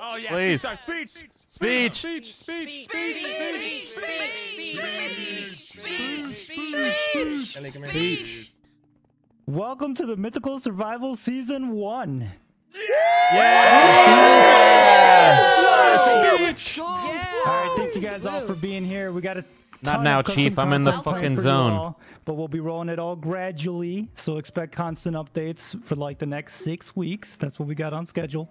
Oh yeah. Please. Speech. Speech. Speech. Speech. Speech. Speech. Speech. Speech. here. Speech. Welcome to the Mythical Survival Season 1. Yeah! Speech. All right, thank you guys all for being here. We got a Not now, Chief. I'm in the fucking planned for you zone. all, but we'll be rolling it all gradually, so expect constant updates for like the next six weeks. That's what we got on schedule.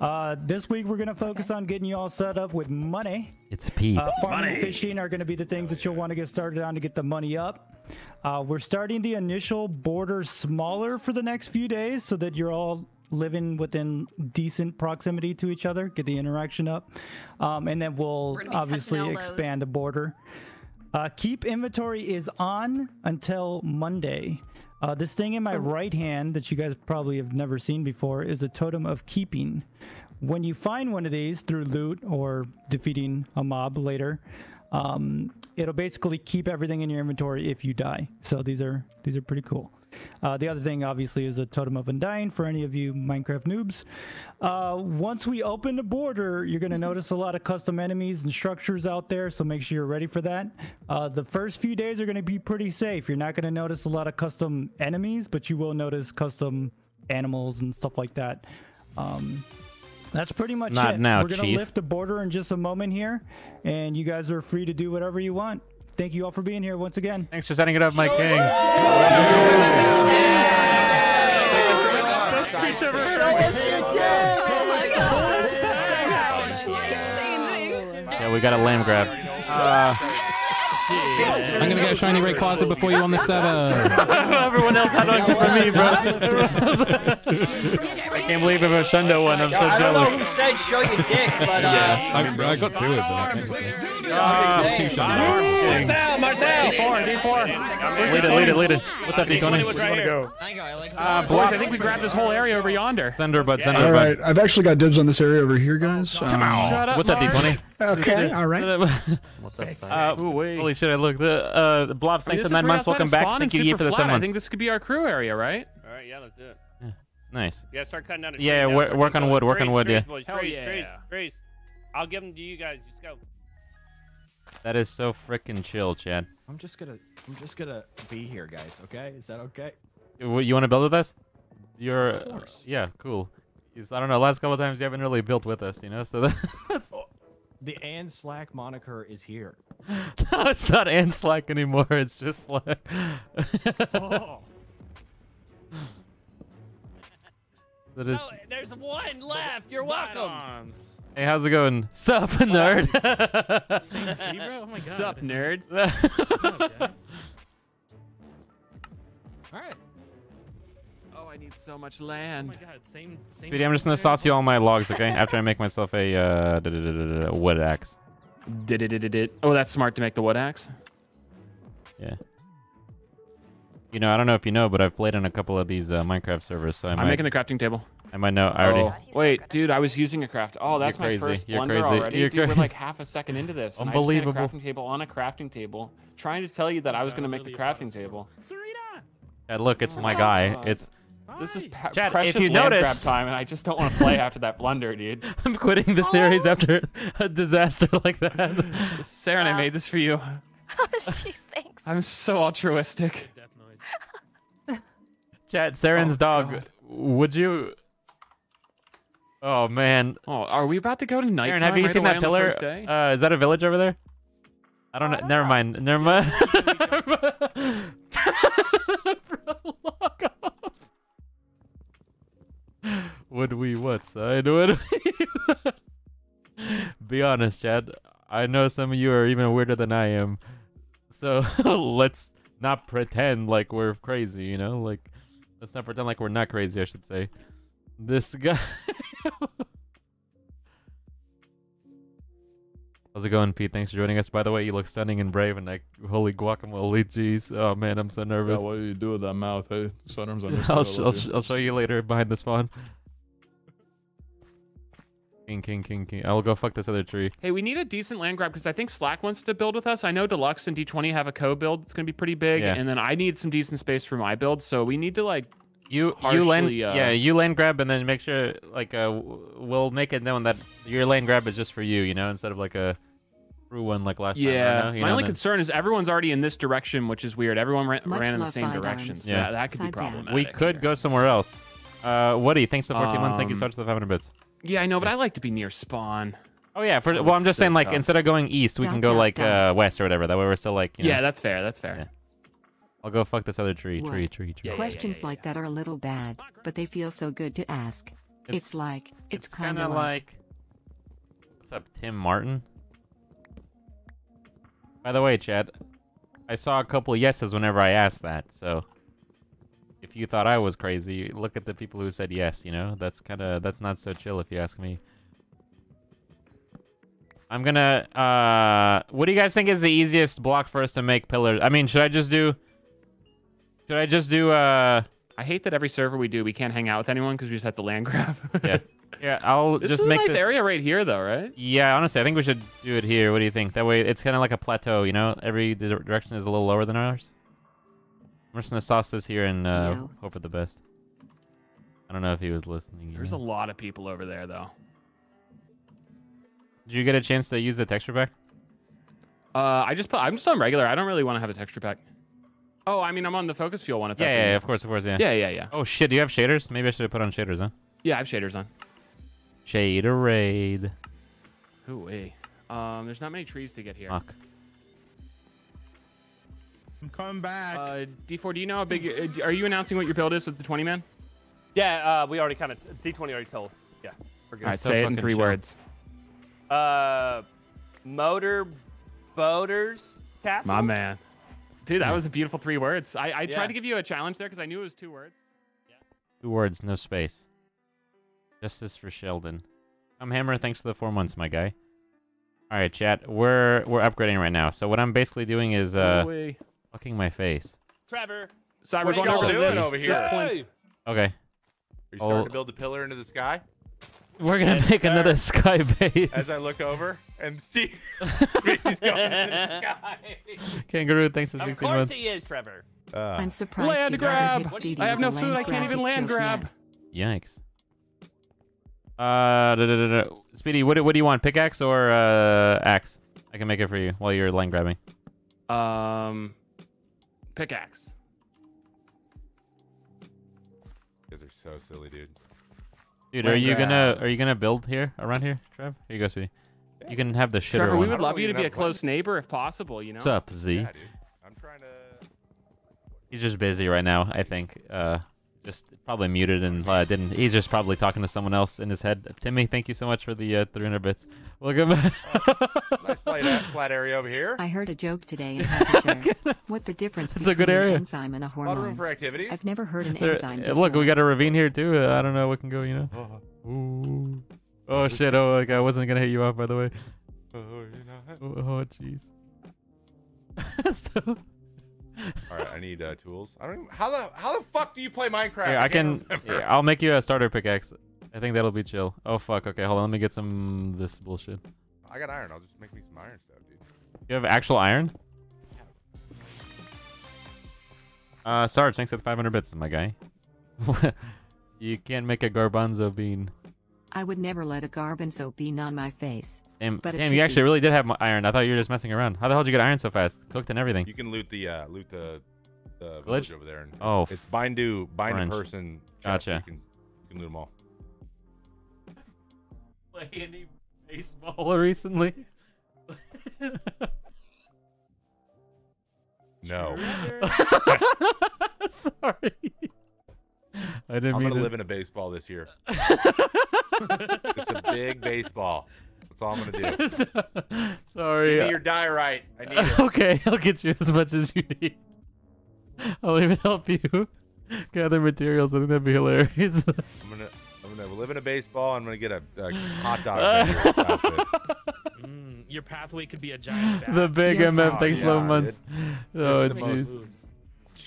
Uh, this week we're gonna focus on getting you all set up with money. It's Pete. Uh, farming and fishing are going to be the things that you'll want to get started on to get the money up. Uh, we're starting the initial border smaller for the next few days so that you're all living within decent proximity to each other, get the interaction up. Um, and then we'll We're gonna be touching obviously elbows. expand the border. Uh, keep inventory is on until Monday. Uh, this thing in my right hand that you guys probably have never seen before is a totem of keeping. When you find one of these through loot or defeating a mob later, um, it'll basically keep everything in your inventory if you die. So these are these are pretty cool. Uh, the other thing, obviously, is a totem of undying for any of you Minecraft noobs. Uh, once we open the border, you're going to notice a lot of custom enemies and structures out there, so make sure you're ready for that. Uh, the first few days are going to be pretty safe. You're not going to notice a lot of custom enemies, but you will notice custom animals and stuff like that. Um, that's pretty much Not it. now, We're gonna lift the border in just a moment here, and you guys are free to do whatever you want. Thank you all for being here once again. Thanks for setting it up, my king. Best speech ever. Yeah, we got a lamb grab. Uh, I'm gonna get a shiny ray closet before you on the setup. everyone else had one except for me, bro. I can't believe I'm a Shundo one. I'm so I don't know who said show your dick, but uh, I, I got two of them. Uh, Two shiny rays. Marcel. Marcel. D4, D4. Lead it, lead it, lead it. What's up, D20? Where do you want to go? I like Uh, boys, I think we grabbed this whole area over yonder. Send her, bud. Send her, All bud. right, I've actually got dibs on this area over here, guys. Um, Shut up. What's up, D20? Okay, all right. What's up, Uh, wait. holy shit, I look. The, uh, the Blobs, I mean, thanks this for nine right months. Welcome back. Thank and you, Yi, for the flat. seven I think this could be our crew area, right? All right, yeah, let's do it. Nice. Yeah, start cutting down the Yeah, trees now, wor- start work on wood, the work on wood, trees, yeah. Boys, Hell trees, yeah. trees, trees. I'll give them to you guys. Just go. That is so freaking chill, Chad. I'm just gonna, I'm just gonna be here, guys. Okay? Is that okay? You, you want to build with us? You're. Of uh, course. yeah, cool. 'Cause I don't know. Last couple times you haven't really built with us, you know. So that's, oh, The and Slack moniker is here. no, it's not and Slack anymore. It's just Slack. Oh. that is. Oh, there's one left. You're welcome. Arms. Hey, how's it going? Sup, nerd? Same zebra? Oh my god. Sup, nerd? All right. Oh, I need so much land. Oh my god, same, same. Sweetie, I'm just gonna sauce you all my logs, okay? After I make myself a uh, da- da- da- da- da- wood axe. Did it, did it. Oh, that's smart to make the wood axe. Yeah. You know, I don't know if you know, but I've played in a couple of these uh, Minecraft servers, so I I'm might, making the crafting table. I might know. I already. Oh, wait, dude, I was using a craft. Oh, that's You're my crazy. first You're blunder crazy. already. You're dude, we're like half a second into this. and Unbelievable. I just a crafting table on a crafting table, trying to tell you that I was going to make the crafting table. Serena. Yeah, look, it's my guy. Oh, it's. This is Hi. pa- Chad, if you land notice- grab time, and I just don't want to play after that blunder, dude. I'm quitting the series after a disaster like that. Sarah and I made this for you. Oh, Jeez, thanks. I'm so altruistic. Death noise. Chat, Saren's Oh, dog. God. Would you? Oh man, Oh, are we about to go to night? Saren, have you right seen that pillar? Uh, is that a village over there? I don't know. Never mind. Never mind. Bro, log off. Would we what side? Would we? Be honest, Chad. I know some of you are even weirder than I am. So let's not pretend like we're crazy, you know? Like, let's not pretend like we're not crazy, I should say. This guy. How's it going, Pete? Thanks for joining us. By the way, you look stunning and brave, and like, holy guacamole, jeez. Oh man, I'm so nervous. Yeah, what do you do with that mouth? Hey, Sunarms, I missed I'll, sh- I I'll, sh- I'll show you later behind the spawn. King, king, king, king. I'll go fuck this other tree. Hey, we need a decent land grab because I think Slack wants to build with us. I know Deluxe and D20 have a co-build that's going to be pretty big, Yeah. and then I need some decent space for my build. So we need to like You you land uh, yeah you land grab and then make sure like uh we'll make it known that your lane grab is just for you you know instead of like a through one like last time. Yeah, I know, my know, only then- concern is everyone's already in this direction, which is weird. Everyone ran, ran in the same Five direction, so Yeah. that, that could be Side down. problematic. we could go somewhere else. Uh, Woody, thanks to 14 months. Thank you so Um, much for the 500 bits. Yeah, I know, but I like to be near spawn. Oh yeah, for well, I'm just so saying like tough. instead of going east, we Dot, can go dot, like uh west or whatever. That way we're still like you know, Yeah, that's fair. That's fair. Yeah. I'll go fuck this other tree, What? tree, tree, tree. Yeah, yeah, Questions yeah, like that are a little bad, but they feel so good to ask. It's, like it's, kind kinda of like, What's up, Tim Martin? By the way, Chad, I saw a couple yeses whenever I asked that. So if you thought I was crazy, look at the people who said yes. You know, that's kind of that's not so chill if you ask me. I'm gonna. Uh, what do you guys think is the easiest block for us to make pillars? I mean, should I just do? Should I just do? Uh, I hate that every server we do, we can't hang out with anyone because we just have to land grab. yeah, yeah. I'll this just is a make nice the- area right here, though, right? Yeah, honestly, I think we should do it here. What do you think? That way, it's kind of like a plateau, you know? Every direction is a little lower than ours. I'm just gonna sauce this here and uh, Yo. hope for the best. I don't know if he was listening. you There's a lot of people over there, though. Did you get a chance to use the texture pack? Uh, I just put. I'm just on regular. I don't really want to have a texture pack. Oh, I mean, I'm on the focus fuel one. If Yeah, that's yeah, yeah, of course, of course, yeah. Yeah, yeah, yeah. Oh shit, do you have shaders? Maybe I should have put on shaders, huh? Yeah, I have shaders on. Shader raid. Ooh, wait. Um, there's not many trees to get here. Fuck. I'm coming back. Uh, D4, do you know how big? uh, Are you announcing what your build is with the 20 man? Yeah, uh, we already kind of D20 already told. Yeah, we're good. All right, so say it in three chill. words. Uh, motor boaters castle. My man. Dude, that was a beautiful three words. I, I Yeah. tried to give you a challenge there because I knew it was two words. Two words, no space. Justice for Sheldon. I'm Hammer. Thanks for the four months, my guy. All right, chat. We're we're upgrading right now. So what I'm basically doing is uh Ooh, fucking my face. Trevor. So we're What are going y'all over to doing this, over here? plinth. Hey. Okay. Are you starting Oh. to build a pillar into the sky? We're gonna Yes, make sir. another sky base. As I look over and Steve, Steve's going into the sky. Kangaroo, thanks for Of course months. he is, Trevor. Uh, I'm surprised Land you haven't grab. hit Speedy I have no food. I can't even land grab. yet. Yikes. Uh, da, da, da, da. Speedy, what, do- what do you want? Pickaxe or uh, axe? I can make it for you while you're land grabbing. Um, pickaxe. You guys are so silly, dude. Dude, Land are you grab. gonna are you gonna build here around here, Trev? Here you go, Speedy. You can have the shitter Trevor, we would love you to be a have close neighbor if possible. You know. What's up, Z? Yeah, dude. I'm trying to. He's just busy right now, I think. Uh, just probably muted and uh, didn't. He's just probably talking to someone else in his head. Timmy, thank you so much for the uh, 300 bits. Welcome. Nice flat, flat area over here. I heard a joke today and had to share. what the difference It's a between good area. an enzyme and a hormone? A lot of room for activities. I've never heard an There- enzyme uh, before. look, we got a ravine here too. Uh, I don't know what can go. You know. Oh, Ooh. Oh shit! Oh, like I wasn't gonna hit you off, by the way. oh, you know. Oh, oh, jeez. so, All right, I need uh, tools. I don't. Even, how the how the fuck do you play Minecraft? here, I can. can't yeah, I'll make you a starter pickaxe. I think that'll be chill. Oh fuck. Okay, hold on. Let me get some this bullshit. I got iron. I'll just make me some iron stuff, dude. You have actual iron? Uh, Sarge, thanks for the 500 bits, my guy. you can't make a garbanzo bean. I would never let a garbanzo bean on my face. Damn, But damn you actually be. really did have iron. I thought you were just messing around. How the hell did you get iron so fast? Cooked and everything. You can loot the uh, loot the the Village? village over there. And Oh, it's bind to bind French. to person. chest. Gotcha. You can you can loot them all. Play any baseball recently? No, Sorry. I didn't I'm mean gonna to- live in a baseball this year. It's a big baseball. That's all I'm gonna do. Sorry. Give me your diorite. I need it. okay, I'll get you as much as you need. I'll even help you gather materials. I think that'd be hilarious. I'm gonna I'm gonna live in a baseball. I'm gonna get a, a hot dog outfit. Mm, your pathway could be a giant bat. the big Yes, MF, Oh, thanks yeah, so dude. much. Oh, jeez.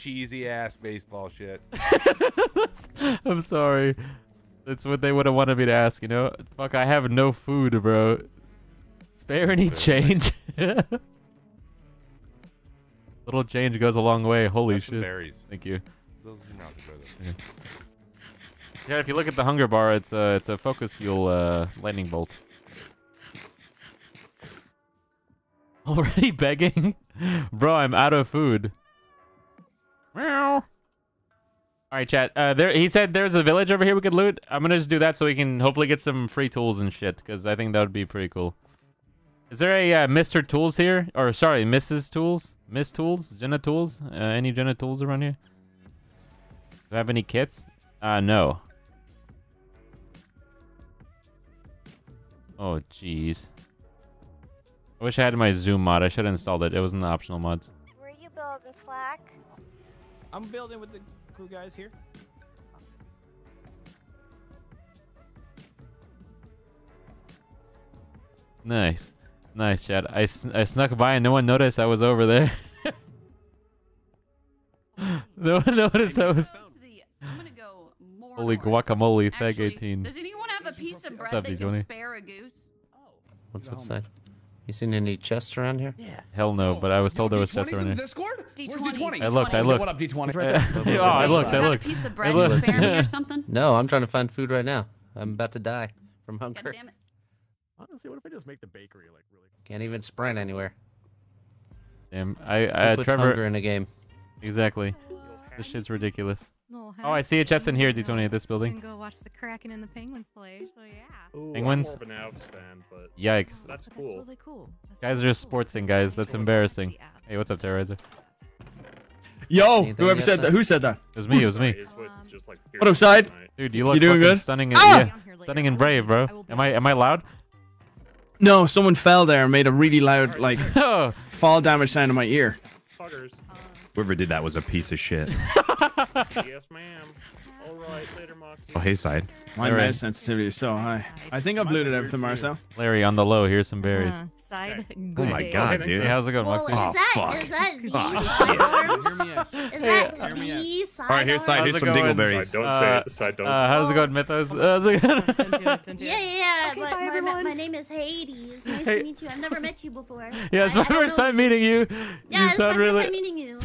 Cheesy ass baseball shit. I'm sorry. That's what they would have wanted me to ask, you know? Fuck, I have no food, bro. Spare any change. Little change goes a long way. Holy some shit. berries. Thank you. Those are not brothers. Yeah, if you look at the hunger bar, it's a it's a focus fuel uh, lightning bolt. Already begging, bro. I'm out of food. Meow. All right, chat. Uh, there. He said there's a village over here we could loot. I'm gonna just do that so we can hopefully get some free tools and shit, because I think that would be pretty cool. Is there a uh, Mr. Tools here? Or sorry, Mrs. Tools? Miss Tools? Jenna Tools? Uh, any Jenna Tools around here? Do I have any kits? Uh, no. Oh, jeez. I wish I had my Zoom mod. I should have installed it. It was in the optional mods. Were you building Slack? I'm building with the crew guys here. Nice. Nice, Chad. I, sn- I snuck by and no one noticed I was over there. no one noticed I was... Holy guacamole, Feg 18. Does anyone have a piece of bread up, they can spare a goose? What's outside? You seen any chests around here? Yeah. Hell no, but I was told there was chests around here. Discord? D20. Where's D20? I looked, I looked. What up, D20? oh, I looked, I Got a looked. piece of bread to spare me or something? No, I'm trying to find food right now. I'm about to die from hunger. God hunger. damn it. Honestly, what if I just make the bakery like really? Can't even sprint anywhere. Damn, I, Who uh, puts Trevor... hunger in a game. Exactly. This shit's ridiculous. Little Oh, I see a chest in here, D20, at this You building. can go watch the Kraken and the Penguins play. So yeah. Ooh, Penguins? I'm more of an Avs fan, but Yikes. that's But cool. That's really cool. That's Guys are just sportsing, guys. That's embarrassing. Hey, what's up, Terrorizer? Yo, Anything whoever said that? then? Who said that? It was me, it was me. It's like What up, side? Dude, you look You doing good? stunning and Ah! yeah, stunning and brave, bro. Am I am I loud? No, someone fell there and made a really loud, like, Oh, fall damage sound in my ear. Whoever did that was a piece of shit. yes, ma'am. All right, later, Moxie. Oh, hey, side. My Alright. mouse sensitivity is so high. I think I've looted everything, Marcel. Larry, on the low, here's some berries. Uh, side. Oh my day. god, Hey, dude. how's it going, Well, Moxie? is Oh, fuck. is that the Fuck. sidearms? Hear me out. Is that the sidearms? All right, here's side. How's Here's it some going? dingleberries. Side, don't Uh, say it. Side, don't Uh, say it. how's it going, Mythos? Uh, how's it going? Don't do it, don't do Yeah, yeah, yeah. Okay, but bye, my, my, everyone. my name is Hades. Nice Hey. to meet you. I've never met you before. Yeah, it's my first time meeting you. Yeah, it's my first time meeting you.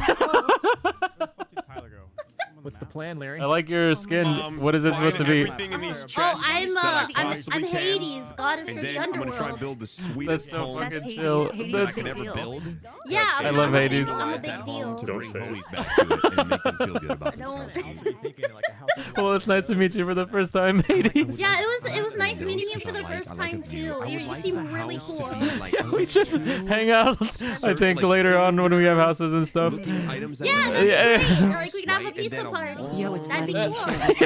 Whoa. What's the plan, Larry? I like your skin. what is it supposed to be? Everything in these chests Oh, I'm uh, I I'm, I'm can. Hades, goddess And of the then I'm gonna try and build the That's sweetest so home That's fucking Hades. chill. Hades that I is That's a can big ever deal. build. Yeah, I I'm, love I'm a big- Hades. I'm a big deal. to Don't bring say it. back to it and make them feel good about themselves. wanna- Well, it's nice to meet you for the first time, Hades. Yeah, it was it was nice meeting you for the first time too. You, you seem really cool. we should hang out. I think later on when we have houses and stuff. Yeah, we Yeah. Like we can have a pizza then a party. Yo, it's That'd letting me cool. share this.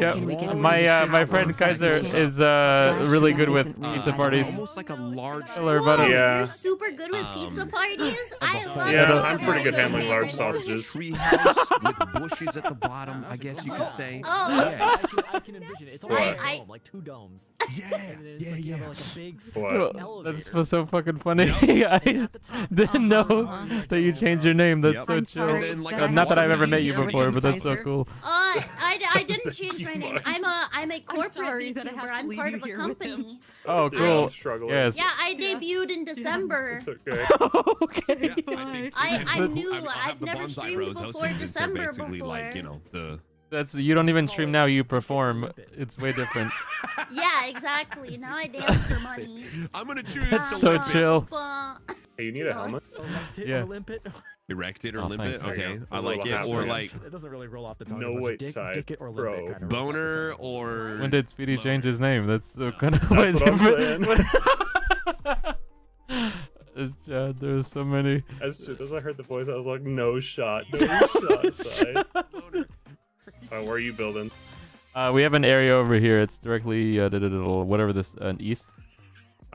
Yeah, Can we get a my uh, my friend one so I Kaiser is uh really good with pizza parties. Almost like a large. Tell her about Whoa, it. Yeah. You're super good with pizza parties. I love Yeah, pizza I'm pretty good parties. handling large sausages. Tree with bushes at the bottom, I guess you could say. Oh. Yeah. I can, I can envision it. It's What? like a I- dome, like two domes. Yeah, And then it's yeah, like you yeah. have like a big What? That's so- so fucking funny. I At the top. didn't know Uh-huh. that you changed your name. That's Yep. so I'm chill. sorry then, like, Uh, not that I've ever met you before, but that's so cool. Uh, I, I didn't change my name. I'm a I'm a corporate sorry that I have to I'm leave part you of a here company. Oh, cool. Struggling. Yes. Yeah, I debuted in December. It's okay. okay. I I'm new. I'll have I've the never streamed bros before hosting since December basically before. like, you know, the That's you don't even stream now. You perform. It's way different. Yeah, exactly. Now I dance for money. I'm gonna choose That's so chill. Hey, you need a helmet? Erect it Yeah. Or limp it. Erect it or Oh, limp it. Okay, go. I A like it. Or limp. like It doesn't really roll off the tongue. No as wait dick, side, dick it or limp bro. it kind of boner or When did Speedy change his name? That's so kind of That's what I'm different. It's Chad. There's so many. As soon as I heard the voice, I was like, no shot. No shot, side. So, where are you building? Uh, we have an area over here. It's directly uh, da- da- da- whatever this uh, east.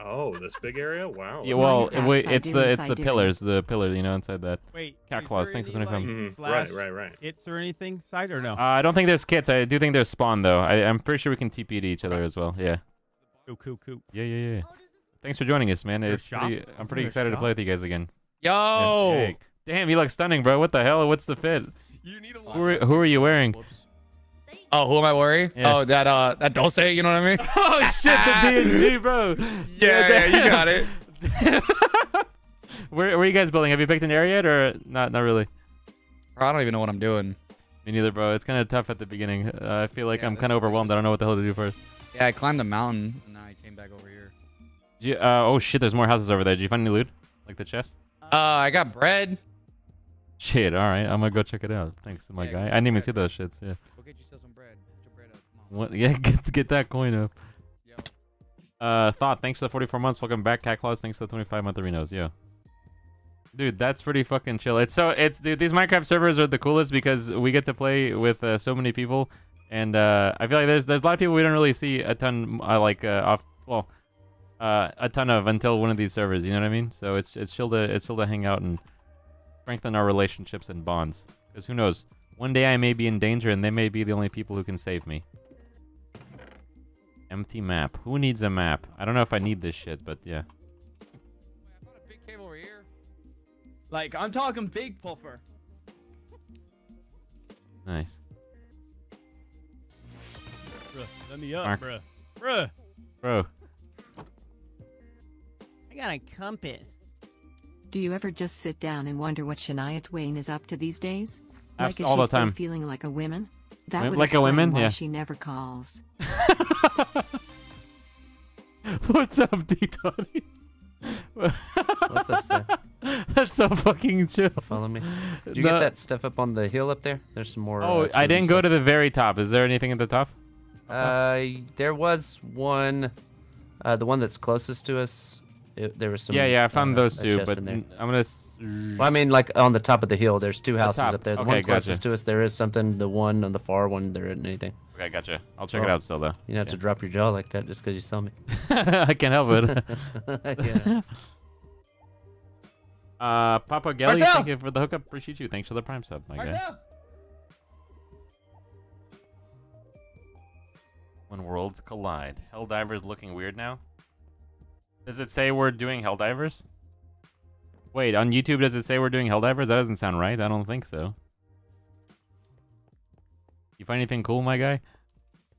Oh, this big area? Wow. Yeah, well, Minecraft wait, it's doing, the it's side the doing. pillars, the pillar, you know, inside that. Wait, Cat claws. Thanks for any, 25. like, Mhm. Right, right, right. Hits or anything side or no? Uh, I don't think there's kits. I do think there's spawn though. I, I'm pretty sure we can TP to each other as well. Yeah. Cool, cool, cool. Yeah, yeah, yeah. Thanks for joining us, man. It's pretty, I'm pretty there a excited to play with you guys again. Yo. Yeah, hey. Damn, you look stunning, bro. What the hell? What's the fit? You need a Who are, who are you wearing? Oh, who am I wearing? Yeah. Oh, that uh, that don't say. You know what I mean? Oh shit, the DNG, bro. Yeah, yeah, you got it. where, where are you guys building? Have you picked an area yet, or not? Not really. I don't even know what I'm doing. Me neither, bro. It's kind of tough at the beginning. Uh, I feel like I'm kind of overwhelmed. I don't know what the hell to do first. Yeah, I climbed the mountain and then I came back over here. You, uh, oh shit, there's more houses over there. Did you find any loot? Like the chest? Uh, I got bread. Shit, alright. I'm gonna go check it out. Thanks, to my Yeah, guy. I didn't even see those shits, yeah. Go What? Yeah, get, get that coin up. Uh, Thought, thanks for the 44 months. Welcome back. Cat Claus, thanks for the 25 month arenas. Yeah. Dude, that's pretty fucking chill. It's so, it's, dude, these Minecraft servers are the coolest because we get to play with uh, so many people. And uh, I feel like there's there's a lot of people we don't really see a ton, uh, like, uh, off, well, uh, a ton of until one of these servers, you know what I mean? So it's it's chill to, it's chill to hang out and strengthen our relationships and bonds. Because who knows? One day I may be in danger and they may be the only people who can save me. Empty map. Who needs a map? I don't know if I need this shit, but yeah. Big cave over here. Like I'm talking big puffer. Nice. Bruh, let me up, Mark. bruh. Bruh. Bro. I got a compass. Do you ever just sit down and wonder what Shania Twain is up to these days? Like, Abs- is all she the still feeling like a woman? That Like- would like a explain woman? why Yeah. she never calls. What's up, D Tony? What's up, Seth? That's so fucking chill. Follow me. Did you No- get that stuff up on the hill up there? There's some more. Oh, uh, I didn't and go to the very top. Is there anything at the top? Uh, there was one. Uh, the one that's closest to us. It, there was some. yeah, yeah, I found uh, those two, but in there. n- I'm gonna. Well, I mean, like on the top of the hill, there's two houses top. up there. The Okay, one gotcha. closest to us, there is something. The one on the far one, there isn't anything. Okay, gotcha. I'll check it out still though. You don't have to drop your jaw like that just because you saw me. I can't help it. Yeah. Uh, Papa Gelly, Marcel! thank you for the hookup. Appreciate you. Thanks for the prime sub, my guy. Marcel! When worlds collide. Helldivers looking weird now? Does it say we're doing Helldivers? Wait, on YouTube does it say we're doing Helldivers? That doesn't sound right. I don't think so. You find anything cool, my guy?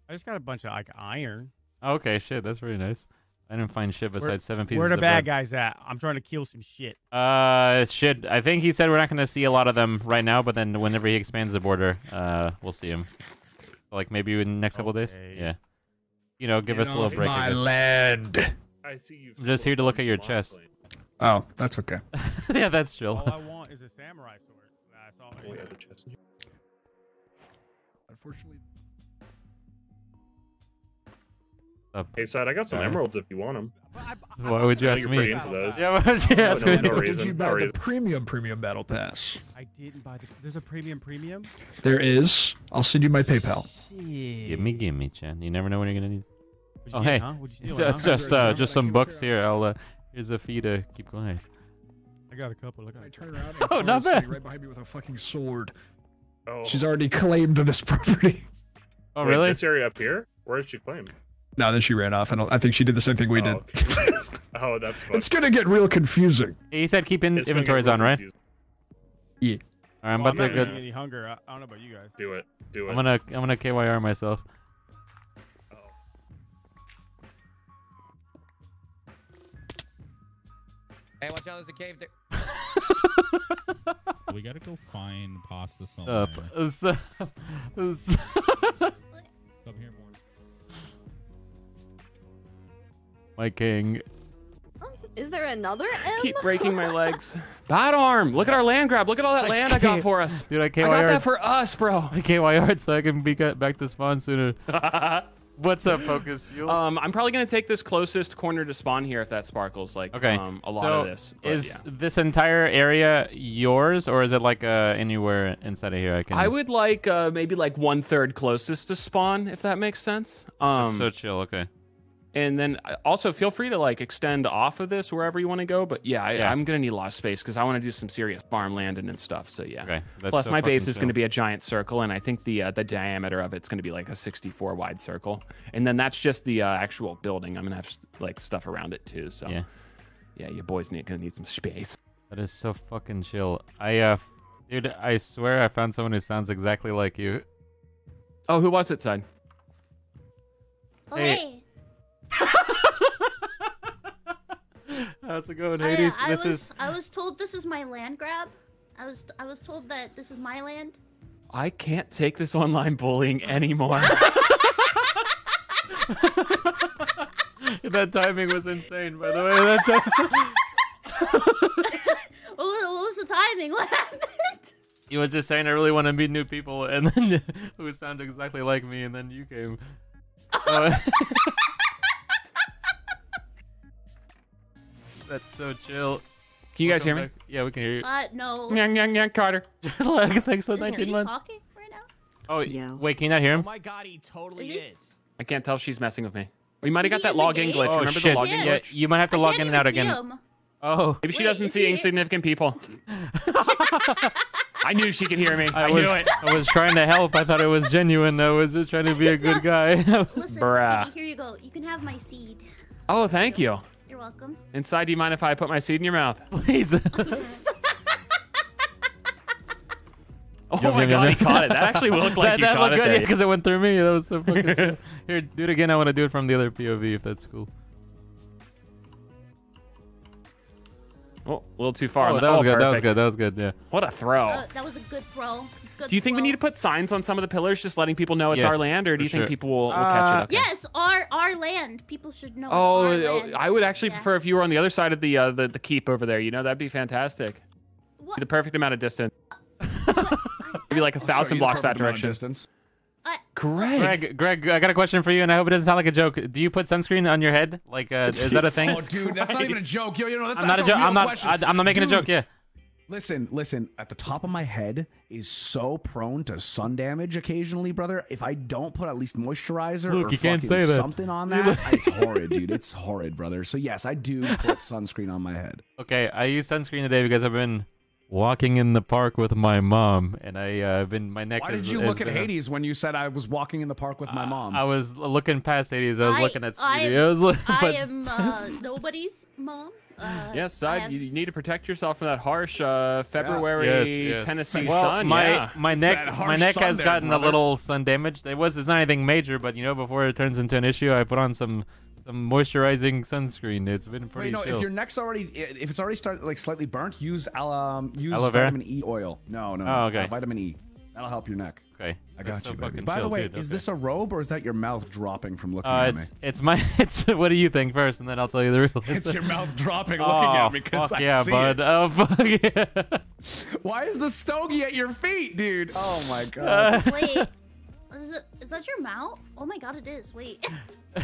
I just got a bunch of like iron. Oh, okay, shit, that's very nice. I didn't find shit Where- besides seven pieces Where the of bad bread. guys at? I'm trying to kill some shit. Uh, shit. I think he said we're not going to see a lot of them right now, but then whenever he expands the border, uh, we'll see him. Like maybe in the next couple days. Yeah. You know, give us a little break. I guess. land. I see you. I'm just here to look at your chest. Oh, that's okay. yeah, that's chill. All I want is a samurai sword. That's all. I need. Unfortunately. Uh, hey, side, I got some Sorry. emeralds if you want them. Why would you ask me? pretty into those. Yeah, why would you No, ask no, me? no But did reason, you no buy the premium premium battle pass? I didn't buy the. There's a premium premium. There is. I'll send you my PayPal. Gimme, gimme, Chen. You never know when you're gonna need. What'd Oh get, hey, huh? What'd you it's steal, just huh? just, uh, just some books here. I'll uh, here's a fee to keep going. I got a couple. I got a turn around. Oh, not bad. Right behind me with a fucking sword. Oh. She's already claimed this property. Oh Wait, really? This area up here? Where did she claim? No, then she ran off. I don't. I think she did the same thing we did. Oh, that's fun. it's gonna get real confusing. He said keep in It's inventories real on, right? confusing. Yeah. All right, I'm Well, about I'm to not go. any hunger. I, I don't know about you guys. Do it. Do it. I'm gonna I'm gonna KYR myself. Hey, watch out! There's a cave there. We gotta go find pasta somewhere. Up. What's up? Come here, more. My king. Is there another M? Keep breaking my legs. Bad arm. Look at our land grab. Look at all that land I got for us. Dude, I I KYR. got that for us, bro. I KYR so I can be got back to spawn sooner. What's up, Focus Fuel? Um, I'm probably gonna take this closest corner to spawn here if that sparkles like Okay. um, a lot so of this. But is yeah. this entire area yours, or is it like uh, anywhere inside of here? I can. I would like uh, maybe like one third closest to spawn, if that makes sense. Um, so chill. Okay. And then uh, also feel free to like extend off of this wherever you want to go. But yeah, I, Yeah. I'm gonna need a lot of space because I want to do some serious farmlanding and stuff. So yeah. Okay, Plus, so my base is chill. going to be a giant circle, and I think the uh, the diameter of it's going to be like a 64 wide circle, and then that's just the uh, actual building. I'm gonna have like stuff around it too. So Yeah. yeah, your boys need gonna need some space. That is so fucking chill. I uh, dude, I swear I found someone who sounds exactly like you. Oh, who was it, son? Oh, Hey. hey. How's it going, I, Hades? I this was is I was told this is my land grab. I was I was told that this is my land. I can't take this online bullying anymore. that timing was insane, by the way. That time- What was, the timing? What happened? You was just saying, I really want to meet new people, and then who sound exactly like me, and then you came. So- uh, That's so chill. Can you guys hear me? Back. Yeah, we can hear you. Uh, no. Nyang, nyang, nyang, Carter. like, thanks for 19 you months. talking right now? Oh, wait, can you not hear him? Oh my god, he totally Is he- is. I can't tell if she's messing with me. We might have got that in login glitch. Oh, Remember shit. the login Yeah, glitch? you might have to I log in and out again. him. Oh. Maybe she Wait, doesn't see he- insignificant people. I knew she could hear me. I, I was, knew it. I was trying to help. I thought it was genuine. I was just trying to be a good guy. Listen, Bruh. Speedy, here you go. You can have my seed. Oh, thank you. You're welcome. Inside, do you mind if I put my seed in your mouth? Please. Oh Yum, my yum, god, yum. he caught it. That actually looked like that, you that caught looked it good, there. because it went through me. That was so fucking cool. Here, do it again. I want to do it from the other POV if that's cool. Oh, a little too far. Oh, that was oh, good. That was good. That was good. Yeah. What a throw. Uh, that was a good throw. Good do you think we need to put signs on some of the pillars, just letting people know it's Yes, our land, or do for you think sure. people will, will catch Uh, it? Okay. Yes, our our land. People should know. Oh, it's our oh, land. I would actually Yeah. prefer if you were on the other side of the uh, the, the keep over there. You know, that'd be fantastic. Be the perfect amount of distance. Maybe like a thousand blocks that direction. Distance. Greg. Greg, Greg, I got a question for you, and I hope it doesn't sound like a joke. Do you put sunscreen on your head? Like, uh, is that a thing? Oh, dude, that's not even a joke. Yo, yo, no, that's, I'm not a that's joke. real I'm not. question. I, I'm not making Dude, a joke. Yeah. Listen, listen. At the top of my head is so prone to sun damage occasionally, brother. If I don't put at least moisturizer Look, or you can't say that. something on that, it's horrid, dude. It's horrid, brother. So yes, I do put sunscreen on my head. Okay, I use sunscreen today because I've been walking in the park with my mom, and I uh, been my neck. Why is, did you is look at been- Hades when you said I was walking in the park with my mom? I was looking past Hades. I was I- looking at I- Stevie. I was I but- am uh, nobody's mom. Uh, Yes, I side. have- You you need to protect yourself from that harsh uh, February Yes, yes. Tennessee well, sun. My yeah. my It's neck my neck has there, gotten brother. a little sun damaged. It was it's not anything major, but you know before it turns into an issue, I put on some some moisturizing sunscreen. It's been pretty Wait, no. chill. If your neck's already, if it's already started like slightly burnt, use um use Aloe vera? vitamin E oil. No, no. Oh, okay. uh, vitamin E. That'll help your neck. Okay. I That's got so you, baby. By the way, dude, is okay. this a robe or is that your mouth dropping from looking Uh, at me? it's it's my it's. What do you think first, and then I'll tell you the real. It's your mouth dropping, oh, looking at me, 'cause because I yeah, see bud. it. Oh fuck yeah. Why is the stogie at your feet, dude? Oh my god. Wait, is, it, is that your mouth? Oh my god, it is. Wait,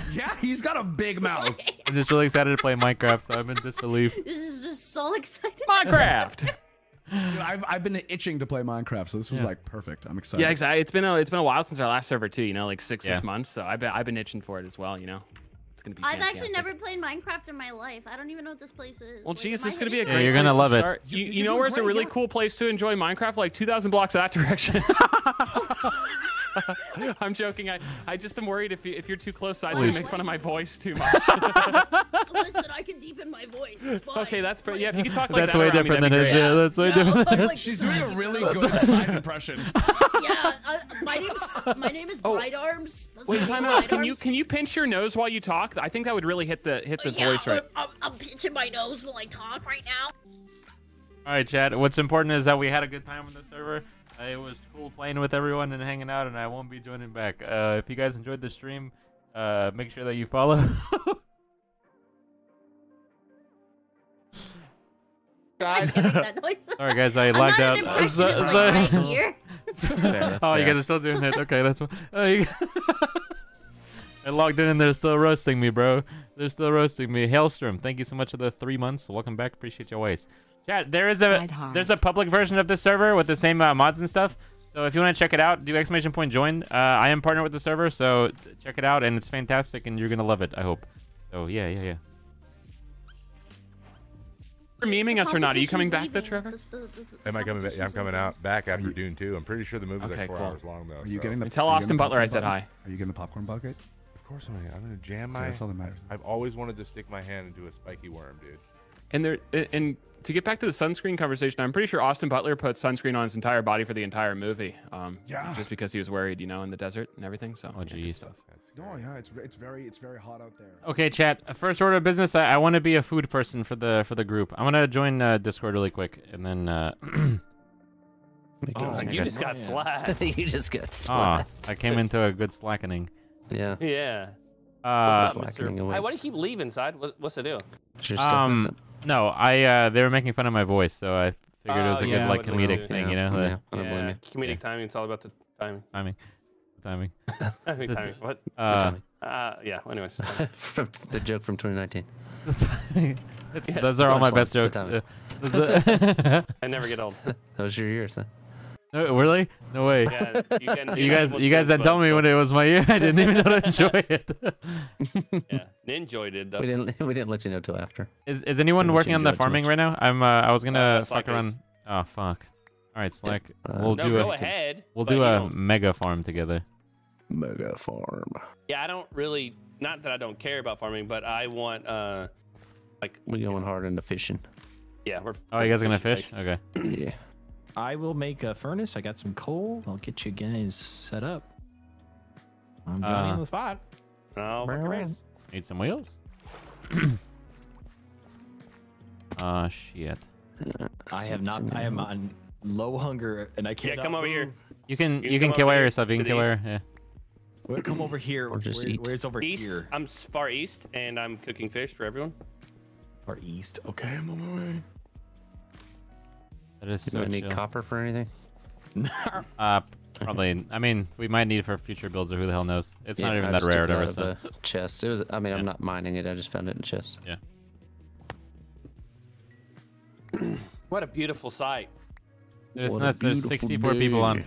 yeah, he's got a big mouth. I'm just really excited to play Minecraft, so I'm in disbelief. this is just so exciting. Minecraft. Dude, I've, I've been itching to play Minecraft, so this was Yeah. like perfect. I'm excited. Yeah, exactly. It's been a it's been a while since our last server too. You know, like six Yeah. six months. So I've been I've been itching for it as well. You know, it's gonna be. I've actually never played Minecraft in my life. I don't even know what this place is. Well, Like, geez, this is gonna be a great. Yeah, you're gonna love it. You, You- you, know doing where's a really yeah. cool place to enjoy Minecraft? Like 2,000 blocks that direction. I'm joking. I, I just am worried if you, if you're too close sides, going to make fun of my voice too much. Listen, I can deepen my voice. It's fine. okay, that's pretty. Yeah, if you could talk like That's that way around me, different that'd than be his. great. Yeah, that's way Yeah, different. I'm like She's doing a really good side impression. Yeah, uh, my name's my name is Oh. Bright Arms. That's Wait, time out. Can you can you pinch your nose while you talk? I think that would really hit the hit the yeah, voice right. uh, I'm, I'm pinching my nose while I talk right now. All right, Chad. What's important is that we had a good time on the server. It was cool playing with everyone and hanging out, and I won't be joining back. Uh, if you guys enjoyed the stream, uh, make sure that you follow. I can't make that noise. Sorry, guys, I I'm lagged not out. I'm so- impressionist, sorry. like, right here. Fair, that's oh, you guys are still doing it. Okay, that's. fine. Oh, you... I logged in and they're still roasting me, bro. They're still roasting me. Hailstrom, thank you so much for the three months. Welcome back. Appreciate your ways. Chat, there is a Side there's a public version of this server with the same uh, mods and stuff. So if you want to check it out, do exclamation point join. Uh, I am partnered with the server, so check it out, and it's fantastic, and you're gonna love it. I hope. So yeah, yeah, yeah. You're memeing us or not? Are you coming back, though, Trevor? The- the- the Am I coming back? Yeah, I'm coming out back after Dune 2. I'm pretty sure the movie's Okay, like four cool. hours long though. Are you so- getting the? And tell Austin the Butler I said hi. Are you getting the popcorn bucket? Of course I'm. I'm gonna jam my. that's all that matters. I've always wanted to stick my hand into a spiky worm, dude. And there and to get back to the sunscreen conversation, I'm pretty sure Austin Butler put sunscreen on his entire body for the entire movie. Um, Yeah. Just because he was worried, you know, in the desert and everything. So. Oh, yeah, jeez. stuff. No, yeah, it's it's very it's very hot out there. Okay, chat. uh, First order of business. I, I want to be a food person for the for the group. I'm gonna join uh, Discord really quick, and then uh, Oh, like you just got slapped. you just got Ah, slapped. I came into a good slackening. Yeah. Yeah. Uh, What's up, Mr. Hey, why do you keep leaving, side? What, what's the deal? um, no, I uh, they were making fun of my voice, so I figured it was a Oh, good like what do comedic do? thing, Yeah, you know? yeah, like- Yeah, comedic timing. It's all about the timing. timing, timing. timing, That's timing. it. What? Uh, Uh, yeah. Anyways. From the joke from 2019. It's- Yeah, those are all my best the jokes. timing. Uh, I never get old. that was your years, huh? No, really? No way. Yeah, you can- you you guys, you guys good had told me when it was my year. I didn't even know to enjoy it. yeah. Ninja did though. We didn't. We didn't let you know till after. Is is anyone working on the enjoy it too farming right now? I'm. Uh, I was gonna Uh, fuck around. Oh fuck. All right, Slack. Uh, we'll no, do go a. ahead, We'll do a don't- mega farm together. Mega farm. Yeah, I don't really. Not that I don't care about farming, but I want uh, like We're going hard into fishing. yeah, we're. Oh, you guys are gonna fish? based. Okay. yeah. I will make a furnace. I got some coal. I'll get you guys set up. I'm Johnny Uh, on the spot. Oh, fucking race. Need some wheels? Ah shit. I have not. I am on low hunger, and I can't. Yeah, come over here. You can You you can kill here yourself. You can kill east. her. Yeah. Well, come over here. Or just Where- eat. Where's over East. here? I'm far east, and I'm cooking fish for everyone. Far east. Okay, I'm on my way. That is You so need chill. copper for anything. Uh, probably. I mean, we might need it for future builds, or who the hell knows? It's not even I that rare, took or it whatever. So. chest. It was. I mean, I'm not mining it. I just found it in a chest. Yeah. What a beautiful sight. There's, What nuts, there's beautiful 64 people on.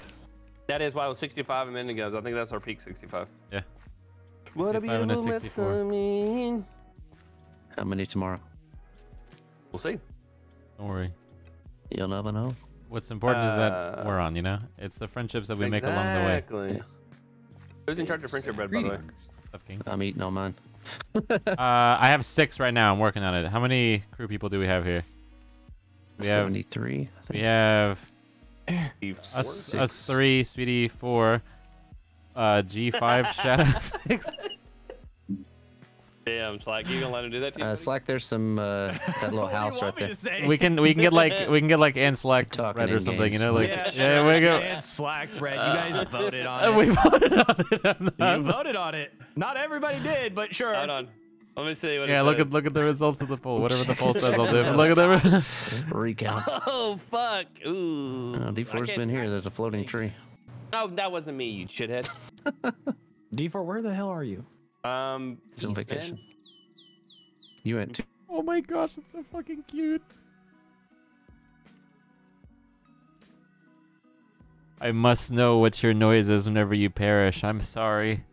That is why it was 65 a minute ago. I think that's our peak 65. Yeah. What a 65 beautiful 64. mezzanine. How many tomorrow? We'll see. Don't worry. You'll never know. What's important is that Uh, we're on. You know, it's the friendships that we make along the way. Exactly. Who's in charge of friendship bread, by the way? Stuff King. I'm eating all mine. Uh, I have six right now. I'm working on it. How many crew people do we have here? We have 73. we have Steve, us, us three, Speedy four, uh, G5 Shadow six. Damn, Slack, you gonna let him do that to you? Uh, buddy? Slack, there's some uh, that little house right there. We can we can get like we can get like and Slack Talking bread or in something. You know, like yeah, yeah, we go. And slack bread. You guys voted on Uh, it. we voted on it. You voted on it. Not everybody did, but sure. Hold on. Let me see what Yeah, look said. at look at the results of the poll. Whatever the poll says, I'll do. But look at the. Recount. Oh, fuck. Ooh. Uh, I D4's can't- been here. There's a floating tree. Oh, that wasn't me, you shithead. D4, where the hell are you? Um, It's on vacation. Bend. You went to. Oh my gosh, it's so fucking cute. I must know what your noise is whenever you perish. I'm sorry.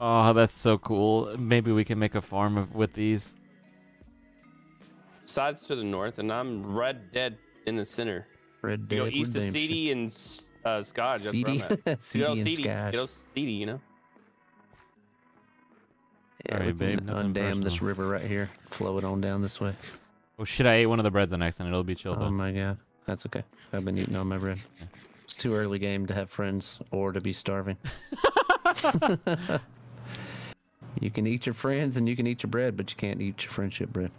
Oh, that's so cool. Maybe we can make a farm of, with these. Sides to the north, and I'm Red Dead in the center. Red dead. You go Dead east of Redemption. CD and S- uh, Scotch. That's CD? at. Good CD and CD. Scotch. Good old CD, you know? Yeah, Sorry, we babe, can nothing undam this river right here. Flow it on down this way. Oh shit, I ate one of the breads on accident. It'll be chill Oh though. my god. That's okay. I've been eating all my bread. It's too early game to have friends or to be starving. you can eat your friends and you can eat your bread, but you can't eat your friendship bread.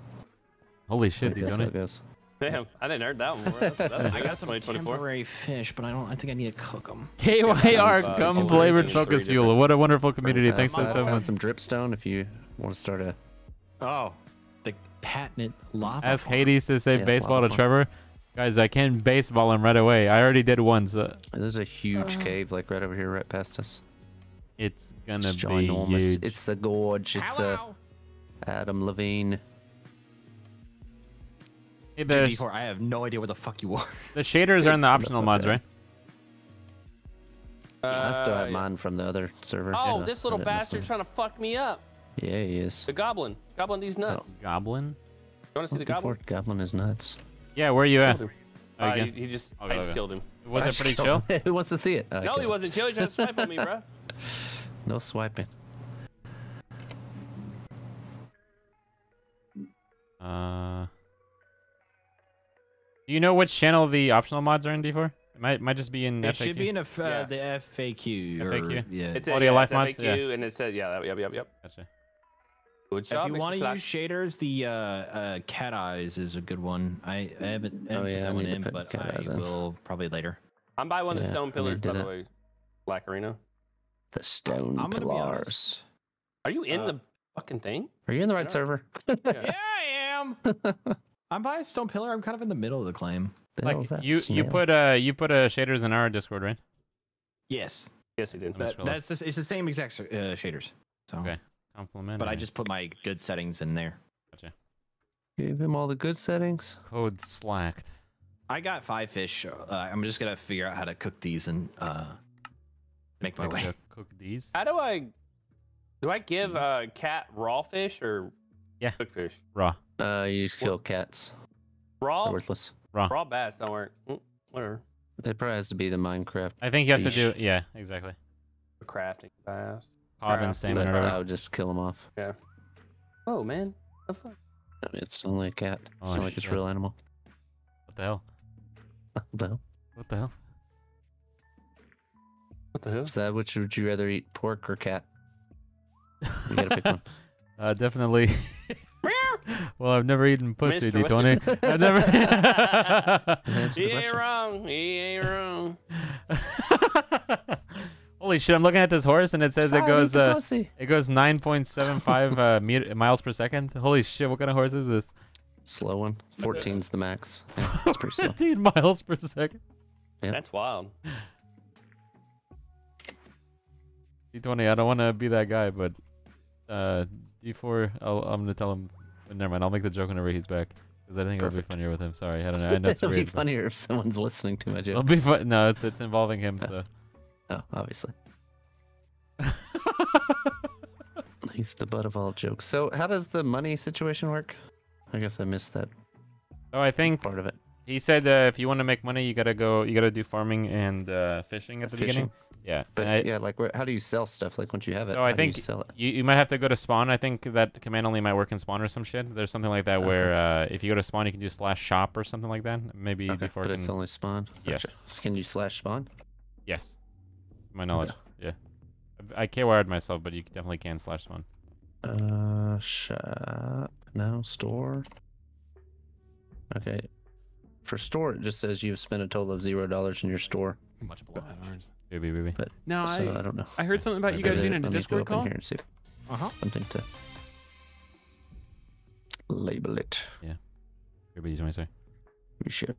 Holy I shit, think you that's don't how it it? goes. Damn, I didn't heard that one before. That's, that's, I got some 2024. temporary fish, but I don't. I think I need to cook them. KYR, uh, gum flavored focus fuel. What a wonderful community. Uh, Thanks so, I so found much. some dripstone if you want to start a. Oh, the patented lava. Ask farm. Hades to say Yeah, baseball to farm. Trevor. Guys, I can baseball him right away. I already did once. Uh, There's a huge cave like right over here, right past us. it's gonna It's be ginormous. huge. It's a gorge. It's a Adam Levine. Hey, Dude, the, D4, I have no idea where the fuck you are. the shaders are in the optional mods, out. right? I still have Uh, mine from the other server. Oh, so this little bastard trying to fuck me up. Yeah, he is. The goblin. Goblin these nuts. Goblin? You want to see the goblin? Goblin is nuts. Yeah, where are you at? Killed him. Oh, Uh, again? he, he just, I'll I just go. killed him. Was it pretty chill? Who wants to see it? I no, he wasn't chill. He tried to swipe on me, bro. No swiping. Uh, do you know which channel the optional mods are in D4? It might might just be in It FAQ. should be in a f- uh, Yeah. the FAQ. or- FAQ? yeah. It's Audio yeah, life it's mods? FAQ, Yeah. and it says, yeah, that, yep, yep, yep. Gotcha. Good If you want to use shaders, the uh, uh, cat eyes is a good one. I, I haven't, I Oh, haven't yeah, put that one in, but cat I eyes in. will probably later. I'm by one of the stone pillars, by the way. Black Arena. The stone I'm gonna be honest. pillars. Are you in Uh, the fucking thing? Are you in the right server? Yeah, I am. I'm by a stone pillar. I'm kind of in the middle of the claim. The Like hell's that you, you snail? put uh, you put uh, shaders in our Discord, right? Yes, Yes, he did. Let that, that's just, it's the same exact uh, shaders. So, Okay. Compliment. but I just put my good settings in there. Gotcha. Gave him all the good settings. Code slacked. I got five fish. Uh, I'm just gonna figure out how to cook these and uh, make my way. Cook these. How do I? Do I give uh, cat raw fish or Yeah. cooked fish? Raw. Uh, you just kill cats. Raw. They're worthless. Raw. Raw bass don't work. Mm, Whatever. It probably has to be the Minecraft. I think you have to fish. do. Yeah, exactly. Crafting bass. Cod and Craft- salmon But I would just kill them off. Yeah. Oh man. The fuck? I mean, it's only a cat. It's Oh, not like it's a real animal. What the hell? What the hell? What the hell? What the hell? Is that which would you rather eat, pork or cat? You gotta pick one. Uh, definitely. well, I've never eaten pussy, Mr. D20. I've never. Answer He ain't wrong. He ain't wrong. Holy shit! I'm looking at this horse and it says it goes uh, it goes 9.75 uh, meter, miles per second. Holy shit! What kind of horse is this? Slow one. 14's the max. Yeah, it's pretty slow. 15 miles per second. Yeah. That's wild. D20. I don't want to be that guy, but uh, D4. I'll, I'm gonna tell him. Never mind. I'll make the joke whenever he's back because I think it'll be funnier with him. Sorry, I don't know. I know it's It'll be funnier if someone's listening to my joke. It'll be fun. No, it's it's involving him. So. Oh, obviously. He's the butt of all jokes. So, how does the money situation work? I guess I missed that Oh, I think part of it. He said uh, if you want to make money, you gotta go. You gotta do farming and uh, fishing at the beginning. Yeah. But I- yeah, like, where, how do you sell stuff? Like, once you have it, So I do you think sell it? you, you might have to go to spawn. I think that command only might work in spawn or some shit. There's something like that where uh, if you go to spawn, you can do slash shop or something like that. Maybe Okay, before but it's only spawn. Yes. So can you slash spawn? Yes. My knowledge. Yeah. I KY'd myself, but you definitely can slash spawn. Uh, shop. No, store. Okay. For store, it just says you've spent a total of zero dollars in your store. Much below ours. Baby, baby. But No, so I, I don't know. I heard something about you guys being in a me go Discord up in call. here and see if Uh huh. something to label it. Baby, you say? You should.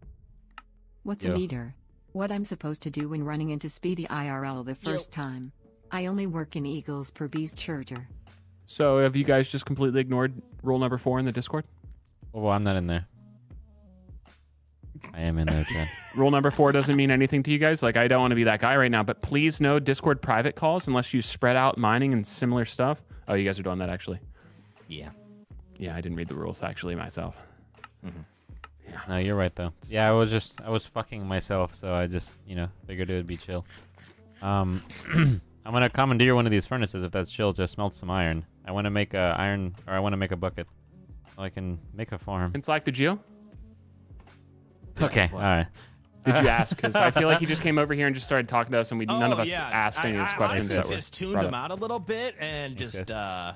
What's Yo. a meter? What I'm supposed to do when running into Speedy IRL the first time. I only work in Eagles per Beast Charger. So have you guys just completely ignored rule number four in the Discord? Oh, well, I'm not in there. I am in there, Chad. Rule number four doesn't mean anything to you guys. Like I don't want to be that guy right now, but please no Discord private calls unless you spread out mining and similar stuff. Oh, you guys are doing that actually. Yeah. Yeah, I didn't read the rules actually myself. Yeah, No, you're right though. Yeah, I was just I was fucking myself, so I just you know figured it would be chill. Um, I'm gonna commandeer one of these furnaces if that's chill. Just smelt some iron. I want to make a iron, or I want to make a bucket, so I can make a farm. It's like the Geo. Okay, all right. Did you ask? Because I feel like he just came over here and just started talking to us, and we none of Oh, us yeah. asked any of I- these I questions honestly that were just tuned brought him out a little bit and Thanks, just guys. uh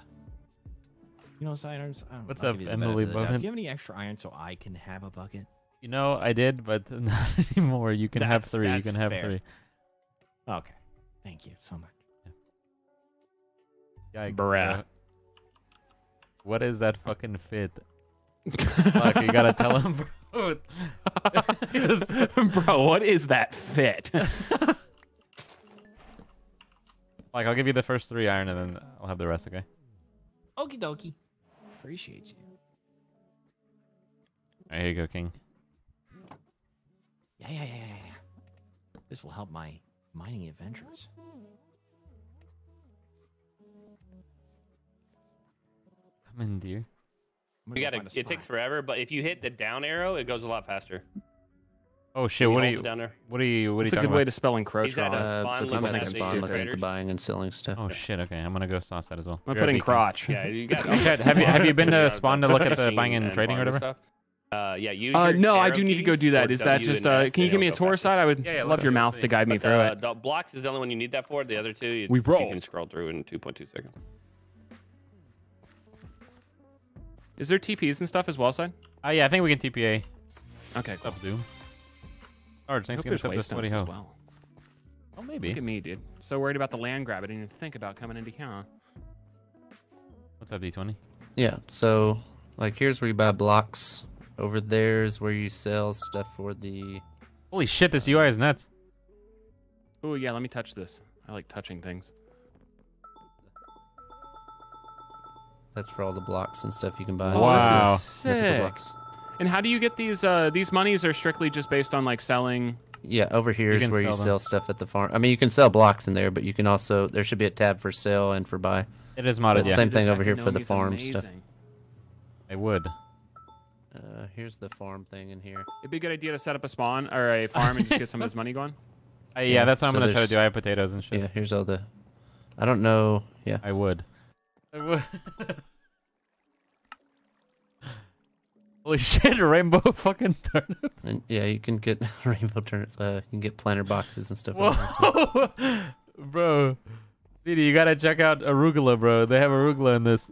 you know signers What's I'll up, give you the benefit Emily of the doubt. Bowman? do you have any extra iron so i can have a bucket You know, I did, but not anymore. You can have That's- three. You that's can have fair. three. okay thank you so much Yikes, Bruh. uh, What is that fucking fit? Fuck, you gotta tell him, bro. Bro, what is that fit? like, I'll give you the first three iron, and then I'll have the rest. Okay. okie dokie appreciate you All right, here you go, King. yeah yeah yeah yeah yeah this will help my mining adventures Come in, dear. I'm You gotta. find It takes forever, but if you hit the down arrow, it goes a lot faster. Oh shit! What are you? it down there. What are you? What are you It's a talking good way about? to spell encroach. He's at a Uh, spawn so I'm at at the the spawn looking at the buying and selling stuff. Oh shit! Okay, I'm gonna go sauce that as well. I'm Be right putting crotch. Yeah, you got. Chad, have you have you been to spawn to look at the buying and trading or whatever? stuff. Uh, yeah, use Uh, no, I do need to go do that. or that just? Uh, can you give me a tour faster. side? I would Yeah, yeah, love your mouth let's to see. guide me through the, it. the blocks is the only one you need that for. The other two, it's, We roll. You can scroll through in 2.2 seconds. Is there TPs and stuff as well, side? Oh uh, yeah, I think we can TPA. Okay, cool. Up Doom. Arch, thanks Hope for there's getting us up to waystones sweaty as hoe. well. Oh, maybe. Look at me, dude. So worried about the land grab, I didn't even think about coming into town. What's up, D20? Yeah, so like here's where you buy blocks. Over there's where you sell stuff for the. Holy shit, this UI is nuts. Oh yeah, let me touch this. I like touching things. That's for all the blocks and stuff you can buy. Oh, this is sick. And how do you get these? Uh, these monies are strictly just based on like selling. Yeah, over here You is can where you sell them. sell stuff at the farm. I mean, you can sell blocks in there, but you can also there should be a tab for sell and for buy. It is modded, yeah. Same thing over here for the Economi's farm stuff. I would. Uh, here's the farm thing in here. It'd be a good idea to set up a spawn or a farm and just get some of this money going. Uh, yeah, that's what I'm gonna try to do. I have potatoes and shit. Yeah, here's all the. I don't know. Yeah. I would. I. Holy shit, rainbow fucking turnips. And yeah, you can get rainbow turnips. Uh, you can get planter boxes and stuff. over there. Whoa, bro. Speedy, you gotta check out arugula, bro. They have arugula in this.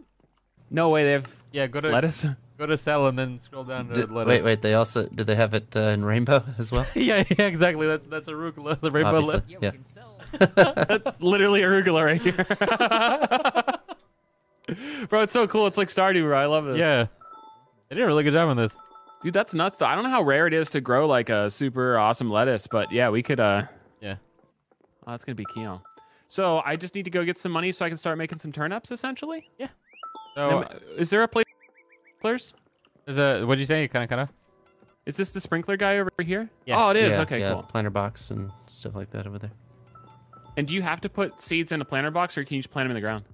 No way, they have Yeah, go to lettuce. Go to sell and then scroll down to Did- lettuce. wait, wait. They also do they have it uh, in rainbow as well? yeah, yeah, exactly. That's that's arugula, the rainbow lettuce. yeah. Literally arugula right here. bro, it's so cool. It's like Stardew, bro. I love this. Yeah. They did a really good job on this. Dude, that's nuts. Though. I don't know how rare it is to grow like a super awesome lettuce, but yeah, we could. uh Yeah. Oh, that's gonna be Keon. So I just need to go get some money so I can start making some turnips, essentially. Yeah. Then, So is there a place? Sprinklers? there's a what'd you say? Kind of kind of. Is this the sprinkler guy over here? Yeah. Oh, it is. Yeah, okay, yeah, cool. Planter box and stuff like that over there. And do you have to put seeds in a planter box, or can you just plant them in the ground?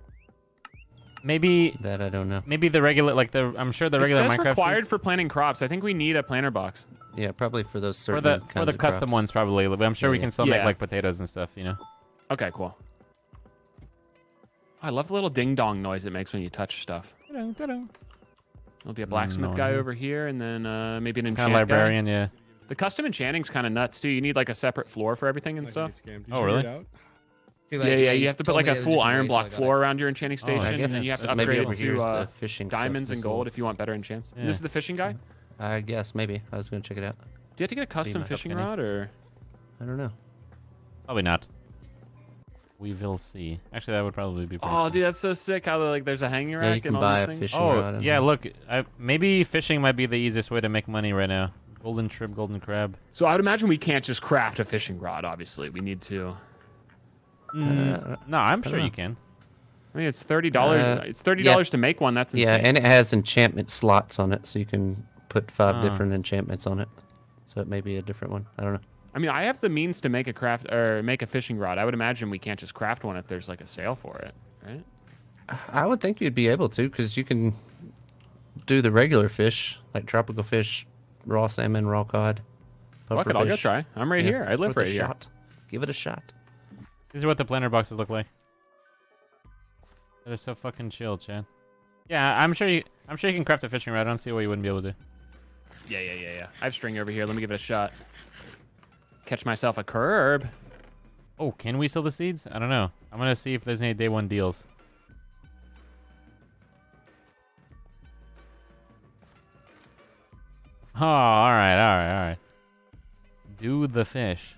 Maybe That I don't know. maybe the regular like the I'm sure the regular it says Minecraft required seeds- for planting crops. I think we need a planter box. Yeah, probably for those for certain the for the custom crops. ones probably. but I'm sure Yeah, we yeah. can still make like potatoes and stuff. You know. Okay, cool. I love the little ding dong noise it makes when you touch stuff. There'll be a blacksmith guy over here, and then uh, maybe an enchant Kind enchant of librarian, guy. yeah. The custom enchanting's kind of nuts too. You need like a separate floor for everything and stuff. Oh really? Yeah, yeah. You have to put like a full iron block floor around your enchanting Oh, I station, and then you have to upgrade it to is the uh, fishing stuff, diamonds and gold if you want better enchants. Yeah. This is the fishing guy. I guess maybe I was gonna check it out. Do you have to get a custom fishing rod, or I don't know. Probably not. We will see. Actually, that would probably be. Pretty oh, cool. dude, that's so sick! How like there's a hanging rack Yeah, you and can all buy these a things. fishing rod Oh and- yeah, look. I, maybe fishing might be the easiest way to make money right now. Golden shrimp, golden crab. So I would imagine we can't just craft a fishing rod. Obviously, we need to. Mm, no, I'm sure don't you can. I mean, it's thirty dollars. Uh, it's thirty yeah. dollars to make one. That's insane. Yeah, and it has enchantment slots on it, so you can put five Ah. different enchantments on it. So it may be a different one. I don't know. I mean, I have the means to make a craft or make a fishing rod. I would imagine we can't just craft one if there's like a sale for it, right? I would think you'd be able to, because you can do the regular fish, like tropical fish, raw salmon, raw cod. Fuck it, I'll go try. I'm right here. I live Worth a right here. Shot. Give it a shot. These are what the planter boxes look like. That is so fucking chill, Chad. Yeah, I'm sure you. I'm sure you can craft a fishing rod. I don't see why you wouldn't be able to. Yeah, yeah, yeah, yeah. I have string over here. Let me give it a shot. Catch myself a curb. Oh, can we sell the seeds? I don't know. I'm gonna see if there's any day one deals. Oh, all right, all right, all right. Do the fish.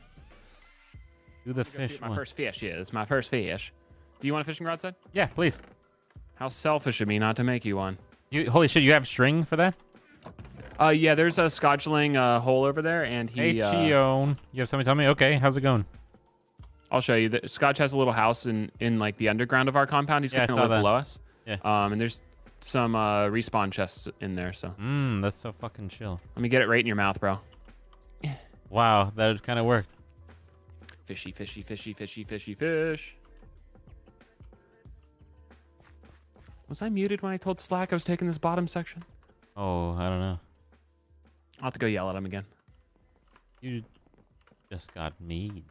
Do the fish my one. first fish is. My first fish. Do you want a fishing rod, son? Yeah, please. How selfish of me not to make you one. You holy shit! You have string for that? Uh, yeah. There's a Scotchling uh, hole over there, and he. Uh, H-E-O-N. You have somebody tell me? Okay, how's it going? I'll show you. The, Scotch has a little house in in like the underground of our compound. He's Yeah, gonna live below us. Yeah. Um, and there's some uh, respawn chests in there. So Mmm, that's so fucking chill. let me get it right in your mouth, bro. Wow, that kind of worked. Fishy, fishy, fishy, fishy, fishy, fish. Was I muted when I told Slack I was taking this bottom section? Oh, I don't know. I'll have to go yell at him again. You just got mead.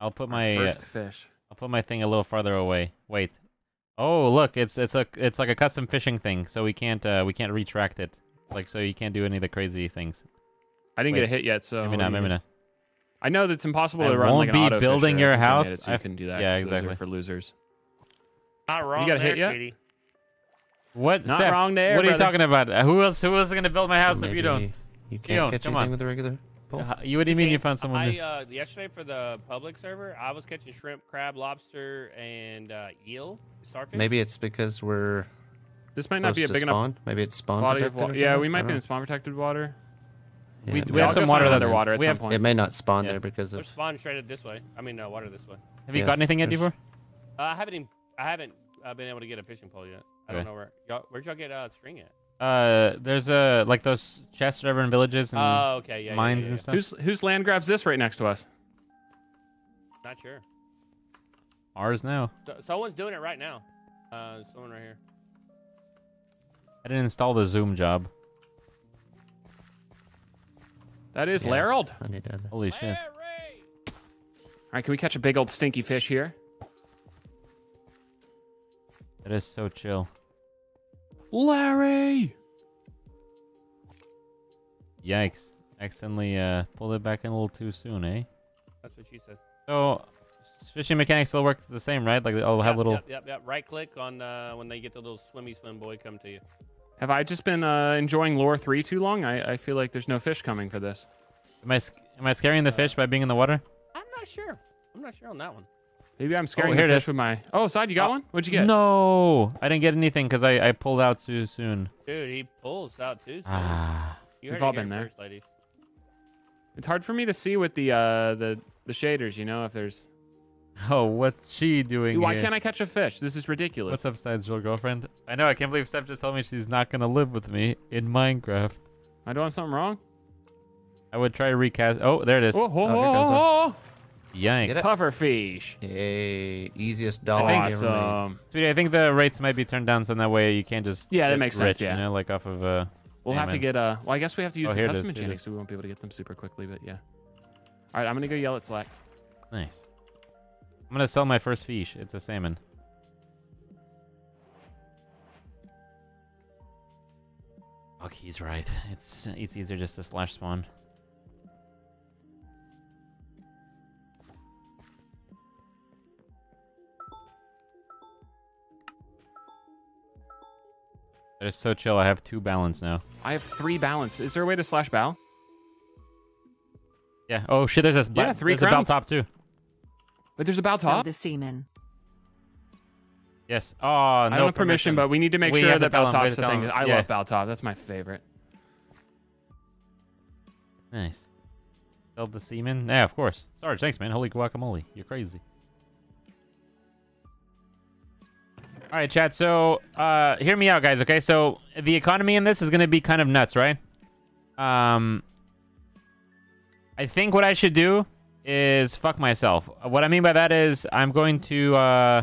I'll put my uh, first fish. I'll put my thing a little farther away. Wait. Oh, look, it's it's a it's like a custom fishing thing, so we can't uh we can't retract it. Like so you can't do any of the crazy things. I didn't Wait, get a hit yet, so maybe what not, maybe not. I know that it's impossible I to run won't like an be auto building fisher. your I think I made house. it so you I- couldn't do that. yeah, 'cause those are exactly. for losers. Not wrong You got there, hit yet? sweetie. What? Not Steph, wrong there, What are you talking about? Uh, Who else? Who else is gonna build my house if you don't? You can't Keon, catch come anything on. with a regular pole. Uh, you what do you mean you found someone? I uh, yesterday for the public server, I was catching shrimp, crab, lobster, and uh, eel, starfish. Maybe it's because we're. This might not be a to big enough spawn. Maybe it's spawn body of protected. or Yeah, we might be in know. spawn protected water. Yeah, we we have some water find that's underwater at some have, point. It may not spawn Yeah. there because They're of. spawned straight this way. I mean, uh, water this way. Have you Yeah, got anything yet, there's- D4? Uh, I haven't even, I haven't uh, been able to get a fishing pole yet. I don't know where. Y'all, where'd y'all get uh, string at? Uh, there's a like those chests or whatever in villages and Oh, okay, yeah, yeah, mines yeah, and stuff. Whose whose land grabs this right next to us? Not sure. Ours now. So, someone's doing it right now. Uh, someone right here. I didn't install the Zoom job. That is Yeah, Larold. I need to add that. Holy shit! All right, can we catch a big old stinky fish here? That is so chill. Larry. Yikes! Accidentally uh pulled it back in a little too soon, eh? That's what she said. So fishing mechanics still work the same, right? Like I'll have Yep, little. Yep, yep, yep. Right click on uh, when they get the little swimmy swim boy come to you. Have I just been uh, enjoying lore three too long? I, I feel like there's no fish coming for this. Am I am I scaring the fish by being in the water? I'm not sure. I'm not sure on that one. Maybe I'm scaring here the it fish with my. Oh, side, you got Oh, one? What'd you get? No, I didn't get anything because I I pulled out too soon. Dude, he pulls out too. soon. Ah. you We've all been there. first, ladies. It's hard for me to see with the uh the the shaders. You know, if there's. Oh, what's she doing? Why here? can't I catch a fish? This is ridiculous. What's up, Side's real girlfriend? I know. I can't believe Steph just told me she's not gonna live with me in Minecraft. Am I doing something wrong? I would try to recast. Oh, there it is. Oh, oh, here oh, oh, Yank. Get it? Puffer fish. Yay! Easiest I dollar think- you ever made. Awesome. Sweetie, I think the rates might be turned down so that way you can't just. Yeah, that get makes sense, yeah. You know, like off of uh. We'll have to get uh. Well, I guess we have to use Oh, the custom is, mechanics, so we won't be able to get them super quickly. But yeah. All right, I'm gonna go yell at Slack. Nice. I'm gonna sell my first fish. It's a salmon. Oh, he's right. It's it's easier just to slash spawn. That is so chill. I have two balance now. I have three balance. Is there a way to slash bow? Yeah. Oh shit. There's a Yeah, three There's a bell top too. But there's a bow Sell top. the semen. Yes. Oh, I no don't have permission, but we need to make We sure that tell bow him, we have top's the thing. him. I Yeah. love bow top. That's my favorite. Nice. Sell the semen. Yeah, of course. Sarge, thanks, man. Holy guacamole. You're crazy. All right, chat. So, uh, hear me out, guys. Okay, so the economy in this is gonna be kind of nuts, right? Um, I think what I should do is fuck myself. What I mean by that is I'm going to. Uh,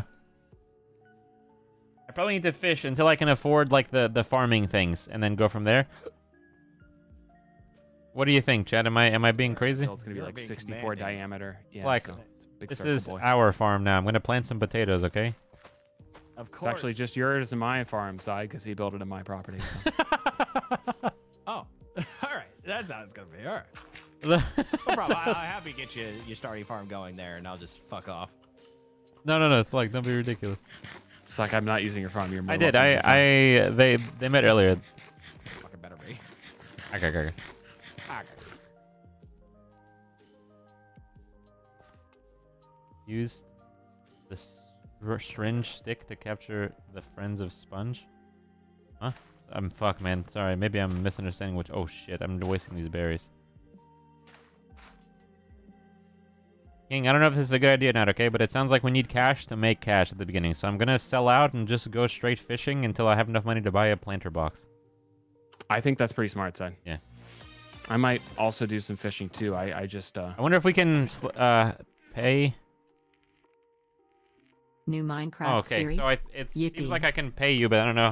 I probably need to fish until I can afford like the the farming things, and then go from there. What do you think, Chad? Am I am I being crazy? It's gonna be like 64 diameter. Yeah. like, so it's a big this is boy. our farm now. I'm gonna plant some potatoes, okay? Of course. It's actually just yours and my farm side because he built it on my property. so. Oh, all right. That's how it's gonna be. All right. No problem. I, I'm happy get you your starting farm going there, and I'll just fuck off. No, no, no. It's like don't be ridiculous. It's like I'm not using your farm. You're more I did. I, to use mine. I, they, they met earlier. Fucking better be. Okay, okay, okay. Okay. Use the s- syringe stick to capture the friends of Sponge. Huh? I'm fuck, man. Sorry. Maybe I'm misunderstanding. Which? Oh shit! I'm wasting these berries. King, I don't know if this is a good idea or not, okay? But it sounds like we need cash to make cash at the beginning. So I'm gonna sell out and just go straight fishing until I have enough money to buy a planter box. I think that's pretty smart, son. Yeah. I might also do some fishing too. I, I just uh I wonder if we can sl- uh pay. New Minecraft Oh, okay, series. so I, it Yippee. seems like I can pay you, but I don't know.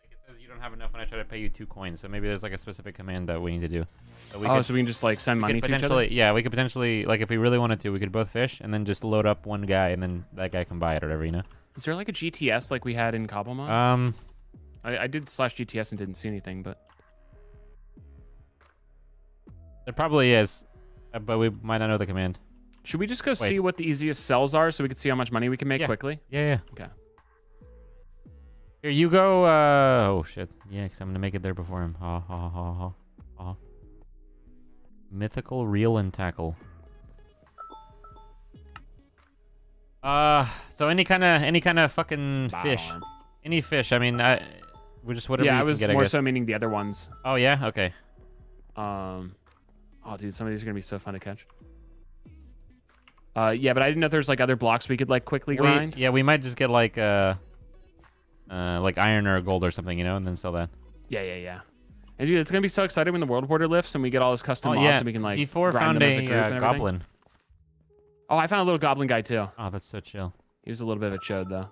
Like it says you don't have enough when I try to pay you two coins, so maybe there's like a specific command that we need to do. So Oh, so we can just, like, send money could to each other? potentially, Yeah, we could potentially like if we really wanted to, we could both fish and then just load up one guy, and then that guy can buy it or whatever, you know. Is there like a GTS like we had in Cobblemon? Um, I, I did slash GTS and didn't see anything, but there probably is, uh, but we might not know the command. should we just go Wait. see what the easiest sells are so we can see how much money we can make Yeah. quickly? Yeah, yeah. Okay. Here, you go. Uh, oh shit. Yeah, because I'm gonna make it there before him. Ha ha ha ha. Mythical reel and tackle. Uh, so any kind of any kind of fucking fish, any fish. I mean, I we just whatever. yeah, you I was get, more guess. so meaning the other ones. Oh yeah, okay. Um, oh, dude, some of these are gonna be so fun to catch. Uh, yeah, but I didn't know there's like other blocks we could like quickly We- grind. yeah, we might just get like uh, uh, like iron or gold or something, you know, and then sell that. Yeah, yeah, yeah. And dude, it's gonna be so exciting when the world border lifts and we get all this custom Oh mobs yeah, and we can like D4 found them as a, uh, goblin. Oh, I found a little goblin guy too. Oh, that's so chill. He was a little bit of a chode though.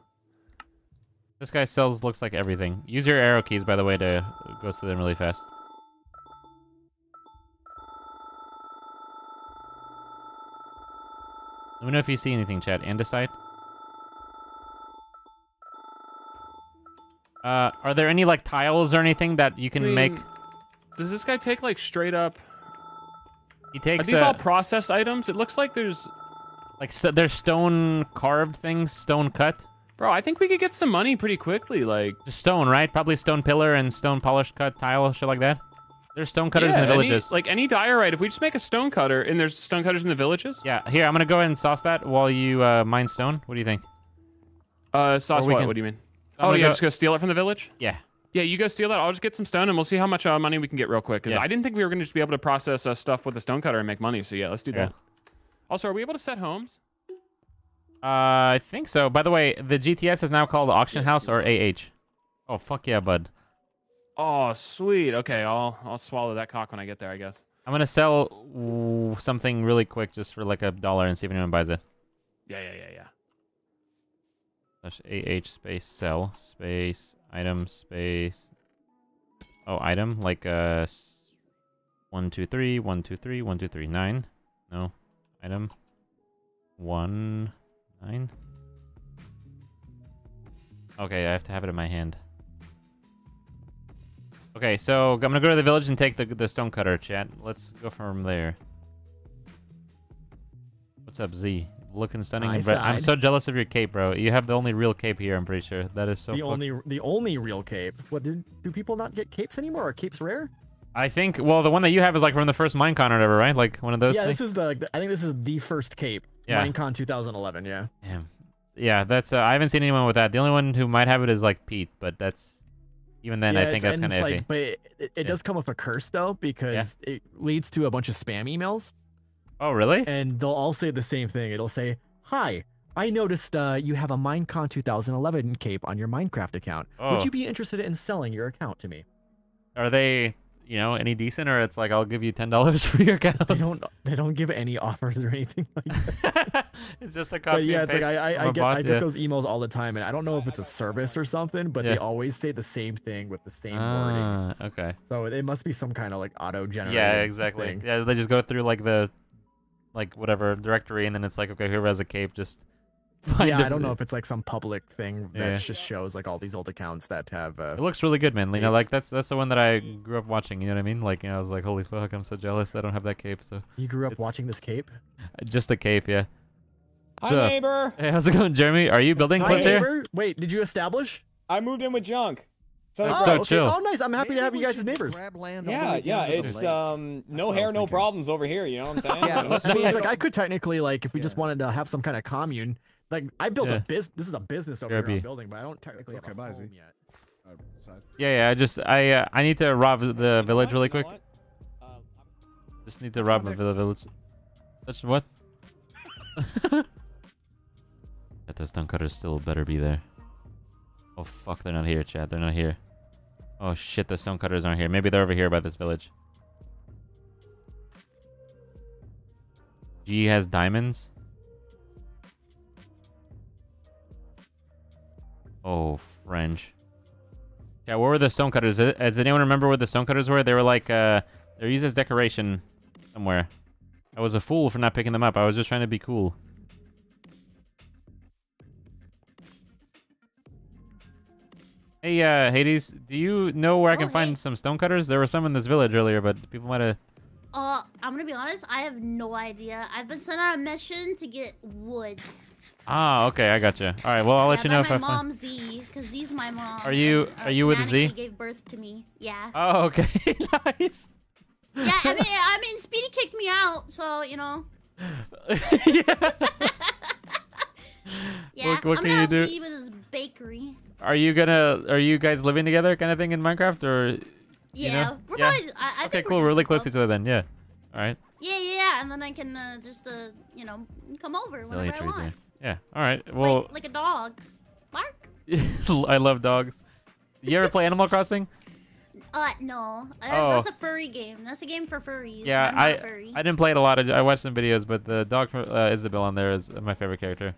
This guy sells looks like everything. Use your arrow keys, by the way, to go through them really fast. Let me know if you see anything, Chad. Andesite. Uh, are there any like tiles or anything that you can I mean, make? Does this guy take like straight up? He takes. Are these uh, all processed items? It looks like there's. like st- there's stone carved things, stone cut. Bro, I think we could get some money pretty quickly. Like Just stone, right? Probably stone pillar and stone polished cut tile, shit like that. There's stone cutters yeah, in the any- villages. like any diorite, if we just make a stone cutter and there's stone cutters in the villages. Yeah, here I'm gonna go ahead and sauce that while you uh, mine stone. What do you think? Uh, sauce what? can- What do you mean? I'm oh gonna yeah, go- just go steal it from the village. Yeah. Yeah, you go steal that. I'll just get some stone, and we'll see how much uh, money we can get real quick. Because Yeah. I didn't think we were going to just be able to process uh, stuff with a stone cutter and make money. So yeah, let's do Yeah. that. Also, are we able to set homes? Uh, I think so. By the way, the GTS is now called Auction House or AH. Oh fuck yeah, bud! Oh, sweet. Okay, I'll I'll swallow that cock when I get there. I guess. I'm gonna sell ooh, something really quick just for like a dollar and see if anyone buys it. Yeah, yeah, yeah, yeah. Slash AH space sell space item space. Oh, item like uh, one two three one two three one two three nine. No, item one nine. Okay, I have to have it in my hand. Okay, so I'm gonna go to the village and take the the stone cutter. Chat. Let's go from there. What's up, Z? Looking stunning. I and red- I'm so jealous of your cape, bro. You have the only real cape here. I'm pretty sure that is so. the fuck- only the only real cape. What do do people not get capes anymore? Are capes rare? I think. Well, the one that you have is like from the first Minecon or whatever, right? Like one of those. yeah, things? this is the. I think this is the first cape. Yeah. Minecon 2011. Yeah. Damn. Yeah, that's. Uh, I haven't seen anyone with that. The only one who might have it is like Pete, but that's. Even then, yeah, I think that's kind of it's iffy. but it, it, it does come with a curse though because it leads to a bunch of spam emails. Oh, really? And they'll all say the same thing. It'll say, "Hi, I noticed uh, you have a Minecon 2011 cape on your Minecraft account. Oh. Would you be interested in selling your account to me?" Are they, you know, any decent, or it's like I'll give you ten dollars for your account? They don't. They don't give any offers or anything like that. it's just a copy. But yeah, it's like I, I, I get I get those emails all the time, and I don't know if it's a service or something, but Yeah. they always say the same thing with the same wording. Ah, okay. So it must be some kind of like auto generated. Yeah, exactly. Yeah, they just go through like the, like whatever directory, and then it's like, okay, whoever has a cape, just. find yeah, I a- don't know if it's like some public thing that Yeah. just shows like all these old accounts that have. Uh, It looks really good, man. You know, like that's that's the one that I grew up watching. You know what I mean? Like, you know, I was like, holy fuck, I'm so jealous. I don't have that cape. So You grew up it's- watching this cape? just the cape, yeah. Hi, So- neighbor. Hey, how's it going, Jeremy? Are you building Hi, close here? Wait, did you establish? I moved in with junk. So That's did so Brett. okay. chill. Oh, nice. I'm happy to have you guys as neighbors. Yeah, yeah. It's um no hair, no problems over here. You know what I'm saying? Yeah, You know? I mean, it's like I could technically like if we just wanted to have some kind of commune. Like I built Yeah. a biz. This is a business over You're here I'm building, but I don't technically have a home yet. Yeah, yeah. I just I uh, I need to rob the village really quick. Just need to rob the village. That's what? That the stone cutters still better be there. Oh fuck, they're not here, Chad. They're not here. Oh shit, the stone cutters aren't here. Maybe they're over here by this village. G has diamonds. Oh, French. Yeah, where were the stone cutters? Uh, Does anyone remember where the stone cutters were? They were like, uh, they're used as decoration somewhere. I was a fool for not picking them up. I was just trying to be cool. Hey, uh, Hades, do you know where I can Oh, find some stone cutters? There were some in this village earlier, but people might have. Uh, I'm gonna be honest. I have no idea. I've been sent on a mission to get wood. Ah, okay, I got you. All right, well, I'll let you know if I find... my mom Z. because he's my mom. Are you- and, are you with Z? Gave birth to me. Yeah. Oh, okay. nice. yeah. I mean, I mean, Speedy kicked me out, so you know. yeah. What- what I'm can you do? Z with his bakery. Are you gonna? Are you guys living together, kind of thing, in Minecraft, or? Yeah, know? we're yeah. probably. I, I okay, think cool. We're really close to each other then. Yeah. All right. Yeah, yeah, yeah, and then I can uh, just uh, you know, come over Silly whenever I want, here. Yeah. All right. Well, like, like a dog. Mark? I love dogs. You ever play Animal Crossing? Uh, no, uh, Oh. that's a furry game. That's a game for furries. Yeah, furry. I didn't play it a lot. I I watched some videos, but the dog from uh, Isabelle on there is my favorite character.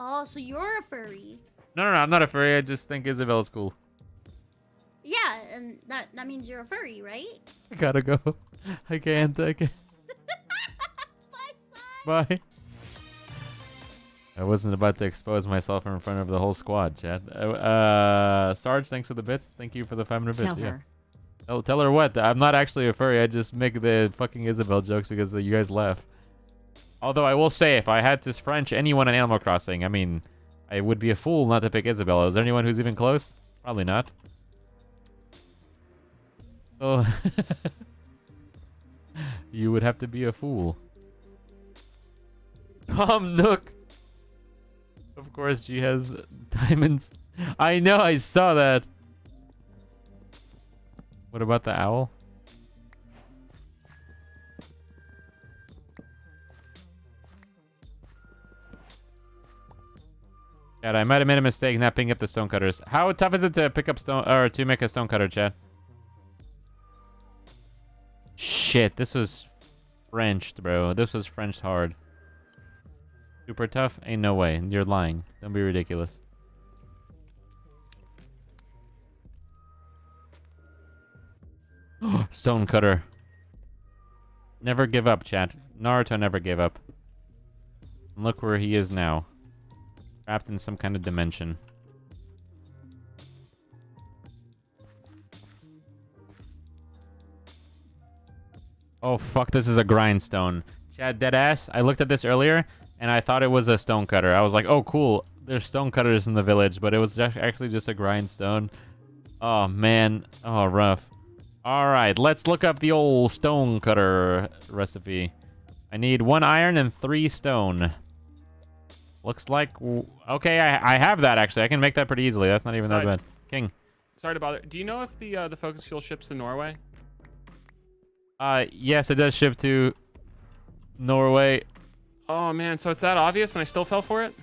Oh, so you're a furry? No, no, no. I'm not a furry. I just think Isabelle is cool. Yeah, and that that means you're a furry, right? I gotta go. I can't. I can't. Bye. I wasn't about to expose myself in front of the whole squad, Chad. Uh, uh, Sarge, thanks for the bits. Thank you for the 500 bits. Tell yeah. her. Tell, tell her what? I'm not actually a furry. I just make the fucking Isabelle jokes because you guys laugh. Although I will say, if I had to French anyone in Animal Crossing, I mean, I would be a fool not to pick Isabella. Is there anyone who's even close? Probably not. Oh. you would have to be a fool. Tom Nook. Of course, she has diamonds. I know, I saw that. What about the owl? Chad, I might have made a mistake not picking up the stonecutters. How tough is it to pick up stone or to make a stonecutter, Chad? Shit, this was Frenched, bro. This was Frenched hard. Super tough? Ain't no way. You're lying. Don't be ridiculous. Stonecutter. Never give up, chat. Naruto never gave up. Look where he is now. Trapped in some kind of dimension. Oh fuck, this is a grindstone. Chad, deadass. I looked at this earlier and I thought it was a stonecutter. I was like, oh cool, there's stonecutters in the village, but it was actually just a grindstone. Oh man, oh rough. All right, let's look up the old stonecutter recipe. I need one iron and three stone. Looks like okay. I I have that actually. I can make that pretty easily. That's not even that Side- bad. King. Sorry to bother. Do you know if the uh, the focus fuel ships to Norway? Uh, yes, it does ship to Norway. Oh man, so it's that obvious, and I still fell for it.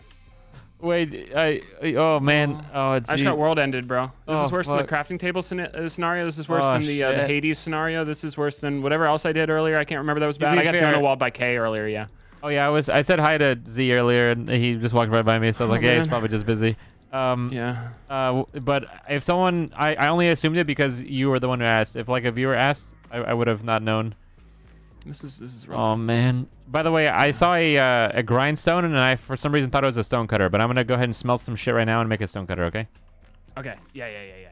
Wait, I, oh man, oh, I just got world ended, bro. This Oh, is worse fuck. than the crafting table uh, scenario. This is worse Oh, than the uh, the. Hades scenario. This is worse than whatever else I did earlier. I can't remember that was bad. I got fair- down walled by K earlier. Yeah. Oh yeah, I was. I said hi to Z earlier, and he just walked right by me. So I was Oh, like, "Hey, he's probably just busy." Um, yeah. Uh, but if someone, I, I only assumed it because you were the one who asked. If like a viewer asked, I, I would have not known. This is this is rough. Oh man. By the way, I saw a uh, a grindstone, and I for some reason thought it was a stone cutter. But I'm gonna go ahead and smelt some shit right now and make a stone cutter. Okay. Okay. Yeah, yeah, yeah, yeah.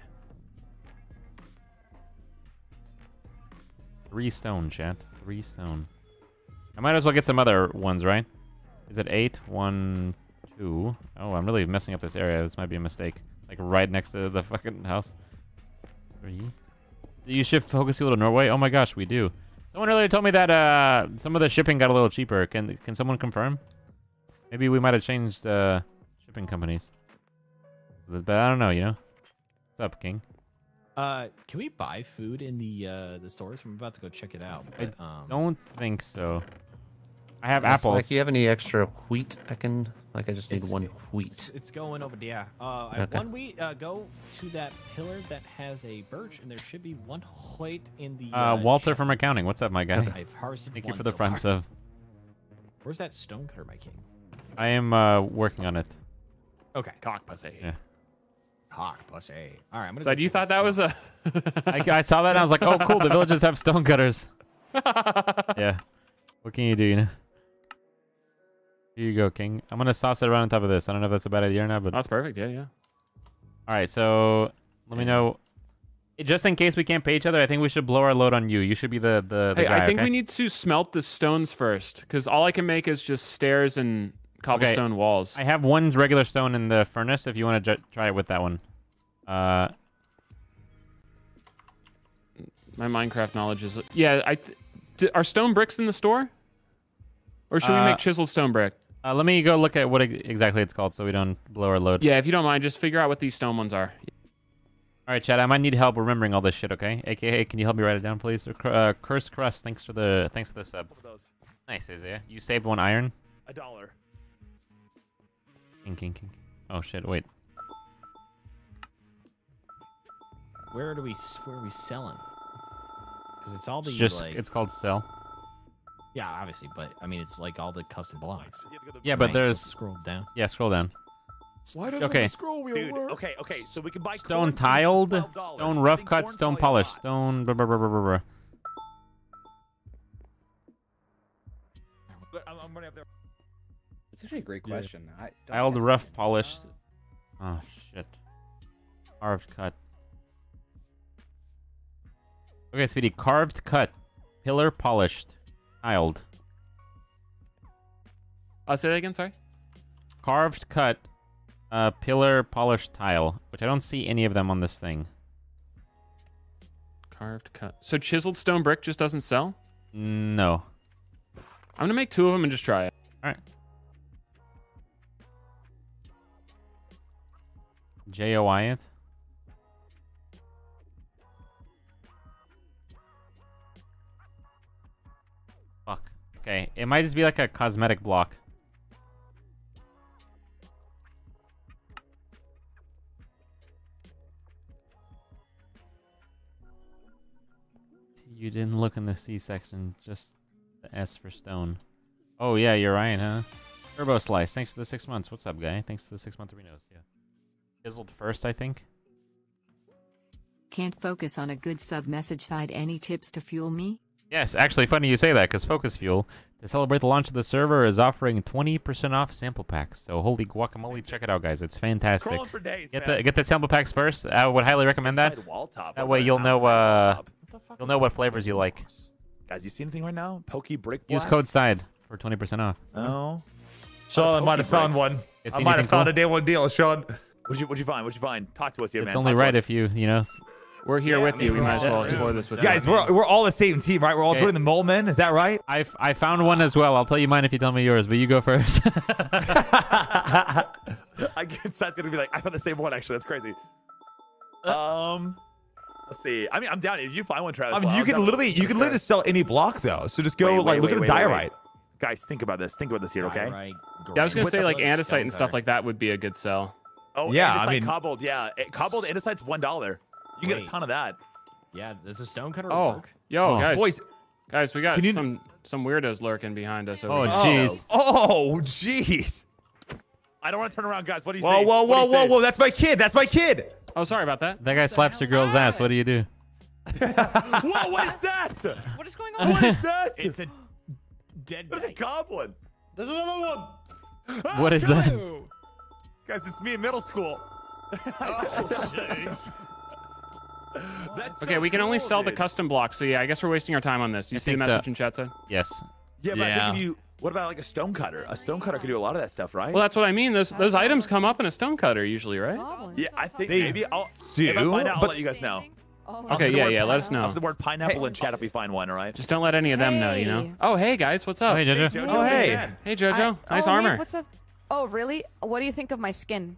Three stone, chat. Three stone. I might as well get some other ones, right? Is it eight? One, two. Oh, I'm really messing up this area. This might be a mistake. Like right next to the fucking house. Three. Do you ship focus fuel to Norway? Oh my gosh, we do. Someone earlier told me that uh, some of the shipping got a little cheaper. Can can someone confirm? Maybe we might have changed uh, shipping companies. But I don't know, you know. What's up, King? Uh, can we buy food in the uh the stores? I'm about to go check it out. I But, um, don't think so. I have Yes, apples. Like, you have any extra wheat? I can. Like, I just need It's- one wheat. it's going over. Yeah. Uh, I Okay. one wheat. Uh, go to that pillar that has a birch, and there should be one wheat in the. Uh, Uh, Walter chest. from accounting. What's up, my guy? I've harvested Thank you one for the so prime far. sub. Where's that stonecutter, my king? I am uh, working on it. Okay. Cock pussy. Yeah. Cock pussy. All right. I'm gonna. So go you thought that was a? I, I saw that and I was like, oh, cool. The villages have stone cutters. yeah. What can you do, you know? Here you go, King. I'm going to sauce it around on top of this. I don't know if that's a bad idea or not, but. That's perfect. Yeah, yeah. All right, so let me know. Just in case we can't pay each other, I think we should blow our load on you. You should be the the, the Hey, guy. I think okay? we need to smelt the stones first, because all I can make is just stairs and cobblestone walls. I have one regular stone in the furnace. If you want to try it with that one. Uh, My Minecraft knowledge is yeah. I th- are stone bricks in the store, or should we Uh, make chiseled stone brick? Uh, let me go look at what exactly it's called, so we don't blow our load. Yeah, if you don't mind, just figure out what these stone ones are. All right, Chad. I might need help remembering all this shit. Okay. AKA, can you help me write it down, please? Or, Uh, Curse Crust. Thanks for the thanks for the sub. Nice, Isaiah. You saved one iron. A dollar. King, king, king. Oh shit! Wait. Where do we? Where are we selling? Because it's all the just like. it's called sell. Yeah, obviously, but I mean, it's like all the custom blocks. Yeah, but there's scroll down. Yeah, scroll down. Why doesn't Okay. the scroll wheel work? Okay, okay, so we can buy Stone tiled, stone rough cut, stone probably polished, stone. Blah, blah, blah, blah, blah, blah. I'm, I'm running up there. It's actually a great question. I don't Tiled, think rough, polished. Oh shit. Carved cut. Okay, sweetie. Carved cut, pillar polished, tiled. I'll say that again. Sorry. Carved cut, uh, pillar polished tile, which I don't see any of them on this thing. Carved cut. So chiseled stone brick just doesn't sell. No. I'm gonna make two of them and just try it. All right. J O I it. Okay, it might just be like a cosmetic block. You didn't look in the C section, just the S for stone. Oh yeah, you're right, huh? Turbo Slice, thanks for the six months. What's up, guy? Thanks for the six month renos. Yeah. Fizzled first, I think. Can't focus on a good sub message side. Any tips to fuel me? Yes, actually, funny you say that, because Focus Fuel, to celebrate the launch of the server, is offering 20% off sample packs. So holy guacamole, check it out, guys. It's fantastic. For days, get the get the sample packs first. I would highly recommend that. Inside wall top, That way you'll know uh you'll know what flavors you like. Guys, you see anything right now? Pokey brick. Use code SIDE for 20% off. Oh. Sean, I might have found one. I might have found cool? a day one deal, Sean. What'd you What'd you find? What'd you find? Talk to us here, It's man. only Talk right if you, you know. We're here with you. We might as well explore this with you. Guys, we're we're all the same team, right? We're all Okay. joining the mole men. Is that right? I, I found one as well. I'll tell you mine if you tell me yours, but you go first. I guess that's gonna be like I found the same one. Actually, that's crazy. Um, let's see. I mean, I'm down. If you find one, Travis, I mean, I'm you can literally you can literally just sell any block though. So just go Wait, like look wait, at the wait, wait, diorite. Guys, think about this. Think about this here, okay? Yeah, I was gonna With say like flip andesite and stuff like that would be a good sell. Oh, Yeah, andesite I mean- cobbled. Yeah, cobbled andesite's one dollar. You get a ton of that. Yeah, does a stone cutter Oh, work? yo, Oh. guys, Boys, guys, we got can you- some some weirdos lurking behind us. Over Oh, jeez. Oh. oh, jeez. I don't want to turn around, guys. What do you Whoa, say? whoa, What do whoa, whoa, whoa! That's my kid. That's my kid. Oh, sorry about that. that guy slaps your girl's ass. What do you do? Whoa, what is that? What is going on? What is that? It's a dead There's a goblin. There's another one. What is that? Guys, it's me in middle school. Oh, That's Okay, so we can only cool, sell the custom blocks. So yeah, I guess we're wasting our time on this. You I see the think so. message in chat side? Yes. Yeah, but I think if you. What about like a stone cutter? A stone cutter could do a lot of that stuff, right? Well, that's what I mean. Those those items come up in a stone cutter usually, right? yeah, I think They maybe I'll. do, if I find out, I'll but- let you guys know. Oh, Okay, yeah, yeah, let us know. say the word pineapple in chat if we find one. All right. Just don't let any of them know, you know. Oh, hey guys, what's up? Oh, hey, Jojo. Jojo, Oh, hey. Hey Jojo, I- nice oh, hey, armor. what's up? Oh, really? What do you think of my skin?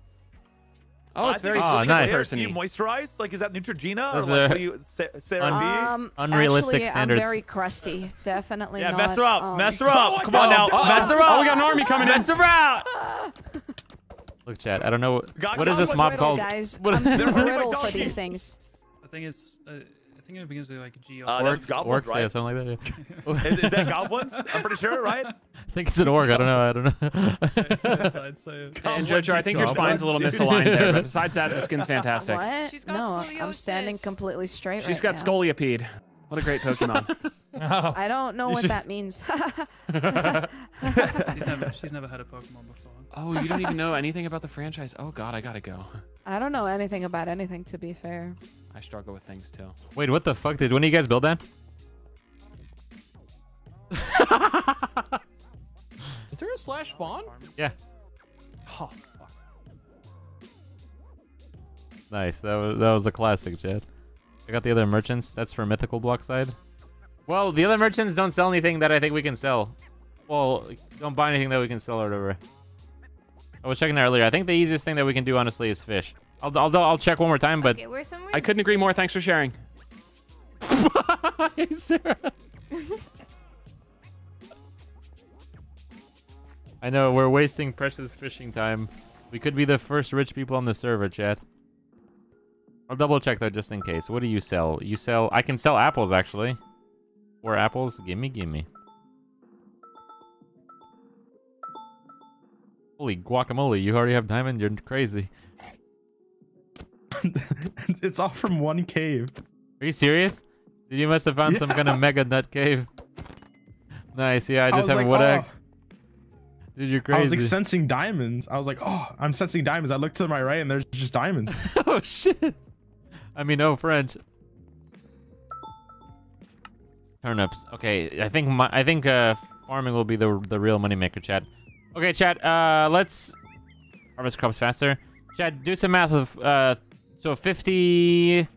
Oh, it's I very think Oh, nice. clear. Do you moisturize? Like, is that Neutrogena or like, are what do you, Sa- Sarah? Um, Unrealistic actually, standards. I'm very crusty. Definitely Yeah, not. mess her up. um, mess her up. Oh, Come on now. oh, mess her oh, we got an army coming in. Mess her out. Look, chat. I don't know. What, God, what is God, this mob brittle, called? guys. What- I'm too They're hurting my brittle for these things. I think it's. Uh, I think it begins with like G. Uh, also. that's goblins, Orcs, right? yeah, something like that. yeah. is, is that goblins? I'm pretty sure, right? I think it's an orc. I don't know. I don't know. I'd say. And Jojo, I think your spine's a little dude. misaligned there, but besides that, the skin's fantastic. What? She's got no, I'm standing completely straight She's right got now. Scolipede. What a great Pokemon. I don't know You what should- that means. She's never. She's never had a Pokemon before. oh, you don't even know anything about the franchise. Oh God, I gotta go. I don't know anything about anything, to be fair. I struggle with things too. Wait, what the fuck did? When do you guys build that? Is there a slash spawn? Yeah. Oh, Fuck. Nice. That was that was a classic, Chad. I got the other merchants. That's for mythical block side. Well, the other merchants don't sell anything that I think we can sell. Well, don't buy anything that we can sell or whatever. I was checking that earlier. I think the easiest thing that we can do, honestly, is fish. I'll I'll, I'll check one more time, but Okay, where's somewhere? I couldn't agree more. Thanks for sharing. Hey, Sarah. I know we're wasting precious fishing time. We could be the first rich people on the server, chat. I'll double check though, just in case. What do you sell? You sell. I can sell apples actually. Four apples. Gimme, gimme. Holy guacamole! You already have diamond. You're crazy. it's all from one cave. Are you serious? You must have found some kind of mega nut cave. Nice. Yeah, I just was have a like, wood oh. axe. Dude, you're crazy. I was like sensing diamonds. I was like, oh, I'm sensing diamonds. I looked to my right and there's just diamonds. oh shit. I mean, no French. Turnips. Okay, I think my, I think uh, farming will be the the real moneymaker, Chad. Okay, Chad. Uh, let's harvest crops faster. Chad, do some math of uh, so fifty.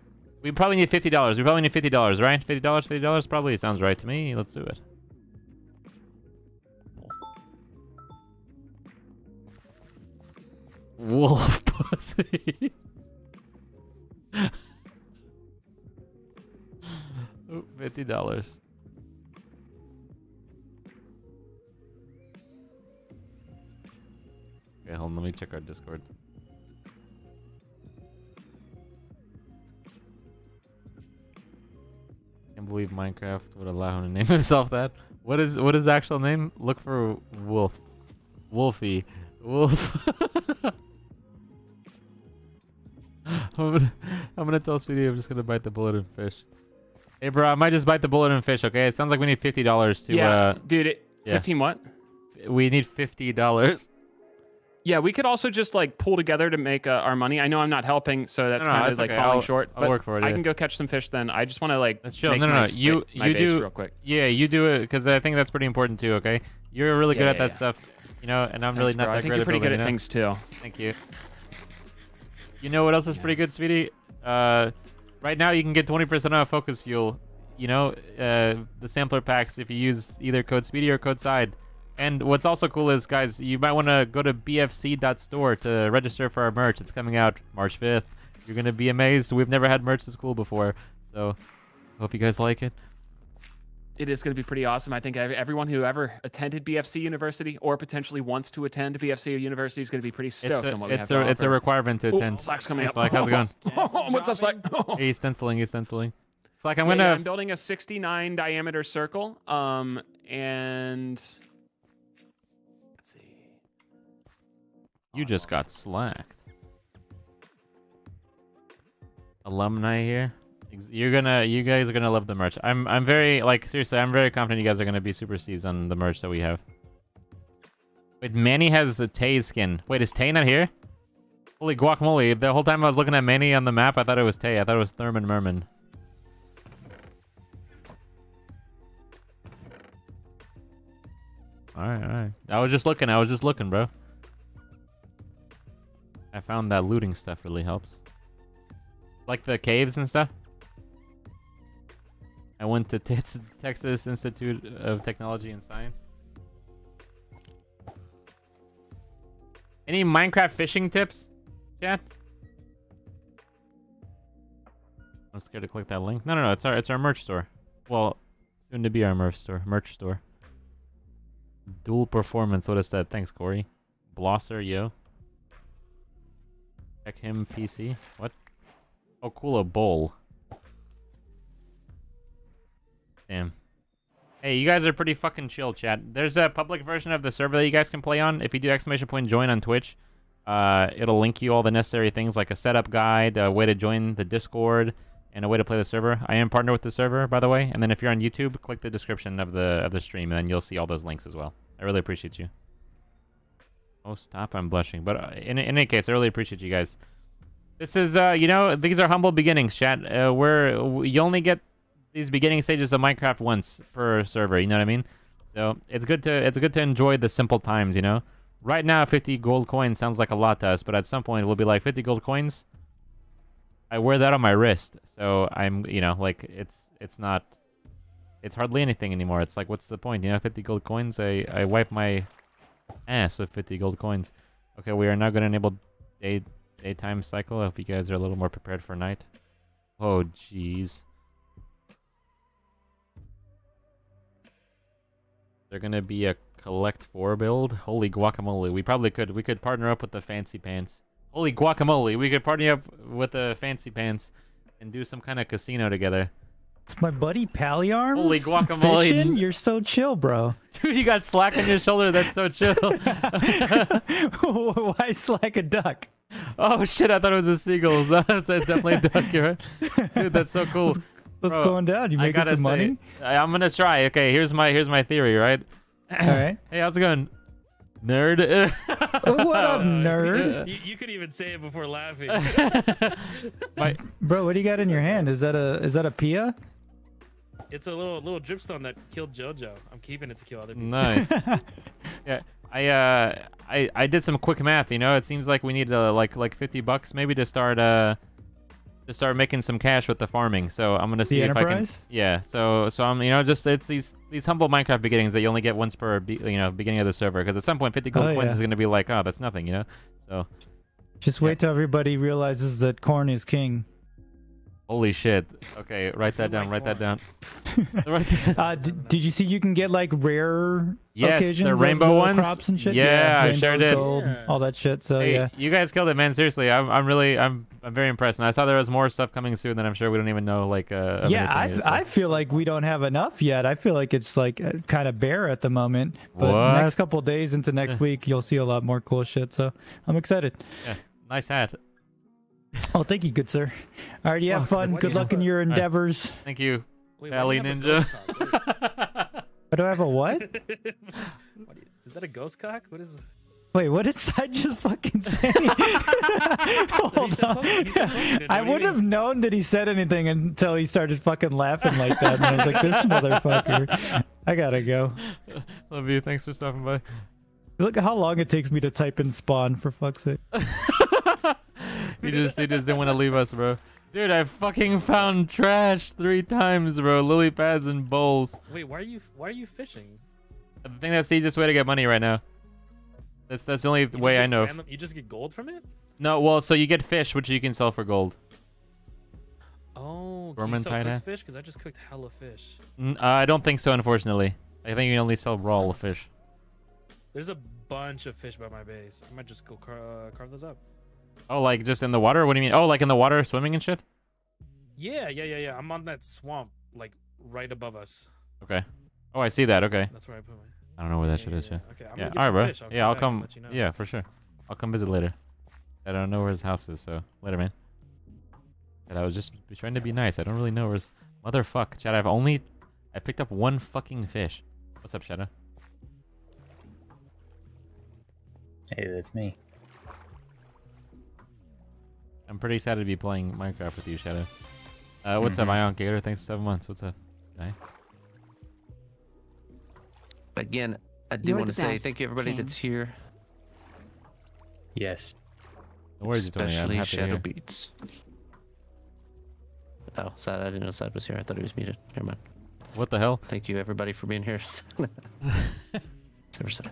We probably need fifty dollars. We probably need fifty dollars, right? Fifty dollars. Fifty dollars probably sounds right to me. Let's do it. Wolf pussy. Ooh, Fifty dollars. Okay, hold on. Let me check our Discord. Can't believe Minecraft would allow him to name himself that. What is what is the actual name? Look for Wolf. Wolfie. Wolf. I'm gonna, I'm gonna tell Speedy I'm just gonna bite the bullet and fish. Hey, bro, I might just bite the bullet and fish. Okay, it sounds like we need fifty dollars to. yeah, uh, dude. It, yeah. Fifteen what? We need fifty dollars. Yeah, we could also just like pull together to make uh, our money. I know I'm not helping, so that's No, no, kind of that's like okay. falling I'll- short. I'll but work for it, I yeah. can go catch some fish then. I just want to like Let's chill. make No, no, no. You you do real quick. Yeah, you do it because I think that's pretty important too. Okay, you're really good Yeah, at that stuff, you know, and I'm Thanks, really bro. not I that think great you're at pretty good at you know? things too. Thank you. You know what else is pretty good, sweetie? Uh, right now you can get 20% off Focus Fuel. You know, uh, the sampler packs if you use either code Speedy or code Side. And what's also cool is, guys, you might want to go to bfc.store to register for our merch. It's coming out March 5th. You're gonna be amazed. We've never had merch this cool before, so hope you guys like it. It is going to be pretty awesome. I think everyone who ever attended BFC University or potentially wants to attend BFC University is going to be pretty stoked It's a, on what we it's have a, to it's a requirement to Oh, attend. Slack's coming Hey, up. Slack, how's it going? What's up, Slack? Hey, he's stenciling. He's stenciling. Slack, I'm Yeah, gonna. yeah, I'm building a 69 diameter circle. Um, and You just got slacked. Alumni here. You're gonna, you guys are gonna love the merch. I'm, I'm very, like, seriously, I'm very confident you guys are gonna be super seized on the merch that we have. Wait, Manny has a Tay skin. Wait, is Tay not here? Holy guacamole! The whole time I was looking at Manny on the map, I thought it was Tay. I thought it was Thurman Merman. Alright, alright. I was just looking, I was just looking, bro. I found that looting stuff really helps. Like the caves and stuff. I went to Tex- Texas Institute of Technology and Science. Any Minecraft fishing tips, chat? I'm scared to click that link. No, no, no. It's our it's our merch store. Well, soon to be our merch store. Merch store. Dual performance. What is that? Thanks, Corey. Blosser, yo. Check him PC. What? Oh, cool. A bowl. Damn. Hey, you guys are pretty fucking chill, chat. There's a public version of the server that you guys can play on. If you do exclamation point join on Twitch, uh, it'll link you all the necessary things like a setup guide, a way to join the Discord, and a way to play the server. I am partnered with the server, by the way. And then if you're on YouTube, click the description of the of the stream, and then you'll see all those links as well. I really appreciate you. Oh, stop! I'm blushing. But uh, in in any case, I really appreciate you guys. This is, uh, you know, these are humble beginnings, chat. Uh, we're you only get these beginning stages of Minecraft once per server. You know what I mean? So it's good to it's good to enjoy the simple times, you know. Right now, 50 gold coins sounds like a lot to us, but at some point we'll be like 50 gold coins. I wear that on my wrist, so I'm you know like it's it's not it's hardly anything anymore. It's like what's the point? You know, 50 gold coins. I I wipe my Eh, ass with 50 gold coins. Okay, we are now going to enable day daytime cycle. I hope you guys are a little more prepared for night. Oh jeez. They're gonna be a collect four build. Holy guacamole! We probably could. We could partner up with the fancy pants. Holy guacamole! We could partner up with the fancy pants and do some kind of casino together. It's my buddy Palliarms. Holy guacamole. Fishing? You're so chill, bro. Dude, you got slack on your shoulder. That's so chill. Why slack a duck? Oh shit! I thought it was a seagull. That's, that's definitely a duck. You're right. Dude, that's so cool. What's Bro, going down? You I making some say, money? I, I'm gonna try. Okay, here's my here's my theory. Right. All right. Hey, how's it going, nerd? what up, nerd? You, you could even say it before laughing. My, Bro, what do you got in your hand? Is that a is that a pia? It's a little little dripstone that killed JoJo. I'm keeping it to kill other people. Nice. yeah, I uh, I I did some quick math. You know, it seems like we need uh, like like 50 bucks maybe to start uh to start making some cash with the farming. So I'm gonna see if I can. enterprise? Yeah. So so I'm you know just it's these these humble Minecraft beginnings that you only get once per be, you know beginning of the server because at some point 50 gold Oh, coins yeah. is gonna be like oh that's nothing you know. So Just wait till everybody realizes that corn is king. Holy shit. Okay, write that down. Write that down. uh, d- did you see you can get like rare Yes, the occasions of rainbow the ones? crops and shit? Yeah, I rainbow, sure did. Gold, all that shit. So Hey, yeah. you guys killed it, man. Seriously, I'm, I'm really, I'm, I'm very impressed. And I saw there was more stuff coming soon that I'm sure we don't even know, like, uh, Yeah, anything I, yet, I feel like we don't have enough yet. I feel like it's like kind of bare at the moment. But What? next couple days into next week, you'll see a lot more cool shit. So I'm excited. Yeah, nice hat. Oh, thank you, good sir. All right, you have Oh, fun. Good good. luck in your All right. endeavors. Thank you, Wait, Valley why do you have a Ninja. But do I have a what? What do you- Is that a ghost cock? What is? Wait, what did I just fucking say? Hold on. I wouldn't have known that he said anything until he started fucking laughing like that. And I was like, this motherfucker. I gotta go. Love you. Thanks for stopping by. Look at how long it takes me to type in spawn, for fuck's sake. He just, he just didn't want to leave us, bro. Dude, I fucking found trash three times, bro. Lily pads and bowls. Wait, why are you why are you fishing? I think that's the easiest way to get money right now. That's that's the only You way I know. random- you just get gold from it? No, well, so you get fish, which you can sell for gold. Oh, can you sell cooked fish? Because I just cooked hella fish. Uh, I don't think so, unfortunately. I think you can only sell raw fish. There's a bunch of fish by my base. I might just go car- uh, carve those up. Oh, like just in the water? What do you mean? Oh, like in the water, swimming and shit? Yeah, yeah, yeah, yeah. I'm on that swamp, like right above us. Okay. Oh, I see that. Okay. That's where I put my. I don't know where that Yeah, shit yeah, is. yeah. Yeah. Okay, I'm yeah. get All right, some bro. fish. I'll yeah, come I'll come. let you know. Yeah, for sure. I'll come visit later. I don't know where his house is, so later, man. And I was just trying to be nice. I don't really know where his motherfuck. Chad, I've only I picked up one fucking fish. What's up, Shadow? Hey, that's me. I'm pretty excited to be playing Minecraft with you, Shadow. Uh, what's up, Mhm. Ion Gator? Thanks for seven months. What's up, guy? Again, I do You're want to say thank you everybody Shane. that's here. Yes. No worries, Especially happy Shadow. Beats. Oh, Sad. I didn't know Sad was here. I thought he was muted. Never mind. What the hell? Thank you everybody for being here. Super sad.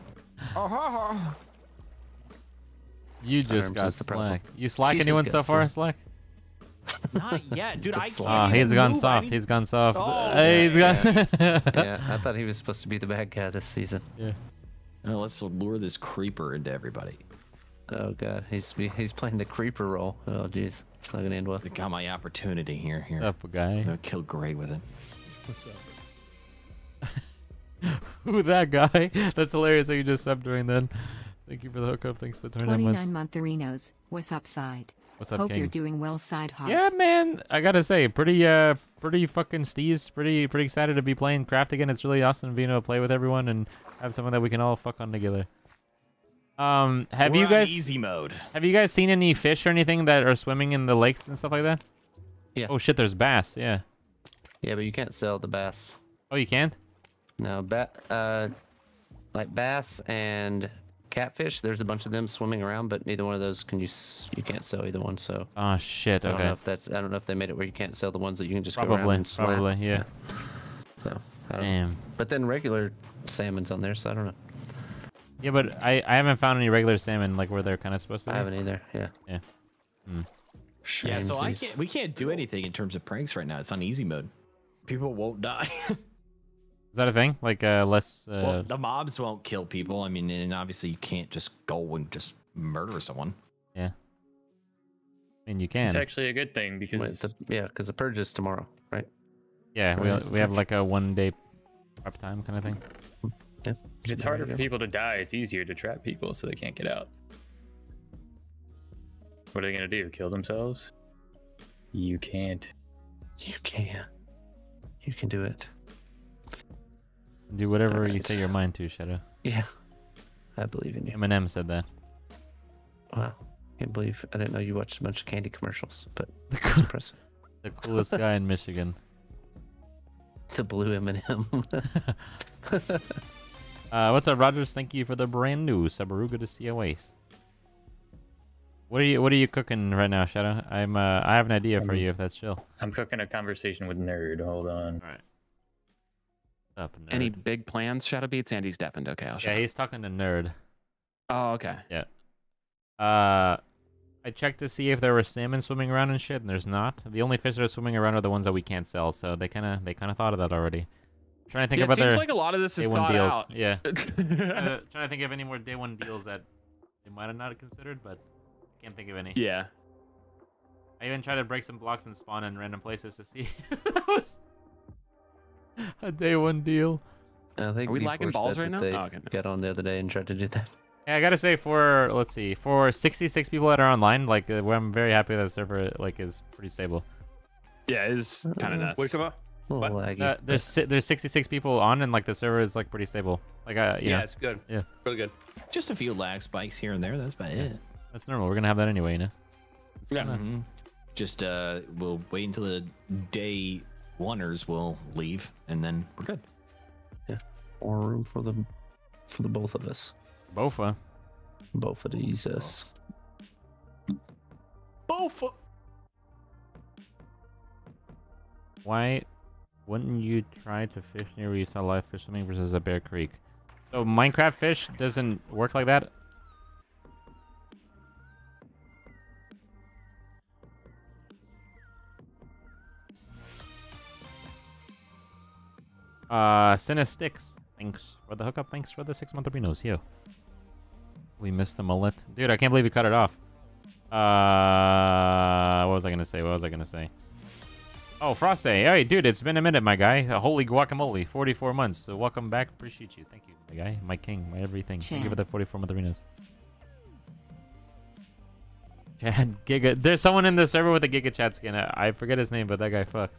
You just Arms got is the slack. You slack She anyone so far, slack. slack? Not yet, dude. I can't. Even he's gone move. I soft. He's gone soft. Oh, hey, he's gone. yeah. yeah, I thought he was supposed to be the bad guy this season. Yeah. Now let's lure this creeper into everybody. Oh god, he's he's playing the creeper role. Oh jeez, it's not gonna end well. I got my opportunity here. Here. Up, a guy. I'll kill Gray with it. What's up? Who that guy? That's hilarious. That you just subbed during then. Thank you for the hookup. Thanks for the 29 months. 29 montherinos. What's up, side? What's up, Hope King? you're doing well, side heart. Yeah, man. I gotta say, pretty, uh, pretty fucking steez. Pretty, pretty excited to be playing craft again. It's really awesome being able to play with everyone and have someone that we can all fuck on together. Um, have We're you guys easy mode? Have you guys seen any fish or anything that are swimming in the lakes and stuff like that? Yeah. Oh shit, there's bass. Yeah. Yeah, but you can't sell the bass. Oh, you can't? No, ba- uh, like bass and catfish. There's a bunch of them swimming around, but neither one of those can you you can't sell either one. So Oh shit. I don't know if that's I don't know if they made it where you can't sell the ones that you can just go around Probably. and slap. Probably. Yeah. So I don't Damn. But then regular salmon's on there, so I don't know. Yeah, but I I haven't found any regular salmon like where they're kind of supposed to. be. I be. haven't either. Yeah. Yeah. Hmm. Yeah, so I can't, we can't do anything in terms of pranks right now. It's on easy mode. People won't die. Is that a thing? Like uh, less. Uh, well, the mobs won't kill people. I mean, and obviously you can't just go and just murder someone. yeah. I mean, you can. It's actually a good thing because Wait, the, yeah, because the purge is tomorrow, right? yeah, we we have like a one day prep time kind of thing. Yeah. if it's harder for people to die, it's easier to trap people so they can't get out. What are they gonna do? Kill themselves? You can't. You can. You can do it. Do whatever you Alright. say your mind to, Shadow. Yeah. I believe in you. Eminem said that. Wow. Can't believe I didn't know you watched a bunch of candy commercials, but that's impressive. The coolest guy in Michigan. The blue M&M. Uh, what's up, Rogers? Thank you for the brand new Subaru. To see you, Waste. What are you What are you cooking right now, Shadow? I'm. Uh, I have an idea for Um, you if that's chill. I'm cooking a conversation with nerd. Hold on. All right. Up, nerd. Any big plans? Shadow Beats. Andy's deafened. Okay, I'll shut Yeah, up. he's talking to nerd. Oh, okay. Yeah. Uh, I checked to see if there were salmon swimming around and shit, and there's not. The only fish that are swimming around are the ones that we can't sell. So they kind of they kind of thought of that already. trying to think Yeah, it seems their like a lot of this is day one thought deals. out. Yeah. uh, trying to think of any more day one deals that they might have not considered, but I can't think of any. Yeah. I even tried to break some blocks and spawn in random places to see was a day one deal. I think Are we V4 lagging balls right now? They Oh, okay. got on the other day and tried to do that. Yeah, I gotta say for let's see for 66 people that are online, like uh, I'm very happy that the server like is pretty stable. Yeah, it's kind of nuts. Wait, come on. A little laggy. Uh, there's si- there's 66 people on and like the server is like pretty stable. Like uh, Yeah, know, it's good. Yeah, Really good. Just a few lag spikes here and there. That's about it. that's normal. We're gonna have that anyway, you know. It's Yeah. gonna- Mhm. Just uh, we'll wait until the day oneers will leave, and then we're good. Yeah, more room for the for the both of us. Bofa. Both of these us. Both. Why wouldn't you try to fish near where you saw live fish swimming versus a Bear Creek? So Minecraft fish doesn't work like that. Uh, Cinestix, thanks for the hookup. Thanks for the six month arenos. Yo, we missed the mullet, dude. I can't believe you cut it off. Uh, what was I gonna say? What was I gonna say? Oh, Frosty. Hey, dude, it's been a minute, my guy. Uh, holy guacamole, 44 months. So welcome back. Appreciate you. Thank you, my guy, my king, my everything. Thank you for the 44 month arenas. Chad Giga. There's someone in the server with a Giga Chad skin. I, I forget his name, but that guy fucks.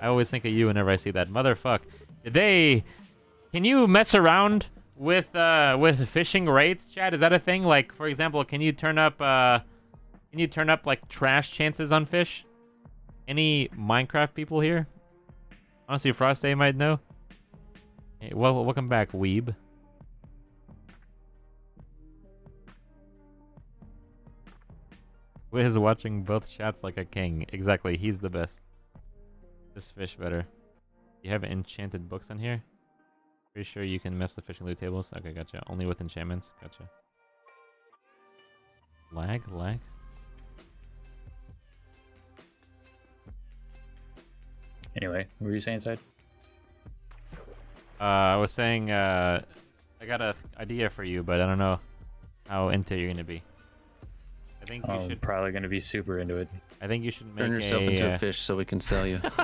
I always think of you whenever I see that. Motherfuck. They? Can you mess around with uh with fishing rates, Chad? Is that a thing? Like, for example, can you turn up uh, can you turn up like trash chances on fish? Any Minecraft people here? Honestly, Frost Day might know. Hey, well, welcome back, Weeb. Wiz watching both shots like a king. Exactly, he's the best. This fish better. You have enchanted books on here? Pretty sure you can mess with fishing loot tables? Okay, gotcha. Only with enchantments? Gotcha. Lag? Lag? Anyway, what were you saying, side? Uh, I was saying, uh, I got an idea for you, but I don't know how into you're gonna be. I think you I'm should. probably gonna be super into it. I think you should make Turn yourself a, into uh, a fish so we can sell you.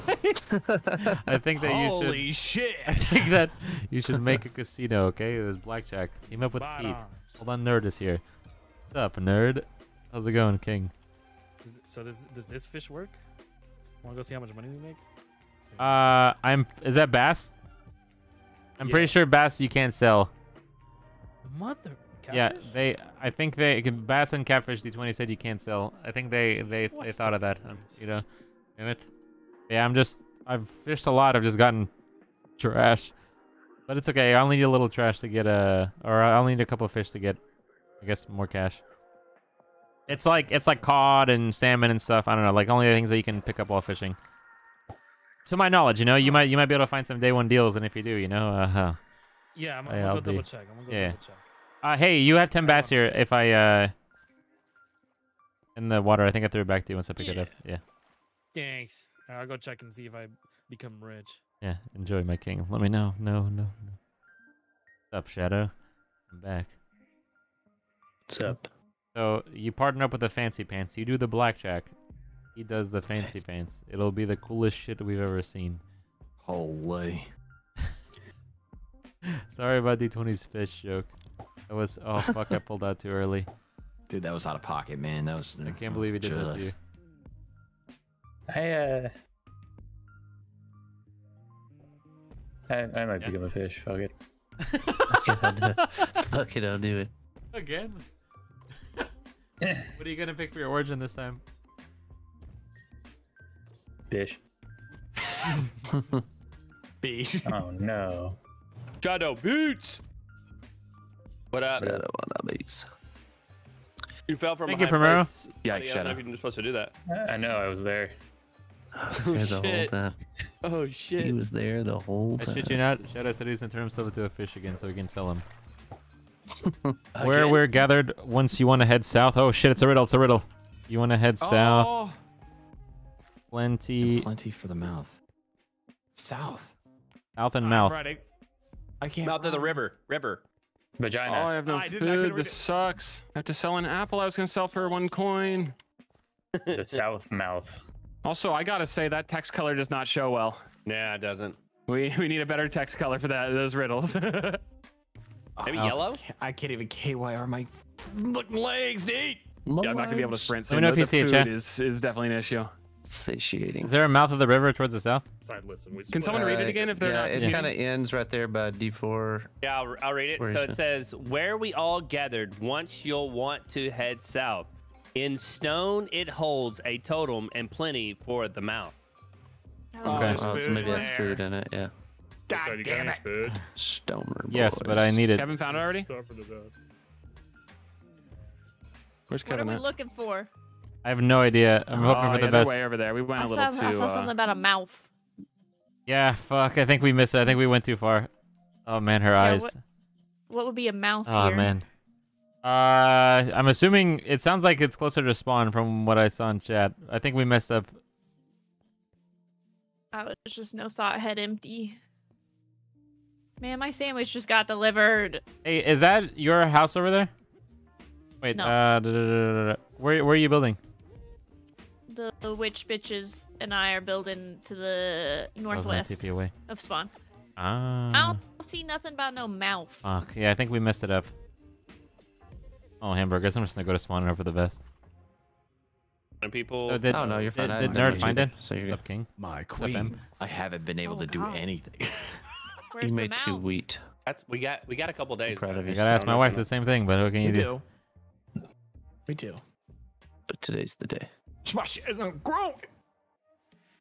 I think that you should. Holy shit! I think that you should make a casino. Okay, there's blackjack. Team up with Right Pete. on. Hold on, nerd is here. What's up, nerd? How's it going, King? Does, so does does this fish work? Want to go see how much money we make? Uh, I'm. Is that bass? I'm pretty sure bass you can't sell. Mother. Yeah, they. I think they bass and catfish. D20 said you can't sell. I think they they they thought of that. um, you know, damn it. Yeah, I'm just. I've fished a lot. I've just gotten trash. But it's okay. I'll need a little trash to get a, or I'll need a couple of fish to get, I guess, more cash. It's like it's like cod and salmon and stuff. I don't know, like only the things that you can pick up while fishing. To my knowledge, you know, you might you might be able to find some day one deals, and if you do, you know, uh, huh. Yeah, I'm, I'm gonna go double check. I'm gonna go yeah. double check. Uh, hey, you have ten bass here. If I uh, in the water, I think I threw it back to you once I pick it up. Yeah, Thanks. I'll go check and see if I become rich. yeah. Enjoy, my king. Let me know. No, no, no. What's up, Shadow? I'm back. What's up? So you partner up with the fancy pants. You do the blackjack. He does the fancy pants. It'll be the coolest shit we've ever seen. Holy. Sorry about D20's fish joke. That was oh fuck! I pulled out too early. Dude, that was out of pocket, man. That was. I can't believe he did that to you. I uh. I, I might become a fish. Fuck it. Fuck it, I'll do it. Fuck it, I'll do it. Again. what are you gonna pick for your origin this time? Fish. Fish. Oh no. Shadow Boots. What up? Shadow on the beats. You fell from Thank a you, high Primero. place. Yeah, buddy. I don't Shadow. know if you're supposed to do that. I know. I was there. I was there the oh, whole shit. time. Oh shit. He was there the whole I time. shit you not. Shadow said he's gonna turn himself into a fish again so we can sell him. Where Again? we're gathered once you want to head south. Oh shit, it's a riddle, it's a riddle. You want to head oh. south. Oh, Plenty Plenty for the mouth. South. south and mouth. ready. I can't. Mouth of the river. River. Oh, I have no I didn't- I couldn't food. read This sucks. I have to sell an apple I was gonna sell for one coin. the south mouth. Also, I gotta say that text color does not show well. Nah, it doesn't. We we need a better text color for that those riddles. Maybe Oh. yellow. I can't even KYR my Look, legs, Nate. Yeah, I'm not gonna be able to sprint Let soon. me know if you see it, chat. is is definitely an issue. Satiating. Is there a mouth of the river towards the south? Side listen. We Can someone read it Uh, again if they're yeah, not it kind of ends right there by D4. Yeah, I'll, I'll read it. Where so it it? says, "Where we all gathered, once you'll want to head south. In stone, it holds a totem and plenty for the mouth." Okay. Oh, so maybe that's food in it. Yeah. God damn it. Food. Stoner. Yes, but I boys. need it. Kevin found it already. Stuff for the bed. Where's What are Kevin we at? looking for? I have no idea. I'm hoping oh, for the yeah, best. way over there. We went I a little saw, too. I saw uh, something about a mouth. Yeah, fuck. I think we missed it. I think we went too far. Oh man, her Yeah, eyes. what- What would be a mouth Oh here? man. Uh, I'm assuming it sounds like it's closer to spawn from what I saw in chat. I think we messed up. I was just no thought head empty. Man, my sandwich just got delivered. Hey, is that your house over there? Wait, No. uh, da, da, da, where where are you building? The, the witch bitches and I are building to the I was gonna northwest away. of spawn. I Ah. don't see nothing about no mouth. Fuck. Yeah, I think we messed it up. Oh, hamburgers. I'm just gonna go to spawn and hope for the best. And people. So did, Oh, no, you're fine. Did, I did Nerd know find it? so you're What's up, King? My What's up, Em? I haven't been able Oh, to do God. anything. Where's You the made two wheat. That's, we got we got a couple days. proud of guys. I gotta ask my wife the same thing, but what can you do? do. We do. But today's the day. My shit isn't growing.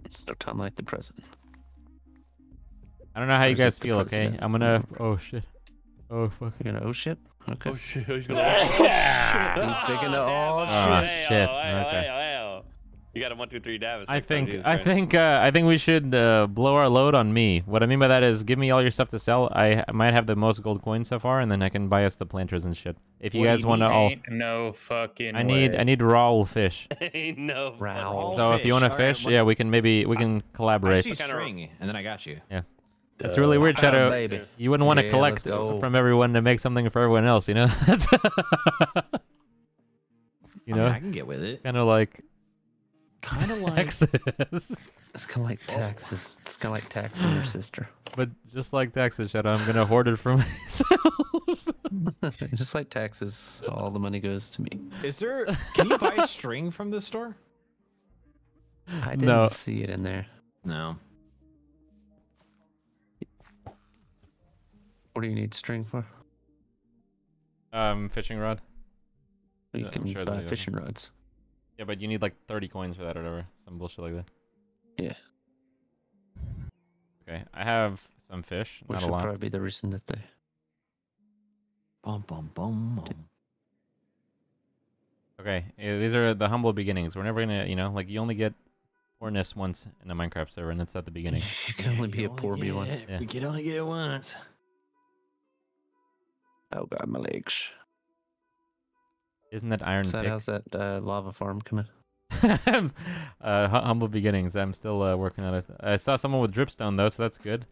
It's no time like the present. I don't know how you guys feel. Okay. I'm gonna. Oh shit. Oh fuck. You're gonna oh shit? Okay. Oh shit! He's gonna- oh, You thinking of oh Oh, shit? shit. Hey, Okay. Hey, hey, You got a one, two, three Davis. I think I think uh, I think we should uh, blow our load on me. What I mean by that is, give me all your stuff to sell. I, I might have the most gold coins so far, and then I can buy us the planters and shit. If you What guys want to need? all, no fucking. I need way. I need raw fish. Ain't no. Raoul. So if you want to fish, alright, fish, what- yeah, we can maybe we can I collaborate. see string, and then I got you. Yeah. That's really weird, Shadow. baby. You wouldn't want to Yeah, collect from everyone to make something for everyone else, you know? you I, know, mean, I can get with it. kind of like Kind of like. Texas, It's kind of like Texas. It's kind of like taxing your sister. but just like Texas, Shadow, I'm gonna hoard it for myself. Just like Texas, all the money goes to me. Is there? Can you buy string from the store? I didn't No. see it in there. No. What do you need string for? um, fishing rod. You I'm can sure buy fishing rods. Yeah, but you need like 30 coins for that or whatever. Some bullshit like that. Yeah. Okay, I have some fish. Which not a would lot. probably be the reason that they. Bum bum bum. bum. Okay, these are the humble beginnings. We're never gonna, you know, like you only get poorness once in a Minecraft server, and it's at the beginning. You can only be a poor bee once. Yeah. We can only get it once. Oh god, my legs. Isn't that iron pick? how's that uh, lava farm coming? uh, humble beginnings. I'm still uh, working on it. I saw someone with dripstone though, so that's good.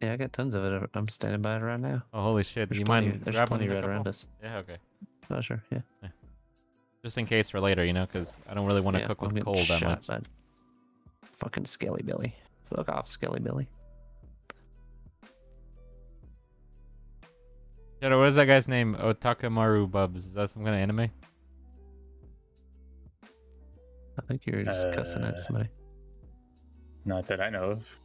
Yeah, I got tons of it. I'm standing by it right now. Oh, holy shit! There's you plenty- mind there's grabbing plenty right around us. Yeah, okay. Oh sure, yeah. Just in case for later, you know, because I don't really want to Yeah, cook with coal that much. Fucking Skelly Billy. Fuck off, Skelly Billy. Shadow, what is that guy's name? Otakamaru Bubs. Is that some kind of anime? I think you're just cussing Uh, at somebody. Not that I know of.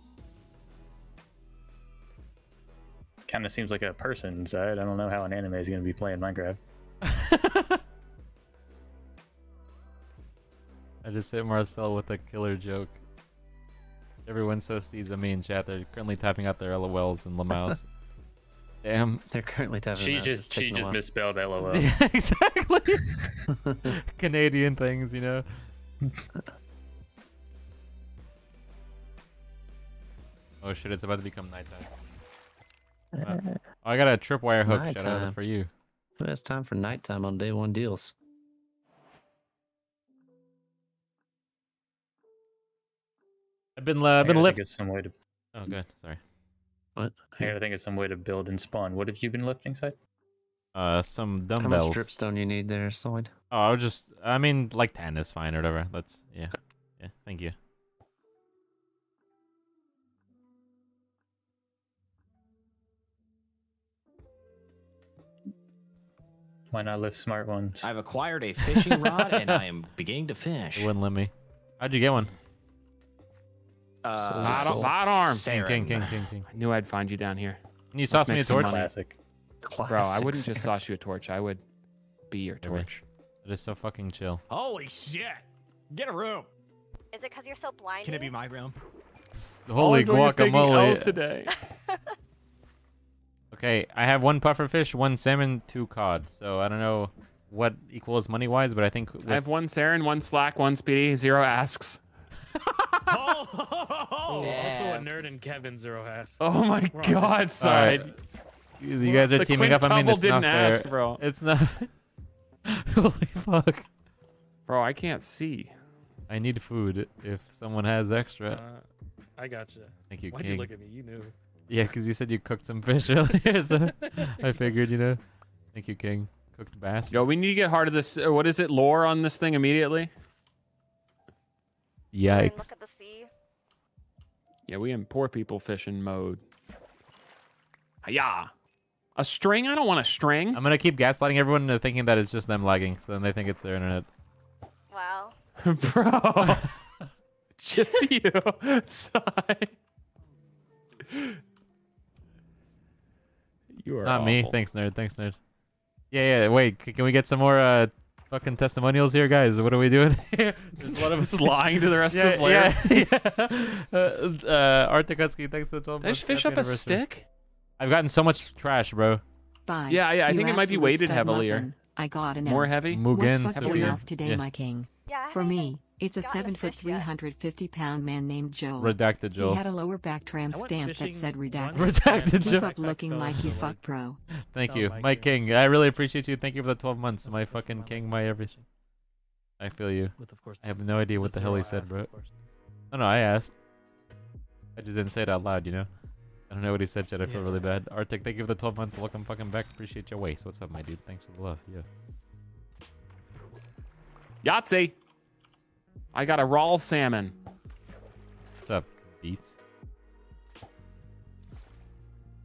Kind of seems like a person side. I don't know how an anime is going to be playing Minecraft. I just hit Marcel with a killer joke. Everyone so sees me in chat. They're currently typing out their LOLs and Lamaus. Damn. They're currently typing She out, just she just misspelled LOL. Yeah, exactly. Canadian things, you know. oh shit! It's about to become nighttime. Uh, oh, I got a tripwire hook. Shout out Nighttime. for you. Well, it's time for nighttime on day one deals. I've been uh, I've been I gotta lift. think of some way to. Oh, good. Sorry. What? I gotta think of some way to build and spawn. What have you been lifting, side? Uh, some dumbbells. How much dumbbells. dripstone you need there, Sloyd? Oh, I was just. I mean, like ten is fine or whatever. That's yeah. Yeah. Thank you. Why not lift smart ones? I've acquired a fishing rod and I am beginning to fish. It wouldn't let me. How'd you get one? Uh, Bot, bot arm. King, king, king, king, king. I knew I'd find you down here. Can you Let's sauce me a torch? money. Classic. Bro, I wouldn't just sauce you a torch. I would be your torch. It is so fucking chill. Holy shit! Get a room. Is it because you're so blind? Can it be my room? Holy I'm is guacamole. today. Okay, I have one puffer fish, one salmon, two cod. So I don't know what equals money wise, but I think with, I have one Saren, one Slack, one Speedy, zero asks. Oh, also a nerd and Kevin zero ass. Oh my We're god, side. you you guys are The teaming up. I mean, it's not didn't fair. ask, bro. It's not. Holy fuck! Bro, I can't see. I need food. If someone has extra, Uh, I got you. Thank you, King. Why'd King. you look at me? You knew. yeah, because you said you cooked some fish earlier, so I figured, you know. Thank you, King. Cooked bass. Yo, we need to get hard of this. Uh, what is it? Lore on this thing immediately. Yikes! Look at the sea. Yeah, we in poor people fishing mode. Yeah. A string? I don't want a string. I'm gonna keep gaslighting everyone into thinking that it's just them lagging, so then they think it's their internet. Wow. Bro. Just you. Sigh. You are Not me. Thanks, nerd. Thanks, nerd. Yeah, yeah. Wait, can we get some more uh fucking testimonials here, guys? What are we doing here? There's a lot of us lying to the rest yeah, of the player. Yeah, yeah. Uh, uh, Arctic Husky, thanks for the 12 Did I just fish up a stick? I've gotten so much trash, bro. Five. Yeah, yeah, I You think it might be absolute weighted stud heavilier. muffin. I got an More L. heavy? What's Mugen fucked your mouth today, Yeah. my king? Yeah, For me, it's a gotten to seven foot fish three yet. hundred fifty pound man named Joel. Redacted Joel. He had a lower back tram stamp that said redacted. once Redacted and Joel. Keep up looking fell like you the fuck pro. Thank Oh, you, Mike, Mike yeah. King. I really appreciate you. Thank you for the 12 months, my That's- that's fucking my king, my everything. I feel you. With of course. I have no idea what the hell he said, ass, bro. of course. Oh no, I asked. I just didn't say it out loud, you know. I don't know what he said, yet. I feel Yeah. really bad. Arctic, thank you for the 12 months. Welcome fucking back. Appreciate your waist. What's up, my dude? Thanks for the love. Yeah. Yahtzee. I got a raw salmon. What's up, Beats?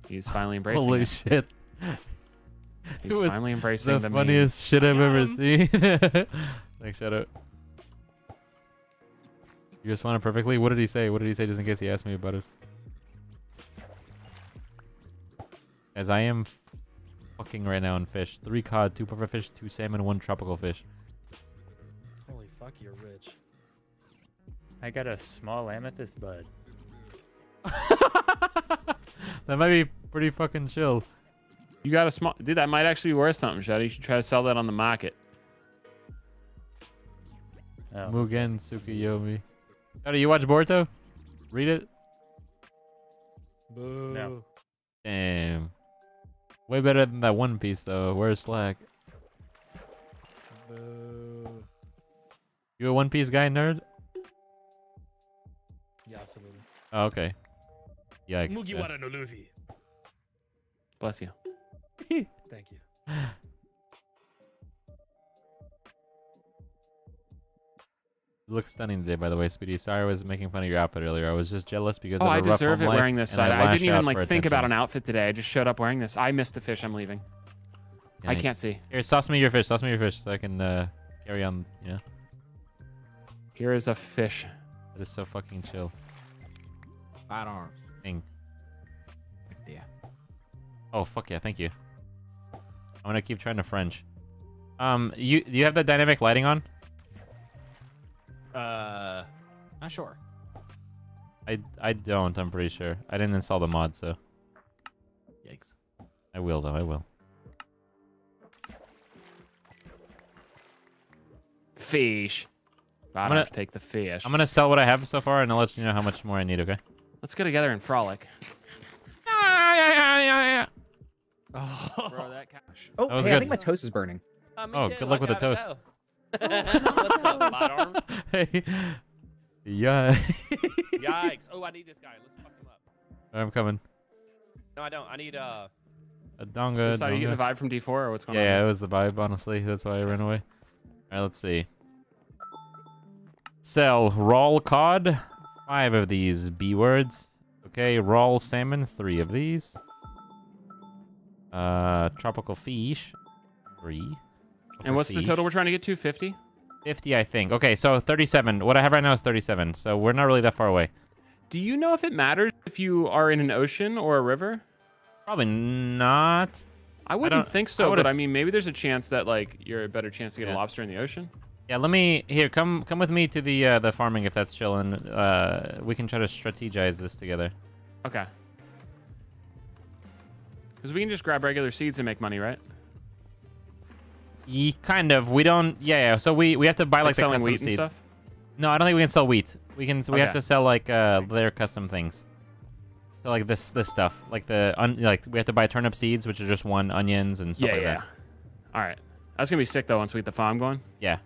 He's finally embracing Holy it. shit. He's It was finally embracing the the, funniest shit I've ever seen. Thanks, shout out. You responded perfectly. What did he say? What did he say? Just in case he asked me about it. As I am fucking right now in fish. Three cod, two puffer fish, two salmon, one tropical fish. Holy fuck, you're rich. I got a small amethyst bud. that might be pretty fucking chill. You got a small dude. That might actually be worth something, Shadow. You should try to sell that on the market. Oh. Mugen Tsukuyomi. Shadow, you watch Boruto? Read it. Boo. No. Damn. Way better than that One Piece though. Where's Slack? Boo. You a One Piece guy, nerd? Yeah, absolutely. Oh, okay. Yikes. yeah. Mugiwara no Luffy. Bless you. Thank you. You look stunning today, by the way, Speedy. Sorry I was making fun of your outfit earlier. I was just jealous because Oh, of a I rough deserve home it wearing this. and I, I didn't even like for think about an outfit today. I just showed up wearing this. I missed the fish. I'm leaving. I can't see. Here, toss me your fish. Toss me your fish so I can uh, carry on. You know. Here is a fish. That is so fucking chill. Fat arms. Thing. Yeah. Oh fuck yeah! Thank you. I'm gonna keep trying to French. Um, you do you have the dynamic lighting on? Uh, not sure. I I don't. I'm pretty sure. I didn't install the mod, so Yikes. I will though. I will. Fish. I'm gonna- take the fish. I'm gonna sell what I have so far, and I'll let you know how much more I need. Okay. Let's get together and frolic. yeah, yeah, yeah, yeah. Bro, that cash. Oh, That hey, I think my toast is burning. Oh, good luck with the toast. What's up, hey. Yeah. Yikes! Oh, I need this guy. Let's fuck him up. I'm coming. No, I don't. I need uh. A donga. So are you donga. getting the vibe from D4 or what's going Yeah, on? yeah, it was the vibe, honestly. That's why I ran away. Alright, let's see. Sell raw cod, five of these B words. Okay, raw salmon, three of these. Uh, tropical fish, three. And what's the total we're trying to get to? 50? 50, I think. Okay, so 37. What I have right now is 37, so we're not really that far away. Do you know if it matters if you are in an ocean or a river? Probably not. I wouldn't don't- think I so, but I mean, maybe there's a chance that like you're a better chance to get Yeah. a lobster in the ocean. Yeah, let me here. Come, come with me to the uh, the farming if that's chilling. Uh, we can try to strategize this together. Okay. Because we can just grab regular seeds and make money, right? Ye kind of. We don't. Yeah, yeah. So we we have to buy Like like, selling wheat and seeds. stuff? No, I don't think we can sell wheat. We can. We have to sell like uh their custom things. So like this this stuff, like the un, like we have to buy turnip seeds, which are just one onions and stuff Yeah, like yeah. that. All right. That's gonna be sick though once we get the farm going. Yeah.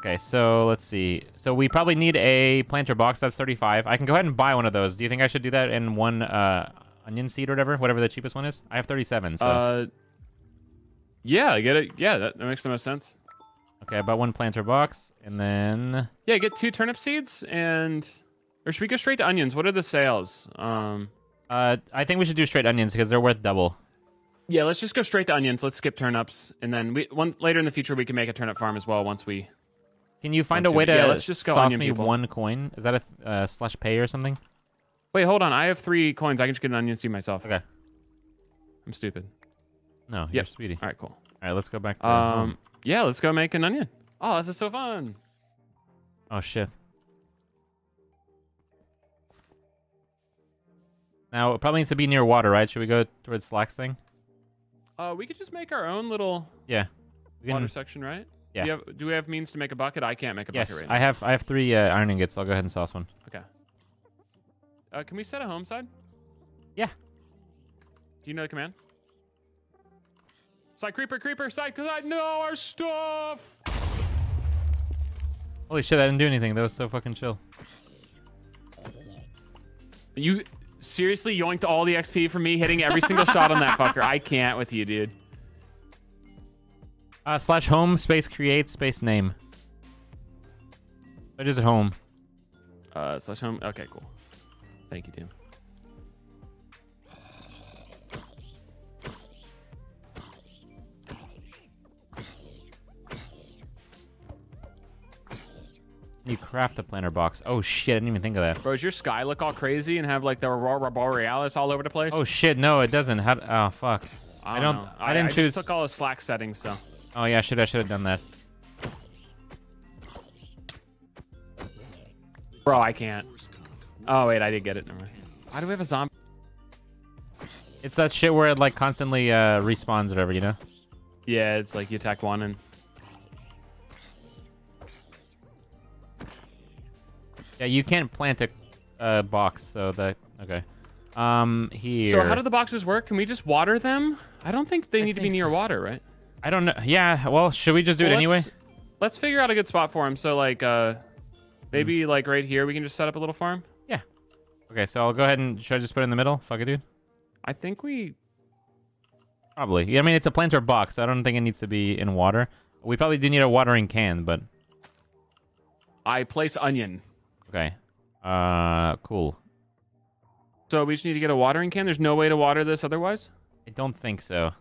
Okay, so let's see. So we probably need a planter box. That's 35. I can go ahead and buy one of those. Do you think I should do that in one uh, onion seed or whatever? Whatever the cheapest one is? I have 37, so... Uh, yeah, I get it. Yeah, that, that makes the most sense. Okay, I bought one planter box, and then... Yeah, get two turnip seeds and, or should we go straight to onions? What are the sales? Um, Uh, I think we should do straight onions because they're worth double. yeah, let's just go straight to onions. Let's skip turnips, and then we one later in the future we can make a turnip farm as well once we. Can you find a way to yeah, let's just go sauce me people. one coin? Is that a uh, slash pay or something? Wait, hold on. I have three coins. I can just get an onion seed myself. Okay. I'm stupid. No, you're Yep. speedy. All right, cool. All right, let's go back to Um, yeah, let's go make an onion. Oh, this is so fun. Oh, shit. Now, it probably needs to be near water, right? Should we go towards Slack's thing? Uh, we could just make our own little Yeah. Water section, right? Yeah. Do, you have, do we have means to make a bucket? I can't make a Yes, bucket right I have I have three uh, iron ingots. I'll go ahead and sauce one. Okay. Uh, can we set a home side? Yeah. Do you know the command? Side creeper, creeper, side, because I know our stuff. Holy shit, I didn't do anything. That was so fucking chill. You seriously yoinked all the XP from me hitting every single shot on that fucker. I can't with you, dude. Uh, slash home space create space name. That is at home. Uh, slash home. Okay, cool. Thank you, Tim. You craft the planter box. Oh shit, I didn't even think of that. Bro, does your sky look all crazy and have like the aurora borealis all over the place? Oh shit, no, it doesn't. How? Oh fuck. I I don't, don't. know. I, didn't just choose. took all the Slack settings, so. Oh yeah, should I should have done that. Bro, I can't. Oh wait, I did get it. Never mind. Why do we have a zombie? It's that shit where it like constantly uh, respawns or whatever, you know? Yeah, it's like you attack one and Yeah, you can't plant a uh, box, so that okay. Um, here. So how do the boxes work? Can we just water them? I don't think they need to be think near so. water, right? I don't know. Yeah. Well, should we just do Well, it anyway? let's- Let's figure out a good spot for him. So like uh maybe like right here we can just set up a little farm. Yeah. Okay, so I'll go ahead and should I just put it in the middle? Fuck it, dude. I think we Probably. Yeah, I mean it's a planter box. I don't think it needs to be in water. We probably do need a watering can, but I place onion. okay. Uh, cool. So we just need to get a watering can. There's no way to water this otherwise? I don't think so.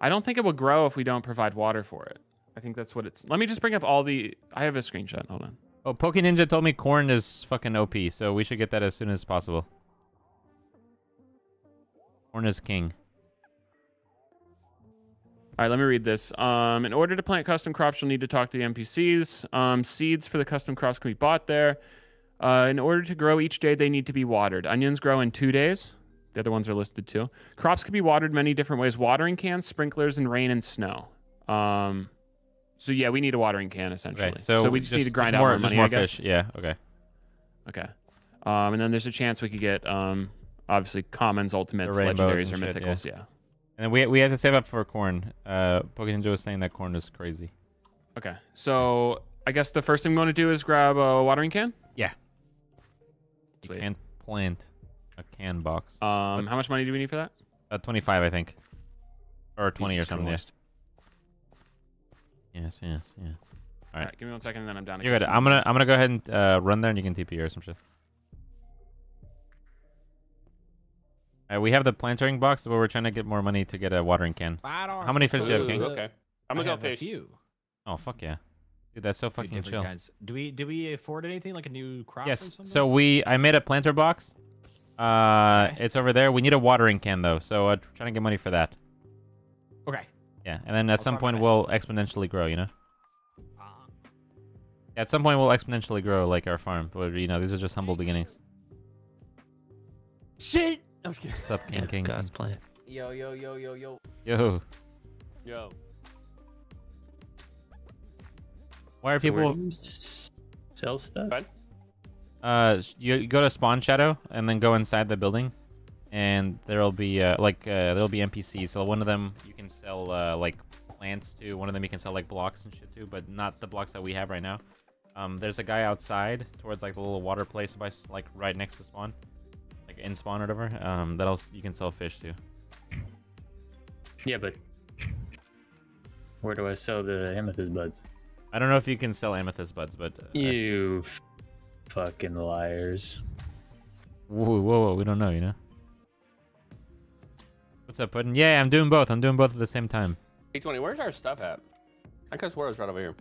I don't think it will grow if we don't provide water for it. I think that's what it's. Let me just bring up all the. I have a screenshot. Hold on. Oh, Poke Ninja told me corn is fucking OP, so we should get that as soon as possible. Corn is king. All right, let me read this. Um, in order to plant custom crops, you'll need to talk to the NPCs. Um, seeds for the custom crops can be bought there. Uh, in order to grow each day, they need to be watered. Onions grow in two days. The other ones are listed too. Crops can be watered many different ways: watering cans, sprinklers, and rain and snow. Um, so yeah, we need a watering can essentially. Okay, so, we just, need to grind just out more, just money. more fish. Yeah. Okay. Okay. Um, and then there's a chance we could get um, obviously commons, ultimates, legendaries, or shit, mythicals. yeah. And then we we have to save up for corn. Uh, Poke Ninja was saying that corn is crazy. Okay. So I guess the first thing I'm going to do is grab a watering can. Yeah. You can't plant can box. Um, how much money do we need for that? Uh, 25, I think. Or 20 Jesus or something. Christ. Yes, yes, yes. All All right. right, give me one second, and then I'm down. You're good. I'm gonna. I'm gonna go ahead and uh, run there, and you can TP or some shit. Uh, we have the plantering box, but we're trying to get more money to get a watering can. How many fish do you have, King? Okay. I'm gonna have go fish. few. Oh fuck yeah, dude, that's so A few fucking different chill. kinds. Do we do we afford anything like a new crop? or Yes. something? So we I made a planter box. Uh, it's over there. We need a watering can though, so uh, trying to get money for that. Okay. Yeah, and then at I'll some point we'll exponentially grow. You know. At some point we'll exponentially grow like our farm, but you know these are just humble beginnings. Shit. I'm just kidding. What's up, King Yeah, King? God's plan. Yo yo yo yo yo. Yo, Yo. why are So people? do you s- sell stuff? Uh, you, go to spawn shadow and then go inside the building, and there'll be uh, like uh, there'll be NPCs. So one of them you can sell uh, like plants to. One of them you can sell like blocks and shit to, but not the blocks that we have right now. Um, there's a guy outside towards like the little water place by like right next to spawn, like in spawn or whatever. Um, that'll you can sell fish to. Yeah, but where do I sell the amethyst buds? I don't know if you can sell amethyst buds, but uh, You fucking liars. Whoa, whoa, whoa, we don't know, you know. What's up, Puddin? Yeah, I'm doing both. I'm doing both at the same time. P20, where's our stuff at? I could swear it was right over here.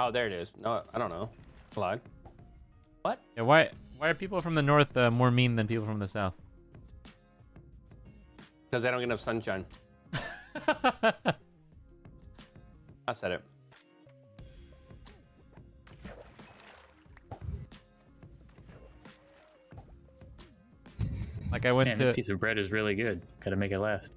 Oh, there it is. No, I don't know. I lied. What? Yeah, why why are people from the north uh, more mean than people from the south? Because they don't get enough sunshine. I said it. Like I went Man, to this piece of bread is really good. Gotta make it last.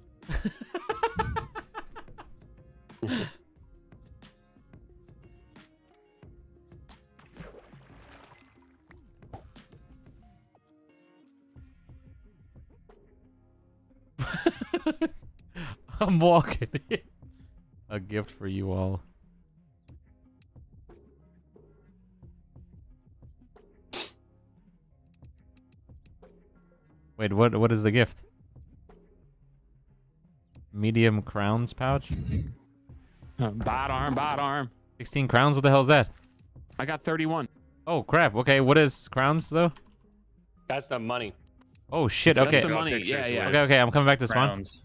I'm walking. A gift for you all. Wait, what? What is the gift? Medium crowns pouch. Bot arm, bot arm. Sixteen crowns. What the hell is that? I got 31. Oh crap. Okay, what is crowns though? That's the money. Oh shit. That's okay. the money. Yeah, yeah. Okay, okay. I'm coming back to spawn. Crowns.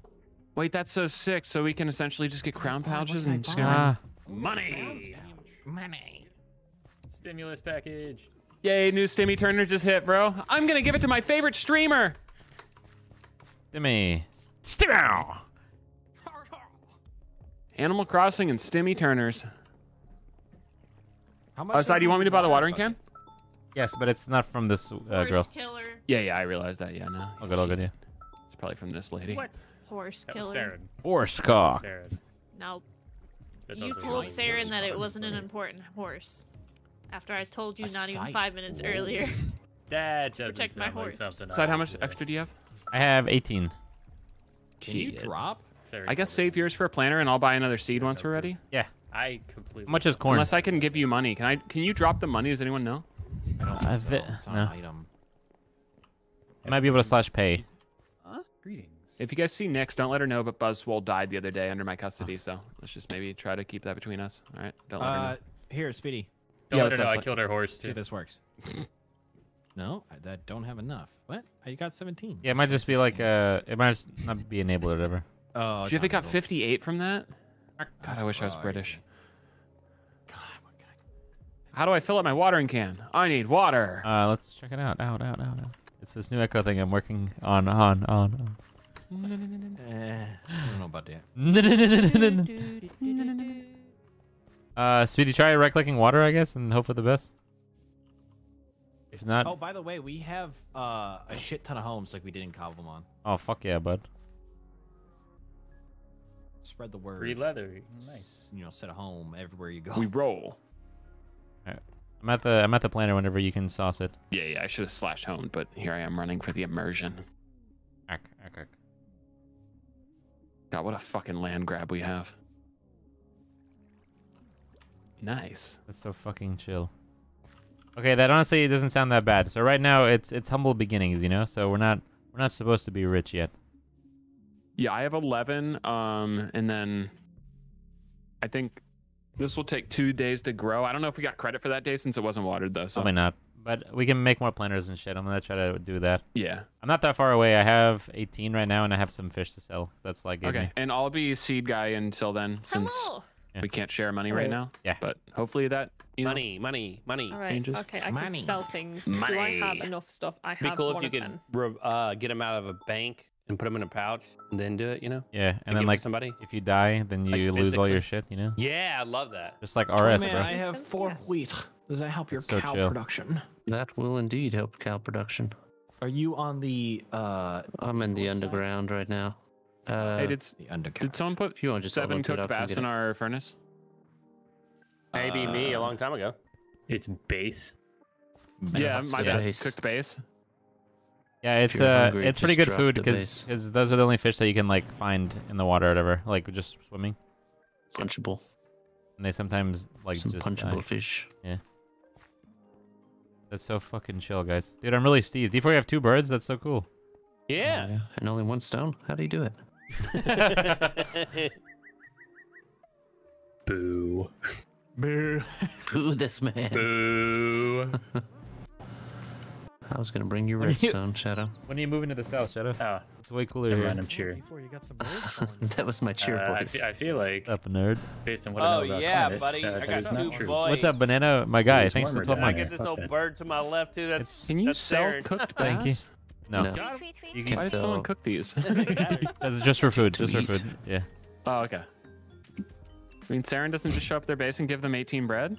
Wait, that's so sick. So we can essentially just get crown pouches and just go. Ah, Money. Money. Stimulus package. Yay, new Stimmy Turner just hit, bro. I'm gonna give it to my favorite streamer. Stimmy. Stimmy. Animal Crossing and Stimmy Turners. How much? Uh, Sai, do you want me to buy the watering can? Yes, but it's not from this uh, girl. Horse killer. Yeah, yeah, I realized that. Yeah, no. All good, all good. Yeah. It's probably from this lady. What? Horse That killer. Horse cock. Saren. Nope. That's You told wrong. Saren that it wasn't an important horse. After I told you A not even five minutes Whoa. earlier. That doesn't protect my sound like horse. something. I Side, how much extra do you have? I have 18. Can you Shit. drop? Saren I guess told save yours for a planner, and I'll buy another seed once we're ready. Yeah. I completely. How much is corn? Unless I can give you money. Can I? Can you drop the money? Does anyone know? I don't I think so. thi- It's not no. an item. I might be able to slash pay. Huh? Greetings. If you guys see Nix, don't let her know. But Buzzswole died the other day under my custody, so let's just maybe try to keep that between us. All right. Don't let her Uh, know. here, Speedy. Don't Yeah, let her know I Slick? killed her horse too. See too. if this works. no, I that don't have enough. What? Oh, You got 17. Yeah, it might just be like uh, it might just not be enabled or whatever. Oh, Did you think got 58 from that? God, That's I wish I was probably- British. How do I fill up my watering can? I need water. Uh, let's check it out. Out, out, out, out. It's this new Echo thing I'm working on, on, on. Eh, I don't know about that. uh, Speedy, try right-clicking water, I guess, and hope for the best. If not, Oh, by the way, we have uh, a shit ton of homes like we did in Cobblemon. oh fuck yeah, bud. Spread the word. Free leather. Nice. You know, set a home everywhere you go. We roll. I'm at the I'm at the planner whenever you can sauce it. Yeah, yeah. I should have slashed home, but here I am running for the immersion. Ark, ark, ark. God, what a fucking land grab we have. Nice. That's so fucking chill. Okay, that honestly doesn't sound that bad. So right now it's it's humble beginnings, you know. So we're not we're not supposed to be rich yet. Yeah, I have 11. Um, and then I think this will take two days to grow. I don't know if we got credit for that day since it wasn't watered though. So Probably not. But we can make more planners and shit. I'm gonna try to do that. yeah. I'm not that far away. I have 18 right now, and I have some fish to sell. That's like Okay, and I'll be seed guy until then, since Hello. we can't share money right now. Yeah. But hopefully that you know, Money, money, money. All right. Changes. Okay, I Money. can sell things. Do I have Money. enough stuff? I Be have cool if you of could uh, get them out of a bank and put them in a pouch and then do it. You know? yeah, and give then like somebody. if you die, then Like, you lose all your shit. You know, Yeah, I love that. just like Oh, RS, man, bro. I have four wheat. Does that help your so cow chill. production? That will indeed help cow production. Are you on the uh? I'm in the underground right now. Uh, hey, did s- The did someone put if you want to just seven upload to it, cooked I'll come bass in our furnace? Maybe me a long time ago. It's base. Yeah, my Yeah. bad. Base. Cooked base. Yeah, it's you're uh, hungry, it's pretty good food because those are the only fish that you can like find in the water or whatever, like just swimming. punchable. And they sometimes like Some just punchable die. fish. Yeah. That's so fucking chill, guys. Dude, I'm really steezed. D4, you have two birds? That's so cool. Yeah. And only one stone. How do you do it? Boo. Boo. Boo this man. Boo. I was gonna bring you When you- redstone, Shadow. When are you moving to the south, Shadow? Oh, It's way cooler a here. random cheer. Before you got some birds calling you. that was my cheer Uh, I, voice. fe- I feel like, What's up, nerd? based on what I know Oh about yeah, climate, buddy. uh, I that got not two true. boys. What's up, Banana? My guy. Thanks for warmer 12 than I I get this old bird to my left too. That's Can you that's sell Saren. cooked Thank you. No, No. Tweet, You tweet, tweet. can Why did someone cook these? that's just for food. Just for food. Yeah. oh, okay. I mean, Saren doesn't just show up their base and give them 18 bread.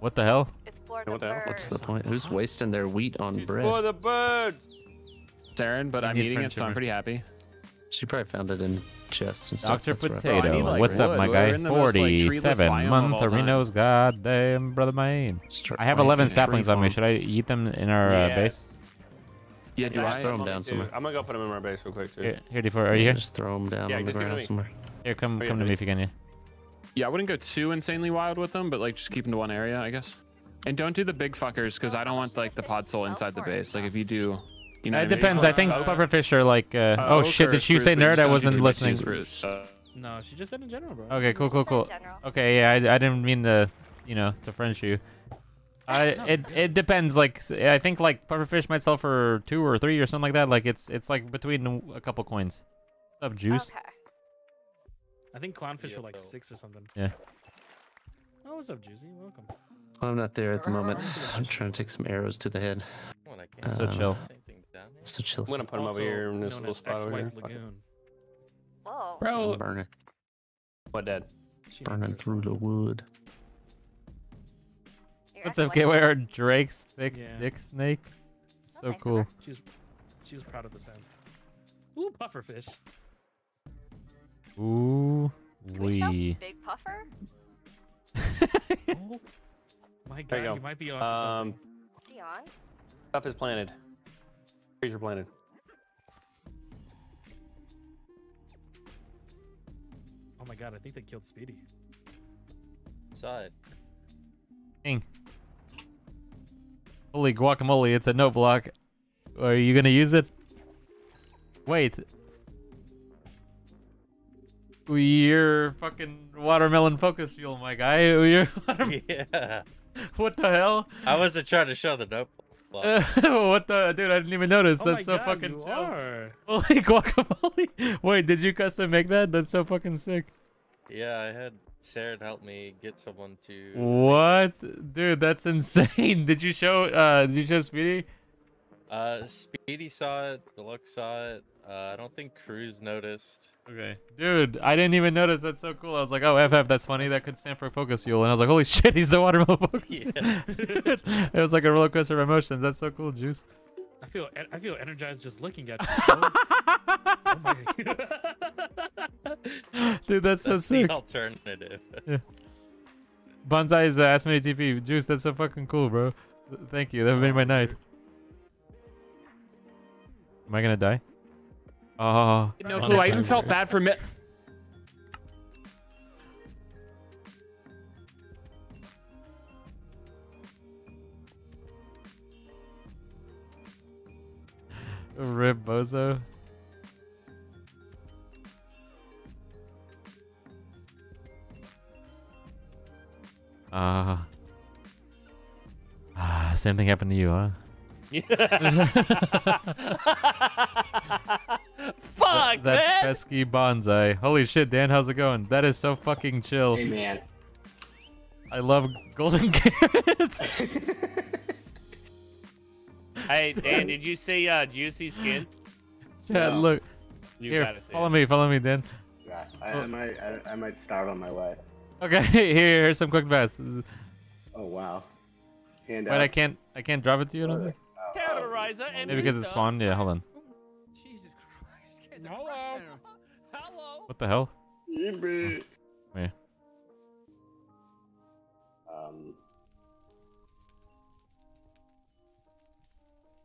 What the hell? It's for the What the birds. What's the point? Who's wasting their wheat on For bread? the birds. Saren, but You I'm eating it, so I'm pretty happy. She probably found it in chests and stuff. Dr. That's Potato. found I it. need, like, What's up, my We're guy? in the most, like, 47 month all. Reno's goddamn brother mine. I have 11 saplings on me. Should I eat them in our uh, base? Yeah, do Just I? throw 'em Money, down too. somewhere. I'm gonna go put them in our base real quick too. Here, here D4. Are you here? Just throw them down Yeah, on the just give it to ground somewhere. Here, come, Oh, come to me if you can. Yeah. Yeah, I wouldn't go too insanely wild with them, but like just keep them to one area, I guess. And don't do the big fuckers because I don't want like the podzol inside the base. Like if you do, you know. What it I mean? depends. I think Oak- pufferfish are like. Uh, uh, oh shit! Did she say nerd? I wasn't listening. Uh, No, she just said in general, bro. Okay, cool, cool, cool. Okay, yeah, I, I didn't mean to, you know, to French you. I it it depends. Like I think like pufferfish might sell for two or three or something like that. Like it's it's like between a couple coins. What's up, juice? Okay. I think clownfish were like six or something. Yeah. Oh, what's up, Juicy? Welcome. I'm not there at the moment. I'm trying to take some arrows to the head. So Um, chill. So chill. I'm gonna put them over here in this known little spot over here. Ex-Wife Lagoon. Whoa. Bro, Burn it. What, Dad? She Burning through the wood. What's up, ex-wife- Drake's thick Yeah. dick snake? So Okay, cool. She's was, she was proud of the sound. Ooh, pufferfish. Ooh, We sell wee. big puffer? oh my god, There you you, might be on Um, something. Is he on? stuff is planted. Trees are planted. Oh my god, I think they killed Speedy. Saw it. Dang. Holy guacamole, it's a note block. Are you gonna use it? Wait. You're fucking watermelon focus fuel, my guy. You're Yeah. What the hell? I wasn't trying to show the note. block. what the dude? I didn't even notice. Oh That's my so God, fucking you chill. are. Holy guacamole! Wait, did you custom make that? That's so fucking sick. Yeah, I had Sarah help me get someone to. What, dude? That's insane. Did you show? Uh, did you show Speedy? Uh, Speedy saw it. Deluxe saw it. Uh, I don't think Cruz noticed. Okay, dude, I didn't even notice. That's so cool. I was like, oh, FF, that's funny. That could stand for focus fuel. And I was like, holy shit, he's the watermelon focus. Yeah. it was like a roller coaster of emotions. That's so cool, Juice. I feel I feel energized just looking at you. oh my Dude, that's so That's sick. the alternative. Yeah. Bonsai is uh, Ask Me TV. Juice, that's so fucking cool, bro. Thank you. That made my night. Am I gonna die? Oh. No clue. I even felt bad for mi- Rip Bozo. Uh, ah, same thing happened to you, huh? Fuck, that man. pesky bonsai. Holy shit, Dan, how's it going? That is so fucking chill. Hey, man. I love golden carrots. Hey, Dan, did you see uh, Juicy Skin? Chad, look. You Here, gotta see follow it. me, follow me, Dan. Yeah, I, I might, I, I might starve on my way. Okay, here, here's some quick bets. Oh wow. Hand Wait, I can't, I can't drop it to you. I don't think. And Maybe because it's Rooster. spawned. Yeah, hold on. Hello. Hello. What the hell? Yippee. Wait. Um.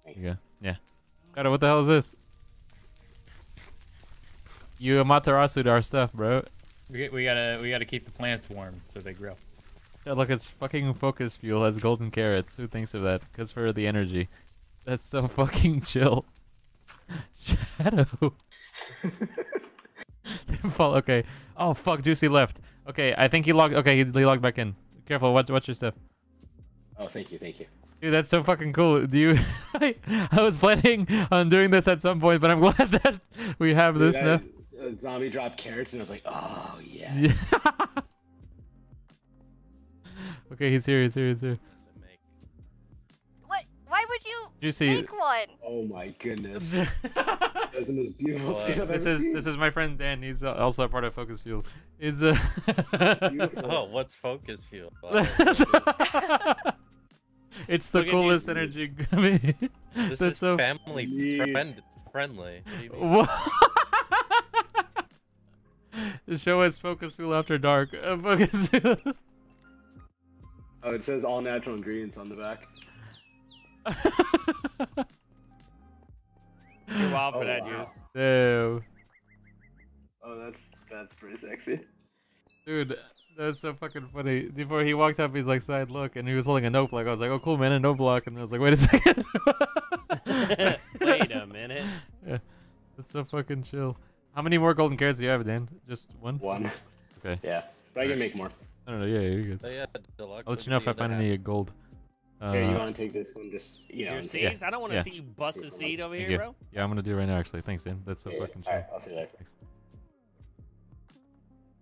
There you. Yeah. Got it. What the hell is this? You Amaterasu our stuff, bro. We, we gotta we gotta keep the plants warm so they grow. Yeah, look, it's fucking focus fuel. Has golden carrots. Who thinks of that? Cause for the energy. That's so fucking chill. Shadow. Fall. Okay. Oh fuck, Juicy left. Okay, I think he logged. Okay, he, he logged back in. Careful. Watch, watch your stuff. Oh, thank you, thank you. Dude, that's so fucking cool. Do you? I, I was planning on doing this at some point, but I'm glad that we have Dude, this now. uh, zombie dropped carrots, and I was like, oh yes. Okay, he's here. He's here. He's here. What? You see? make one? Oh my goodness. That's the most beautiful skin I've This ever is seen. this is my friend Dan. He's uh, also a part of Focus Fuel. Is uh. Oh, what's focus fuel? it's the Look coolest you. energy. I mean, This that's is so family friend friendly. What do you mean? Wha- the show is Focus Fuel After Dark. Uh, Focus Fuel. Oh, it says all natural ingredients on the back. You're wild for Oh, that, wow. Juice. Damn. Oh, that's that's pretty sexy. Dude, that's so fucking funny. Before he walked up, he's like, side look, and he was holding a note block. I was like, oh, cool, man, a note block. And I was like, wait a second. Wait a minute. yeah, that's so fucking chill. How many more golden carrots do you have, Dan? Just one? One. Okay. Yeah, but I can make more. I don't know. Yeah, you're good. Oh, yeah, deluxe I'll let would you know if I find any gold. Uh, Here, you want to take this one? Just you know. Your and take- I don't want to yeah. see you bust a seed over Thank here, you. bro. Yeah, I'm gonna do it right now, actually. Thanks, Dan. That's so Yeah, yeah. fucking chill. Alright, I'll see you later. Thanks.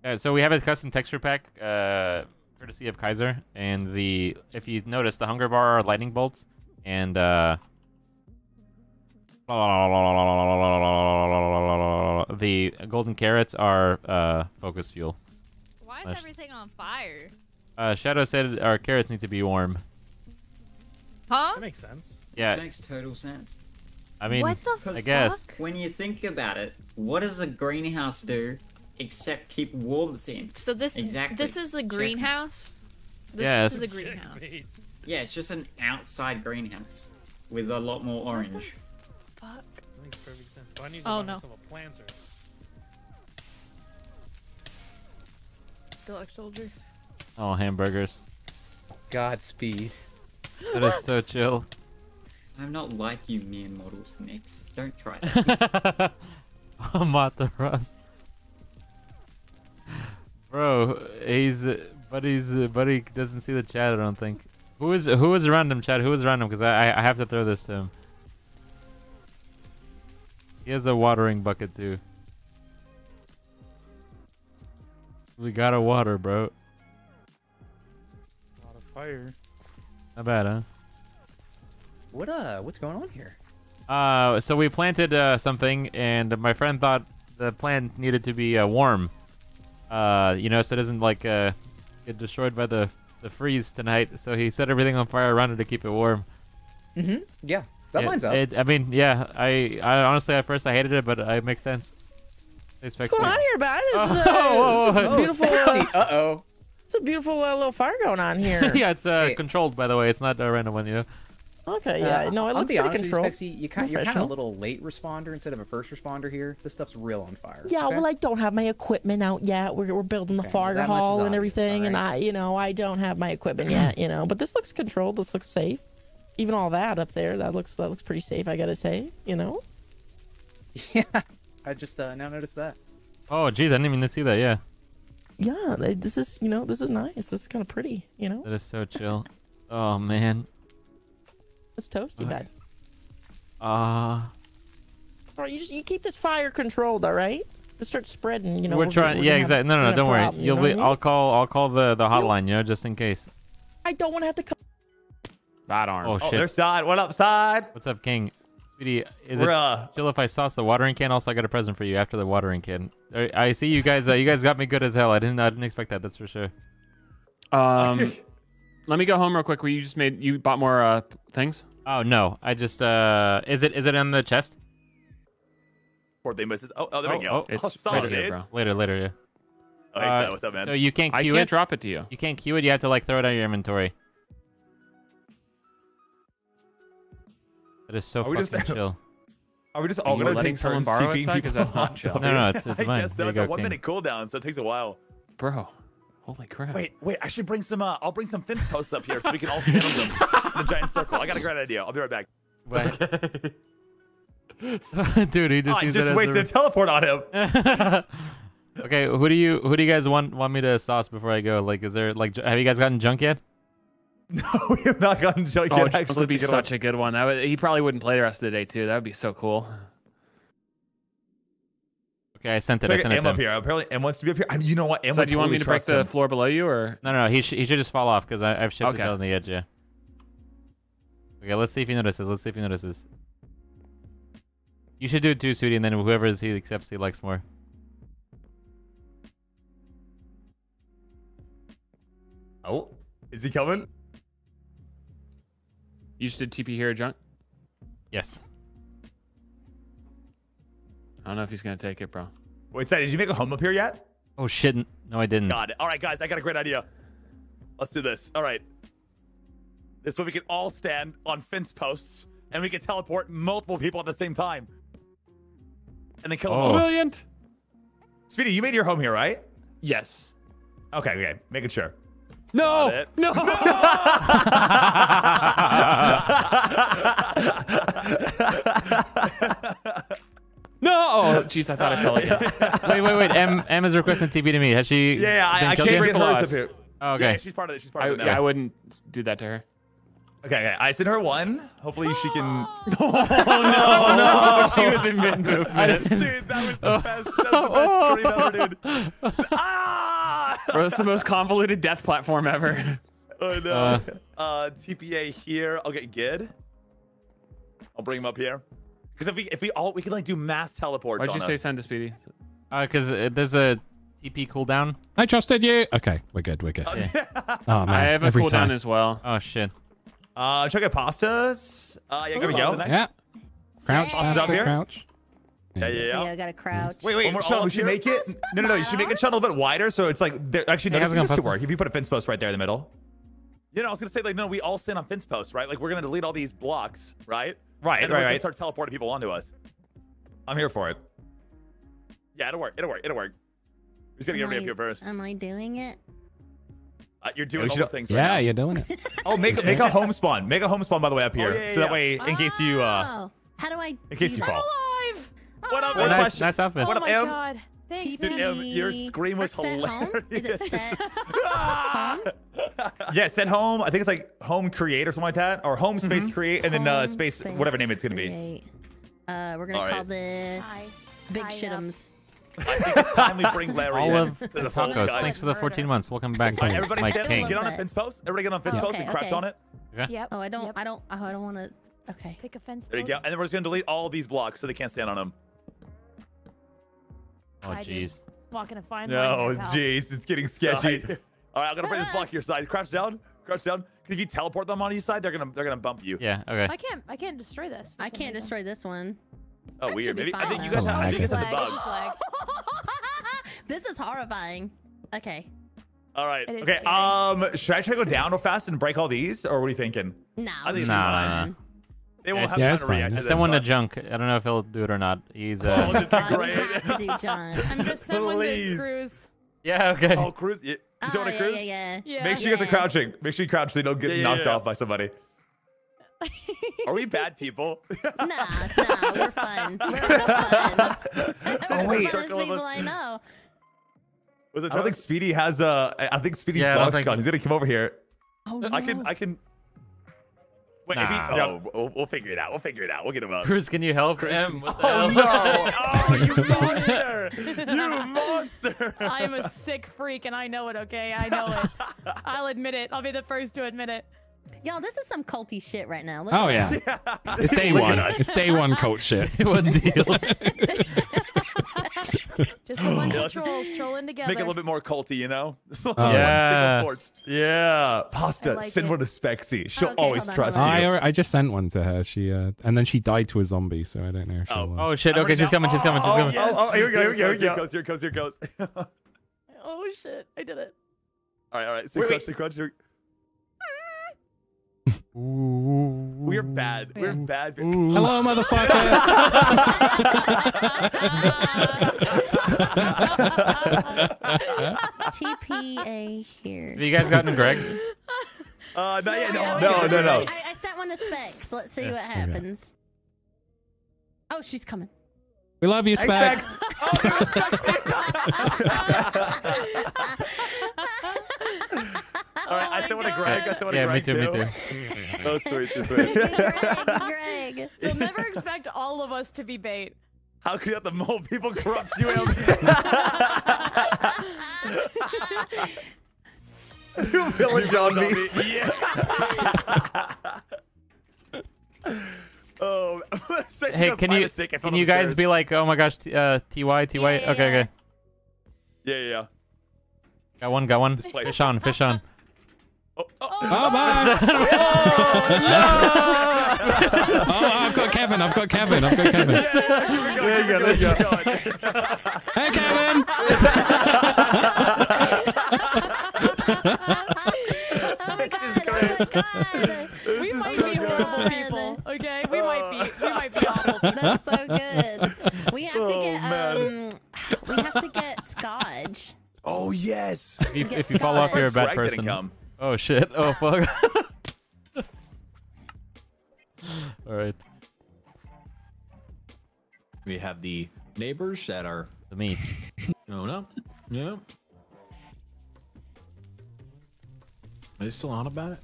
Alright, so we have a custom texture pack, uh, courtesy of Kaiser, and the if you notice, the hunger bar are lightning bolts, and uh, the golden carrots are uh, focus fuel. Why is Nice. everything on fire? Uh, Shadow said our carrots need to be warm. Huh? That makes sense. Yeah. This makes total sense. I mean, What the I guess. When you think about it, what does a greenhouse do except keep warmth in? So this Exactly. this is a greenhouse. This Yeah, is a it's- greenhouse. Yeah, it's just an outside greenhouse with a lot more orange. Fuck. That makes perfect sense. But I need to Oh, buy no. myself a planter. Good luck, soldier. Oh, hamburgers. Godspeed. That is so chill. I'm not like you mere models, Nix. Don't try that. Oh, Amaterasu. Bro, he's buddy's buddy doesn't see the chat. I don't think. Who is who is around him, Chad? Who is random? Because I I have to throw this to him. He has a watering bucket too. We got to water, bro. A lot of fire. Not bad, huh? What uh? What's going on here? Uh, so we planted uh, something, and my friend thought the plant needed to be uh, warm. Uh, you know, so it doesn't like uh, get destroyed by the the freeze tonight. So he set everything on fire around it to keep it warm. Mm-hmm. Yeah, that It- lines up. it- I mean, yeah. I, I honestly at first I hated it, but it makes sense. What's What's going on here, guys? This is, uh, Oh, it's a whoa, whoa. beautiful. Uh oh. It's a beautiful uh, little fire going on here. yeah, it's uh, controlled by the way. It's not a random one, you know. Okay, yeah, no, it I'll looks be pretty honest controlled. with you, Spexy, you kind, you're kind of a little late responder instead of a first responder here. This stuff's real on fire. Yeah, okay? well, I don't have my equipment out yet. We're, we're building the Okay, fire that much is hall and obvious, everything, and. I, you know, I don't have my equipment yet, you know. But this looks controlled. This looks safe. Even all that up there, that looks that looks pretty safe. I gotta say, you know. Yeah, I just uh, now noticed that. Oh, geez, I didn't even see that. Yeah, Yeah, this is you know this is nice. This is kind of pretty, you know. that is so chill. Oh man. It's toasty, bud. Uh, All right, you just you keep this fire controlled, all right? Just start spreading, you know. we're we're trying. yeah, exactly. No, no, no. Don't have worry. problem, you You'll know be. I mean? I'll call. I'll call the the hotline. You know, just in case. I don't want to have to come. Bad arm. Oh Oh, shit. there's side. What up, side? What's up, King? Speedy, is Bruh. it chill if I sauce the watering can? Also, I got a present for you after the watering can. I, I see you guys. Uh, you guys got me good as hell. I didn't. I didn't expect that. That's for sure. Um, let me go home real quick. Where you just made you bought more uh things? Oh no, I just. Uh, is it is it on the chest? Poor thing misses. Oh, oh, there we go. Oh, It's oh, solid, right here, bro. Later, later, yeah. Oh, hey, Uh, Seth, what's up, man? So you can't I can't it. drop it to you. You can't queue it. You have to like throw it out of your inventory. That is so Are fucking just- chill. Are we just all gonna take turns keeping it, Sai? 'Cause people that's not chill. No, no, it's- it's I fine. guess so. It's go, a one King. minute cooldown, so it takes a while. Bro, holy crap. Wait, wait. I should bring some. Uh, I'll bring some fence posts up here so we can all stand on them in a giant circle. I got a great idea. I'll be right back. Dude, he just Oh, just as wasted a- a teleport on him. okay, who do you who do you guys want want me to sauce before I go? Like, is there like have you guys gotten junk yet? we have not gotten junk Oh, yet. Junk Actually, would be to such on. a good one. That would, he probably wouldn't play the rest of the day too. That would be so cool. Okay, I sent it. I Check sent it M up him. here. Apparently, M wants to be up here. I mean, you know what? M So would do you want me to break trust the floor below you, or No, no, no. He sh- he should just fall off because I've shifted Okay. it on the edge. Yeah. Okay, let's see if he notices. Let's see if he notices. You should do it too, Sweetie, and then whoever he accepts he likes more. Oh, is he coming? You just did TP here, junk? Yes. I don't know if he's gonna take it, bro. Wait, Sai, did you make a home up here yet? Oh shit! n- No, I didn't. Got it. All right, guys, I got a great idea. Let's do this. All right. This way we can all stand on fence posts and we can teleport multiple people at the same time. And then kill them Oh. all. Brilliant. Speedy, you made your home here, right? Yes. Okay, okay. Making sure. No. Got it. No. no. Oh, jeez, I thought I fell again. wait, wait, wait. M M is requesting TP to me. Has she? Yeah, yeah, I, been I killed can't yet? get hers up here. Oh, okay. Yeah, she's part of it. She's part I, of it now. yeah, I wouldn't do that to her. Okay, okay. I sent her one. Hopefully she can. Oh no, no! she was in mid movement. Dude, that was the best. That was the best scream ever, dude. Ah! Bro, it's the most convoluted death platform ever. Oh no. Uh. Uh, TPA here. I'll get Gid. I'll bring him up here. Because if we if we all we can like do mass teleports. Why'd on you say us. send to Speedy? Uh, because uh, there's a TP cooldown. I trusted you. Okay, we're good. We're good. Oh man, I have a every cooldown time. as well. Oh shit. Uh, check out pastas. Uh, yeah, here we go. Yeah. Crouch, Austin's up here. crouch. Yeah, yeah, yeah. Yeah, I gotta crouch. Wait, wait, When we're Sean, we should here? make it. No, no, no. You should make it shut a little bit wider, so it's like there, actually. No, Hey, this, how's it going, this could work if you put a fence post right there in the middle. You know, I was gonna say like, no, we all stand on fence posts, right? Like, we're gonna delete all these blocks, right? Right, and right, we're right. Start teleporting people onto us. I'm here for it. Yeah, it'll work. It'll work. It'll work. Who's gonna get Am ready up I- here first? Am I doing it? Uh, you're doing we all should- the things. yeah, right now. you're doing it. Oh, make make a home spawn. Make a home spawn by the way up here, yeah, yeah, so that way, in case you uh, Oh, how do I? in case do you that? fall. Alive. What up? Oh, nice, up? nice outfit. What oh up, my Em? god. Thanks, Dude, Em, your scream or was set home? Is it hilarious. set home? Yeah, send home. I think it's like home create or something like that, or home space create, and then uh, Home space, whatever name it's gonna be. Uh, we're gonna All call right. this Big Shitums. I think it's time we bring Larry in. Olive to the tacos. guys. Thanks for the 14 months. Welcome back, All right, everybody Mike stand, King. get on a fence post. Everybody get on a fence Oh, post okay, and crouch okay. on it. Okay. Yep. Oh, I don't, I don't, oh, I don't want to. Okay. Pick a fence There you go. And then we're just gonna delete all these blocks so they can't stand on them. Oh, I do. jeez. Walking a fine line. No, jeez, it's getting sketchy. All right, I'm gonna bring this block to your side. Crouch down. Crouch down. 'Cause If you teleport them on your side, they're gonna they're gonna bump you. Yeah. Okay. I can't. I can't destroy this. I can't reason. destroy this one. Oh, That weird. should be Maybe I think fine. you guys have, I think you guys have the it's bugs. lag. This is horrifying. Okay. All right. It is Okay. scary. Um, should I try to go down real fast and break all these, or what are you thinking? No. I think Nah, They won't Yeah, have yeah, time to fine. react. to Send them, one to Junk. I don't know if he'll do it or not. He's Oh, uh. this is God, we great. have to do John. I'm just send one to Please. Cruz. yeah. Okay. Oh, cruise. You, You oh, want to yeah, cruise? yeah, yeah. Yeah. Make sure you guys are crouching. Make sure you crouch so you don't get Yeah, yeah, knocked yeah. off by somebody. Are we bad people? Nah, nah, we're fun. We're real fun. Oh, We're wait. the Circle of people. I know. Was it I don't think Speedy has uh I I think Speedy's Yeah, I think- gone. He's gonna come over here. Oh, no. I can I can Wait, if he- Nah. oh, we'll, we'll figure it out. We'll figure it out. We'll get him up. Chris, can you help him? What Oh no! Oh, you monster! You monster! I am a sick freak and I know it, okay? I know it. I'll admit it. I'll be the first to admit it. Y'all, this is some culty shit right now. Look Oh at yeah, it's day Look one. It's day one cult shit. What deals? Just a bunch of trolls trolling together. Make it a little bit more culty, you know? Just like Oh, one yeah. Yeah. Pasta, like send it. one to Spexy. She'll Okay, always on, trust hold I, you. I just sent one to her. She uh, and then she died to a zombie, so I don't know. If she'll, uh, Oh shit. Okay, she's coming. She's coming. She's Oh, coming. Oh, oh, here we go. Here we go. Here we Here go. goes. Here goes. Here goes. Oh shit! I did it. right. All right. Sit Wait, crouch. wait. Sit crouch. Here- Ooh. We're bad. We're bad. Hello, motherfucker. TPA here. Have you guys gotten Greg? Uh, not yet. No, Yeah, no, no, no. I, I sent one to Specs. Let's see what happens. Oh, she's coming. we love you, Thanks, Specs. Specs. All right. I sent one to Greg. I sent one to Yeah, me Greg too. Me too. Oh, sweet, sweet, sweet. Greg, Greg. You'll never expect all of us to be bait. How could you have the mole people corrupt you? Em? you village on me. Yeah. oh, especially Hey, because can you mistake, can you guys be like, oh my gosh, t- uh, ty ty? Yeah, yeah, okay, yeah. okay. Yeah, yeah, yeah. Got one. Got one. Fish on. Fish on. Oh, oh. Oh, bye. oh, I've got Kevin. I've got Kevin. I've got Kevin. There you go. There you go. Hey, Kevin. Oh my god! Oh my god! We might be horrible people. Okay, we might be. We might be awful. That's so good. We have to Oh, get man. um, we have to get Scotch. Oh yes. If you, Get if you fall off, you're a bad person. come. Oh shit. Oh fuck. All right. We have the neighbors that are. The meat. Oh no. Yeah. Are they still on about it?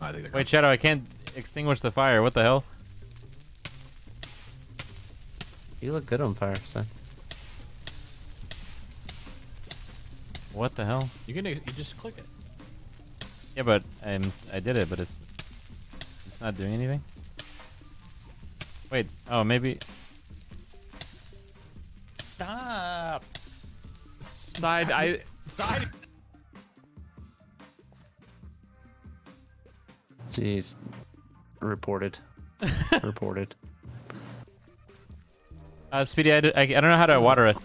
I think. Wait, Shadow. I can't extinguish the fire. What the hell? You look good on fire, son. What the hell? You can you just click it. Yeah, but um, I did it, but it's it's not doing anything. Wait. Oh, maybe. Stop. Side. I. Side. Jeez. Reported. Reported. Uh, Speedy, I. I don't know how to water it.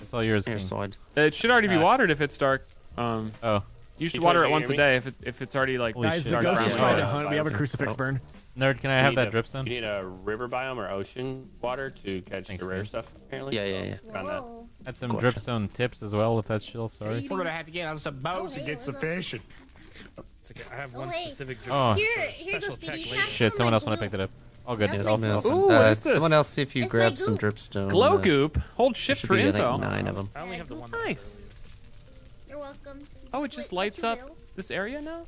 It's all yours. Here, King. slide. It should already be Uh, watered if it's dark. Um, oh. You should water it once a day if it, if it's already like Holy Guys, the ghost is trying to Oh, hunt. We have a crucifix Oh. burn. Nerd, can I have that a- dripstone? You need a river biome or ocean water to catch Thanks, the rare man. stuff. Apparently. Yeah, yeah, So, found that. Had some Gotcha. dripstone tips as well, if that's chill. Sorry. We're gonna have to get on some boats and get some fish. It's okay. I have Oh, one hey. specific Oh. Here- here goes tech Speedy. later. Shit, someone else want to pick that up. All good. That's I'll, my I'll- glue. Ooh, uh, what is this? someone else see if you It's grab some goop. dripstone. Glow uh, goop. Hold shift for be, I info. think, nine of them. I only have the one. Nice. You're welcome. Oh, it just What- lights up will. this area now.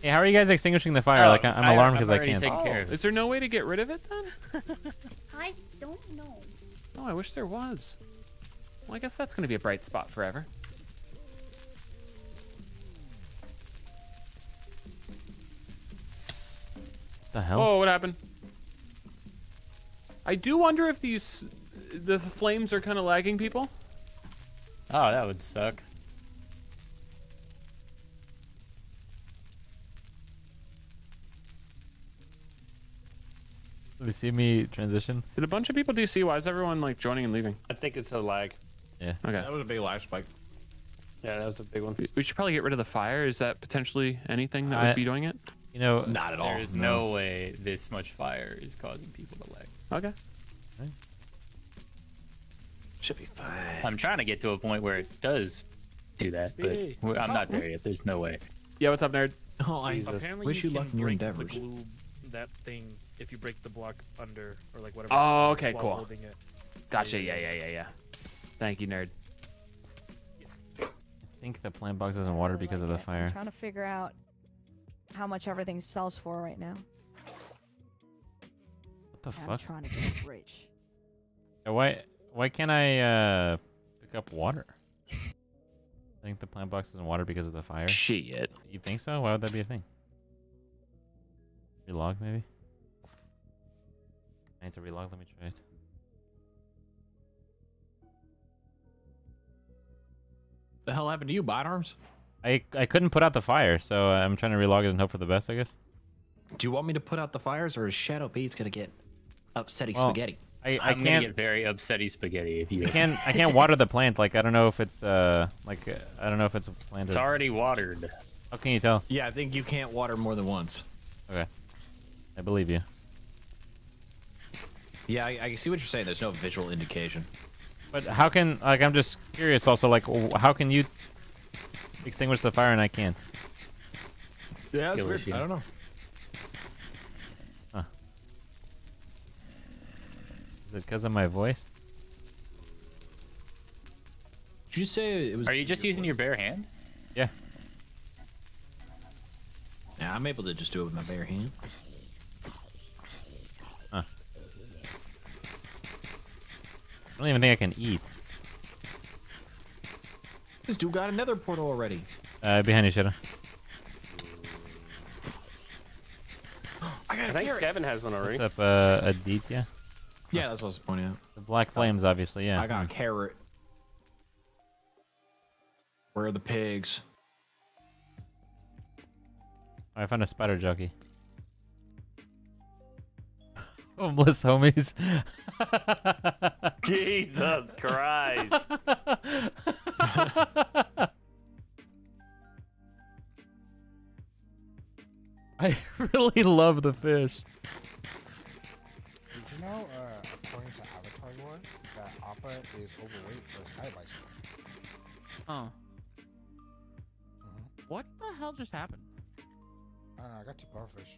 Hey, how are you guys extinguishing the fire? Oh, like I- I'm I- alarmed because I already can't. taking Oh, care of it. is there no way to get rid of it then? I don't know. Oh, I wish there was. Well, I guess that's going to be a bright spot forever. the hell? Oh, what happened? I do wonder if these the flames are kind of lagging people. Oh, that would suck. You see me transition? Did a bunch of people do you see? Why is everyone like joining and leaving? I think it's a lag. Yeah. Okay. That was a big life spike. Yeah, that was a big one. We- We should probably get rid of the fire. Is that potentially anything that I- would be doing it? You know, Not at all. There's no way this much fire is causing people to lag. Okay. Should be fine. I'm trying to get to a point where it does do that, but Speedy. w- I'm not oh. there yet. There's no way. Yeah, what's up, nerd? Oh, I Apparently, wish you, you luck in your break endeavors. That thing if you break the block under or like whatever. Oh, okay, while cool. holding it. Gotcha. Yeah, yeah, yeah, yeah. Thank you, nerd. I think the plant box isn't watered because of the fire I'm fire. trying to figure out how much everything sells for right now. What the fuck I'm fuck? trying to get rich. Why? Why can't I uh, pick up water? I think the plant box isn't watered because of the fire. Shit. You think so? Why would that be a thing? Relog maybe. I need to relog. Let me try it. The hell happened to you, bot arms? I I couldn't put out the fire, so uh, I'm trying to relog it and hope for the best. I guess. Do you want me to put out the fires, or is Shadow Pete's gonna get upsetty Well, spaghetti? I, I I'm gonna can't. get very upsetty spaghetti if you. I can't. I can't water the plant. Like I don't know if it's uh like uh, I don't know if it's planted. It's already watered. How can you tell? Yeah, I think you can't water more than once. Okay. I believe you. Yeah, I, I see what you're saying. There's no visual indication. But how can like I'm just curious also like how can you extinguish the fire and I can't? Yeah, that's weird. I don't know. Is it because of my voice? Did you say it was? Are you just using your bare hand? Yeah. Yeah, I'm able to just do it with my bare hand. Huh. I don't even think I can eat. This dude got another portal already. Uh, behind you, Shadow. I got I think Kevin has one already. What's up, uh, Aditya? Yeah, that's what I was pointing out. The black flames, obviously, yeah. I got a carrot. Where are the pigs? I found a spider jockey. Homeless homies. Jesus Christ. I really love the fish. Did you know, uh, according to Avatar lore, that Appa is overweight for a sky bison? Oh. What the hell just happened? I don't know, I got two powerfish.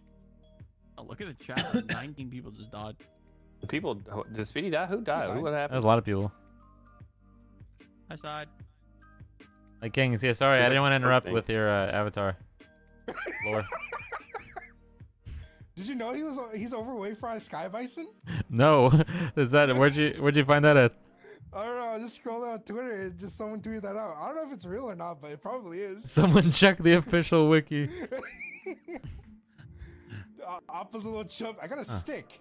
Oh, look at the chat. 19 people just died. People, did Speedy die? Who died? Who, what happened? There's a lot of people. I died. Like Kings, yeah, sorry, I didn't want to interrupt thing. with your uh, avatar. Lore. Did you know he was he's overweight for a sky bison? no, is that where'd you where'd you find that at? I don't know. I just scrolled on Twitter. and just someone tweeted that out. I don't know if it's real or not, but it probably is. Someone check the official wiki. uh, Appa's a little chump. I got a stick.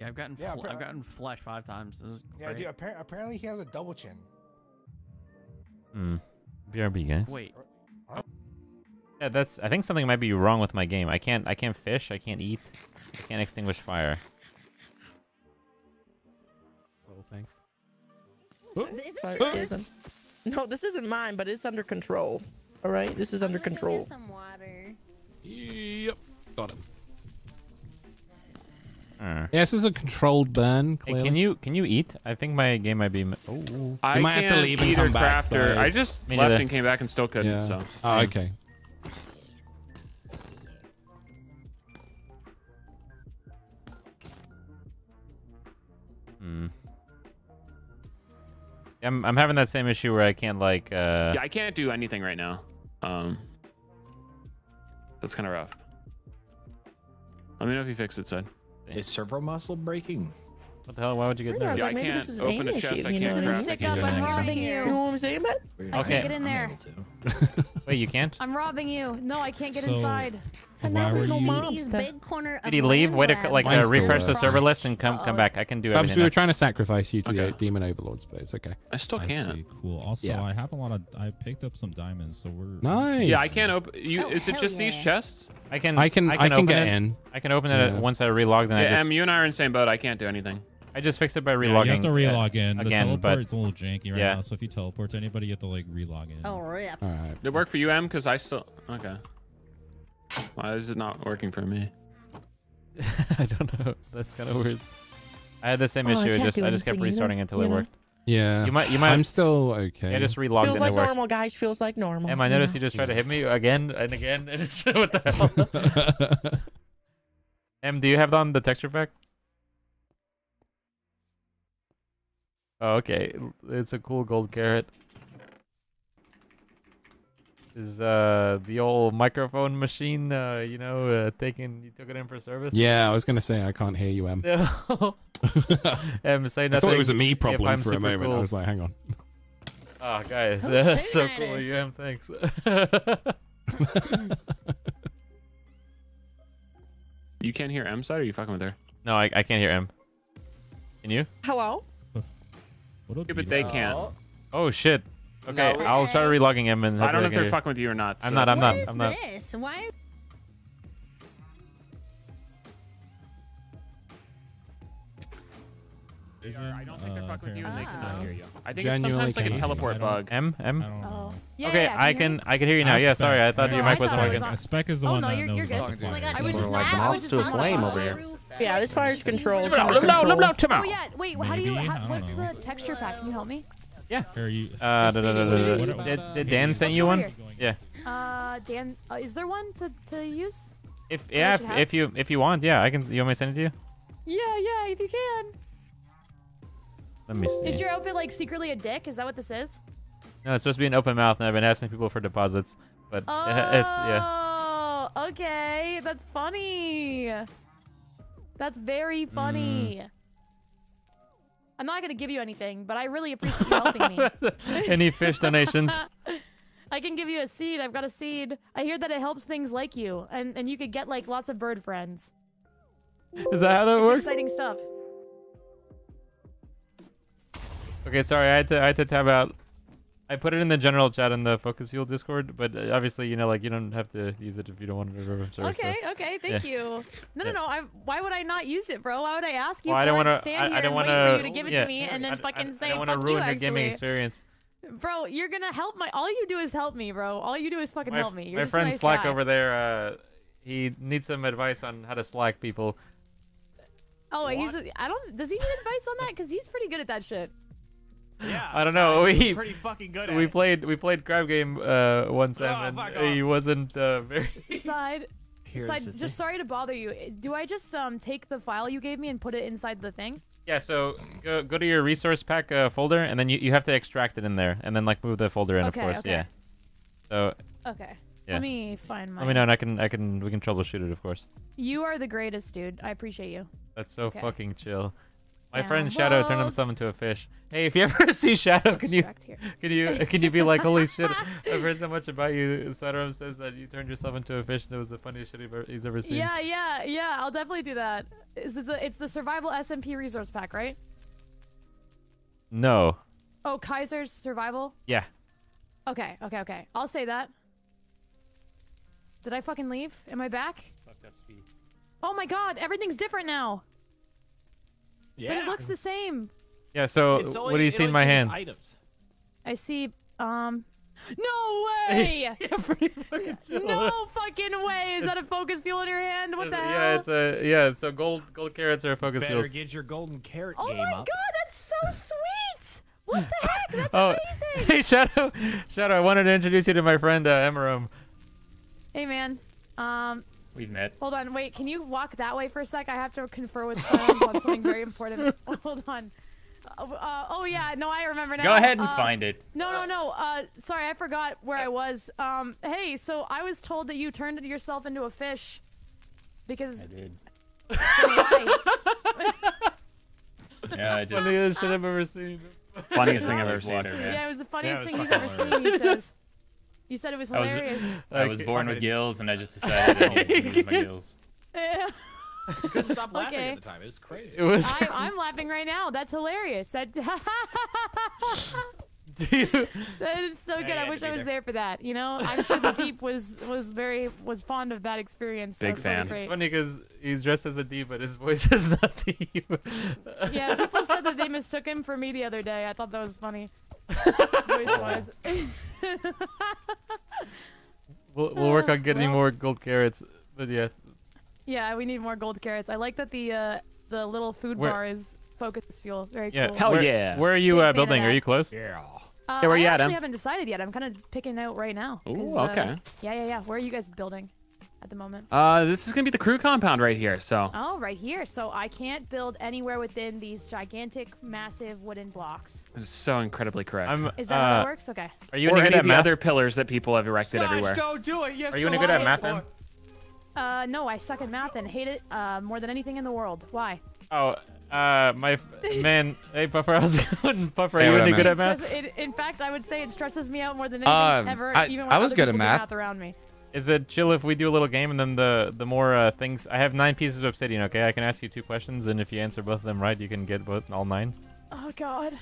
Yeah, I've gotten yeah, I've gotten flesh five times. yeah, dude. Appar- apparently, he has a double chin. Hmm. BRB, guys. Wait. Oh. Yeah, that's. I think something might be wrong with my game. I can't. I can't fish. I can't eat. I can't extinguish fire. Little thing. Is? No, this isn't mine, but it's under control. All right, this is under control. Some water. Yep. Got him. Uh. Yeah, this is a controlled burn. Hey, can you can you eat? I think my game might be. Oh, I might have to can't leave and eat or come back, crafter. so- I just Me left neither. and came back and still couldn't. Yeah. So. Oh, same. okay. Hmm. Yeah, I'm I'm having that same issue where I can't like. uh Yeah, I can't do anything right now. Um, that's kind of rough. Let me know if you fix it, Sid. Is servo muscle breaking? What the hell? Why would you get Yeah, I was nervous? like, maybe this is an aim issue. You know what I mean? Stick up, I'm robbing You you. know what I'm saying, but I Okay. can't get in there. Wait, you can't? I'm robbing you. No, I can't get So- inside. And Why were you- mobs. Big corner Did he leave? Wait to like uh, refresh the server list and come come back. I can do Perhaps everything. we were trying to sacrifice you to Okay. the demon overlords, but it's okay. I still can't. see. Cool. Also, Yeah. I have a lot of. I picked up some diamonds, so we're. Nice. Yeah, I can't open. You Oh, is it hell just these chests? I can. I can- I can open get it. in. I can open it Yeah. once I relog. Then I Yeah, just Em, you and I are in the same boat. I can't do anything. I just fixed it by Yeah, relogging. you have to relog in. The again, but teleport's a little janky right yeah. now, so if you teleport to anybody, you have to like relog in. Oh, rip. All right. Did it work for you, Em? Because I still. Okay. Why is it not working for me? I don't know. That's kind of weird. I had the same Oh, issue. It can't just I just kept anything either, restarting until you it know? worked. Yeah. You might. You might. I'm still okay. I just relogged Feels and like it worked. normal, guys. Feels like normal. Em, I you noticed know? you just tried to hit me again and again. what the hell? Em, do you have on the texture pack? Oh, okay. It's a cool gold carrot. Is uh the old microphone machine uh you know uh, taking you took it in for service? Yeah, I was gonna say I can't hear you, Em. No. Em, say nothing. I nothing. thought it was a me problem for a super moment. I was like, hang on. Oh, guys, Oh, that's so shit, cool. of You Em, thanks. You can't hear Em side, or are you fucking with her? no, I, I can't hear Em. Can you? Hello. What a Yeah, but they can't. Oh shit. Okay, No I'll try relogging him and I don't know if they're can fucking with you or not. I'm not. I'm What not. is I'm not. this? Why? I don't think they're uh, fucking with you, and they cannot hear you. I think Genuinely it's sometimes like a teleport I don't- bug. M M. I don't know. Yeah, okay, yeah, I you can? I can hear you now. Yeah, sorry, I thought No, your mic wasn't it working. was. Spec is the Oh, one no, that you're- knows you're good. Oh my. God, I was We're just like I moths was just to a flame over here. Yeah, this fire's controlled. No, It's under no, no, control. no, Oh yeah, wait. How do you? Maybe, How, I don't what's the texture pack? Can you help me? Are you? Uh, da, da, da, da, da, What- da. what- Did, did Dan send you one? Yeah. Uh, Dan, uh, is there one to to use? If yeah, if, if you if you want, yeah, I can. You want me to send it to you? Yeah, yeah. If you can. Let me see. Is your outfit like secretly a dick? Is that what this is? No, it's supposed to be an open mouth, and I've been asking people for deposits, but Oh, it's yeah. Oh, okay. That's funny. That's very Mm. Funny. I'm not gonna give you anything, but I really appreciate you helping me. Any fish donations? I can give you a seed. I've got a seed. I hear that it helps things like you, and and you could get like lots of bird friends. Is that how that It's works? exciting stuff. Okay, sorry, I had to I had to tab out. I put it in the general chat in the Focus Fuel Discord, but uh, obviously, you know, like you don't have to use it if you don't want it or whatever. so- Okay, okay, thank yeah. you. No, no, no. I, why would I not use it, bro? Why would I ask you Well, I don't want to. stand I, here I don't want wait for you to give it yeah, to me, and then I, fucking I, say I don't want to ruin you, the gaming experience. Bro, you're gonna help my. All you do is help me, bro. All you do is fucking My, help me. You're my friend nice Slack guy. over there, uh, he needs some advice on how to Slack people. Oh, he's. A, I don't. Does he need advice on that? Because he's pretty good at that shit. Yeah. I don't know. We pretty fucking good at we it. played we played crab game uh one time fuck and he wasn't uh, very. Side. Side. the Just sorry to bother you. Do I just um take the file you gave me and put it inside the thing? Yeah, so go go to your resource pack uh, folder and then you, you have to extract it in there and then like move the folder in, Okay, of course. okay. Yeah. So Okay. Yeah. Let me find my. let me know and I can I can we can troubleshoot it, of course. You are the greatest, dude. I appreciate you. That's so Okay. fucking chill. My Yeah, friend Shadow turned himself into a fish. Hey, if you ever see Shadow, can you Extract here. can you can you be like, holy shit, I've heard so much about you. Sidearm says that you turned yourself into a fish and it was the funniest shit he's ever, seen. Yeah, yeah, yeah. I'll definitely do that. Is it the? It's the survival SMP resource pack, right? No. Oh, Kaiser's survival. Yeah. Okay, okay, okay. I'll say that. Did I fucking leave? Am I back? Fucked up speed. Oh my god, everything's different now. But it looks the same. Yeah. So It's what do you see in my hand? Items. I see. Um. No way! no fucking way! Is that a focus fuel in your hand? What the hell? Yeah, it's a yeah. So gold gold carrots are focus Better fuels. get your golden carrot oh game my up. god, that's so sweet! What the heck? That's Oh, amazing! hey Shadow, Shadow. I wanted to introduce you to my friend uh, Emerum. Hey man. Um. We've met. Hold on, wait. Can you walk that way for a sec? I have to confer with Silence on something very important. Hold on. Uh, uh, oh yeah, no, I remember now. Go ahead and Uh, find it. No, no, no. Uh, sorry, I forgot where I was. Um, hey, so I was told that you turned yourself into a fish because. I did. So why? Yeah, I just. Funniest shit I've ever seen. Funniest thing I've ever seen. water, man. yeah, it was the funniest it thing was he's ever seen. He says. You said it was I was, hilarious. I was born with gills, and I just decided I needed to use my gills. Yeah. Couldn't stop laughing Okay. at the time. It was crazy. It was. I'm, I'm laughing right now. That's hilarious. That. Do you? That is so good. you I wish I was there. there for that. You know, I'm sure the deep was was very was fond of that experience. Big was really fan. Great. It's funny because he's dressed as a deep, but his voice is not deep. Yeah, people said that they mistook him for me the other day. I thought that was funny. Voice wise. We'll, we'll work on getting Well- more gold carrots. But yeah, yeah, we need more gold carrots. I like that the uh, the little food Where- bar is focus fuel. Very yeah. cool. Hell where, yeah. Where are you uh, building? Are you close? Yeah. Uh, Yeah, where I you at, actually Em? haven't decided yet. I'm kind of picking out right now. Ooh, 'cause, uh, okay. yeah, yeah, yeah. Where are you guys building at the moment? Uh, this is gonna be the crew compound right here. So Oh, right here. So I can't build anywhere within these gigantic, massive wooden blocks. it's so incredibly correct. I'm. Is that how it works? Okay. Are you or any any good at the math? other pillars that people have erected everywhere. Don't do it. Yes, Are you so any good at math then? Uh, no, I suck at math and hate it uh, more than anything in the world. Why? Oh, uh, my man. Hey, Puffer, how's it going? Puffer, are Hey, you what any good at math? Stress- it- in fact, I would say it stresses me out more than anything Um, ever, I- even when I was good at math. math around me. Is it chill if we do a little game and then the the more uh, things? I have nine pieces of obsidian. Okay, I can ask you two questions, and if you answer both of them right, you can get both all nine. Oh God.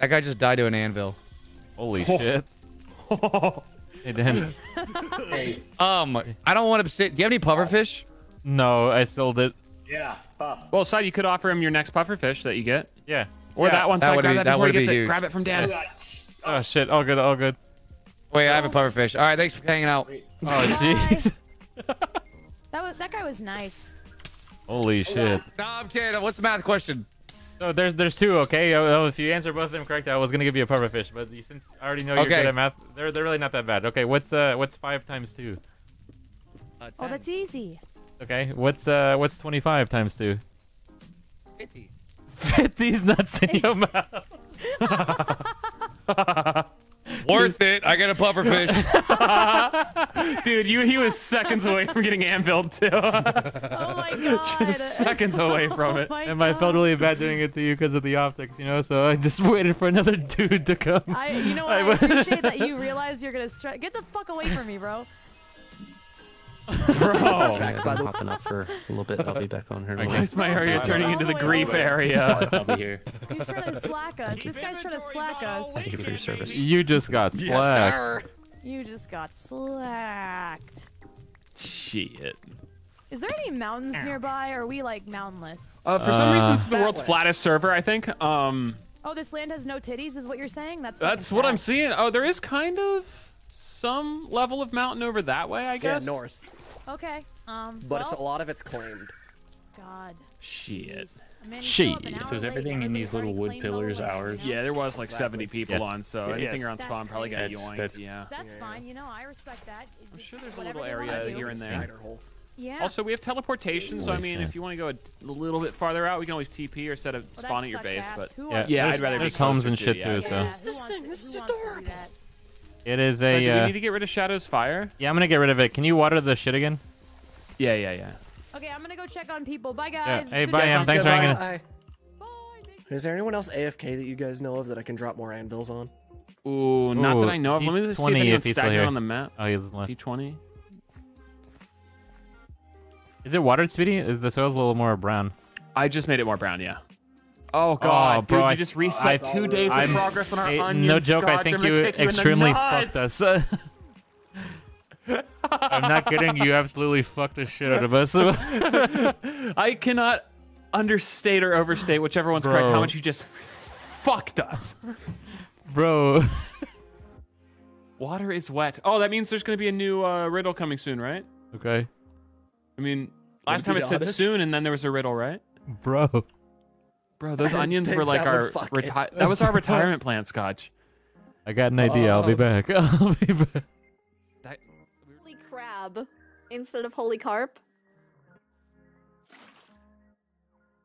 That guy just died to an anvil. Holy shit! hey Dan. Hey. Um, I don't want to. Do you have any pufferfish? No, I sold it. Yeah. Huh. Well, so you could offer him your next pufferfish that you get. Yeah. Or Yeah. that one. That So would grab be- that that before he would be gets it. huge. Grab it from Dan. Oh shit! All good, all good. Wait, I have a pufferfish. All right, thanks for hanging out. Oh jeez. That was that guy was nice. Holy shit! No, I'm kidding. What's the math question? So there's there's two. Okay, Oh, oh, if you answer both of them correct, I was gonna give you a puffer fish, but you- since I already know you're Okay. good at math, they're they're really not that bad. Okay, what's uh what's five times two? Oh, that's easy. Okay, what's uh what's twenty five times two? 50. Fit these nuts in your mouth. Worth it. I got a pufferfish. Dude, you he was seconds away from getting anviled too. Oh my God. Just seconds away from oh it. Oh and I felt really bad doing it to you because of the optics, you know. So I just waited for another dude to come. I, you know what? I, appreciate that you realize you're gonna stre- get the fuck away from me, bro. Bro. Guys, I'm popping up for a little bit. I'll be back on here. in a Why is my area bit. turning into the grief area? I'll be here. He's trying to slack us. This guy's trying to slack us. Thank you for your service. You just got slacked. You just got slacked. Shit. Is there any mountains nearby? Or are we like mountainless? Uh, for some reason, Uh, this is the world's flattest server. I think. Um, Oh, this land has no titties, is what you're saying? That's that's fucking what I'm seeing. Oh, there is kind of some level of mountain over that way. I guess. Yeah, guess. north. Okay. Um. But it's a lot of it's claimed. God. Shit. I mean, you show up an Shit. So is everything in these little wood pillars claimed all of ours? it, you know? Yeah, there was like Exactly. 70 people Yes. on, so Yes. anything around That's spawn probably got crazy. yoinked. That's- yeah. That's fine. You know, I respect that. I'm sure there's a little area here and there. Yeah. Also, we have teleportation, so I mean, if you want to go a little bit farther out, we can always TP or set a Well, spawn at your base. ass. But Yeah, yeah, I'd rather there's be homes and shit too. yeah. So Yeah, What's this thing? This is wants to do adorable. That? it is So, a. do uh, we need to get rid of Shadow's fire? yeah, I'm gonna get rid of it. Can you water the shit again? Yeah, yeah, yeah. Okay, I'm gonna go check on people. Bye, Yeah. guys. Hey, bye, been- Em. sounds Thanks good. for hanging. Hi. Is there anyone else AFK that you guys know of that I can drop more anvils on? Ooh, not Ooh, that I know of. Let me just see if D20 anyone's if he's still here. on the map. Oh, he's left. D20. Is it watered, Speedy? Is the soil's a little more brown? I just made it more brown, yeah. Oh god, Oh, dude, bro, you I- just reset I- two days I'm- of progress on our Hey, onion No joke, I think I'm you kick extremely fucked nuts. us. I'm not kidding. You absolutely fucked the shit out of us. I cannot understate or overstate, whichever one's correct, how much you just fucked us. Bro. Water is wet. Oh, that means there's going to be a new uh, riddle coming soon, right? Okay. I mean, last time be it said soon, and then there was a riddle, right? Bro. Bro, those I onions were like our fuck reti- that was our retirement plan, Scotch. I got an idea. I'll be Oh. back. I'll be back. Holy crab instead of holy carp.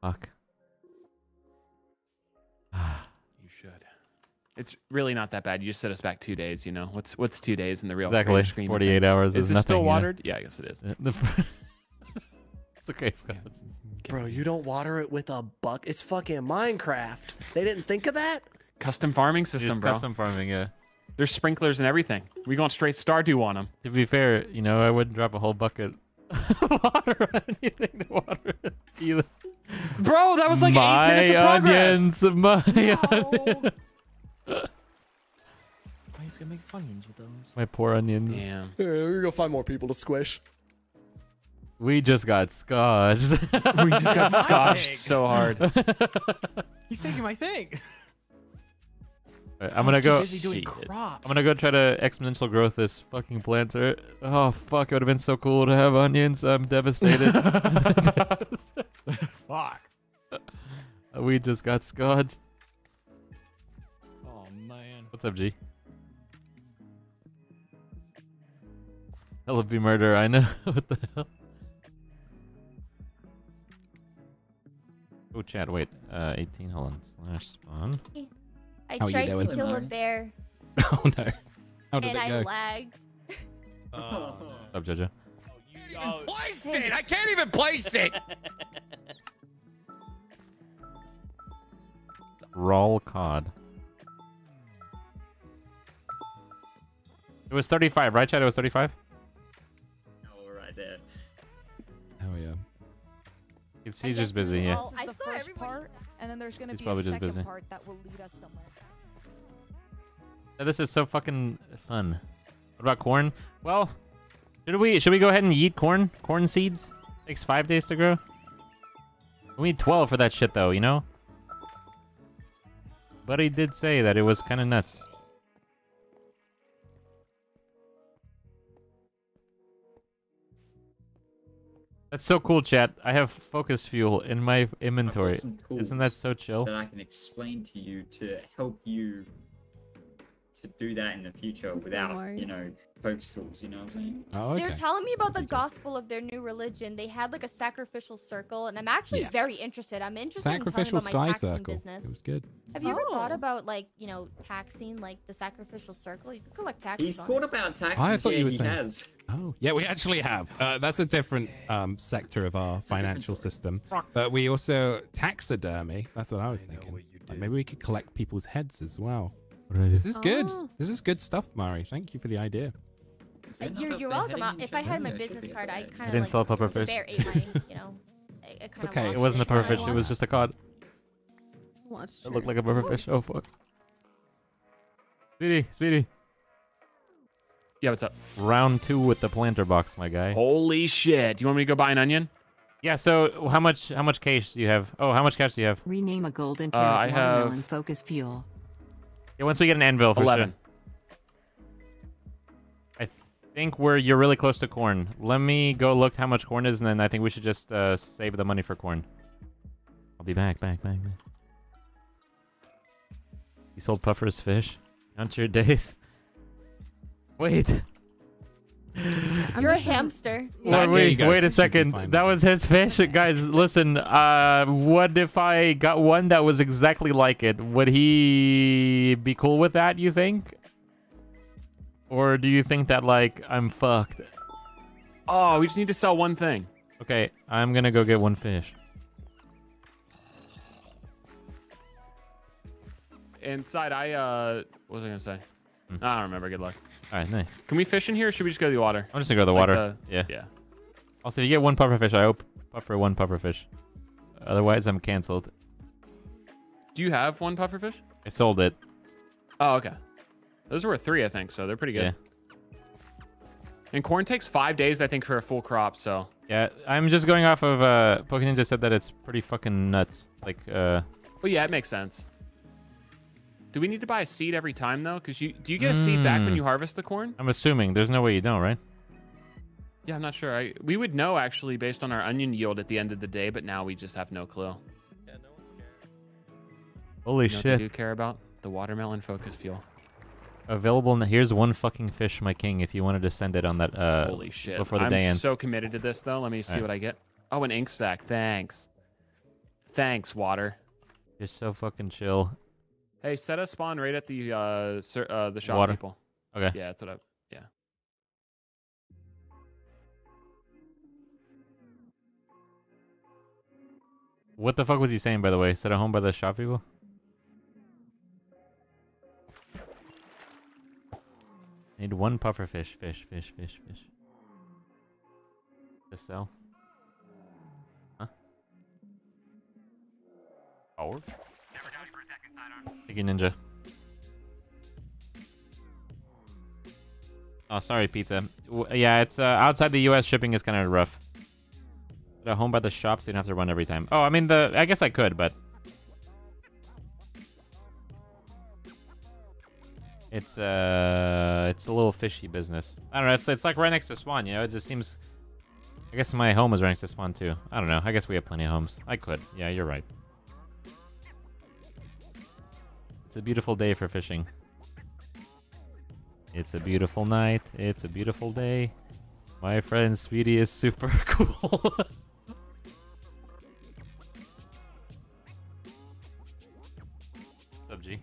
Fuck. Ah, you should. It's really not that bad. You just set us back two days. You know what's what's two days in the real Exactly. grand 48 hours Is is it nothing. still yeah. watered? Yeah, I guess it is. It's okay, Scott. Bro, you don't water it with a buck. It's fucking Minecraft. They didn't think of that? Custom farming system, It's bro. custom farming, yeah. There's sprinklers and everything. We going straight Stardew on them. To be fair, you know, I wouldn't drop a whole bucket of water on anything to water it either. Bro, that was like my eight minutes of progress. onions, my onions. Oh, he's gonna make funyuns with those. My poor onions. Damn. Yeah, we're gonna go find more people to squish. We just got scotched. We just got scotched so hard. He's taking my thing. Alright, I'm gonna go. Busy doing Shit. crops. I'm gonna go try to exponential growth this fucking planter. Uh, oh fuck! It would have been so cool to have onions. I'm devastated. Fuck. we just got scotched. Oh man. What's up, G? Hell be murder. I know. what the hell? Oh, Chad, Wait. Uh, 18. Hold on. Slash spawn. I How tried to kill a bear oh no. How did and it I go? lagged. What's up, Jojo? Place it. I can't even place it. Roll cod. It was 35, right, Chad? It was 35? Oh, right there. Oh yeah. He's, he's just busy, yeah. This is the first part, and then there's gonna He's be probably a just second busy. part that will lead us somewhere. Yeah, This is so fucking fun. What about corn? Well, should we should we go ahead and eat corn? Corn seeds? Takes five days to grow. We need 12 for that shit, though, you know? Buddy did say that it was kind of nuts. That's so cool, chat. I have focus fuel in my inventory. Isn't that so chill? That I can explain to you to help you to do that in the future without, you know, focus tools. You know what I'm saying? Oh, They're telling me about the gospel of their new religion. They had like a sacrificial circle, and I'm actually Yeah. very interested. I'm interested Sacrificial in telling about my Sky taxing Circle. business. It was good. Have you ever thought Oh. about like you know taxing like the sacrificial circle? You could collect taxes. He's on thought it. about taxes. I thought yeah, you were he saying. has. Oh, yeah, we actually have. Uh, that's a different um, sector of our financial system. But we also taxidermy. That's what I was thinking. Like, maybe we could collect people's heads as well. This is good. Oh. This is good stuff, Mari. Thank you for the idea. Uh, You're, you're welcome. Uh, If I had my business card, I kind of didn't like sell puffer the fish. bear ate my, you know. I, I It's kinda okay. It wasn't a that I pufferfish. It was just a cod. Watched It looked like a pufferfish. Oh, fuck. Speedy, Speedy. Yeah, what's up? Round two with the planter box, my guy. Holy shit! Do you want me to go buy an onion? Yeah. So how much? How much cash do you have? Oh, how much cash do you have? Rename a golden Uh, carrot I watermelon have- focus fuel. Yeah. Once we get an anvil, for Eleven. sure. I think we're you're really close to corn. Let me go look how much corn is, and then I think we should just uh, save the money for corn. I'll be back, back, back, back. He sold Puffer's fish. Count your days. Wait. You're a hamster. Wait, wait, wait a second. That was his fish, guys. Listen, uh, what if I got one that was exactly like it? Would he be cool with that? You think? Or do you think that like I'm fucked? Oh, we just need to sell one thing. Okay, I'm gonna go get one fish. Inside, I uh, what was I gonna say? I don't remember. Good luck. All right, nice. Can we fish in here? or Should we just go to the water? I'm just gonna go to the Like water. the- yeah. Yeah. Also, if you get one puffer fish, I hope puffer one puffer fish. Otherwise, I'm canceled. Do you have one puffer fish? I sold it. Oh, okay. Those were three, I think. So they're pretty good. Yeah. And corn takes five days, I think, for a full crop. So Yeah, I'm just going off of uh Pokemon just said that it's pretty fucking nuts. Like uh well, yeah, it makes sense. Do we need to buy a seed every time though? Because you do you get a seed back when you harvest the corn? I'm assuming. There's no way you don't, right? Yeah, I'm not sure. I we would know actually based on our onion yield at the end of the day, but now we just have no clue. Holy You know what shit. they do care about the watermelon focus fuel. Available. n- Here's one fucking fish, my king. If you wanted to send it on that. Uh, Holy shit! Before the I'm day ends. so committed to this though. Let me see Alright. what I get. Oh, an ink sac. Thanks. Thanks, water. You're so fucking chill. Hey, set a spawn right at the uh, ser- uh the shop Water. people. Okay. Yeah, that's what I. Yeah. What the fuck was he saying, by the way? Set a home by the shop people? Need one puffer fish, fish, fish, fish, fish. To sell. Huh? Power? Tiki Ninja. Oh, sorry, pizza. Yeah, it's uh, outside the U.S. Shipping is kind of rough. At home by the shop, so you don't have to run every time. Oh, I mean the. I guess I could, but it's uh, it's a little fishy business. I don't know. It's it's like right next to spawn. You know, it just seems. I guess my home is right next to spawn too. I don't know. I guess we have plenty of homes. I could. Yeah, you're right. It's a beautiful day for fishing. It's a beautiful night. It's a beautiful day. My friend Speedy is super cool. What's up, G?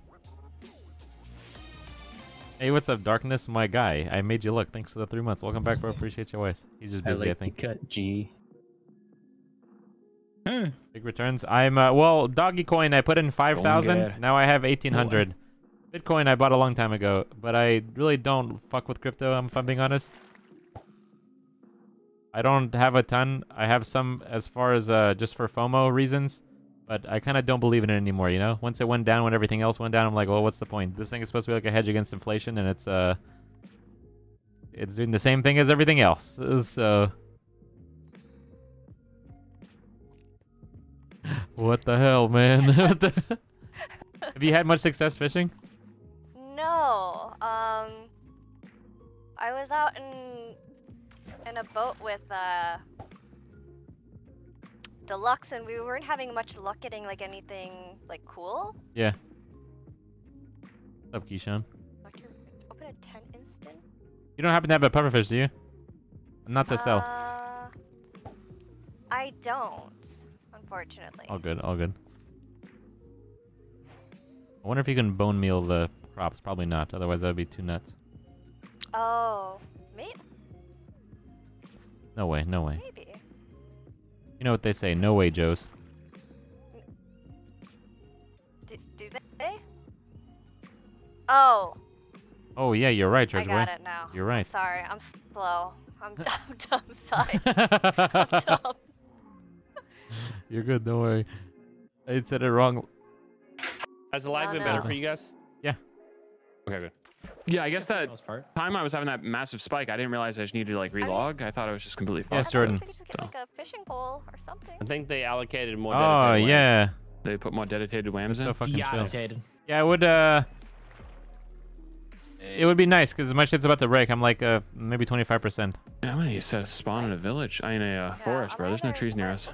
Hey, what's up, Darkness? My guy. I made you look. Thanks for the three months. Welcome back, bro. Appreciate your voice. He's just I busy, I, like the think. cut, G. Big returns. I'm uh, well, Doggy Coin. I put in five thousand. Now I have eighteen hundred. Bitcoin I bought a long time ago, but I really don't fuck with crypto. If I'm being honest. I don't have a ton. I have some as far as uh, just for FOMO reasons, but I kind of don't believe in it anymore. You know, once it went down, when everything else went down, I'm like, well, what's the point? This thing is supposed to be like a hedge against inflation, and it's uh, it's doing the same thing as everything else. So. What the hell, man? The- Have you had much success fishing? No. Um. I was out in in a boat with uh Deluxe, and we weren't having much luck getting like anything like cool. Yeah. What's up, Keyshawn? Open a ten instant. You don't happen to have a pufferfish, do you? Not to sell. Uh, I don't, unfortunately. All good, all good. I wonder if you can bone meal the crops. Probably not. Otherwise, that would be too nuts. Oh, maybe. No way, no way. Maybe. You know what they say? No way, Joes. Do, do they? Oh, Oh yeah, you're right, George. I got Way. it now. You're right. Sorry, I'm slow. I'm, I'm dumb. Sorry. I'm dumb. You're good. Don't worry. I said it wrong. Has the live Oh, been no. better for you guys? Yeah. Okay, good. Yeah, I guess that time I was having that massive spike, I didn't realize I just needed to like relog. I thought I was just completely fine. Yes, Jordan. Just get like a fishing pole or something. I think they allocated more. Oh dedicated land. yeah. They put more dedicated whams So in. fucking chill. Deannotated. Yeah, it would. Uh, it would be nice because my shit's about to break. I'm like uh maybe 25 percent. Yeah, I'm gonna need to set a spawn in a village. I mean a uh, forest, bro. There's no trees near us.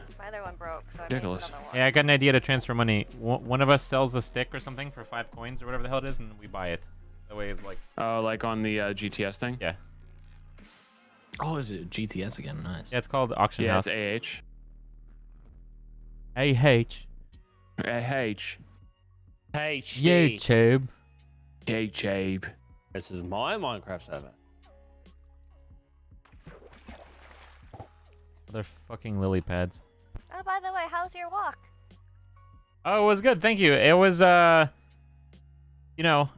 My other one broke, so I Ridiculous. another one. Yeah, I got an idea to transfer money. One one of us sells a stick or something for five coins or whatever the hell it is, and we buy it. That way, it's like Oh, like on the uh, GTS thing. yeah, Oh, is it GTS again? Nice. yeah. It's called auction Yeah, house. it's AH. AH. AH. Hey, YouTube. YouTube. This is my Minecraft server. Other fucking lily pads. Oh, by the way, how's your walk? Oh, it was good. Thank you. It was uh, you know,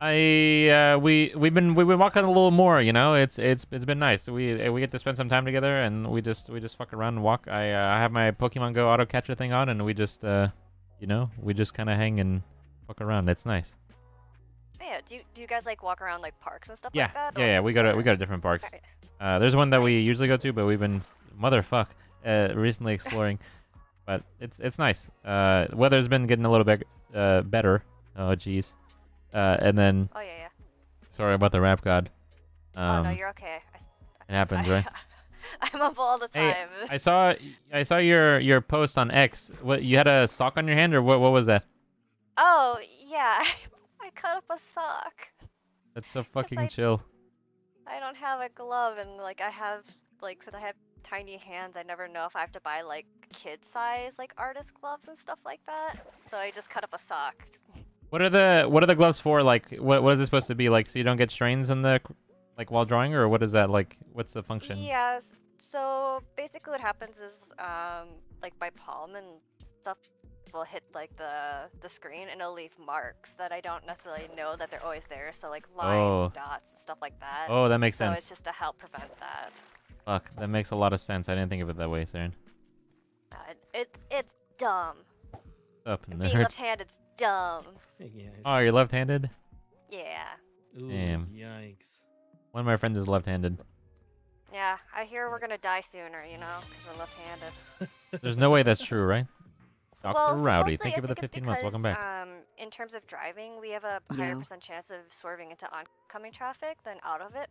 I uh, we we've been we've been walking a little more. You know, it's it's it's been nice. We we get to spend some time together, and we just we just fuck around and walk. I uh, I have my Pokemon Go auto catcher thing on, and we just uh, you know, we just kind of hang and fuck around. It's nice. Yeah, do you, do you guys like walk around like parks and stuff Yeah, like that? yeah, or- yeah. We go to we go to different parks. Alright. Uh, there's one that we usually go to, but we've been motherfuck uh, recently exploring. but it's it's nice. Uh, weather's been getting a little bit uh, better. Oh jeez. Uh, and then. Oh, yeah, yeah. Sorry about the rap god. Um, oh no, you're okay. I, It happens, right? I'm up all the time. Hey. I saw I saw your your post on X. What you had a sock on your hand or what? What was that? Oh yeah, I cut up a sock. That's so fucking I- chill. I don't have a glove, and like I have like since I have tiny hands, I never know if I have to buy like kid size like artist gloves and stuff like that. So I just cut up a sock. What are the what are the gloves for? Like what what is it supposed to be like? So you don't get strains in the like while drawing, or what is that like? What's the function? Yeah. So basically, what happens is um like my palm and stuff will hit like the the screen and it'll leave marks that I don't necessarily know that they're always there. So like lines, Oh. dots, and stuff like that. Oh, that makes so sense. it's just to help prevent that. Fuck, that makes a lot of sense. I didn't think of it that way, Sarin. Uh, it, it it's dumb. Up Being nerd. left-handed's dumb. Oh, you're left-handed? Yeah. Ooh, Damn. yikes. One of my friends is left-handed. Yeah, I hear we're gonna die sooner, you know, because we're left-handed. There's no way that's true, right? Dr. Well, Rowdy, thank you for the think it's 15 months. Welcome back. Um, in terms of driving, we have a higher Yeah. percent chance of swerving into oncoming traffic than out of it.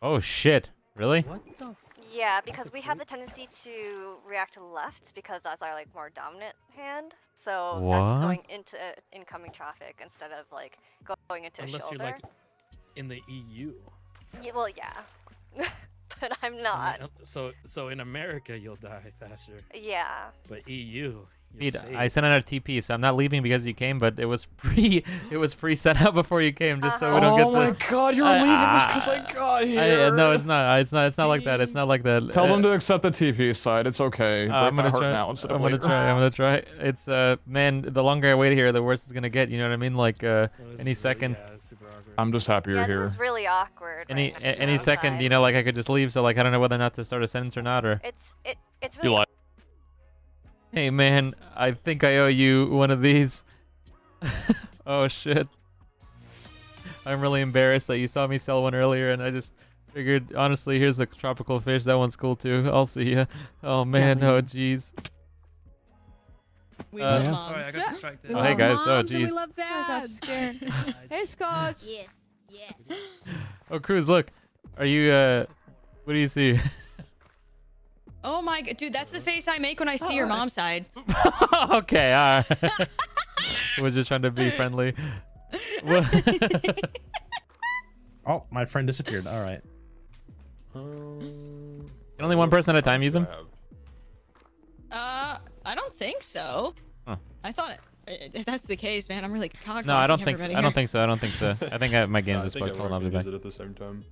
Oh shit! Really? What the? Yeah, because we have the tendency to react to left because that's our like more dominant hand. So What? that's going into incoming traffic instead of like going into Unless a shoulder. you're like in the EU. Yeah, well, yeah, but I'm I mean, not. uh, So so in America you'll die faster. Yeah. But EU. You're Dude, safe. I sent out a TP, so I'm not leaving because you came, but it was pre it was pre set up before you came, just so we don't get Oh the. my god, you're leaving just because I got I- here. no, it's not. It's not. It's not like that. It's not like that. Tell Uh, them to accept the TP side. It's okay. Uh, I'm gonna try. now instead I'm of gonna try. I'm gonna try. It's uh, man, the longer I wait here, the worse it's gonna get. You know what I mean? Like uh, any second, Yeah, I'm just happy you're Yeah, here. this is really awkward. any right a- now any second, you know, like I could just leave. So like I don't know whether or not to start a sentence or not. Or It's it it's really like- hey man, I think I owe you one of these. oh shit. I'm really embarrassed that you saw me sell one earlier, and I just figured, honestly, here's the tropical fish. That one's cool too. I'll see ya. Oh man, oh jeez. We Uh, love moms. Sorry, I got distracted. We Oh, hey, guys. Oh, moms and jeez. We love dads. scared. hey, Scotch. Yes. Yes. Oh, Cruz, look. Are you, uh, what do you see? Oh my god, dude, that's the face I make when I see your mom's side. okay, alright. Was just trying to be friendly. Oh, my friend disappeared. All right. Can only one person at a time use them? Uh, I don't think so. Huh. I thought it, if that's the case, man, I'm really cock No, I don't think so. I don't think so. I don't think so. I think I, my game's I just think bugged. Hold on, I'll be back. use it at the same time.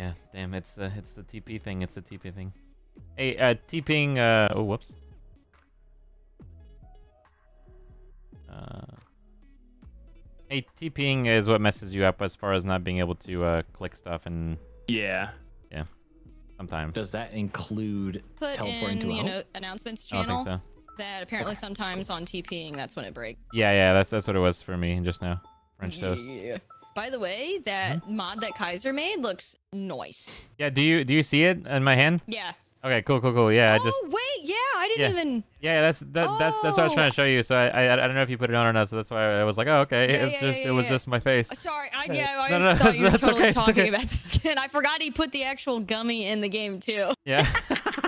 Yeah, damn, it's the it's the TP thing. It's the TP thing. Hey, uh, TPing. Uh, oh, whoops. Uh, hey, TPing is what messes you up as far as not being able to uh, click stuff and. Yeah. Yeah. Sometimes. Does that include Put teleporting in to a the home? anno- announcements I don't channel think that apparently sometimes on TPing that's when it breaks. Yeah, yeah, that's that's what it was for me just now. French toast. Yeah. By the way, that mod that Kaiser made looks nice. Yeah. Do you do you see it in my hand? Yeah. Okay. Cool. Cool. Cool. Yeah. I just. Oh wait, yeah, I didn't Yeah. even. Yeah, that's that, that's that's what I was trying to show you. So I, I I don't know if you put it on or not. So that's why I was like, oh okay. Yeah, it's yeah, just yeah, it was just my face. Uh, Sorry, I, yeah, I no, just no, thought you were totally okay, talking okay. about the skin. I forgot he put the actual gummy in the game too. Yeah.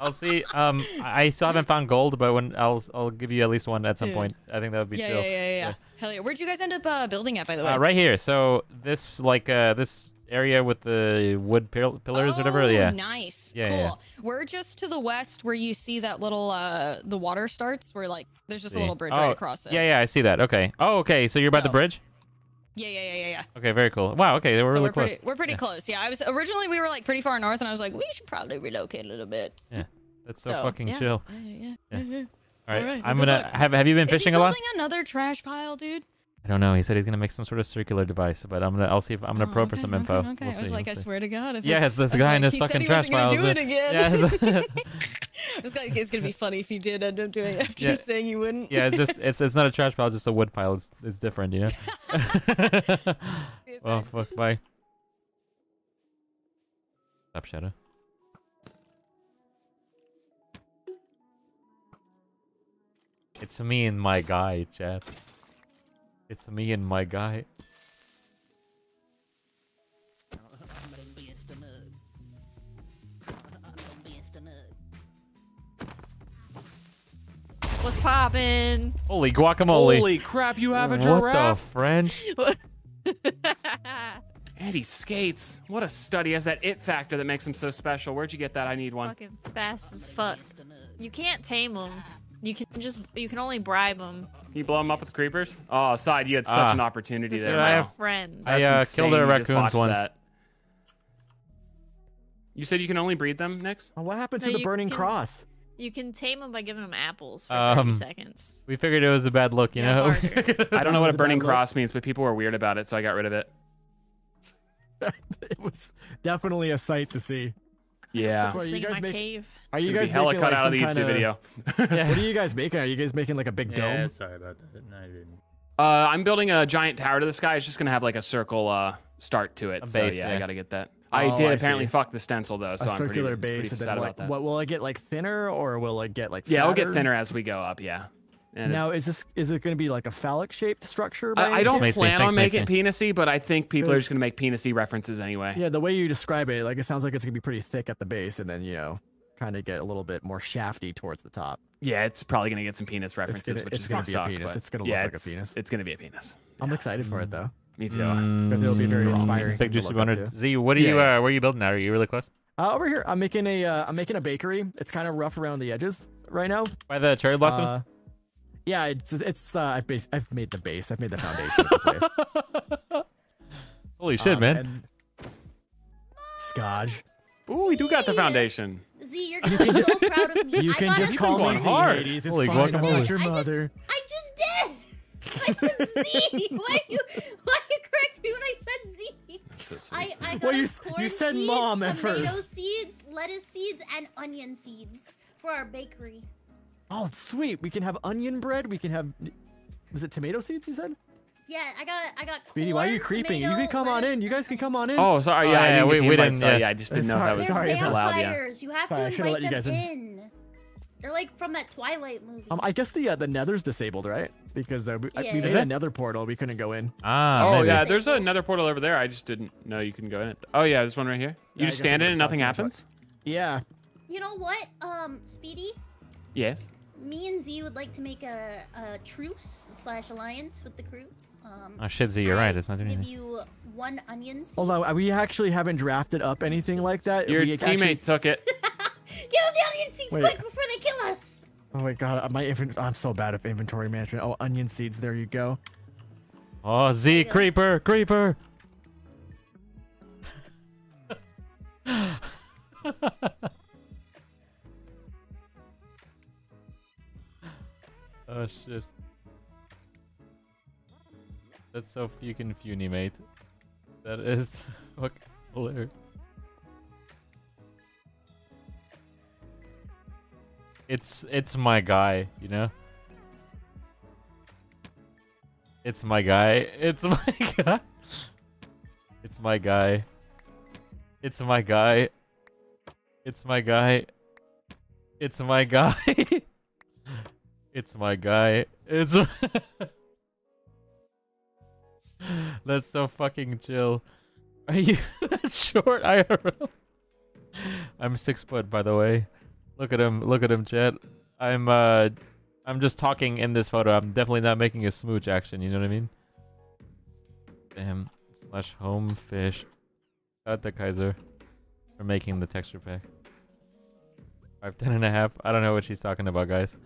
I'll see. Um, I still haven't found gold, but when I'll I'll give you at least one at some Yeah. point. I think that would be yeah, chill. yeah, yeah, yeah, yeah. Hell yeah. Where'd you guys end up uh, building at, by the way? Uh, right here. So this like uh this area with the wood pil- pillars or whatever. Oh, Yeah. Nice. Yeah, cool. yeah, yeah. We're just to the west where you see that little uh the water starts where like there's just a little bridge Oh, right across it. Yeah, yeah, I see that. Okay. Oh, okay. So you're by the bridge. Yeah, yeah, yeah, yeah, yeah. Okay, very cool. Wow. Okay, we're So really we're close. pretty we're pretty Yeah. close. Yeah, I was originally we were like pretty far north and I was like, we should probably relocate a little bit. Yeah. That's so, So, fucking yeah. chill. Yeah, yeah, yeah. Yeah. yeah. All right. I'm gonna luck. have. Have you been Is fishing a lot? another trash pile, dude? I don't know. He said he's gonna make some sort of circular device, but I'm gonna. I'll see if I'm gonna Oh, probe for some okay, info. Okay, We'll I was see, like, we'll I see. swear to God. If Yeah, it's, this guy in like, his he said fucking he wasn't gonna do it again. Yeah. it's, like, it's gonna be funny if he did end up doing it after Yeah. saying you wouldn't. yeah, it's just it's it's not a trash pile, it's just a wood pile. It's it's different, you know. oh fuck! Bye. Stop, Shadow. It's me and my guy, chat. It's me and my guy. What's poppin'? Holy guacamole! Holy crap, you have a what giraffe? the French? And he skates. What a stud. He has that it factor that makes him so special. Where'd you get that? I need one. Fucking fast as fuck. You can't tame them. You can just you can only bribe them. Can you blow him up with creepers? Oh, side, you had such Ah. an opportunity This there. is my Wow. friend. I That's uh, killed insane. their You just raccoons botched once. that. You said you can only breed them, Nix? what happened No, to the you burning can- cross? You can tame them by giving them apples for Um, 30 seconds. We figured it was a bad look, you Yeah, know. Parker. I don't know what was a a burning bad look. cross means, but people were weird about it, so I got rid of it. it was definitely a sight to see. Yeah. What, are you guys my make- cave. Are you guys hella making cut like out of some the YouTube kinda- video. What are you guys making? Are you guys making like a big Yeah, dome? sorry about that. No, I didn't. Uh, I'm building a giant tower to the sky. It's just gonna have like a circle uh, start to it. A so base, yeah, I gotta get that. Oh, I did I apparently see. fuck the stencil though, so a I'm pretty, circular pretty base, and sad then about that. what will it get like thinner or will it get like? yeah, it'll get thinner as we go up. Yeah. And Now, is this is it going to be like a phallic shaped structure? I, I don't chance? Macy, plan on making it penisy, but I think people are just gonna make penisy references anyway. Yeah, the way you describe it, like it sounds like it's gonna be pretty thick at the base, and then you know, kind of get a little bit more shafty towards the top. Yeah, it's probably gonna get some penis references, gonna- which it's is gonna gonna, be a penis. It's gonna yeah, look like a penis. It's gonna be a penis. I'm excited for it though. Me too. Because it'll be very Mm, inspiring. Big thing to Juicy Wonder. Z, what are Yeah, you? yeah. Uh, where are you building now? Are you really close? Uh, over here, I'm making a uh, I'm making a bakery. It's kind of rough around the edges right now. By the cherry blossoms. Yeah, it's it's uh, I've, bas- I've made the base. I've made the foundation of the place. Holy shit, Um, man! and- Scotch. Ooh, we do got the foundation. Z, you're gonna be so proud of me. You I can just call me going Z, hard. Hades. It's Holy fine. I'm not your I just- mother. I just did. I said Z. Why you why you correct me when I said Z? So. I I got Well, you us s- you said seeds, mom at tomato first. seeds, lettuce seeds, and onion seeds for our bakery. Oh, sweet. We can have onion bread. We can have. Was it tomato seeds? You said. Yeah, I got I got. Speedy, why are you corn, creeping? You can come on in. You guys can come on in. Oh, sorry. Oh, Yeah, I yeah, didn't we- we didn't, sorry, yeah. yeah, I just didn't know if Sorry, that was They're sorry about allowed. Yeah. vampires. You have Sorry, to should've invite let you them guys in. in. They're like from that Twilight movie. Um, I guess the uh, the Nether's disabled, right? Because uh, we, I- Yeah. we made a? Nether portal. We couldn't go in. Ah, Oh maybe. yeah, there's another portal over there. I just didn't know you can go in it. Oh yeah, this one right here. You I just stand I'm in and nothing cross happens. Yeah. You know what, um, Speedy? Yes. Me and Z would like to make a, a truce slash alliance with the crew. Um, Oh shit, Z, you're I right. It's not doing give anything. you one onion seed. Although uh, we actually haven't drafted up anything like that. Your we actually- teammate took it. Give them the onion seeds Wait. quick before they kill us. Oh my god, uh, my invent- I'm so bad at inventory management. Oh, onion seeds. There you go. Oh, Z, creeper, creeper. oh shit. That's so fucking funny, mate. That is fucking hilarious. It's it's my guy, you know. It's my guy. It's my guy. It's my guy. It's my guy. It's my guy. It's my guy. It's my guy. It's That's so fucking chill. Are you short IRL? I'm six foot by the way. Look at him, look at him, chat. I'm uh I'm just talking in this photo. I'm definitely not making a smooch action, you know what I mean? Damn. Slash home fish. At the Kaiser. For making the texture pack. Five ten and a half. I don't know what she's talking about, guys.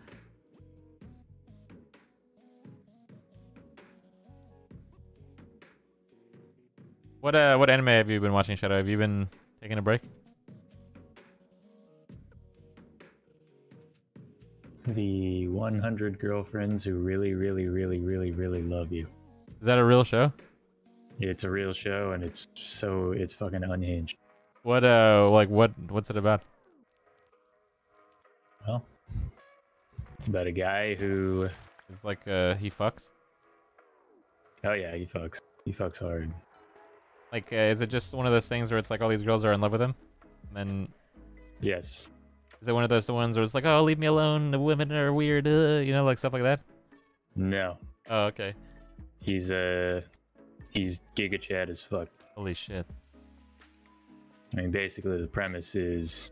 What uh what anime have you been watching, Shadow? Have you been taking a break? The 100 girlfriends who really, really, really, really, really love you. Is that a real show? It's a real show, and it's so it's fucking unhinged. What uh like what what's it about? Well, it's about a guy who It's like uh he fucks? Oh yeah, he fucks. He fucks hard. Like uh, is it just one of those things where it's like all these girls are in love with him? And then Yes. is it one of those ones where it's like, "Oh, leave me alone. The women are weird." Uh, you know, like stuff like that? No. Oh, okay. He's uh he's Giga Chad as fuck. Holy shit. I mean, basically the premise is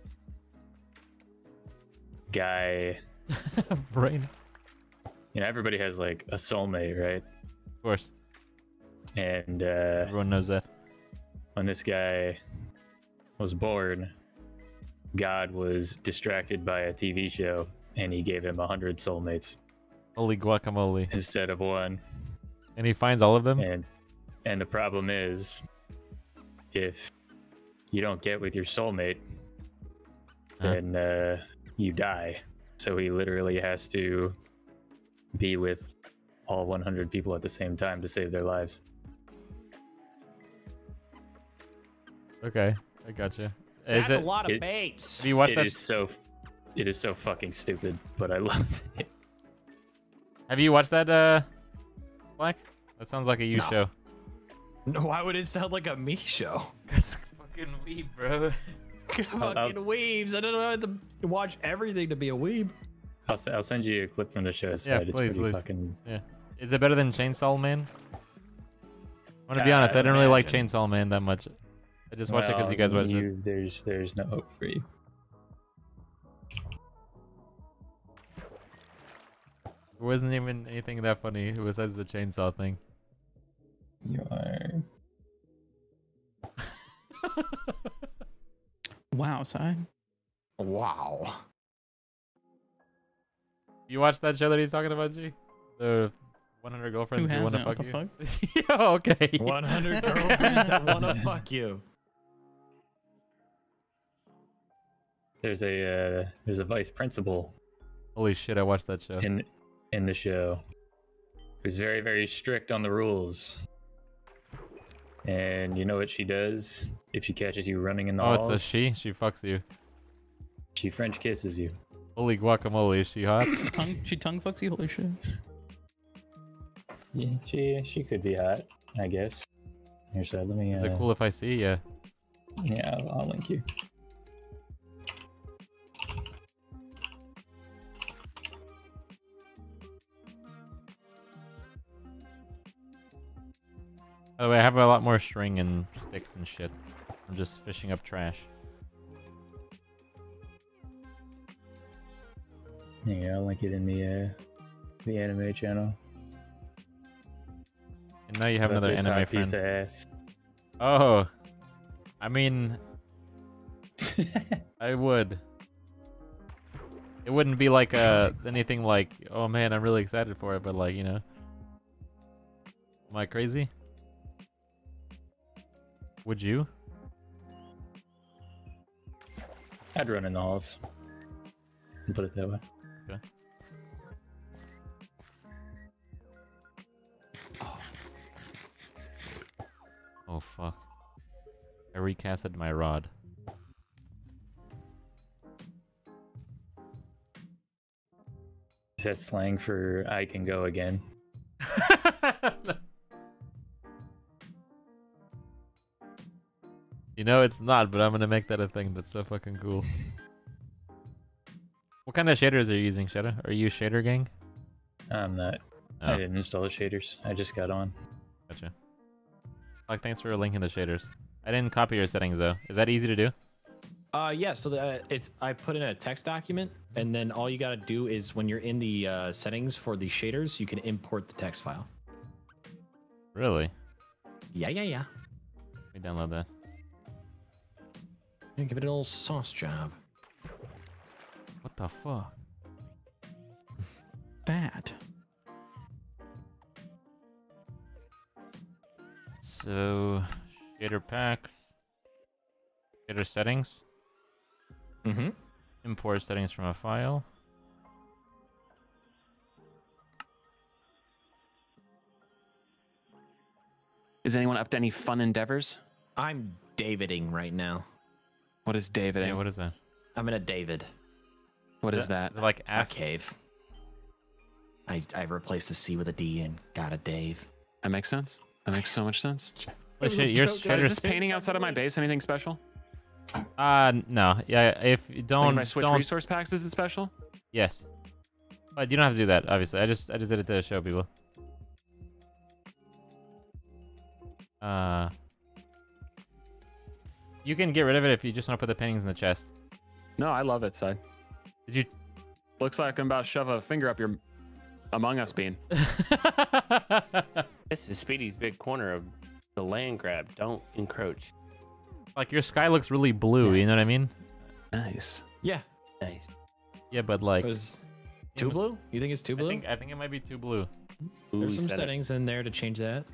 guy. Brain. You know, everybody has like a soulmate, right? Of course. And uh, everyone knows that. When this guy was born, God was distracted by a TV show, and he gave him a hundred soulmates Holy guacamole. instead of one. And he finds all of them? And and the problem is, if you don't get with your soulmate, Huh. then uh, you die. So he literally has to be with all 100 people at the same time to save their lives. Okay, I gotcha. That's is a lot of it- babes. Have you watched It that? is so, it is so fucking stupid, but I love it. Have you watched that, uh, Black? That sounds like a you No. show. No, why would it sound like a me show? Cause fucking weeb, bro. Fucking weebs. I don't know how to watch everything to be a weeb. I'll, s- I'll send you a clip from the show. Yeah, Side. it's please, please. fucking. Yeah. Is it better than Chainsaw Man? I'm gonna be honest, I didn't really like. Chainsaw Man that much. I just watched it because you guys watched you- There's there's no hope for you. it. It wasn't even anything that funny besides the chainsaw thing. You are. Wow, side. Wow. You watched that show that he's talking about, G? The 100 girlfriends who, want to hasn't? fuck you? yeah, okay. 100 girlfriends that want to fuck you. There's a uh, there's a vice principal Holy shit, I watched that show. in in the show who's very very strict on the rules. And you know what she does if she catches you running in the Oh, halls? it's a she? She fucks you. She French kisses you. Holy guacamole, is she hot? Tongue, she tongue fucks you. Holy shit. Yeah, she she could be hot, I guess. Here, so let me. Is it uh, cool if I see? Yeah. Yeah, I'll, I'll link you. By the way, I have a lot more string and sticks and shit. I'm just fishing up trash. Yeah, I'll link it in the uh, the anime channel. And now you have another anime friend. ass. Oh, I mean, I would. It wouldn't be like uh anything like, oh man, I'm really excited for it, but like you know, am I crazy? Would you? I'd run in the halls. Put it that way. Okay. Oh fuck! I recasted my rod. Is that slang for I can go again? You know it's not, but I'm gonna make that a thing. That's so fucking cool. what kind of shaders are you using, Shadow? Are you shader gang? I'm not. I Oh. didn't install the shaders. I just got on. Gotcha. Like, thanks for linking the shaders. I didn't copy your settings though. Is that easy to do? Uh, yeah. So the, it's I put in a text document, and then all you gotta do is when you're in the uh, settings for the shaders, you can import the text file. Really? Yeah, yeah, yeah. Let me download that. And give it a little sauce job. What the fuck? Bad. So, shader pack, shader settings. Mm-hmm. Import settings from a file. Is anyone up to any fun endeavors? I'm Daviding right now. What is David? Yeah, what is that? I'm in a David. What Is is that? Is it like A F? cave. I I replaced the C with a D and got a Dave. That makes sense. That makes so much sense. Oh shit, your So is this painting outside of my base anything special? Uh, no. Yeah, if you don't, if I switch don't. resource packs, is it special? Yes. But you don't have to do that, obviously. I just, I just did it to show people. Uh, you can get rid of it if you just want to put the paintings in the chest. No, I love it, side. Did you? Looks like I'm about to shove a finger up your Among Us bean. This is Speedy's big corner of the land grab. Don't encroach. Like your sky looks really blue. You know what I mean? Nice. Yeah. Nice. Yeah, but like was too was- blue? You think it's too blue? I think I think it might be too blue. There's some said it. settings in there to change that.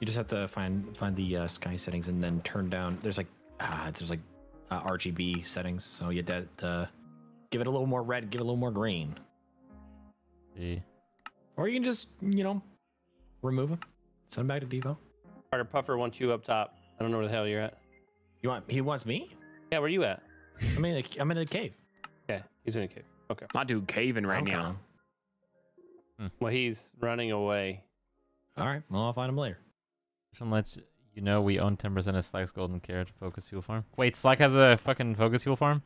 You just have to find find the uh, sky settings and then turn down. There's like ah, there's like uh, RGB settings, so you have to uh, give it a little more red, give it a little more green, See. or you can just you know remove them, send them back to Devo. Carter Puffer wants you up top. I don't know where the hell you're at. You want? He wants me? Yeah, where you at? I mean, I'm in a cave. Okay, he's in a cave. Okay. My dude caving right I'm now. coming. Well, he's running away. All right. Well, I'll find him later. Wanna let you know we own 10% of Slack's Golden Carrot Focus Fuel Farm. Wait, Slack has a fucking Focus Fuel Farm?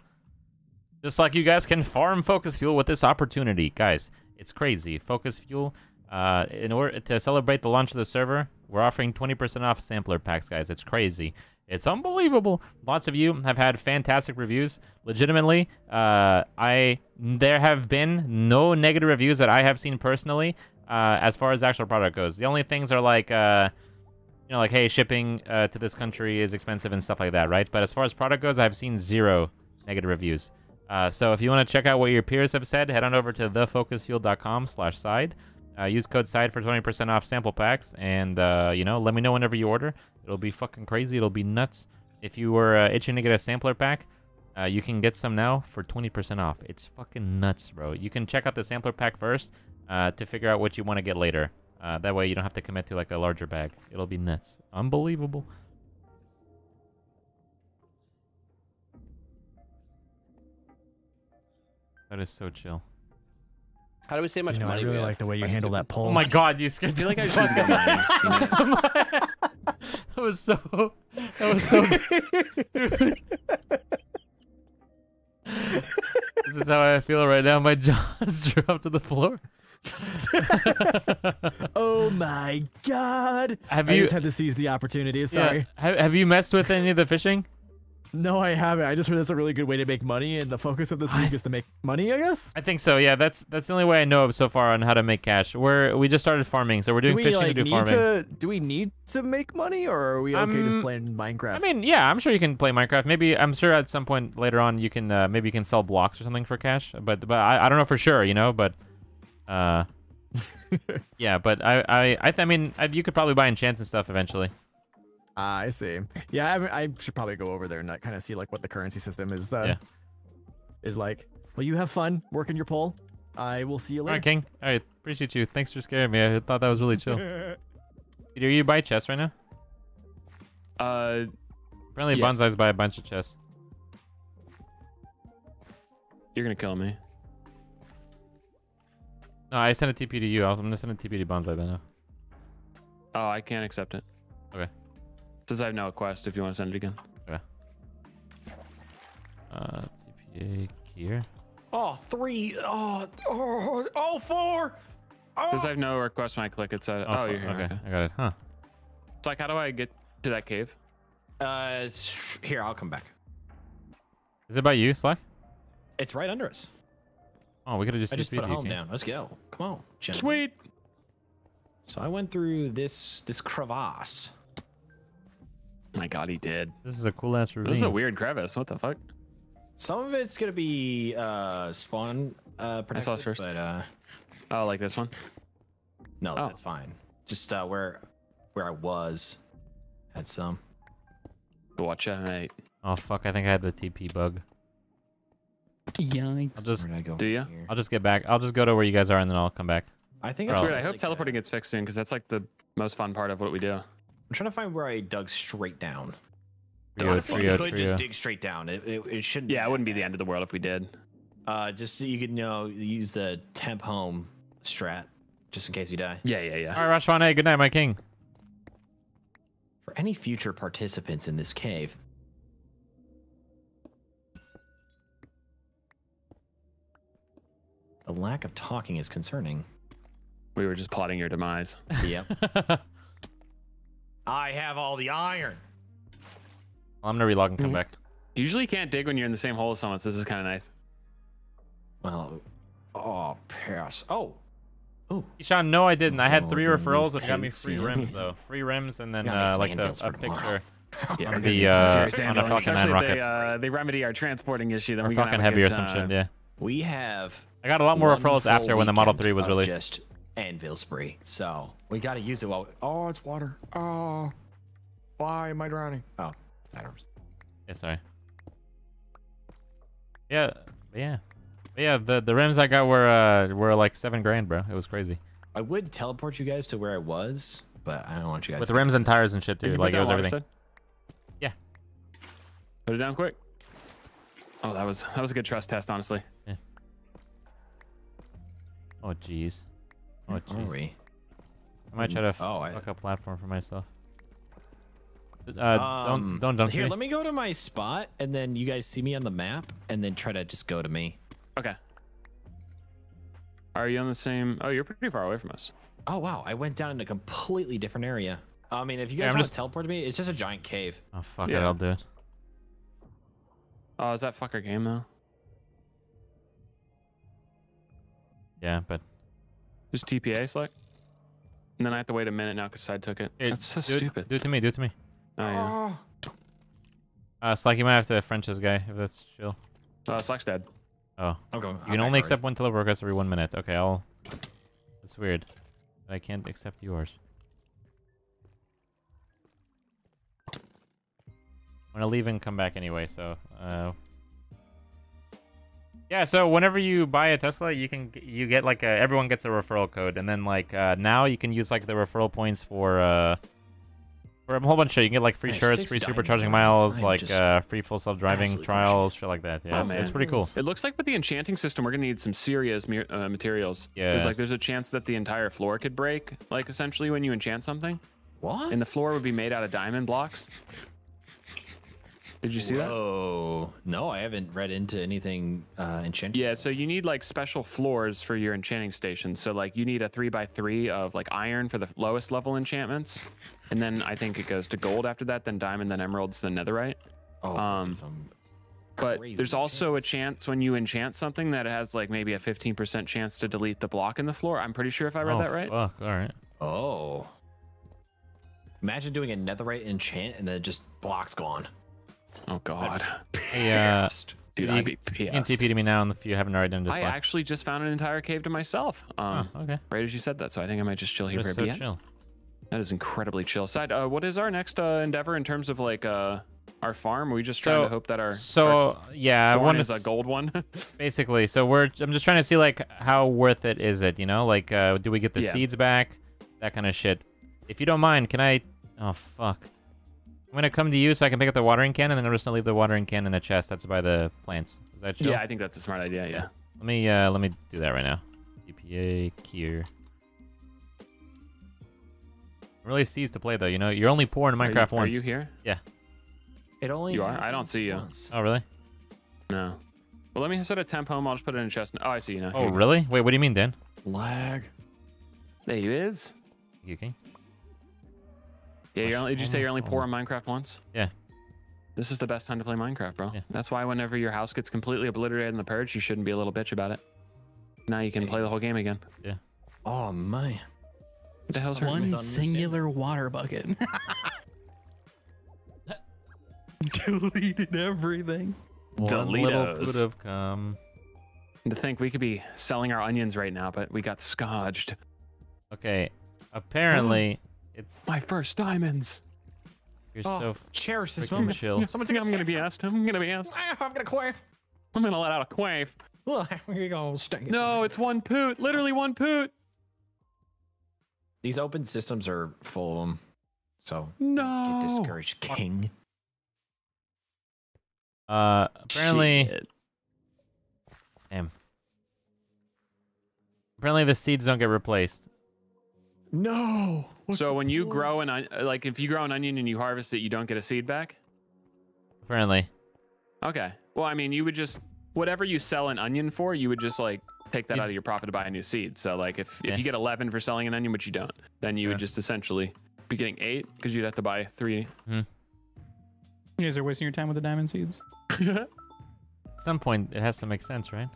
Just like you guys can farm Focus Fuel with this opportunity. Guys, it's crazy. Focus Fuel, uh, in order to celebrate the launch of the server, we're offering 20% off sampler packs, guys. It's crazy. It's unbelievable. Lots of you have had fantastic reviews. Legitimately, uh, I there have been no negative reviews that I have seen personally uh, as far as the actual product goes. The only things are like, uh, you know, like, hey, shipping uh, to this country is expensive and stuff like that, right? But as far as product goes, I've seen zero negative reviews. Uh, so if you want to check out what your peers have said, head on over to thefocusfuel.com slash side. Uh, use code SIDE for 20% off sample packs. And, uh, you know, let me know whenever you order. It'll be fucking crazy. It'll be nuts. If you were uh, itching to get a sampler pack, uh, you can get some now for 20% off. It's fucking nuts, bro. You can check out the sampler pack first to figure out what you want to get later. Uh, that way you don't have to commit to like a larger bag. It'll be nuts. Unbelievable. That is so chill. How do we say much You know, I money we really have? like the way you By handle that poll. Oh my god, you scared I feel me. like I just need to that was so. That was so. Dude. this is how I feel right now. My jaws dropped to the floor. oh my god! Have I you- just had to seize the opportunity. Sorry. Yeah. Have, have you messed with any of the fishing? No, I haven't. I just heard that's a really good way to make money, and the focus of this week is to make money. I guess. I think so. Yeah, that's that's the only way I know of so far on how to make cash. We're we just started farming, so we're doing do we fishing like to do need farming. to? Do we need to make money, or are we okay just Um, playing Minecraft? I mean, yeah, I'm sure you can play Minecraft. Maybe I'm sure at some point later on you can uh, maybe you can sell blocks or something for cash. But but I, I don't know for sure, you know. But uh, yeah. But I I I, th- I mean I, you could probably buy enchants and stuff eventually. Ah, I see. Yeah, I, I should probably go over there and kind of see like what the currency system is. Uh, Yeah. Is like. Well, you have fun working your poll. I will see you later. right, King. All right, appreciate you. Thanks for scaring me. I thought that was really chill. Peter, you buy chests right now? Uh, Apparently, yes. Bonsai's buy a bunch of chests. You're gonna kill me. No, I sent a TP to you. I was- I'm gonna send a TP to Bonsai then. Oh, I can't accept it. Okay. Since I have no quest. If you want to send it again. Okay. Uh, TPA here. Oh, three. Oh, oh, oh, four. Says I have no request when I click it. So oh, fu- you're here. okay, Okay. I got it. Huh. It's like, how do I get to that cave? Uh, here, I'll come back. Is it by you, Slack? It's right under us. Oh, we could have just I just put a home down. Let's go. Come on. gentlemen. Sweet. So I went through this this crevasse. My God, he did. This is a cool ass ravine. This is a weird crevice. What the fuck? Some of it's gonna be uh spawn uh protected, I saw this first. but uh Oh, like this one? no, Oh. that's fine. Just uh where where I was had some. Watch out, mate. Oh fuck! I think I had the TP bug. Yikes. I'll just Where did I go? Do you? Here. I'll just get back. I'll just go to where you guys are and then I'll come back. I think it's That's I'll weird. I hope like, teleporting uh, gets fixed soon because that's like the most fun part of what we do. I'm trying to find where I dug straight down. Trio, Honestly, trio, you could trio. just dig straight down. It, it, it shouldn't. Yeah, it wouldn't be the end of the world if we did. Uh, just so you could know, use the temp home strat, just in case you die. Yeah, yeah, yeah. All right, Rashfane. Good night, my king. For any future participants in this cave, the lack of talking is concerning. We were just plotting your demise. Yep. I have all the iron. Well, I'm gonna relog and come Mhm. back. You usually can't dig when you're in the same hole as someone, so this is kind of nice. Well, oh, pass. Oh, Oh. Sean, no, I didn't. I had Oh, three then referrals, these which got me pigs, free rims though. Free rims, and then uh, like the, a picture Yeah, on the gonna get uh, on a handling, Falcon 9 rocket. They, uh, they remedy our transporting issue. Then or we can Falcon Heavy or some shit. Yeah. we have. I got a lot more one referrals after when the Model 3 was released. Just anvil spree. So we got to use it while. Oh, it's water. Oh, why am I drowning? Oh, sidearms. Yeah, sorry. Yeah, but yeah, yeah. The the rims I got were uh were like seven grand, bro. It was crazy. I would teleport you guys to where I was, but I don't want you guys With to rims and tires and shit Can too. Like it was everything. Waterstead? Yeah. Put it down quick. Oh, that was that was a good trust test, honestly. Oh jeez. Oh Where are jeez. we? I might try to Oh, I- fuck a platform for myself. Uh, Um, don't don't jump Here, me. let me go to my spot, and then you guys see me on the map, and then try to just go to me. Okay. Are you on the same? Oh, you're pretty far away from us. Oh wow, I went down in a completely different area. I mean, if you guys I'm want just- to teleport to me, it's just a giant cave. Oh fuck it, I'll do it. Oh, is that fucker game though? Yeah, but Just TPA select. And then I have to wait a minute now because side took it. Here, That's so do it- stupid. do it to me. Do it to me. Oh yeah. Uh, Slack, you might have to French this guy if that's chill. Uh, Slack's dead. Oh. I'm going- You I'm can only accept one teleport request every one minute. Okay, I'll. That's weird. I can't accept yours. I'm gonna leave and come back anyway. So, uh. Yeah, so whenever you buy a Tesla, you can you get like a everyone gets a referral code, and then like uh, now you can use like the referral points for uh for a whole bunch of shit. You can get like free I shirts, free supercharging miles, like uh free full self driving trials, shit like that. Yeah, Oh, it's, it's pretty cool. It looks like with the enchanting system, we're gonna need some serious uh, materials. Because like there's a chance that the entire floor could break. Like essentially when you enchant something. What? And the floor would be made out of diamond blocks. Did you see that? Oh no, I haven't read into anything uh, enchanted. Yeah, so you need like special floors for your enchanting station. So like you need a three by three of like iron for the lowest level enchantments, and then I think it goes to gold after that, then diamond, then emeralds, then netherite. Oh, um, some but crazy there's also a chance when you enchant something that it has like maybe a 15% chance to delete the block in the floor. I'm pretty sure if I read oh, that right. Fuck, all right. Oh. Imagine doing a netherite enchant and then just blocks gone. Oh god. Hey, uh, Dude, you, I'd be you can pissed. TP to me now and if you haven't already done just I actually just found an entire cave to myself. Um, Oh, okay. Right as you said that, so I think I might just chill here for a so bit. chill. That is incredibly chill. Side, uh, what is our next uh, endeavor in terms of like uh, our farm? Are we just trying So- to hope that our so our yeah, one is a gold one? basically. So we're I'm just trying to see like how worth it is it, you know? Like uh do we get the Yeah. seeds back? That kind of shit. If you don't mind, can I Oh fuck. I'm gonna come to you so I can pick up the watering can and then I'm just gonna leave the watering can in a chest that's by the plants. Is that chill? yeah, I think that's a smart idea. Yeah. Let me uh let me do that right now. TPA here. Really sees to play though, you know. You're only poor in Are you- Minecraft are once. you here? Yeah. It only You are. I don't see you. once. Oh really? No. Well, let me set a temp home. I'll just put it in a chest. Oh, I see you now. Here Oh you really? Wait, what do you mean, Dan? Lag. There he is. You king? Yeah, you're only, did you say you're only poor on Minecraft once? Yeah. This is the best time to play Minecraft, bro. Yeah. That's why whenever your house gets completely obliterated in the purge, you shouldn't be a little bitch about it. Now you can play the whole game again. Yeah. Oh man. What the hell's Just one singular water bucket. Deleted everything. One little Delitos. could have come. To think we could be selling our onions right now, but we got scotched. Okay. Apparently, it's My first diamonds. you're Oh, so cherish this freaking moment. chill. Someone's I'm gonna be asked. I'm gonna be asked. I'm gonna quaff. I'm gonna let out a quaff. Well, here you go. Sting it. No, it's one poot. Literally one poot. These open systems are full of them. So No. get discouraged, King. Uh, apparently, Shit. damn. Apparently, the seeds don't get replaced. No. So when you grow an on- like if you grow an onion and you harvest it, you don't get a seed back. Apparently, Okay. Well, I mean, you would just whatever you sell an onion for, you would just like take that Yeah. out of your profit to buy a new seed. So like if Yeah. if you get 11 for selling an onion, which you don't, then you Yeah. would just essentially be getting eight because you'd have to buy three. Hmm. You guys are wasting your time with the diamond seeds. At some point, it has to make sense, right?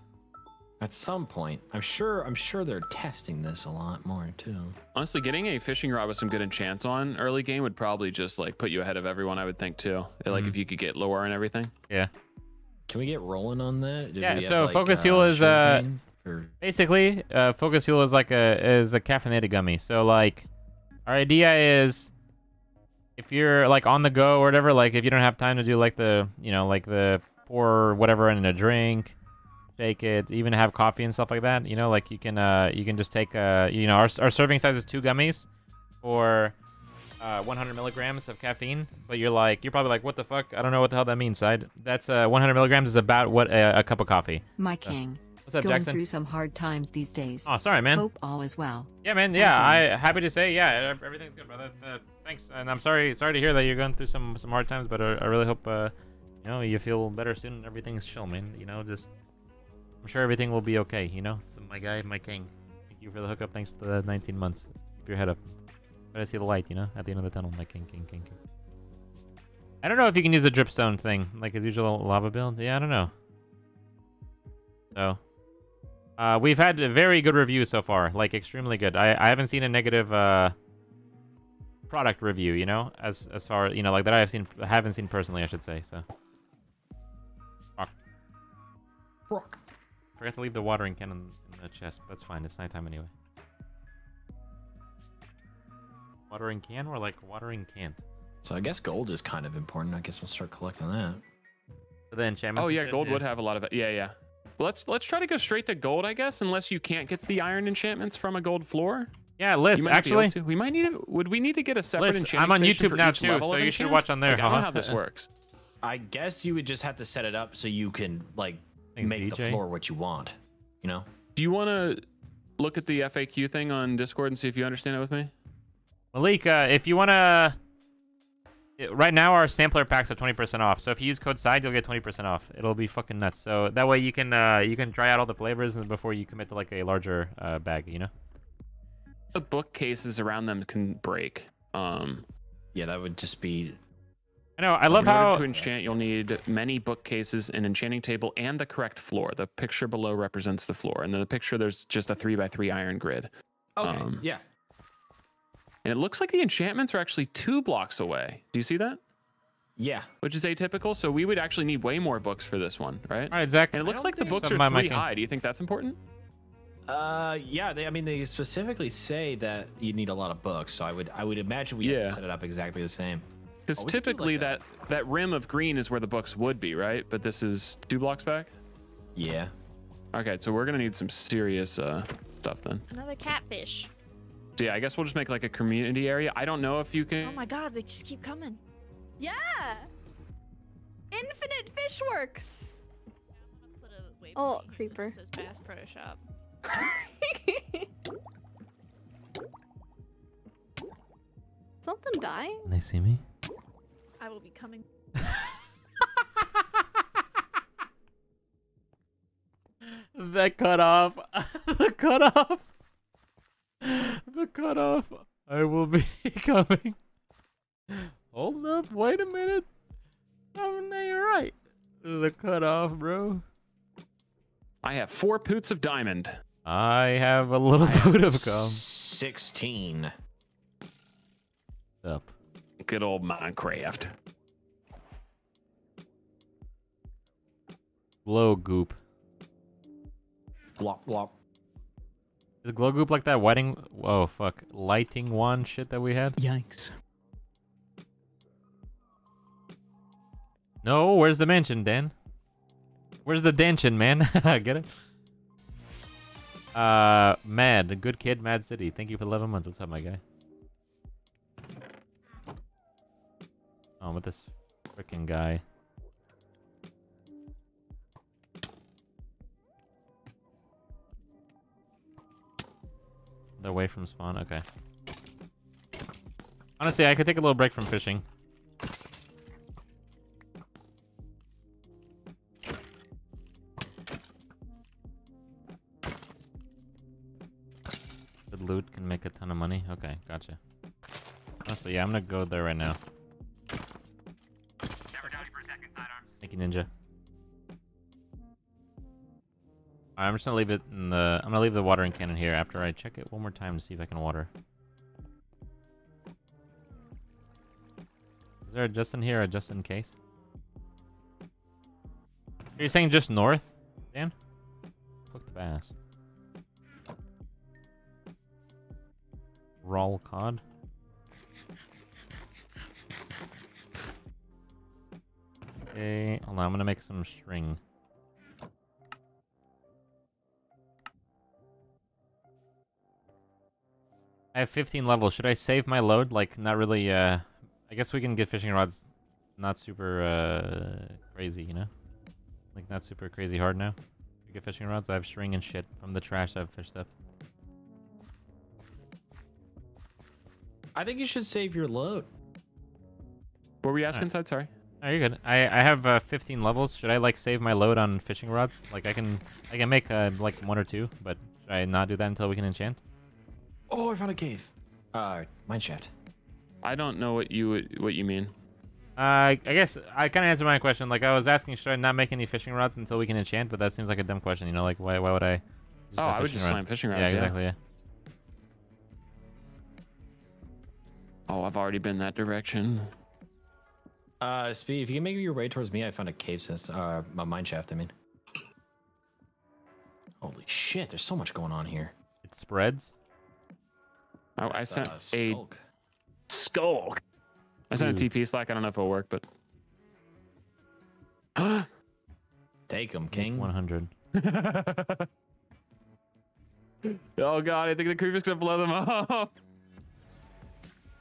At some point, I'm sure. I'm sure they're testing this a lot more too. Honestly, getting a fishing rod with some good enchants on early game would probably just like put you ahead of everyone. I would think too. Like Mhm. if you could get lore and everything. Yeah. Can we get rolling on that? Did yeah. we have, So like, focus uh, fuel is uh? Or- basically uh focus fuel is like a is a caffeinated gummy. So like our idea is if you're like on the go or whatever, like if you don't have time to do like the you know like the pour whatever in a drink, shake it, even have coffee and stuff like that. You know, like you can uh you can just take uh you know our our serving size is two gummies for uh 100 milligrams of caffeine. But you're like you're probably like what the fuck? I don't know what the hell that means. Side. That's uh 100 milligrams is about what a, a cup of coffee. My king. What's up, Going Jackson? through some hard times these days. Oh, sorry, man. Hope all is well. Yeah, man. Yeah, I happy to say, yeah, everything's good, brother. Uh, thanks, and I'm sorry, sorry to hear that you're going through some some hard times, but I, I really hope uh, you know you feel better soon. and Everything's chill, man. You know, just I'm sure everything will be okay. You know, so my guy, my king. Thank you for the hookup. Thanks to the 19 months. Keep your head up. Try to see the light. You know, at the end of the tunnel, my king, king, king, king. I don't know if you can use a dripstone thing like his usual lava build. Yeah, I don't know. So. Uh, we've had a very good reviews so far, like extremely good. I, I haven't seen a negative uh, product review, you know, as as far you know, like that I have seen, haven't seen personally, I should say. So, rock, rock. Forgot to leave the watering can in, in the chest, but that's fine. It's nighttime anyway. Watering can or like watering can't. So I guess gold is kind of important. I guess I'll start collecting that. So the enchantments. Oh yeah, shit, gold would have a lot of it. Yeah, yeah. Well, let's let's try to go straight to gold, I guess, unless you can't get the iron enchantments from a gold floor. Yeah, Liz, You might not be able actually- we might need. To, would we need to get a separate Liz, enchanting I'm on YouTube now too, so you should watch on there, Like, I don't know how this works. I guess you would just have to set it up so you can like Thanks, make the floor what you want. You know. Do you want to look at the FAQ thing on Discord and see if you understand it with me? Malik, uh, if you wanna, right now our sampler packs are 20% off. So if you use code SIDE, you'll get 20% off. It'll be fucking nuts. So that way you can uh, you can try out all the flavors and before you commit to like a larger uh, bag, you know. The bookcases around them can break. Um, yeah, that would just be. I know. I love in order how to enchant, you'll need many bookcases, an enchanting table, and the correct floor. The picture below represents the floor, and then the picture there's just a three by three iron grid. Okay. Um, yeah. And it looks like the enchantments are actually two blocks away. Do you see that? Yeah. Which is atypical. So we would actually need way more books for this one, right? All right, Zach. And it looks like the books are about my three high. Do you think that's important? Uh, yeah. They, I mean, they specifically say that you need a lot of books, so I would, I would imagine we have to set it up exactly the same. Because Oh, we could do typically like that. that rim of green is where the books would be, right? But this is two blocks back. Yeah. Okay, so we're gonna need some serious uh, stuff then. Another catfish. So yeah, I guess we'll just make like a community area. I don't know if you can. Oh my god, they just keep coming. Yeah. Infinite fish works. Oh, creeper. Says Bass Pro Shop. Something dying? Can they see me? I will be coming. The cutoff. the cutoff. The cutoff. I will be coming. Hold up. Wait a minute. Oh, no, you're right. The cutoff, bro. I have four poots of diamond. I have a little bit of gum. Sixteen. Up. Good old Minecraft. Glow goop. Glop glop. Is glow goop like that wedding? Oh fuck, lighting wand shit that we had. Yikes. No, where's the mansion, Dan? Where's the dension, man? Get it? Uh, Mad, a good kid, Mad City. Thank you for 11 months. What's up, my guy? Oh, with this freaking guy. They're away from spawn. Okay. Honestly, I could take a little break from fishing. The loot can make a ton of money. Okay, gotcha. Honestly, yeah, I'm gonna go there right now. I'm just gonna leave it in the. I'm gonna leave the watering cannon here after I check it one more time to see if I can water. Is there a just in here or just in case? Are you saying just north, Dan? Hook the bass. Roll cod. Okay, hold on, I'm gonna make some string. I have 15 levels. Should I save my load? Like, not really, uh... I guess we can get fishing rods not super, uh... crazy, you know? Like, not super crazy hard now. We get fishing rods. I have string and shit from the trash I've fished up. I think you should save your load. What were you asking, Alright. Side? Sorry. Oh, you're good. I I have uh, 15 levels. Should I like save my load on fishing rods? Like I can I can make uh, like one or two, but should I not do that until we can enchant? Oh, I found a cave. Uh, mine shaft. I don't know what you would- what you mean. Uh, I guess I kind of answered my question. Like I was asking, should I not make any fishing rods until we can enchant? But that seems like a dumb question. You know, like why why would I? Oh, I would just rod? slam fishing rods. Yeah, exactly. Yeah. yeah. Oh, I've already been that direction. Uh, Speed, if you can make your way towards me, I found a cave since Uh, my mine shaft. I mean. Holy shit! There's so much going on here. It spreads. I, I sent Uh, a sculk. sculk. I sent a TP Slack. I don't know if it'll work, but Take him, King. 100. oh god, I think the creeper's gonna blow them up.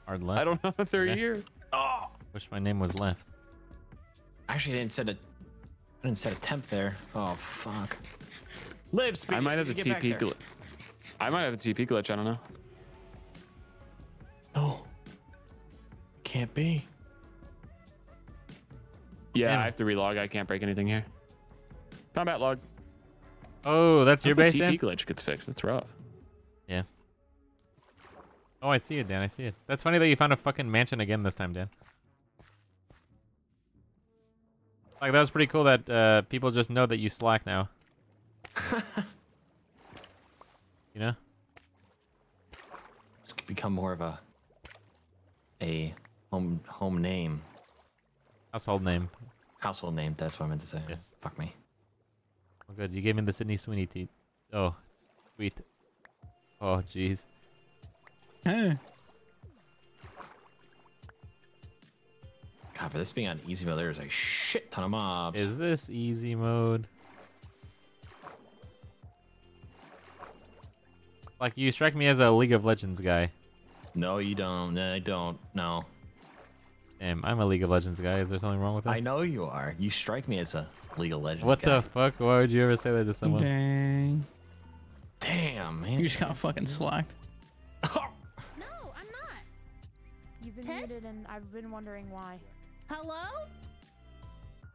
Hard left. I don't know if they're Okay. here. Oh, Wish my name was left. actually, I didn't set a. I didn't set a temp there. Oh fuck. Live, Speed. I might have a TP glitch. I might have a TP glitch. I don't know. Can't be. Yeah, Damn. I have to relog. I can't break anything here. Combat log. Oh, that's your Hope the base, TP glitch gets fixed. That's rough. Yeah. Oh, I see it, Dan. I see it. That's funny that you found a fucking mansion again this time, Dan. Like that was pretty cool that uh, people just know that you slack now. you know? It's become more of a. A home home name, Household name. household name. That's what I meant to say. Yes. Fuck me. Oh, good. You gave me the Sydney Sweeney teeth. Oh, sweet. Oh, jeez. God, for this being on easy mode, there's a shit ton of mobs. Is this easy mode? Like, you strike me as a League of Legends guy. No, you don't. No, I don't. No. Damn, I'm a League of Legends guy. Is there something wrong with that? I know you are. You strike me as a League of Legends What guy. the fuck? Why would you ever say that to someone? Dang. Damn, man. You just got fucking slacked. No, I'm not. You've been Test? muted, and I've been wondering why. Hello?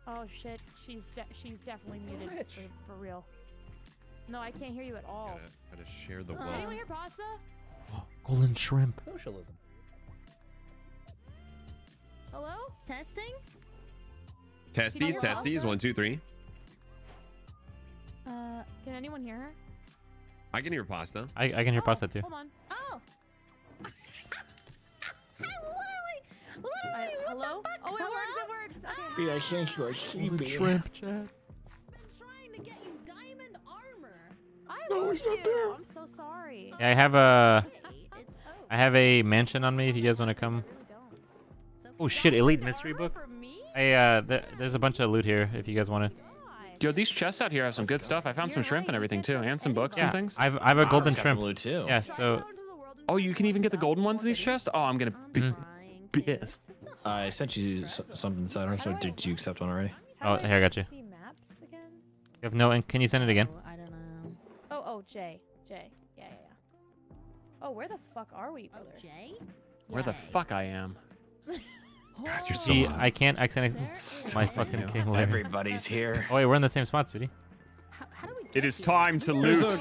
Oh shit, she's de- she's definitely muted for, for real. No, I can't hear you at all. Gotta share the Can wealth. anyone hear pasta? Golden shrimp. Socialism. Hello? Testing? Testes, hear testes. One, two, three. Uh, can anyone hear her? I can hear pasta. I, I can hear pasta too. Hold on. Oh. I, hello? Oh, it works. It works. Okay. Dude, I think you're sleepy. Shrimp chat. Trying to get you diamond armor. I No, love he's not there. I'm so sorry. Yeah, I have a It's oh. I have a mansion on me if you guys want to come. Oh shit, elite mystery book. For me? Hey, uh, th there's a bunch of loot here if you guys want it. Yo, these chests out here have some good stuff. I found some shrimp and everything too, and some books Yeah, and things. I've I've a golden it's got some shrimp. loot too. Yeah, so Oh, you can even get the golden ones in these chests. Oh, I'm gonna be Mm-hmm. pissed. I sent you s- something, Sider, so did you accept one already? oh here I got you. See maps again? You have no, and can you send it again? Oh, I don't know. Oh, oh, Jay. Jay. Yeah, yeah, yeah. Oh, where the fuck are we, Oh, brother? Jay? Where the fuck I am? God, you're so See, hot. I can't accidentally my fucking king later. Everybody's here. Oh wait, we're in the same spot, sweetie. How, how do we It get is here? time to loot. a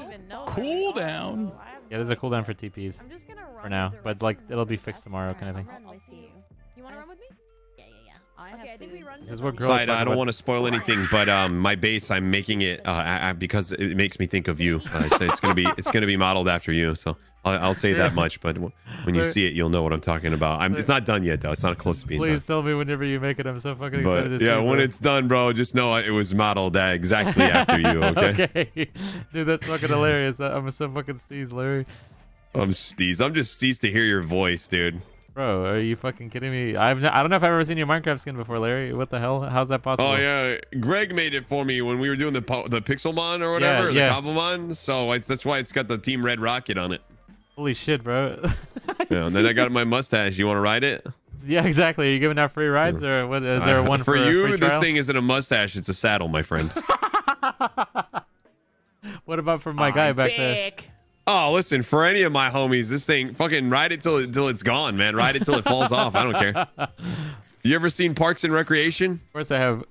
cooldown. Yeah, there's a cooldown for TPs. I'm just gonna for now, but like it'll be fixed tomorrow, kind of thing. Run with you. You wanna run with me? Yeah, yeah, yeah. I okay, I think we run. This is what girls Side, I don't want to spoil anything, but um, my base, I'm making it uh, I, I- because it makes me think of you. Uh, so it's gonna be it's gonna be modeled after you. So I'll, I'll say that much. But when you see it, you'll know what I'm talking about. I'm, it's not done yet, though. It's not close to being Please tell me whenever you make it. I'm so fucking excited But to yeah, see. when it's done, bro, just know it was modeled exactly after you. Okay. okay. Dude, that's fucking hilarious. I'm so fucking steez, Larry. I'm steezed. I'm just steezed to hear your voice, dude. Bro, are you fucking kidding me? I've I don't know if I've ever seen your Minecraft skin before, Larry. What the hell? How's that possible? Oh yeah, Greg made it for me when we were doing the po- the Pixelmon or whatever, the yeah. Cobblemon. So I, that's why it's got the Team Red Rocket on it. Holy shit, bro. Yeah, and then I got my mustache. You want to ride it? yeah, exactly. Are you giving out free rides or what? Is there Uh, one for for, a you? free This trial? thing isn't a mustache; it's a saddle, my friend. What about for my guy back there? Oh, listen, for any of my homies, this thing fucking ride it till it till it's gone, man. Ride it till it falls off. I don't care. You ever seen Parks and Recreation? Of course I have.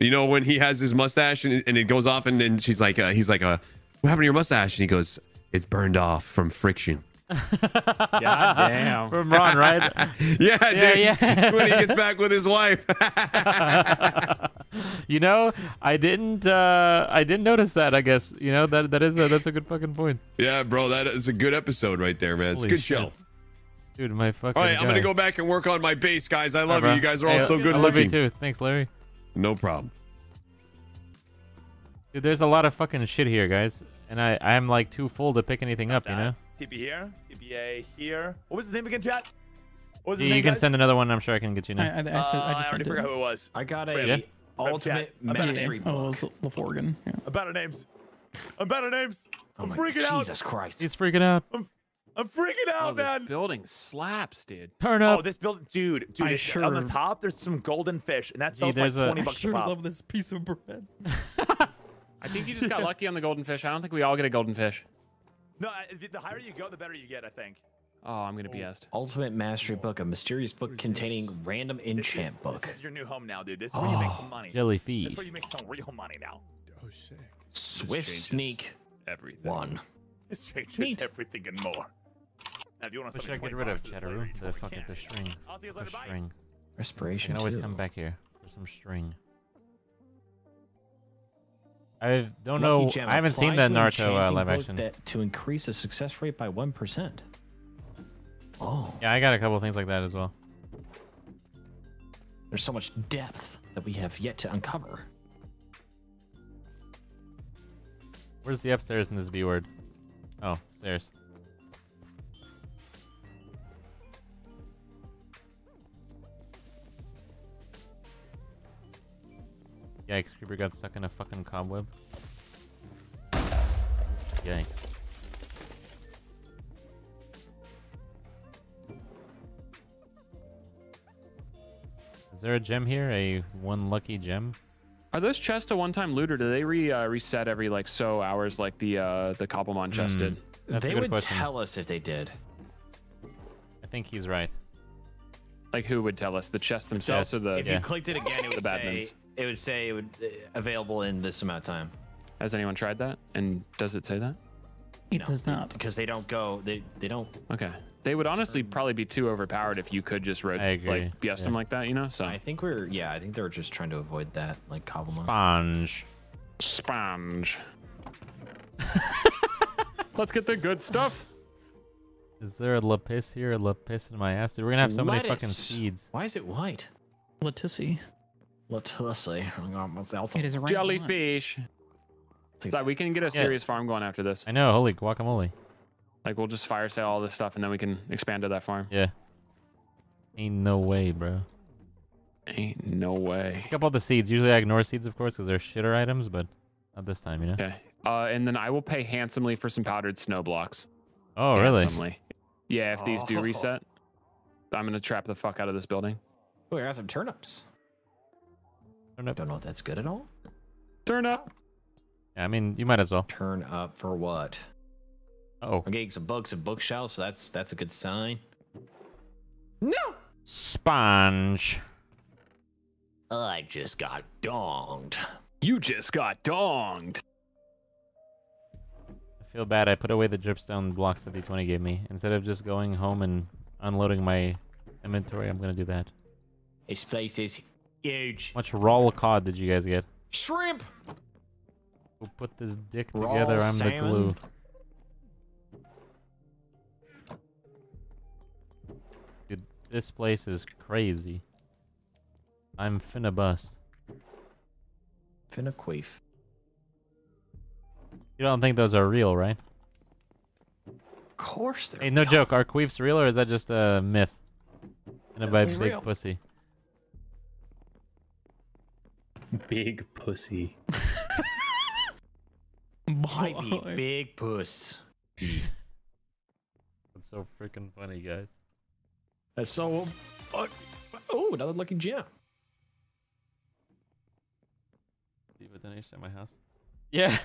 You know when he has his mustache and, it- and it goes off, and then she's like, uh, he's like, uh, "What happened to your mustache?" And he goes, "It's burned off from friction." God damn. From Ron, right? yeah, dude. yeah. when he gets back with his wife. you know, I didn't uh I didn't notice that, I guess. You know, that that is a that's a good fucking point. yeah, bro, that is a good episode right there, man. It's a good shit. show. Dude, my fucking All right, I'm gonna go back and work on my base, guys. I love Alright, you. You guys are all Hey, so good I love you too. Thanks, Larry. No problem. Dude, there's a lot of fucking shit here, guys. And I I'm like too full to pick anything up, you know? TP here, TPA here. What was his name again, chat? What was his You, name, you can guys? send another one, I'm sure I can get you now. I, I, I, said, Uh, I just I already sent forgot it. who it was. I got a Yeah? ultimate I'm better mastery names. Oh, it was LaForgan. Yeah. I'm better names. I'm better names. Oh I'm my freaking out. Jesus Christ. He's freaking out. I'm freaking out, Oh, out, this man. building slaps, dude. Turn up. Oh, this building, dude, dude. I it's- On the top, there's some golden fish, and that Gee, sells like there's a- 20 I bucks sure a pop. love this piece of bread. I think you just got lucky on the golden fish. I don't think we all get a golden fish. No, I- the higher you go, the better you get. I think. Oh, I'm gonna be asked. Ultimate Mastery Book, a mysterious book containing random This is- enchant book. This is your new home now, dude. This is where you make some money. This Jellyfish. is where you make some real money now. Oh shit. Swift changes Sneak Everything. 1. This changes Neat. everything and more. Now, if you want to What should I get rid of, Chatteroo? The fucking the string. I'll see you The later. Bye. string. I Respiration can always 2. come back here for some string. I don't know. Gem, I haven't seen the to Naruto uh, live action. That, to increase the success rate by 1%. Oh. Yeah, I got a couple things like that as well. There's so much depth that we have yet to uncover. Where's the upstairs in this B word? Oh, stairs. Yikes, Creeper got stuck in a fucking cobweb. Yikes. Is there a gem here? A one lucky gem? Are those chests a one-time looter? do they re uh, reset every like so hours, like the uh, the Cobblemon chest Hmm. did? That's they a good would question. tell us if they did. I think he's right. Like who would tell us? The chests themselves, Yes. or the If you clicked it again, it the would bad say ones? It would say it would uh, available in this amount of time. Has anyone tried that? And does it say that? It does not. because they don't go. They they don't. Okay. They would honestly probably be too overpowered if you could just rot- I agree, like BS yeah. them like that, you know? So I think we're yeah. I think they were just trying to avoid that, like Cobblemon. Sponge. sponge. Let's get the good stuff. Is there a lapis here? A lapis in my ass? Dude, we're gonna have so many fucking Lettuce. seeds. Why is it white? Leticia. Leticia. It is a Jellyfish. Take So we can get a serious farm going after this. I know. Holy guacamole. Like we'll just fire sale all this stuff and then we can expand to that farm. Yeah. Ain't no way, bro. Ain't no way. Pick up all the seeds. Usually I ignore seeds, of course, because they're shitter items, but not this time, you know? Okay. Uh, and then I will pay handsomely for some powdered snow blocks. Oh, really? Yeah, if these do Oh. reset, I'm gonna trap the fuck out of this building. Oh, I got some turnips. Turnip. Don't know if that's good at all. Turn up. Yeah, I mean, you might as well. Turn up for what? Oh. I'm getting some books and bookshelves, so that's that's a good sign. No. Sponge. I just got donged. You just got donged. I feel bad. I put away the dripstone blocks that D20 gave me. Instead of just going home and unloading my inventory, I'm gonna do that. This place is huge. How much raw cod did you guys get? Shrimp. Who put this dick Raw together? I'm the glue. Dude, this place is crazy. I'm finna bust. Finna queef. You don't think those are real, right? Of course they're Hey, no joke. Are queefs real or is that just a myth? And by big real. pussy. Big pussy. Might be big puss. That's so freaking funny, guys. That's so. Uh, oh, another lucky gem. See what donation at my house? Yeah.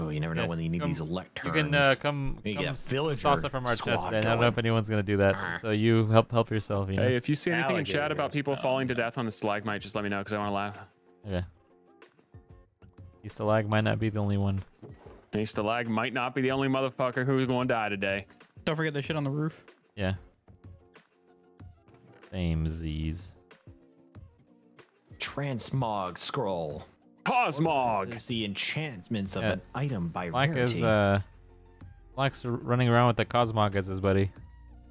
Oh, you never know Yeah, when you need come- these electrons. You can uh, come, You come get a s- villager salsa from our chest. I don't know if anyone's gonna do that. So you help help yourself. You know. Hey, if you see anything in chat about people falling to death on the stalagmite, just let me know because I want to laugh. Okay. You stalag might not be the only one. Hey, stalag might not be the only motherfucker who's going to die today. Don't forget the shit on the roof. Yeah. Same Z's. Transmog scroll. Cosmog. This is the enchantments of Yeah. an item by Black rarity. is uh, Black's running around with the Cosmog as his buddy.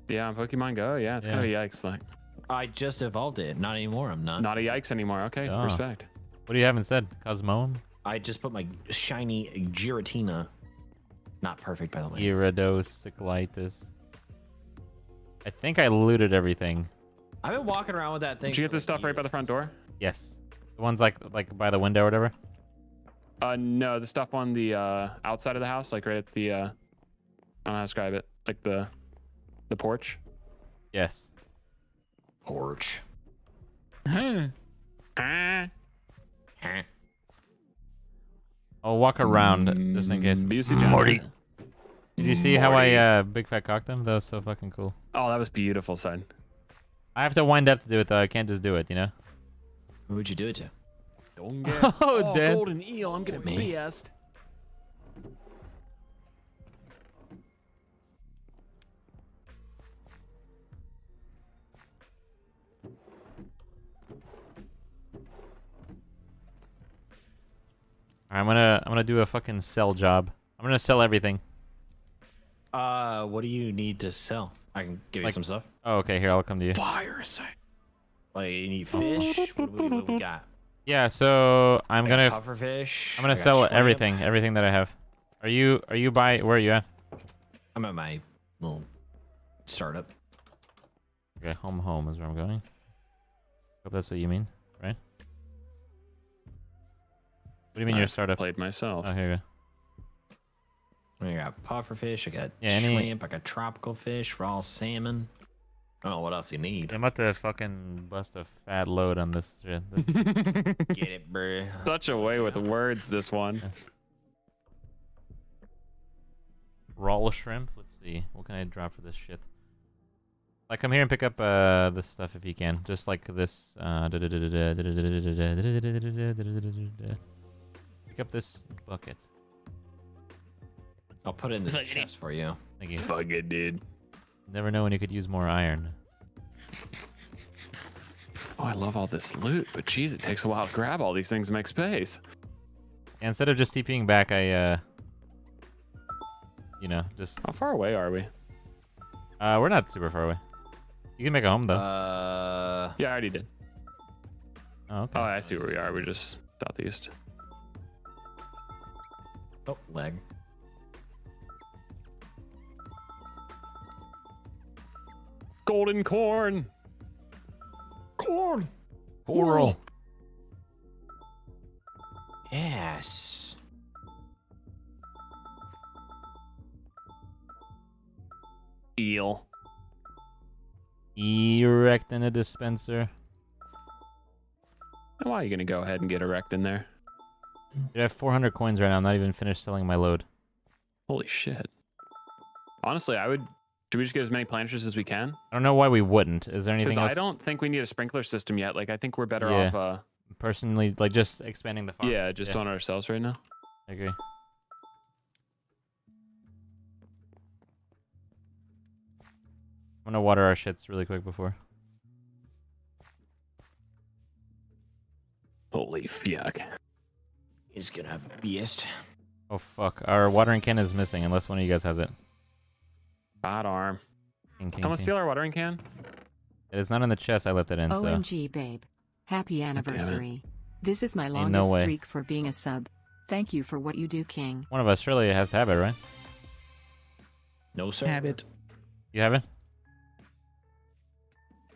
Yeah, Pokemon Go. Yeah, it's kind of a yikes. Like, I just evolved it. Not anymore. I'm not. not a yikes anymore. Okay, Ah. respect. What do you have instead? Cosmoem? I just put my shiny Giratina. Not perfect, by the way. Gyarados, I think I looted everything. I've been walking around with that thing. Did you get for, this stuff right by the front door? Yes. The ones like like by the window or whatever. Uh, no, the stuff on the uh outside of the house, like right at the uh, I don't know how to describe it, like the the porch. Yes. Porch. Ah. Huh? I'll walk around just in case. Busey Johnson. Morty. Did you see how I uh big fat cocked him? That was so fucking cool. Oh, that was beautiful, son. I have to wind up to do it though. I can't just do it, you know. Who would you do it to? Don't get. Oh, Dan. golden eel. I'm getting me? BS'd. Alright, I'm gonna I'm gonna do a fucking sell job. I'm gonna sell everything. Uh, what do you need to sell? I can give you some stuff. Oh, okay. Here, I'll come to you. Fire sale. Like you need fish. what, do we, what do we got? Yeah. So I'm I gonna puffer fish. I'm gonna sell shrimp. everything, everything that I have. Are you are you by where are you at? I'm at my little startup. Okay, home home is where I'm going. Hope that's what you mean, do you mean I your startup? Played myself. Oh, here you go. I got puffer fish. I got Yeah, any- shrimp. I got tropical fish, raw salmon. I don't know what else you need. I'm about to fucking bust a fat load on this shit. This, Get it, bro. Such a way with words, this one. raw shrimp. Let's see. What can I drop for this shit? Like, come here and pick up uh this stuff if you can. Just like this. Uh, pick up this bucket. I'll put it in this Fuck it. chest for you. Thank you. Fuck it, dude. Never know when you could use more iron. Oh, I love all this loot, but geez, it takes a while to grab all these things and make space. Yeah, instead of just TPing back, I uh, you know, just How far away are we? uh, we're not super far away. You can make a home though. Uh, Yeah, I already did. oh, okay. Oh, I see where we are. We're just southeast. Oh, leg. Golden corn. Corn. Coral. Yes. Eel. Erect in a dispenser. Why are you gonna go ahead and get erect in there? Dude, I have 400 coins right now. I'm not even finished selling my load. Holy shit. Honestly, I would... Should we just get as many planters as we can? I don't know why we wouldn't. Is there anything else? I don't think we need a sprinkler system yet. Like, I think we're better yeah. off... Uh, Personally, like, just expanding the farm. Yeah, just yeah. on ourselves right now. I agree. I'm gonna water our shits really quick before. Holy fuck. He's gonna have a beast. Oh fuck, our watering can is missing unless one of you guys has it. Bad arm. King, king, Someone king. steal our watering can? It is not in the chest I left it in, so. OMG, babe. Happy anniversary. This is my longest no streak for being a sub. Thank you for what you do, King. One of us surely has to have it, right? No, sir. Have it. You have it?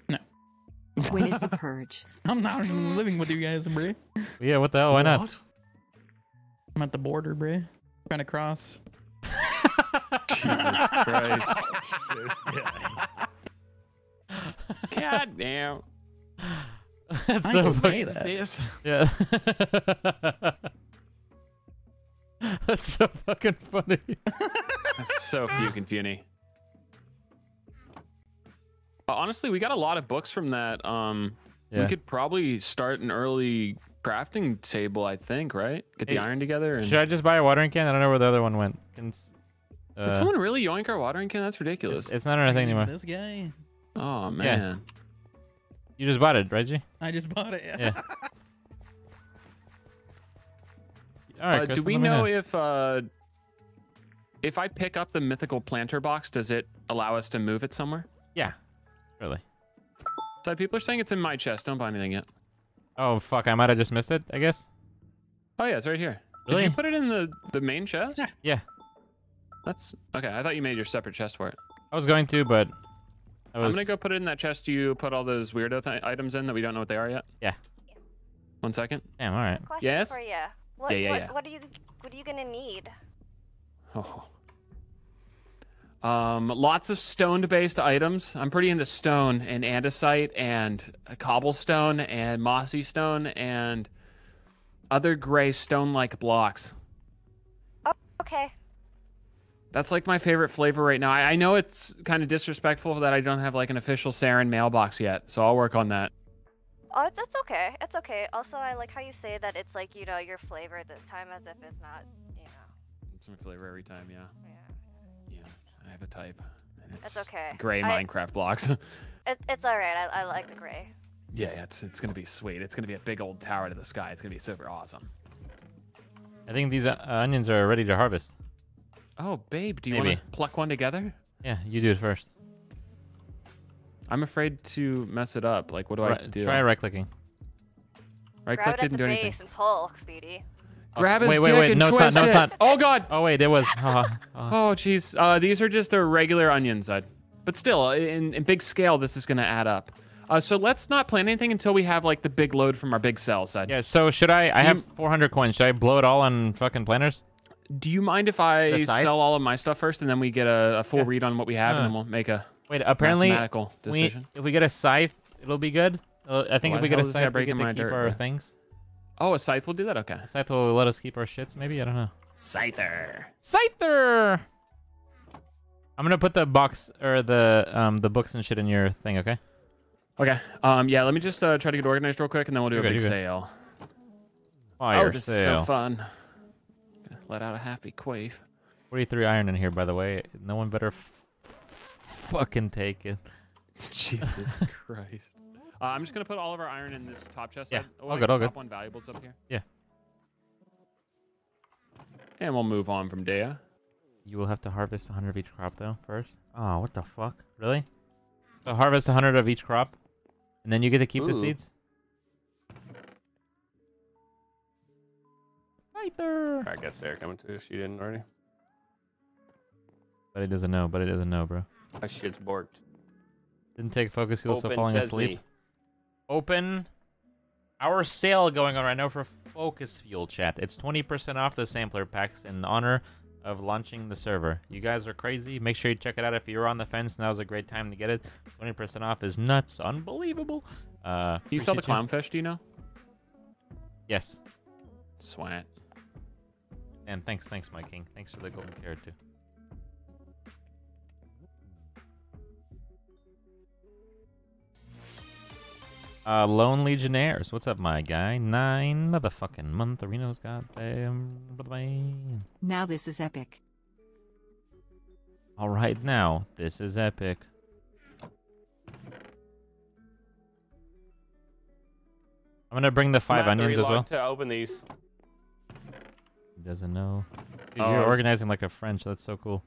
No. when is the purge? I'm not even living with you guys, bro. Yeah, what the hell? Why not? I'm at the border, bro. Trying to cross. Jesus Christ. this guy. God damn. That's I so funny. that. Yeah. That's so fucking funny. That's so fucking puny. Uh, honestly, we got a lot of books from that. Um, Yeah. we could probably start an early crafting table. I think, right? Get the Hey, iron together. And... Should I just buy a watering can? I don't know where the other one went. Can, s- Did uh, someone really yoink our watering can? That's ridiculous. it's, it's not on our thing anymore. This guy. Oh man. Yeah. You just bought it, right, G? I just bought it. Yeah. All right, uh, Chris, do we let me know, if uh, if I pick up the mythical planter box, does it allow us to move it somewhere? Yeah, really. So people are saying it's in my chest. Don't buy anything yet. Oh fuck! I might have just missed it. I guess. Oh yeah, it's right here. Did you put it in the the main chest? Yeah. yeah. That's okay. I thought you made your separate chest for it. I was going to, but I I'm gonna go put it in that chest you put all those weirdo th- items in that we don't know what they are yet. Yeah. One second. Damn. All right. Question Yes? for you. What, Yeah, yeah, what, yeah. what are you what are you gonna need? Oh. Um, lots of stone-based items. I'm pretty into stone and andesite and cobblestone and mossy stone and other gray stone-like blocks. Oh, okay. That's like my favorite flavor right now. I, I know it's kind of disrespectful that I don't have like an official Sarin mailbox yet, so I'll work on that. Oh, it's, it's okay. It's okay. Also, I like how you say that it's like you know your flavor this time, as if it's not. You know. It's my flavor every time, yeah. Yeah. Yeah, I have a type. And It's it's okay. Gray I- Minecraft blocks. It, it's all right. I, I like the gray. yeah, yeah, it's it's gonna be sweet. It's gonna be a big old tower to the sky. It's gonna be super awesome. I think these uh, onions are ready to harvest. Oh, babe, do you want to pluck one together? Yeah, you do it first. I'm afraid to mess it up. Like, what do I Right- do? Try right clicking. Right Grab click it at didn't the do base anything. and pull, Speedy. Grab his wait, wait, dick wait. and No, it's not. twist No, it's it. not. Oh god. Oh wait, there was. Uh, uh, Oh jeez. Uh, these are just the regular onions, I'd. But still, in, in big scale, this is gonna add up. Uh, so let's not plant anything until we have like the big load from our big cell side. yeah. So should I? I have you- 400 coins. Should I blow it all on fucking planters? Do you mind if I sell all of my stuff first, and then we get a, a full Yeah. read on what we have, and then we'll make a Wait. Apparently, mathematical we, if we get a scythe, it'll be good. Uh, I think Why if we get a hell is this guy scythe, we breaking get to my keep dirt, our bro? things. Oh, a scythe will do that. Okay. Scythe will let us keep our shits. Maybe I don't know. Scyther. Scyther. I'm gonna put the box or the um the books and shit in your thing. Okay. Okay. Um. Yeah. Let me just uh, try to get organized real quick, and then we'll do You're a good, big sale. Fire oh, this is so fun. Let out a happy quaif. 43 iron in here, by the way. No one better f- fucking take it. Jesus Christ. Uh, I'm just gonna put all of our iron in this top chest. Yeah, side. Oh, all good, all top good. one valuables up here. Yeah. And we'll move on from Dea. You will have to harvest 100 of each crop though first. Oh, what the fuck? Really? So harvest 100 of each crop, and then you get to keep the Ooh. seeds. Scyther. I guess they're coming to if she didn't already. But it doesn't know. But it doesn't know, bro. That shit's borked. Didn't take focus. He was still falling asleep. me. Open. Our sale going on right now for Focus Fuel Chat. It's 20% off the sampler packs in honor of launching the server. You guys are crazy. Make sure you check it out if you're on the fence. Now's a great time to get it. 20% off is nuts. Unbelievable. Uh, Do you sell the clownfish? Do you know? Yes. Swat. And thanks, thanks, my king. Thanks for the golden carrot too. Uh, Lone Legionnaires. What's up, my guy? Nine motherfucking month. Reno's goddamn. Now this is epic. All right, now this is epic. I'm gonna bring the five onions as well. To open these. He doesn't know. Dude, oh. You're organizing like a French. That's so cool.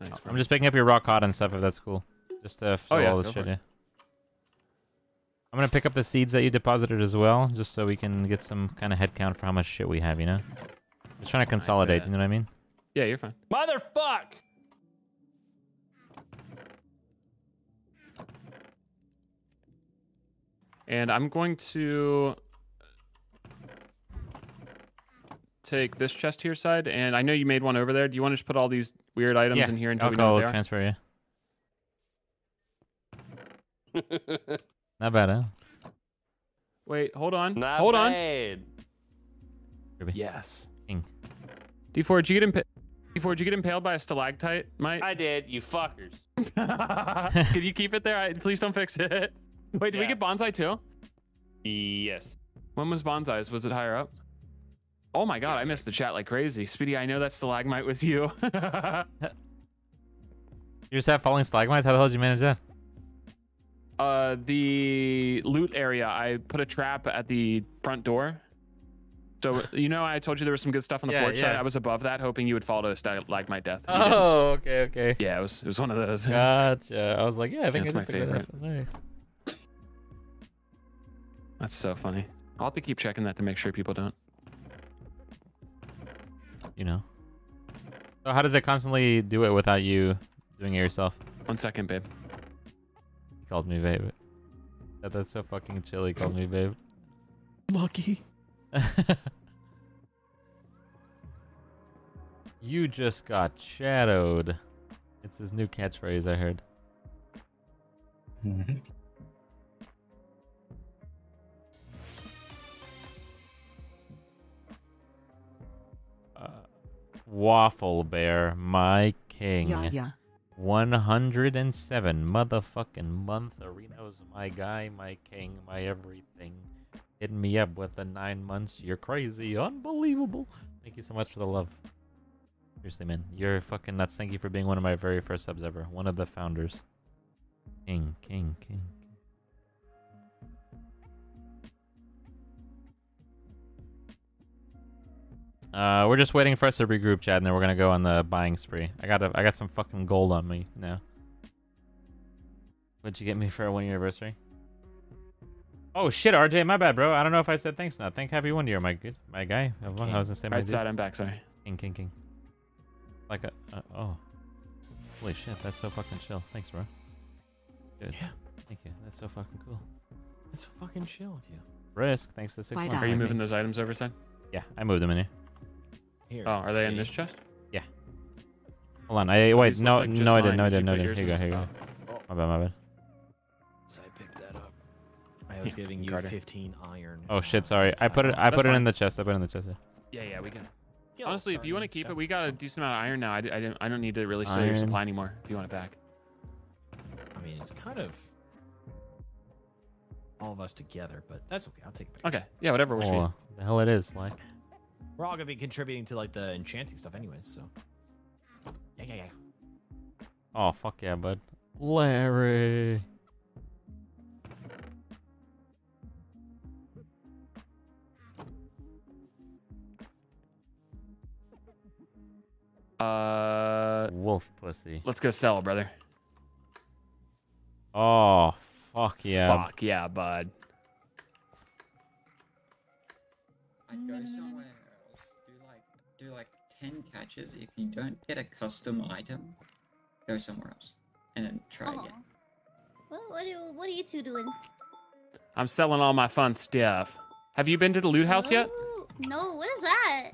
Thanks, I'm just picking up your rock and stuff if that's cool. Just to oh, fill oh, yeah, all this shit. Yeah. I'm gonna pick up the seeds that you deposited as well, just so we can get some kind of head count for how much shit we have. You know. Just trying to consolidate. You know what I mean? Yeah, you're fine. Motherfuck! And I'm going to take this chest to your side. And I know you made one over there. Do you want to just put all these weird items yeah. in here until I'll we know call what they are? transfer. Yeah. Not bad, huh? Wait, hold on. Not hold bad. on. Yes. King. D4, did you get impa- D4, did you get impaled by a stalactite, Mike? I did, you fuckers. Can you keep it there? I, please don't fix it. Wait, did we get bonsai too? Yes. When was bonsai's? Was it higher up? Oh my god, I missed the chat like crazy. Speedy, I know that stalagmite was you. You just have falling stalagmites. How the hell did you manage that? Uh, the loot area, I put a trap at the front door. So you know, I told you there was some good stuff on the Yeah, porch side. I was above that, hoping you would fall to a stalagmite death. You didn't. Oh, okay, okay. Yeah, it was it was one of those. Gotcha. I was like, yeah, I think That's I my did pick that favorite. Nice. That's so funny. I'll have to keep checking that to make sure people don't. You know. So how does it constantly do it without you doing it yourself? One second, babe. He called me babe. That, that's so fucking chill. He called me babe. Lucky. you just got shadowed. It's his new catchphrase. I heard. Uh, Waffle Bear, my king. Yeah, yeah. 107 motherfucking month. Arena's my guy, my king, my everything. Hitting me up with the nine months. You're crazy. Unbelievable. Thank you so much for the love. Seriously, man. You're fucking nuts. Thank you for being one of my very first subs ever. One of the founders. King, king, king. Uh, we're just waiting for us to regroup, Chad, and then we're gonna go on the buying spree. I got a, I got some fucking gold on me now. What'd you get me for a one year anniversary? Oh shit, RJ, my bad, bro. I don't know if I said thanks or not. Thank happy one year, my good, my guy. I was gonna say my Right dude. side, I'm back. Sorry. King, king, king. Like a, uh, oh, holy shit, that's so fucking chill. Thanks, bro. Good. Yeah. Thank you. That's so fucking cool. It's so fucking chill of you. Risk, thanks to the six Bye, months. Are you moving those items over, son? Yeah, I moved them in here. Here. Oh, are they in this chest? Yeah. Hold on. I wait. These No, like no, I didn't. No, I Did you didn't. No, I didn't. yours Here you go. in Here you go. oh. My bad. My bad. So I picked that up. I was Yeah, giving you Carter. 15 iron. Oh shit. Sorry. I put it. sidewalk. I That's put it in fine. the chest. I put it in the chest. yeah. Yeah, yeah, we got it. Yeah, Honestly, if you want to keep it, we got a decent amount of iron now. I, d- I, didn't, I don't need to really steal your supply anymore. If you want it back. I mean, it's kind of all of us together, but that's okay. I'll take it back. Okay. Yeah, whatever Oh, you. the hell it is like. We're all gonna be contributing to like the enchanting stuff, anyways. So. Yeah, yeah, yeah. Oh fuck yeah, bud. Larry. Uh, Wolf pussy. let's go sell, brother. Oh fuck yeah. Fuck yeah, bud. Do like ten catches. If you don't get a custom item, go somewhere else and then try Aw. again. What, what, are, what are you two doing? I'm selling all my fun stuff. Have you been to the loot house yet? No, what is that?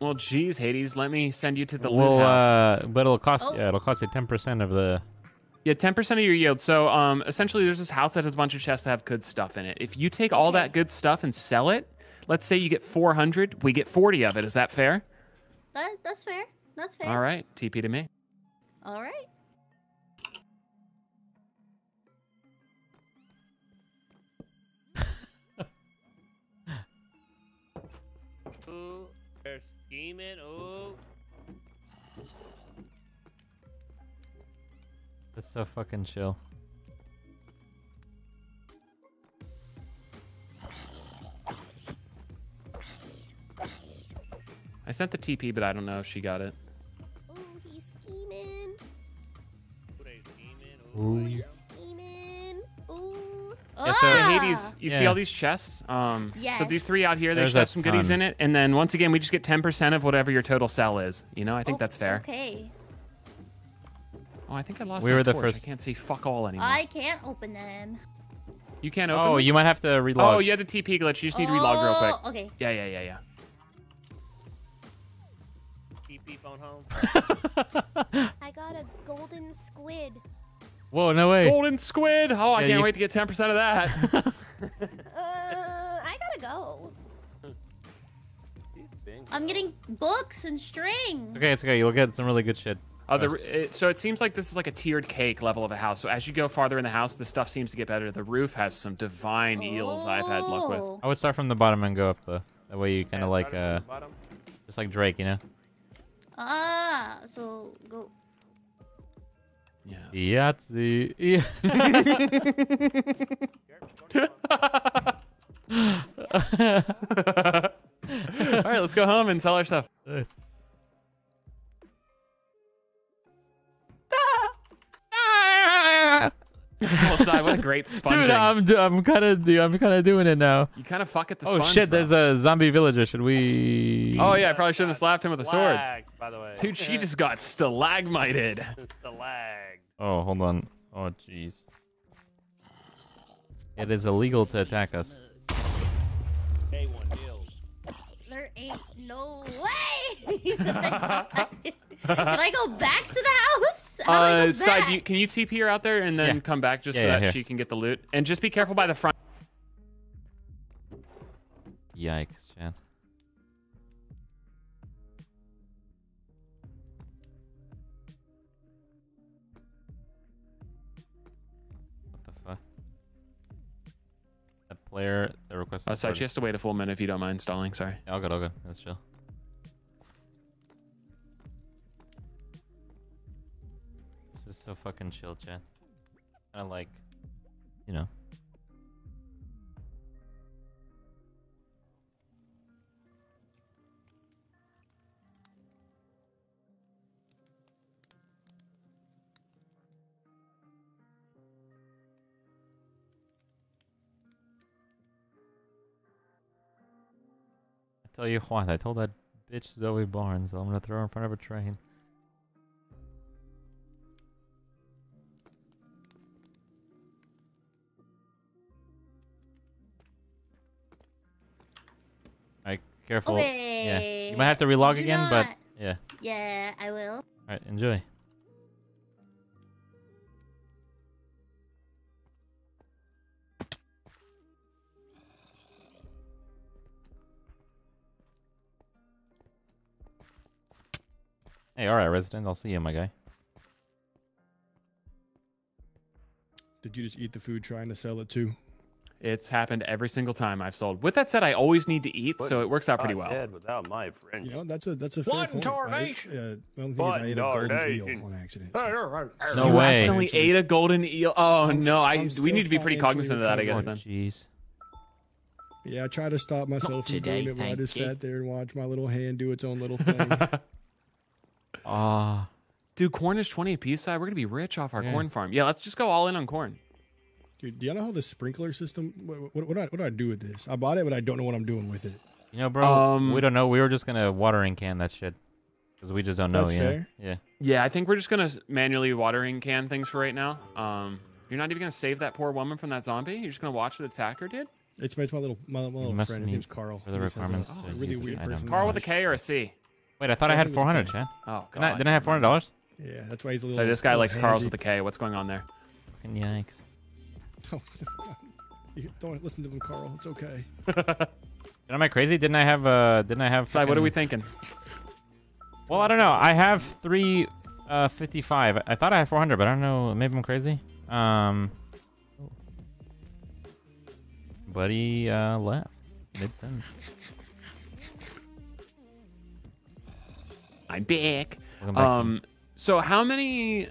Well, geez, Hades, let me send you to the well, loot house. uh, but it'll cost. Oh. Yeah, it'll cost you ten percent of the. Yeah, ten percent of your yield. So, um, essentially, there's this house that has a bunch of chests that have good stuff in it. If you take all that good stuff and sell it, let's say you get 400, we get 40 of it. Is that fair? That that's fair. That's fair. All right, TP to me. All right. Ooh, they're scheming. Ooh. That's so fucking chill. I sent the TP, but I don't know if she got it. Oh, he's scheming. Ooh. Scheming. Ooh. Yeah, so Ah! Hades, you see all these chests? Um, So these three out here, they There's should have a some goodies ton. in it. And then once again, we just get 10% of whatever your total sell is. You know, I think Oh, that's fair. Okay. Oh, I think I lost We my were the torch. first- I can't see fuck all anymore. I can't open them. You can't open Oh, them? you might have to relog. Oh, you had the TP glitch. You just need to relog real quick. Oh, okay. Yeah, yeah, yeah, yeah. Phone home. I got a golden squid. Whoa, no way. Golden squid. Oh, I Yeah, can't you- wait to get 10% of that. Uh, I gotta go. I'm getting books and string. Okay, it's okay. You'll get some really good shit. Oh, the, it, so it seems like this is like a tiered cake level of a house. So as you go farther in the house, the stuff seems to get better. The roof has some divine eels I've had luck with. Oh. I would start from the bottom and go up the. That way you kind of like uh, just like Drake, you know. Ah, so go. Yahtzee. Yeah. All right, let's go home and sell our stuff. Nice. well, Oh, si, what a great sponging. Dude, I'm I'm kind of I'm kind of doing it now. You kind of fuck at the Oh sponge, shit! bro. There's a zombie villager. Should we? Oh yeah, I probably shouldn't have slapped him with a sword. By the way. Dude, she just got stalagmited. the lag. Oh, hold on. Oh jeez. It is illegal to attack us. K1 deals. There ain't no way. that I died. Can I go back to the house? How do I Uh, go side, you, can you TP her out there and then Yeah. come back just Yeah, so yeah, that here. she can get the loot? And just be careful by the front. Yikes, Chad. What the fuck? That player that requested. Uh, side, sword- she has to wait a full minute if you don't mind stalling. Sorry. Yeah, all good, all good. That's chill. Is so fucking chill. Kind of like, you know. I tell you what, I told that bitch Zoe Barnes I'm gonna throw her in front of a train. Alright, careful. Yeah. You might have to relog Do again, but yeah. Yeah, I will. Alright, enjoy. Hey, alright, resident. I'll see you, my guy. Did you just eat the food trying to sell it too? It's happened every single time I've sold. With that said, I always need to eat, so it works out pretty well. Dead without my friends. You know, that's a that's a fair One point. right? tarnation. Uh, well, the thing is, I ate a golden eel tarnation. on accident. No you way. accidentally ate a golden eel. Oh no, I I'm we need to be pretty cognizant of that, I guess. recovering. Then. Jeez. Yeah, I try to stop myself from today, doing it, but I thank just you. sat there and watched my little hand do its own little thing. Ah. Dude, corn is 20 a piece. Side. We're gonna be rich off our Yeah. corn farm. Yeah, let's just go all in on corn. Dude, do you know how the sprinkler system? What, what, what, do I, what do I do with this? I bought it, but I don't know what I'm doing with it. You know, bro, Um, we don't know. We were just gonna watering can that shit. Because we just don't know, That's you know? fair. Yeah. Yeah, I think we're just gonna manually watering can things for right now. Um, you're not even gonna save that poor woman from that zombie. You're just gonna watch it attack her, dude. It's, it's my little my, my little friend. His name's Carl. for the He just has a- requirements a to really use this weird item. person. Carl with a K or a C? Wait, I thought I I had 400, okay. Chad. Oh, Didn't I, didn't I have $400? Yeah, that's why he's a little. So this guy little likes Carl's with a K. What's going on there? Fucking yikes. You don't listen to them, Carl. It's okay. Am I crazy? Didn't I have, uh, didn't I have... Side, what are we thinking? Well, I don't know. I have three, uh, 55. I thought I had 400, but I don't know. Maybe I'm crazy. Um... Buddy, uh, left. Mid-sentence. I'm back. Back. Um, so how many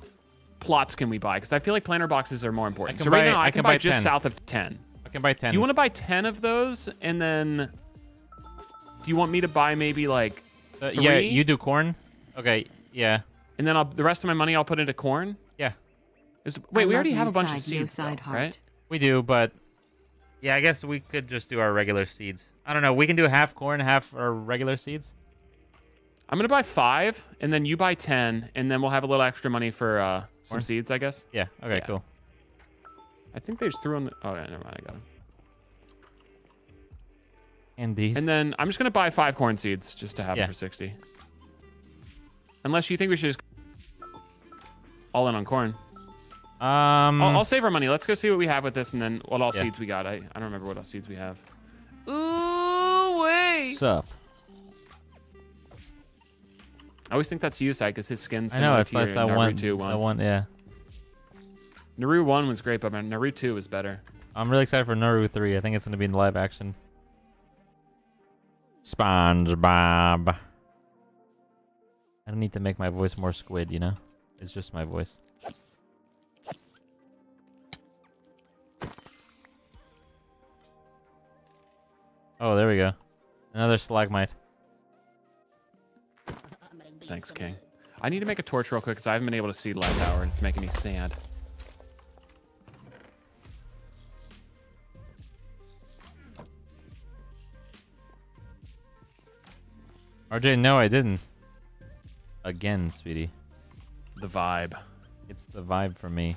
plots can we buy? Because I feel like planter boxes are more important. So right buy- now I, I can, can buy, buy just 10. south of ten. I can buy 10. Do you want to buy ten of those, and then do you want me to buy maybe like Uh, three. yeah, you do corn. Okay, yeah. And then I'll, the rest of my money I'll put into corn. Yeah. Is, wait, we already have a bunch of side, yo, seeds, side though, right? We do, but yeah, I guess we could just do our regular seeds. I don't know. We can do half corn, half our regular seeds. I'm gonna buy five, and then you buy ten, and then we'll have a little extra money for uh, some Corn? seeds, I guess. Yeah. Okay. Cool. I think they just threw on the. Oh yeah, never mind. I got them. And these. And then I'm just gonna buy five corn seeds just to have Yeah. them for sixty. Unless you think we should just all in on corn. Um. I'll, I'll save our money. Let's go see what we have with this, and then what all Yeah. seeds we got. I, I don't remember what all seeds we have. Ooh wait. Sup? I always think that's you, Sai, because his skin's I know similar it's to your that one. Naruto one. That one. Yeah. Naru one was great, but Naru two was better. I'm really excited for Naru 3. I think it's going to be in live action. SpongeBob. I don't need to make my voice more squid, you know? It's just my voice. Oh, there we go. Another stalagmite. Thanks, King. I need to make a torch real quick because I haven't been able to see the light tower, and it's making me sad. RJ, no, I didn't. Again, sweetie. The vibe. It's the vibe for me.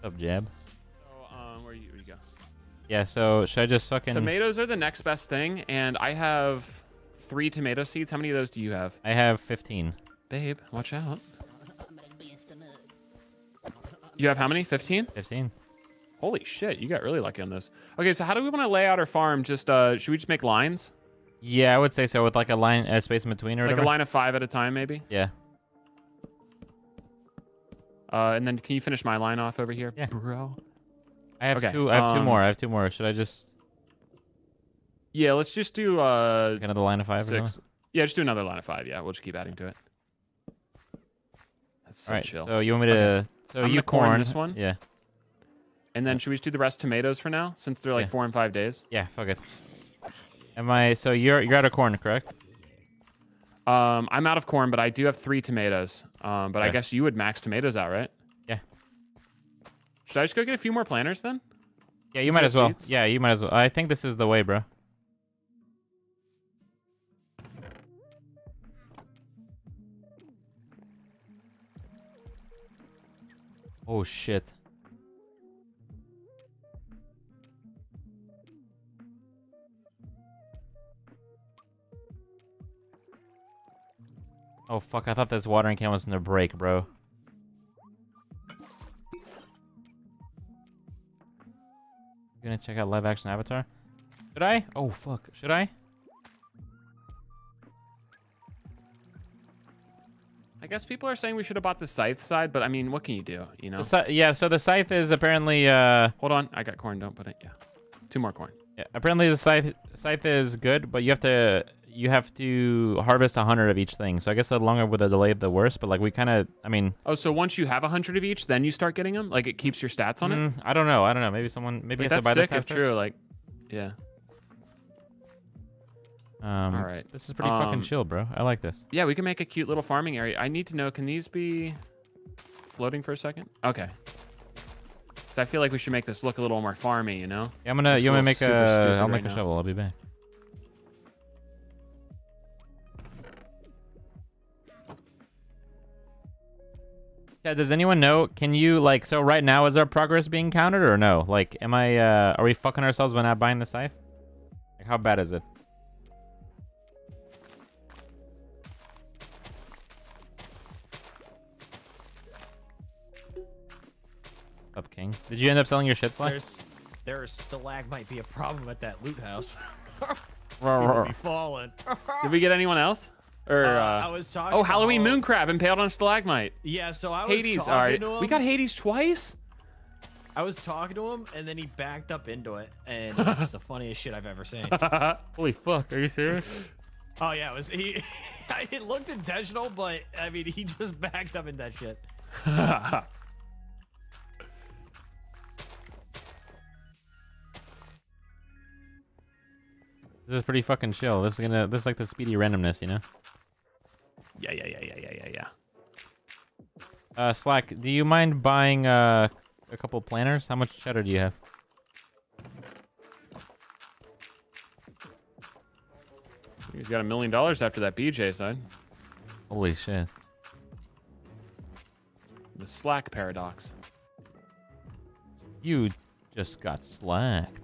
What's up, Jab? Yeah, so should I just fucking... Tomatoes are the next best thing, and I have three tomato seeds. How many of those do you have? I have 15. Babe, watch out. You have how many? 15? 15. Holy shit, you got really lucky on this. Okay, so how do we want to lay out our farm? Just uh, should we just make lines? Yeah, I would say so, with like a line, a space in between or Like whatever. a line of five at a time, maybe? Yeah. Uh, and then can you finish my line off over here, Yeah. bro? I have Okay, two. I have two um, more. I have two more. Should I just Yeah, let's just do uh another line of five? or six. Yeah, just do another line of five. Yeah, we'll just keep adding to it. That's so All right. chill. So you want me to? Okay. So I'm you corn corn this one. Yeah. And then should we just do the rest tomatoes for now, since they're like Yeah. four and five days? Yeah. Fuck it. Am I? So you're you're out of corn, correct? Um, I'm out of corn, but I do have three tomatoes. Um, but I guess you would max tomatoes out, right? Should I just go get a few more planters then? Yeah, you might as well. seeds? Yeah, you might as well. I think this is the way, bro. Oh shit. Oh fuck, I thought this watering can was gonna break, bro. You gonna check out live action Avatar? Should I? Oh fuck, should I? I guess people are saying we should have bought the scythe side, but I mean, what can you do? You know. The yeah, so the scythe is apparently uh Hold on, I got corn. Don't put it. Yeah, two more corn. yeah, apparently the scythe scythe is good, but you have to you have to harvest a hundred of each thing. So I guess the longer with the delay, the worse. But like we kind of, I mean, Oh, so once you have a hundred of each, then you start getting them. Like it keeps your stats on it. mm, I don't know, I don't know. Maybe someone maybe Like, you have that's to buy sick this if after. true. Like, yeah. Um, All right. this is pretty Um, fucking chill, bro. I like this. Yeah, we can make a cute little farming area. I need to know, can these be floating for a second? Okay. So I feel like we should make this look a little more farmy, you know? Yeah, I'm gonna you want to make a I'll right make a shovel. I'll be back. Yeah, does anyone know? Can you like so right now is our progress being counted or no? Like, am I uh are we fucking ourselves by not buying the scythe? Like, how bad is it? Up, King. Did you end up selling your shit slack? There's there's stalagmite be a problem at that loot house. Be falling. Did we get anyone else? Or uh, uh, I was talking. Oh, Halloween about... moon crab impaled on stalagmite. Yeah, so I was Hades, talking all right. to him. We got Hades twice. I was talking to him, and then he backed up into it, and it's the funniest shit I've ever seen. Holy fuck! Are you serious? oh yeah, it was he. it looked intentional, but I mean, he just backed up in that shit. This is pretty fucking chill. This is gonna this is like the speedy randomness, you know? Yeah, yeah, yeah, yeah, yeah, yeah, yeah. Uh, Slack, do you mind buying uh a couple planters? How much cheddar do you have? He's got a million dollars after that BJ side. Holy shit. The Slack paradox. You just got slacked.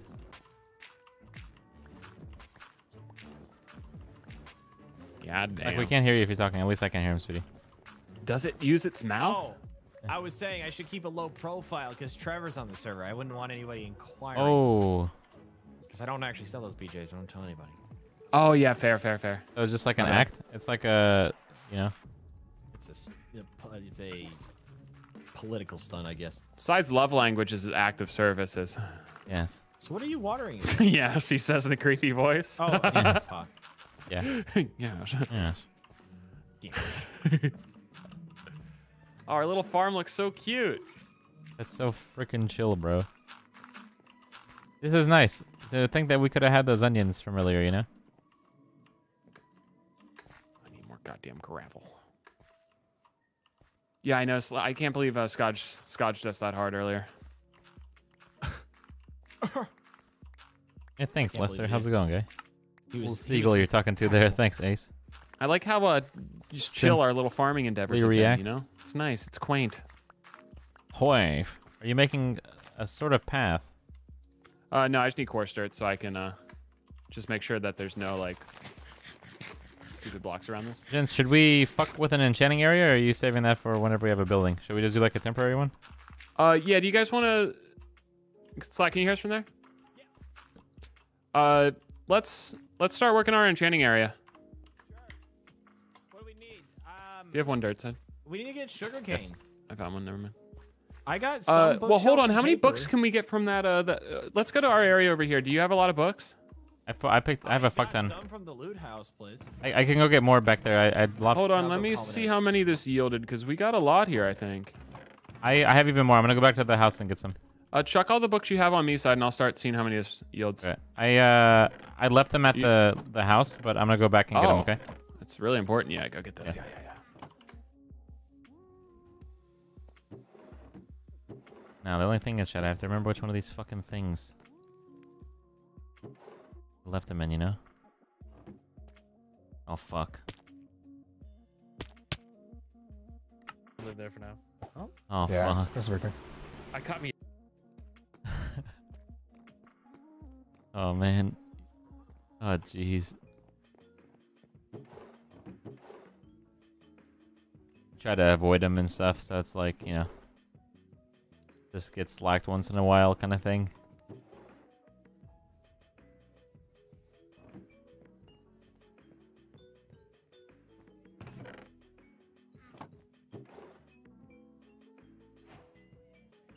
God damn. Like we can't hear you if you're talking. At least I can hear him, Speedy. Does it use its mouth? Oh, I was saying I should keep a low profile because Trevor's on the server. I wouldn't want anybody inquiring. Oh. Because I don't actually sell those BJs. I don't tell anybody. Oh yeah, fair, fair, fair. So it's just like an My act. It's like a, you know. It's a, s- a po- it's a political stunt, I guess. Besides love languages is active services. Yes. So what are you watering? yes, he says in a creepy voice. Oh, yeah. fuck. Yeah. yes. Yes. Our little farm looks so cute. That's so freaking chill, bro. This is nice. To think that we could have had those onions from earlier, you know. I need more goddamn gravel. Yeah, I know. I can't believe uh, Scotch Scotch us that hard earlier. Yeah, thanks, Lester. How's it going, guy? He Little was- he seagull was- you're talking to there. Thanks, Ace. I like how uh just chill our little farming endeavors. have been, you know, it's nice. It's quaint. Hoy, are you making a sort of path? Uh, no, I just need coarse dirt so I can uh just make sure that there's no like stupid blocks around this. Gents, should we fuck with an enchanting area, or are you saving that for whenever we have a building? Should we just do like a temporary one? Uh, yeah. Do you guys want to? Slack, can you hear us from there? Yeah. Uh, let's let's start working on our enchanting area. What do we need? Um, Do you have one dirt side? we need to get sugar cane. Yes. I found one. Never mind. I got some Uh, well, hold on. How many paper. books can we get from that? Uh, the, uh, let's go to our area over here. Do you have a lot of books? I, fu- I picked. I have a fuck ton. Some from the loot house, please. I, I can go get more back there. I, I'd love. Hold on. Let me see how many this yielded because we got a lot here. I think. I, I have even more. I'm gonna go back to the house and get some. Uh, chuck all the books you have on me side, and I'll start seeing how many this yields. Okay. I uh I left them at the the house, but I'm gonna go back and get them. Oh. Okay. It's really important. Yeah, go get those. Yeah, yeah, yeah. Now the only thing is, Chad, I have to remember which one of these fucking things. I left them in, you know. Oh fuck. Live there for now. Oh, Oh Yeah, fuck. that's a big thing. I caught me. Oh man. Oh jeez. Try to avoid them and stuff, so it's like, you know, just get slacked once in a while kind of thing.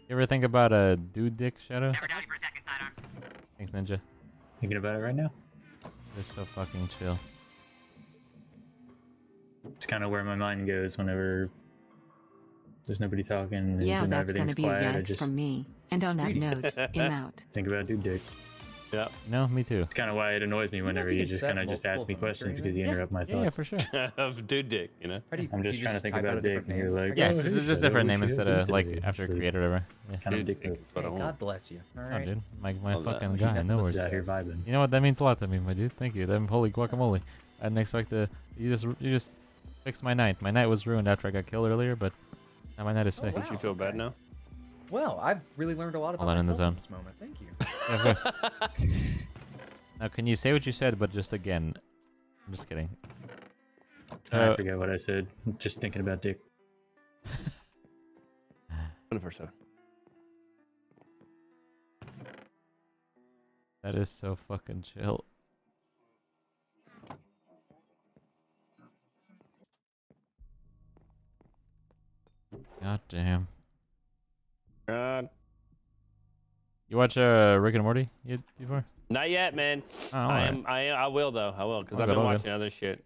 You ever think about a dude dick shadow? Thanks, Ninja. Thinking about it right now. Just so fucking chill. It's kind of where my mind goes whenever there's nobody talking. Yeah, you that's gonna be quiet. a I yes just from me. And on that note, I'm out. think about dude dick. Yeah. No, me too. It's kind of why it annoys me whenever you just kind of just ask me questions because you interrupt my thoughts. Yeah, for sure. of dude dick, you know. I'm just trying to think about dick, and you're like, Yeah, oh, this is just different what name instead of like after It's creator or whatever. Yeah. Kind of Dude dick. dick, but I Hey. God bless you. All Oh, right. dude, my my Hold up. fucking You guy. got No what's worries. out here vibing. You know what? That means a lot to me, my dude. Thank you. Them holy guacamole. I didn't expect to. You just you just fixed my night. My night was ruined after I got killed earlier, but now my night is fixed. Don't you feel bad now? Well, I've really learned a lot about Hold in the zone. this moment. Thank you. Yeah, of course. now, can you say what you said, but just again? I'm just kidding. I Uh, forget what I said. Just thinking about dick. 24 7. That is so fucking chill. God damn. God. You watch uh, Rick and Morty yet before? Not yet, man. Oh, I alright. am. I I will though. I will because I've been all good. watching other shit.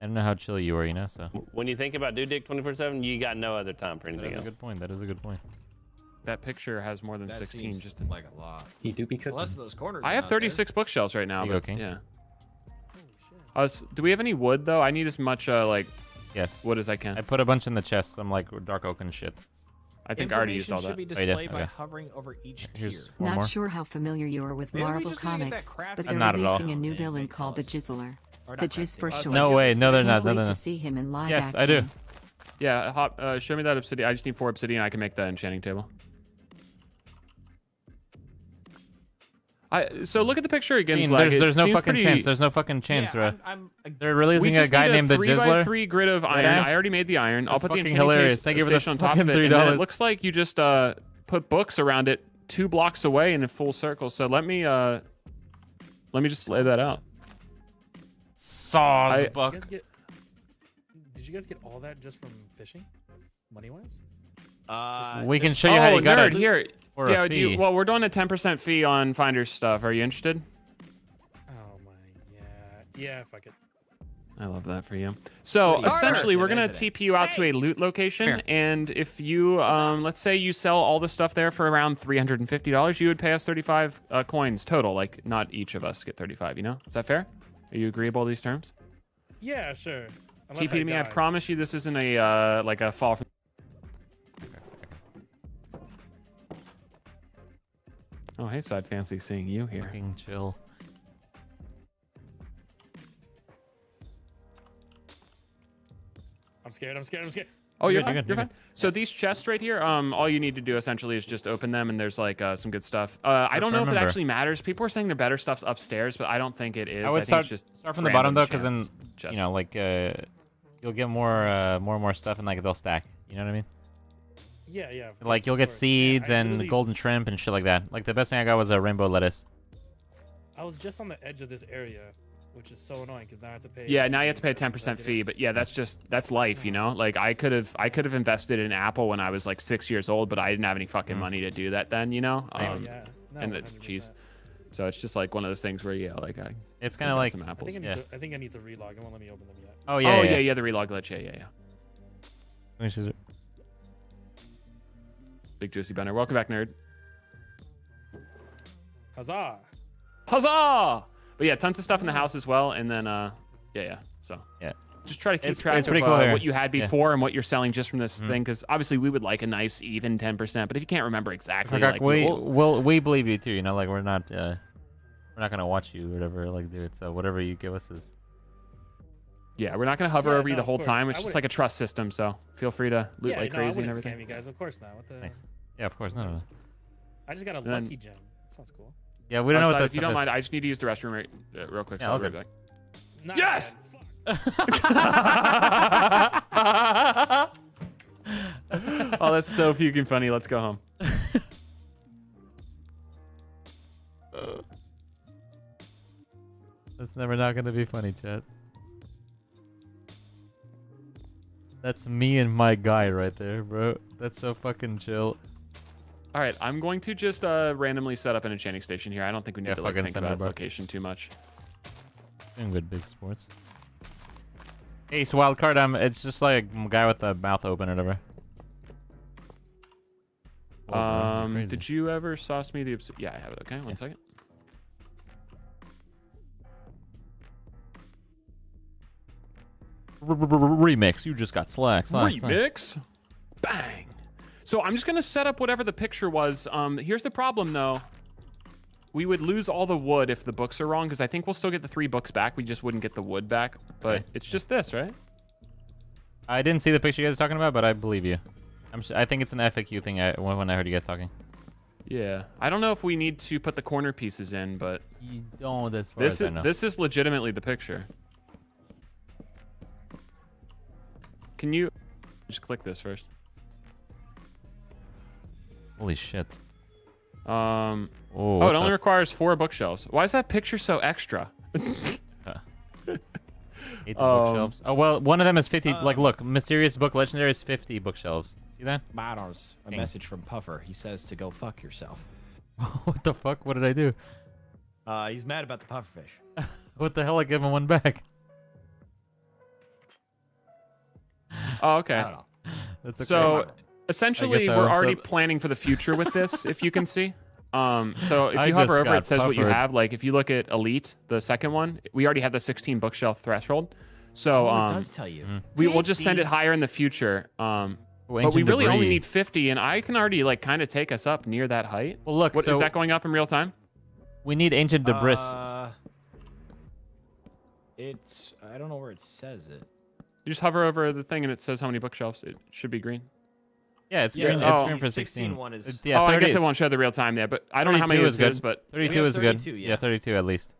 I don't know how chill you are, you know, so. When you think about dude dick 24 7, you got no other time for That anything is a good point. That is a good point. that picture has more than That 16. seems Just in- like a lot. He do be The rest of those corners. I have 36 bookshelves right now. Here you but go, King. Yeah. Uh, s- do we have any wood though? I need as much uh, like Yes. wood as I can. I put a bunch in the chest. Some like dark oak and shit. I think I already used Information all should that. be Oh, you by Okay. hovering over each Here's tier. Not more. sure how familiar you are with Maybe Marvel just need to get that Comics, but they're not releasing a new villain called the Jizzler. The not Jizz for short. No way. No, they're Can't not. No, wait they're to see him in live Yes, action. I do. Yeah, hop, uh, show me that obsidian. I just need four obsidian. I can make the enchanting table. I so look at the picture again. Dean, Slag. there's It there's no fucking pretty- chance. There's no fucking chance, Yeah, bro. I'm, I'm, They're We releasing a just guy named the three by Jizzler. three grid of iron. Deadass? I already made the iron. I'll That's put the fucking enchanting hilarious. case Thank you for the station on top of it. And then it looks like you just uh put books around it two blocks away in a full circle. So let me uh let me just lay that out. Saws I- Did you guys get? Did you guys get all that just from fishing, money wise? Uh, We can show you how oh, you got nerd, it. here. For yeah, a do you- well, we're doing a 10% fee on Finder's stuff. Are you interested? Oh my, yeah, yeah. Fuck it. I love that for you. So Pretty essentially, we're gonna TP you out to a loot location, and if you, um, let's say you sell all the stuff there for around three hundred and fifty dollars, you would pay us thirty-five uh, coins total. Like, not each of us get thirty-five. You know, is that fair? Are you agreeable to these terms? Yeah, sure. Unless TP to me. I promise you, this isn't a uh, like a fall from. Oh, hey, side fancy seeing you here. Fucking chill. I'm scared. I'm scared. I'm scared. Oh, You're you're, fine. you're good, You're you're fine. So these chests right here, um, all you need to do essentially is just open them, and there's like uh, some good stuff. Uh, I don't know if it actually matters. People are saying the better stuff's upstairs, but I don't think it is. I would think start it's just start from the bottom though, because then chance chests. you know, like uh, you'll get more uh, more and more stuff, and like they'll stack. You know what I mean? Yeah, yeah. of Like you'll get course. Yeah, seeds I and literally- golden shrimp and shit like that. Like the best thing I got was a rainbow lettuce. I was just on the edge of this area, which is so annoying because now I have to pay. Yeah, now you have to pay a ten percent fee, but yeah, that's just that's life, you know. Like I could have I could have invested in Apple when I was like six years old, but I didn't have any fucking money to do that then, you know. Oh, Um, yeah. No, and the 100%. cheese. So it's just like one of those things where yeah, like I. It's kind of like some I apples. think I need Yeah. to. I think I need to relog. It won't let me open them yet. oh yeah, oh yeah, yeah, yeah, the relog glitch. Yeah, yeah, yeah. Which is Big juicy banner. Welcome back, nerd. Huzzah! Huzzah! But yeah, tons of stuff in the house as well, and then uh, yeah, yeah. So yeah. just try to keep It's- track it's of pretty uh, what you had Yeah. before and what you're selling just from this Mhm. thing, because obviously we would like a nice even ten percent. But if you can't remember exactly, Like, like we we'll- will we believe you too. You know, like we're not uh, we're not gonna watch you or whatever. Like do it. So whatever you give us is yeah, we're not gonna hover Yeah, over you the whole course. time. It's I just wouldn't- like a trust system. So feel free to loot yeah, like no, crazy I and everything. scam you guys. Of course not. What the? Thanks. Yeah, of course. No, no, no. I just got a then- lucky gem. That sounds cool. Yeah, we don't know Uh, what Side, If you don't is. mind, I just need to use the restroom right, uh, real quick. Yeah, so I'll be right back. Not Yes! oh, that's so fucking funny. Let's go home. That's never not gonna be funny, chat. That's me and my guy right there, bro. That's so fucking chill. All right, I'm going to just uh, randomly set up an enchanting station here. I don't think we need Yeah, to like, think about its location too much. Doing good, big sports. Hey, Ace wild card. Um, it's just like a guy with the mouth open or whatever. Whoa, Um, crazy. did you ever sauce me the? Obs- yeah, I have it. Okay, one second. remix? You just got slack. slack, slack. Remix. Bang. So I'm just gonna set up whatever the picture was. Um, here's the problem though. We would lose all the wood if the books are wrong, because I think we'll still get the three books back. We just wouldn't get the wood back. But Okay. it's just this, right? I didn't see the picture you guys are talking about, but I believe you. I'm. I think it's an FAQ thing. I, when I heard you guys talking. Yeah. I don't know if we need to put the corner pieces in, but You don't. As far this as is this is legitimately the picture. Can you just click this first? Holy shit. Um. Oh, Oh, it only the requires four bookshelves. Why is that picture so extra? Eight Um, bookshelves. Oh well, one of them is fifty. Uh, like, look, mysterious book, legendary is fifty bookshelves. See that? Matters. A King. message from Puffer. He says to go fuck yourself. what the fuck? What did I do? Uh, he's mad about the pufferfish. What the hell? I gave him one back. Oh, okay. I don't know. That's okay. So Essentially, we're already up- planning for the future with this, if you can see. Um, so if I you hover over, it says what you have. Like if you look at Elite, the second one, we already have the 16 bookshelf threshold. So Oh, it um, does tell you. Mm-hmm. we will just send it higher in the future. Um, Oh, but we ancient really only need 50, and I can already like kind of take us up near that height. Well, look, what is so- that going up in real time? We need ancient debris. Uh, it's I don't know where it says it. You just hover over the thing, and it says how many bookshelves. It should be green. Yeah, it's yeah, green. the It's oh. green for 16 16. one is- It- yeah, oh, I guess it won't show the real time there, but I don't know how many 32 it is good. is, but 32 is good. 32, yeah. yeah. 32 at least.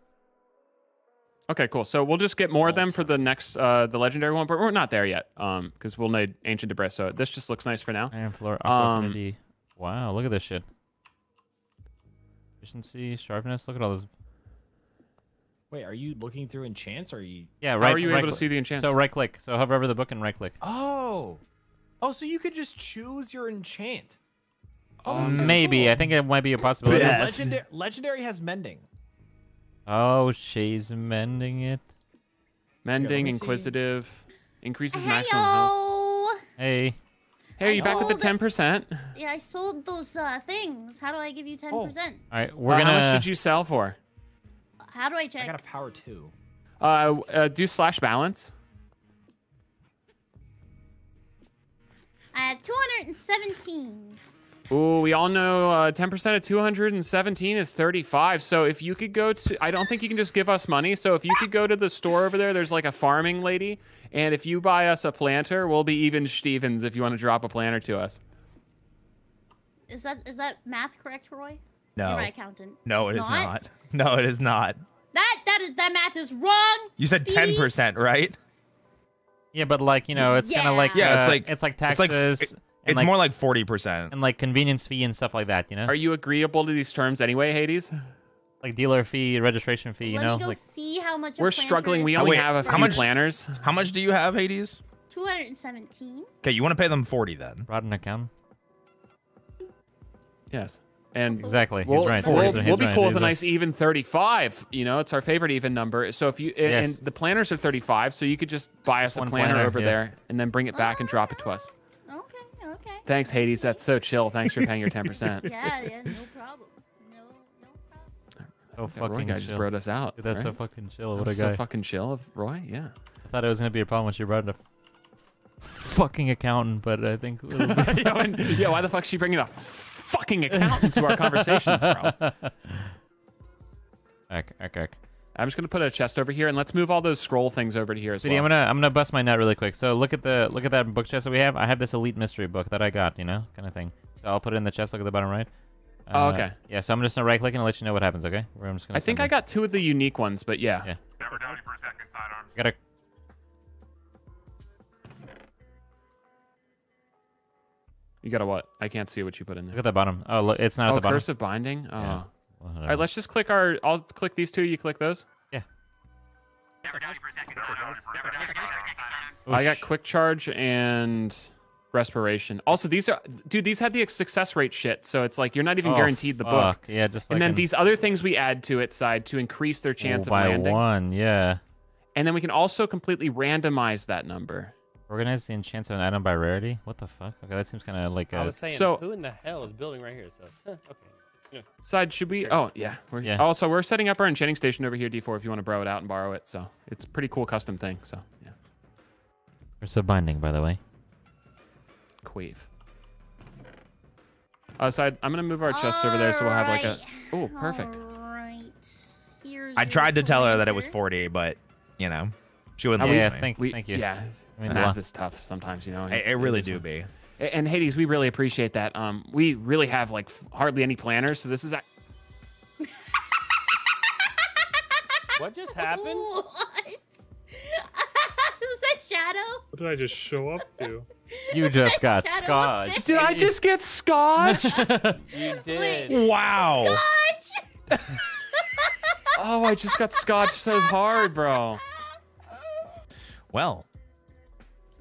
Okay, cool. So we'll just get more of them for the next, uh, the legendary one, but we're not there yet, um, because we'll need ancient debris. So this just looks nice for now. Iron floor, Um. Wow, look at this shit. Efficiency, sharpness. Look at all this. Wait, are you looking through enchants or are you? Yeah, How right. are you right able to see the enchants? So right click. So hover over the book and right click. Oh. Oh, so you could just choose your enchant. Oh, that's Maybe. cool. I think it might be a But possibility. legendary, legendary has mending. Oh, she's mending it. Mending, me see. inquisitive, increases maximum health. Oh, Hey. Hey, are you back with the ten percent? yeah, I sold those uh, things. How do I give you ten percent? All right, we're Uh, gonna. How much did you sell for? How do I check? I got a power two. Uh, uh, do slash balance. I have two hundred and seventeen. Ooh, we all know uh, 10% of 217 is 35. So if you could go to, I don't think you can just give us money. So if you could go to the store over there, there's like a farming lady. And if you buy us a planter, we'll be even Stevens if you want to drop a planter to us. Is that is that math correct, Roy? No. You're my accountant. No, It's it is not. No, it is not. That that is that math is wrong. You said ten percent, right? Yeah, but like you know, it's kind of like Yeah, uh, it's like it's like it's like- taxes. it- and, it's more like forty percent. and like convenience fee and stuff like that. You know, Are you agreeable to these terms anyway, Hades? like dealer fee, registration fee. You Let know, me go like see how much. We're struggling. We only have a few how much planters. How much do you have, Hades? Two hundred and seventeen. Okay, you want to pay them forty then? brought an account. Yes. And Exactly, he's We'll, right, we'll, he's right, we'll be right, cool with a nice even 35. You know, it's our favorite even number. So if you and, Yes. and the planters are 35, so you could just buy us Just a planter, planter, over yeah. there and then bring it back and drop it to us. Okay, okay. Thanks, Hades. That's so chill. Thanks for paying your 10%. Yeah, yeah, no problem. No, no problem. So That Roy fucking guy just brought us out. Dude, that's so fucking chill. That What a guy. So fucking chill of Roy. Yeah. I thought it was gonna be a problem when she brought a fucking accountant, but I think. it'll be- yo, and, yo, why the fuck is she bringing a fucking accountant to our conversations, bro? Ek, ek, ek. I'm just gonna put a chest over here and let's move all those scroll things over to here as Sweetie, well. I'm gonna I'm gonna bust my nut really quick. So look at the look at that book chest that we have. I have this elite mystery book that I got, you know, kind of thing. So I'll put it in the chest. Look at the bottom right. Oh, Uh, okay. Yeah. So I'm just gonna right click and let you know what happens. Okay. Where I'm just gonna. I think send I got two of the unique ones, but yeah. Yeah. Gotta. You got a what? I can't see what you put in there. Look at the bottom. Oh, look, it's not at oh, the bottom. curse of binding. Oh. Yeah. All right, let's just click our. I'll click these two. You click those. Yeah. I got quick charge and respiration. Also, these are dude. These had the success rate shit, so it's like you're not even Oh, guaranteed the book. fuck. Yeah, just like and then in- these other things we add to it side to increase their chance Oh, of by landing. one. Yeah. And then we can also completely randomize that number. Organize the enchants of an item by rarity. What the fuck? Okay, that seems kind of like a. I was saying, So- who in the hell is building right here? So, okay. Yeah. Side, should we? Oh, yeah. We're, Yeah. Also, we're setting up our enchanting station over here, D4, if you want to borrow it out and borrow it. So it's a pretty cool custom thing. So yeah, Curse of binding, by the way. queeve. Uh, side, I'm gonna move our chest over there, so we'll have like a. Oh, perfect. Right. Here's I tried to tell her that it was forty, but you know, she wouldn't How listen yeah, to me. thank, We- thank you. Yeah, That means a math is tough sometimes, you know. It, it's- it really is do fun. be. And Hades, we really appreciate that. Um, we really have like f- hardly any planters, so this is. A- What just happened? What? was that Shadow? What did I just show up to? You just got scotched. Did I just get scotched? You did. Wow. Scotch! oh, I just got scotched so hard, bro. Well,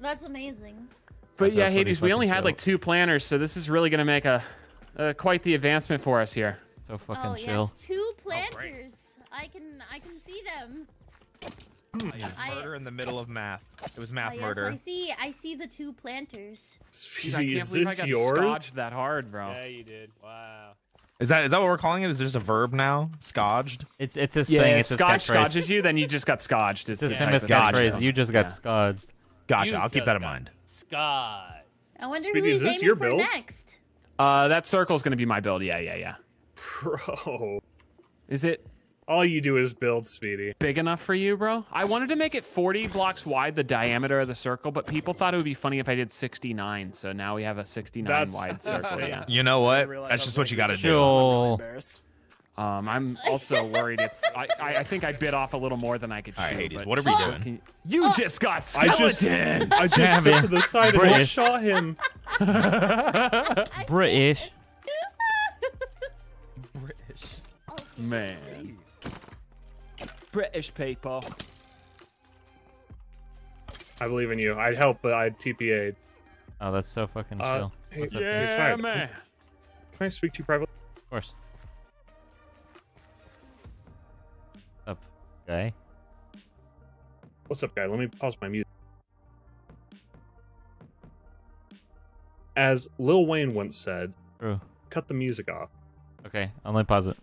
That's amazing. But That's yeah, what Hades, we only fucking had like two planters, so this is really gonna make a, uh, quite the advancement for us here. So fucking oh chill. yes, two planters. I can I can see them. I- Murder in the middle of math. It was Oh, math yes, murder. I see. I see the two planters. Dude, I can't believe I got scotched that hard, bro. Yeah, you did. Wow. Is that is that what we're calling it? Is it just a verb now? Scotched? It's it's his Yeah, thing. if It's his Scotch catchphrase. scotches you, then you just got scotched. Is It's his the famous catchphrase. You just got Yeah. scotched. Gotcha. You I'll keep that in mind. Scott. I wonder Speedy, who is he's this aiming your for build? next. Uh, that circle's gonna be my build. Yeah, yeah, yeah. Bro. Is it All you do is build, Speedy. big enough for you, bro? I wanted to make it 40 blocks wide, the diameter of the circle, but people thought it would be funny if I did 69. So now we have a 69 That's- wide circle. Yeah. You know what? realize That's I just what you got to this do. is- I'm really Joel. embarrassed. Um, I'm also worried it's. I, I, I think I bit off a little more than I could All right, chew. Hades, but- what are we Oh, doing? can- You just got I just, skeleton. I just Damn stepped to the side and shot him. British. British. Man. British people. I believe in you. I'd help, but I'd TPA'd. Oh, that's so fucking Uh, chill. hey, What's up, yeah, British? Man. Can I speak to you privately? Of course. Guy. What's up, guy? Let me pause my music. As Lil Wayne once said, True. cut the music off. Okay, I'm gonna pause it.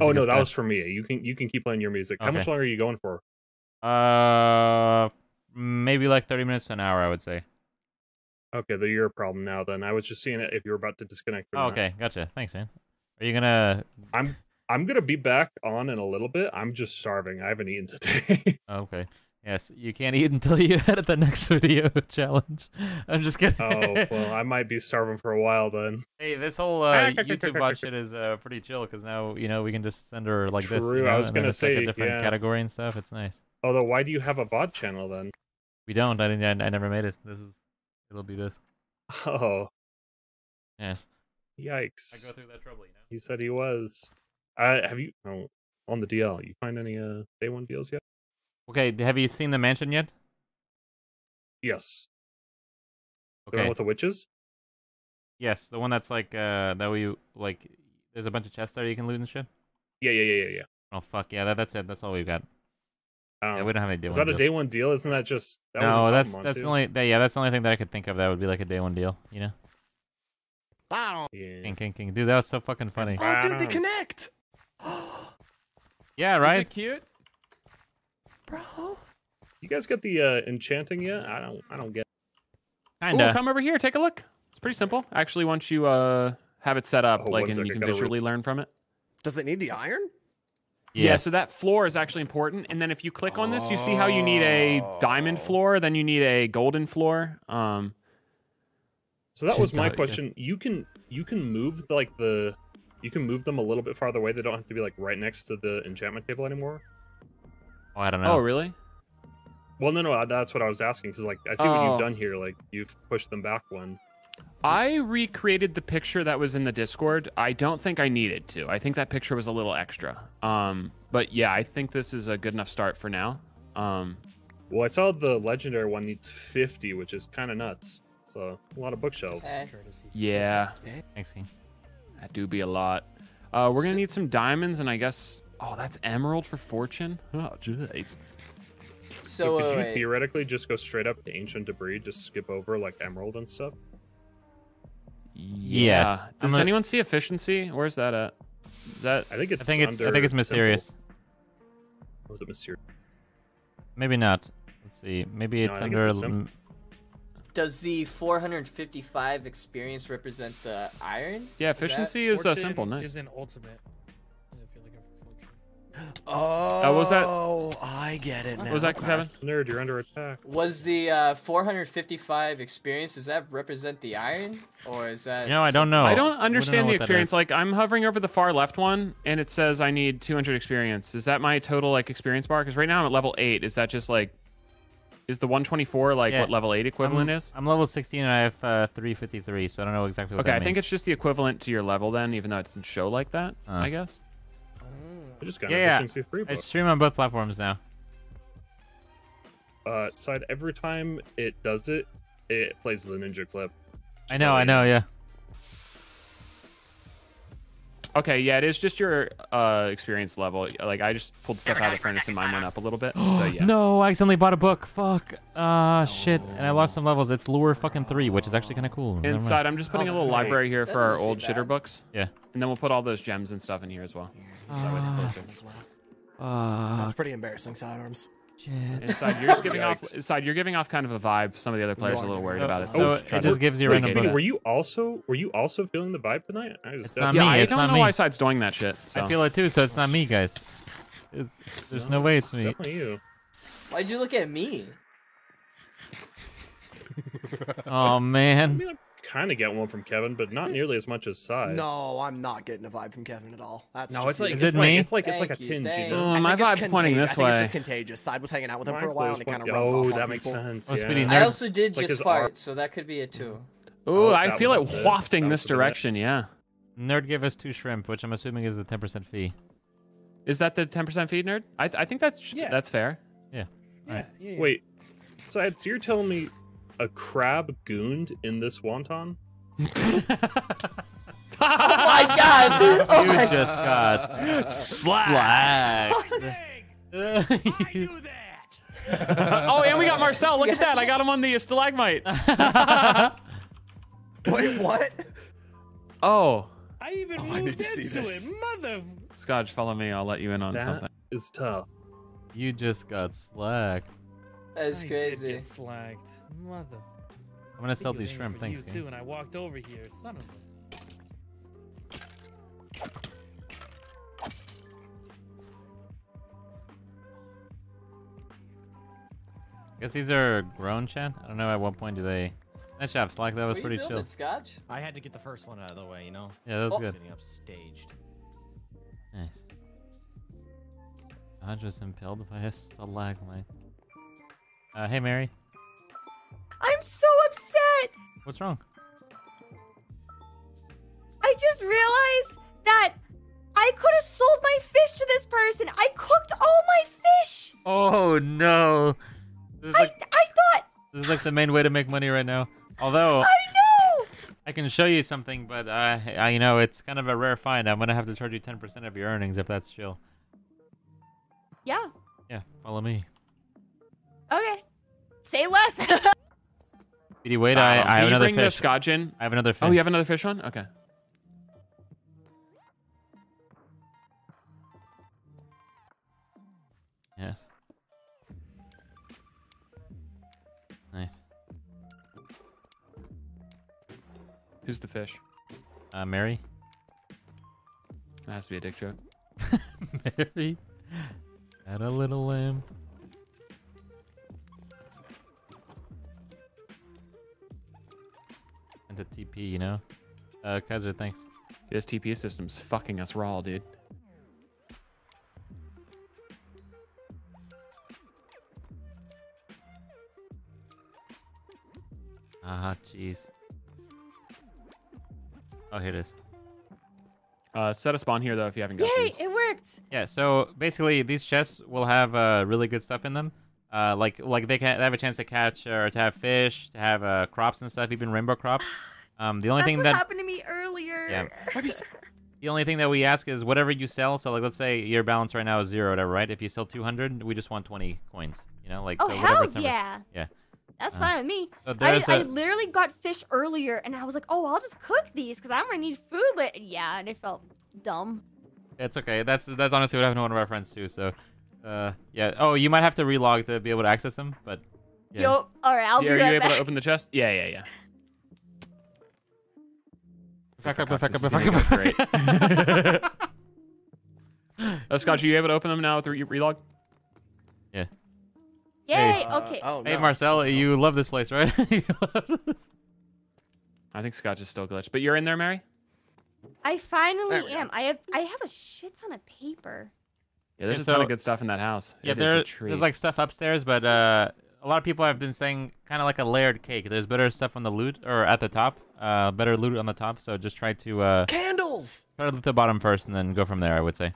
oh no, that cut. was for me. You can you can keep playing your music. How much longer are you going for? Uh, maybe like 30 minutes to an hour, I would say. Okay, then you're a problem now. Then I was just seeing it if you were about to disconnect. Oh, okay, gotcha. Thanks, man. Are you gonna? I'm I'm gonna be back on in a little bit. I'm just starving. I haven't eaten today. Okay. Yes, you can't eat until you edit the next video challenge. I'm just kidding. oh well, I might be starving for a while then. Hey, this whole uh, YouTube bot shit is uh, pretty chill because now you know we can just send her like this. True, You know? I was gonna it's, like, say, a different yeah. category and stuff. It's nice. Although, why do you have a bot channel then? We don't. I didn't. I, I never made it. This is. It'll be this. Oh, Yes. yikes! I go through that trouble, you know. He said he was. Uh, have you oh, on the DL? You find any uh day one deals yet? Okay. Have you seen the mansion yet? Yes. Okay. The Okay. one with the witches. Yes, the one that's like uh that we like. There's a bunch of chests there you can loot and shit. Yeah, yeah, yeah, yeah, yeah. Oh fuck yeah, that, that's it. That's all we've got. Um, Yeah, we don't have any day Is one that a day one deal? Isn't that just that no, that's that's too? the only. That, yeah, that's the only thing that I could think of that would be like a day one deal. You know. Yeah. King, king, king. Dude, that was so fucking funny. Oh, dude, they connect. Yeah, right. cute? Bro. You guys got the uh, enchanting yet? I don't. I don't get. Kinda. Ooh, come over here. Take a look. It's pretty simple. Actually, once you uh have it set up, Oh, like, and sec, you can visually learn from it. Does it need the iron? Yeah, so that floor is actually important. And then if you click on this, you see how you need a diamond floor, then you need a golden floor. Um, So that was my question. You can you can move like the you can move them a little bit farther away. They don't have to be like right next to the enchantment table anymore. Oh, I don't know. Oh, really? Well, no, no, that's what I was asking because like I see what Oh. you've done here. Like you've pushed them back one. I recreated the picture that was in the Discord. I don't think I needed to. I think that picture was a little extra. Um, but yeah, I think this is a good enough start for now. Um, Well, I saw the legendary one needs 50, which is kind of nuts. So a lot of bookshelves. yeah, Thanks, King. That do be a lot. Uh, we're gonna need some diamonds, and I guess oh, that's emerald for fortune. Oh, jeez. So, So, could uh, you wait. theoretically just go straight up to ancient debris, just skip over like emerald and stuff? Yeah. Yes. I'm Does gonna- anyone see efficiency? Where's that at? Is that? I think it's. I think it's. I think it's simple. mysterious. Was it mysterious? Maybe not. Let's see. Maybe it's I think under. it's a sim- m- Does the 455 experience represent the iron? Yeah, efficiency is uh, Fortune simple. Nice. Is an ultimate. If you're looking for fortune. Oh, Uh, was that? I get it now. Was that, Kevin? Nerd, you're under attack. Was the uh, 455 experience, does that represent the iron? Or is that. You know, I don't know. I don't Wouldn't know understand the experience. Like I'm hovering over the far left one, and it says I need 200 experience. Is that my total like experience bar? Because right now I'm at level eight. Is that just like, is the 124 like Yeah. what level eight equivalent I'm, is? I'm level 16 and I have uh, 353, so I don't know exactly what Okay, that I think it's just the equivalent to your level then, even though it doesn't show like that. Uh. I guess. I just got Yeah, an yeah. efficiency three I book. stream on both platforms now. Uh, side every time it does it, it plays the ninja clip. I know, I know, yeah. Okay, yeah, it is just your uh, experience level. Like I just pulled stuff out of the furnace and mine went up a little bit. So yeah. No, I accidentally bought a book. Fuck. Ah, shit. And I lost some levels. It's lure fucking three, which is actually kind of cool. Inside, I'm just putting a little library here for our old shitter books. Yeah. And then we'll put all those gems and stuff in here as well. So it's closer. As well. Uh, That's pretty embarrassing, sidearms. Inside, you're just giving off. Inside, you're giving off kind of a vibe. Some of the other players are a little worried about it. So just try it to- just gives you a Wait, random were you also were you also feeling the vibe tonight? I was It's not Yeah, me. I it's don't not know me. why Side's doing that shit. So. I feel it too, so it's not me, guys. It's, there's no, way it's me. Definitely you. Why'd you look at me? Oh I man. Mean, I kind of get one from Kevin, but not nearly as much as Side. No, I'm not getting a vibe from Kevin at all. That's No, just it's like Is it's it like, me? It's like it's like a Thank you, tinge, you know. Oh, my think it's vibe's pointing contagious. this I think it's just contagious. Side was hanging out with him Mine for a while, and it kind of point- rubs Oh, off that makes people. sense. Oh, yeah. I also did Like just his ar- fart, so that could be it too. Ooh, Oh, I feel was it it. wafting this was the bit. direction. Yeah. Nerd gave us two shrimp, which I'm assuming is the 10% fee. Is that the 10% feed nerd? I, I think that's Yeah. that's fair. Yeah. Alright. Wait, Side, so you're telling me a crab gooned in this wonton? Oh my god! Oh you my just got slacked. oh, and we got Marcel. Look at that. I got him on the stalagmite. Wait, what? Oh, I even oh, I need moved to see into this. it, mother. Scotch, follow me. I'll let you in on That something. is tough. you just got slacked. That's I crazy. Did get slacked, mother. I'm gonna sell these shrimp. Thanks, you gang. too, and I walked over here, son of a. Guess these are grown, Chad. I don't know at what point do they. Nice job, Slack. That was What you pretty building, chill. Scotch? I had to get the first one out of the way, you know. Yeah, that was Oh. good. Getting up staged. Nice. I was impaled by a stalagmite. Uh, hey, Mary. I'm so upset. What's wrong? I just realized that I could have sold my fish to this person. I cooked all my fish. Oh no! This is like I thought this is like the main way to make money right now. Although I know. I can show you something, but uh, I, you know, it's kind of a rare find. I'm gonna have to charge you 10% of your earnings if that's chill. Yeah. Yeah, follow me. Okay. Say less. Speedy, wait, I, Um, I have can you another bring fish. the scotch in? I have another fish. Oh, you have another fish on? Okay. Yes. Nice. Who's the fish? Uh, Mary. That has to be a dick joke. Mary. Had a little lamb. And the TP, you know. Uh, Kaiser, thanks. This TP system's fucking us raw, dude. Ah, jeez. Oh, here it is. Uh, set a spawn here though if you haven't got Yay! these. It worked. Yeah, so basically these chests will have uh, really good stuff in them. Uh, like like they can they have a chance to catch or to have fish, to have uh, crops and stuff, even rainbow crops. Um, the only That's thing what that happened to me earlier. Yeah. the only thing that we ask is whatever you sell. So like let's say your balance right now is zero, whatever, right? If you sell 200, we just want 20 coins. You know, like Oh, so hell whatever number- yeah. Yeah. That's Uh, fine with me. so I, there's I a- literally got fish earlier, and I was like, "Oh, I'll just cook these because I'm gonna need food." Later. Yeah, and it felt dumb. It's okay. That's that's honestly what happened to one of our friends too. So, uh, yeah. Oh, you might have to relog to be able to access them, but yeah. Yo, all right, I'll Yeah, be are right you able to open the chest? Yeah, yeah, yeah. Back up, back up, this is back up. great. uh, Scotch, are you able to open them now with re- relog? Yeah. Yay! Hey. okay. oh, Hey Marcel, you love this place, right? This. I think Scotch is still glitched, but you're in there, Mary. I finally There we go. am. I have I have a shit ton of paper. Yeah, there's Yeah, a ton of good stuff in that house. Yeah, It is there, a treat. there's like stuff upstairs, but uh, a lot of people have been saying kind of like a layered cake. There's better stuff on the loot or at the top, uh, better loot on the top. So just try to uh, Candles. try to loot the bottom first, and then go from there. I would say.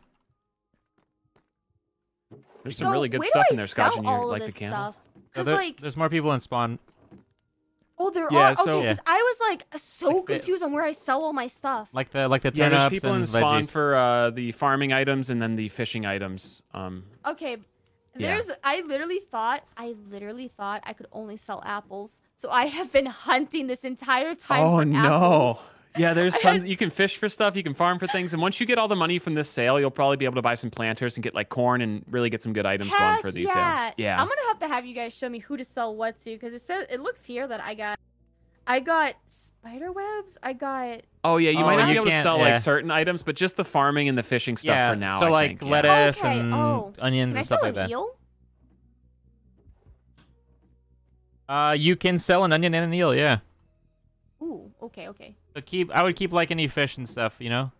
There's So some really good stuff I in there, Scotch, and you like the this candle. stuff? So 'Cause, there- like, there's more people in spawn. Oh, there Yeah, are. so- okay, because I was like so Like the- confused on where I sell all my stuff. Like the like the Yeah, there's people in the spawn veggies. for uh, the farming items and then the fishing items. Um, Okay, Yeah. there's. I literally thought. I literally thought I could only sell apples. So I have been hunting this entire time. oh for no. apples. Yeah, there's tons. had- You can fish for stuff. You can farm for things, and once you get all the money from this sale, you'll probably be able to buy some planters and get like corn and really get some good items going for these yeah. sales. Yeah. I'm gonna have to have you guys show me who to sell what to, because it says it looks here that I got. I got spider webs. I got. Oh yeah, you Oh, might not you be able to sell yeah. like certain items, but just the farming and the fishing stuff yeah, for now. so I like think, yeah. lettuce Okay, and oh. onions Can I and stuff sell like an that. eel? Uh, you can sell an onion and an eel, yeah. Ooh. Okay. Okay. So keep, I would keep like any fish and stuff, you know.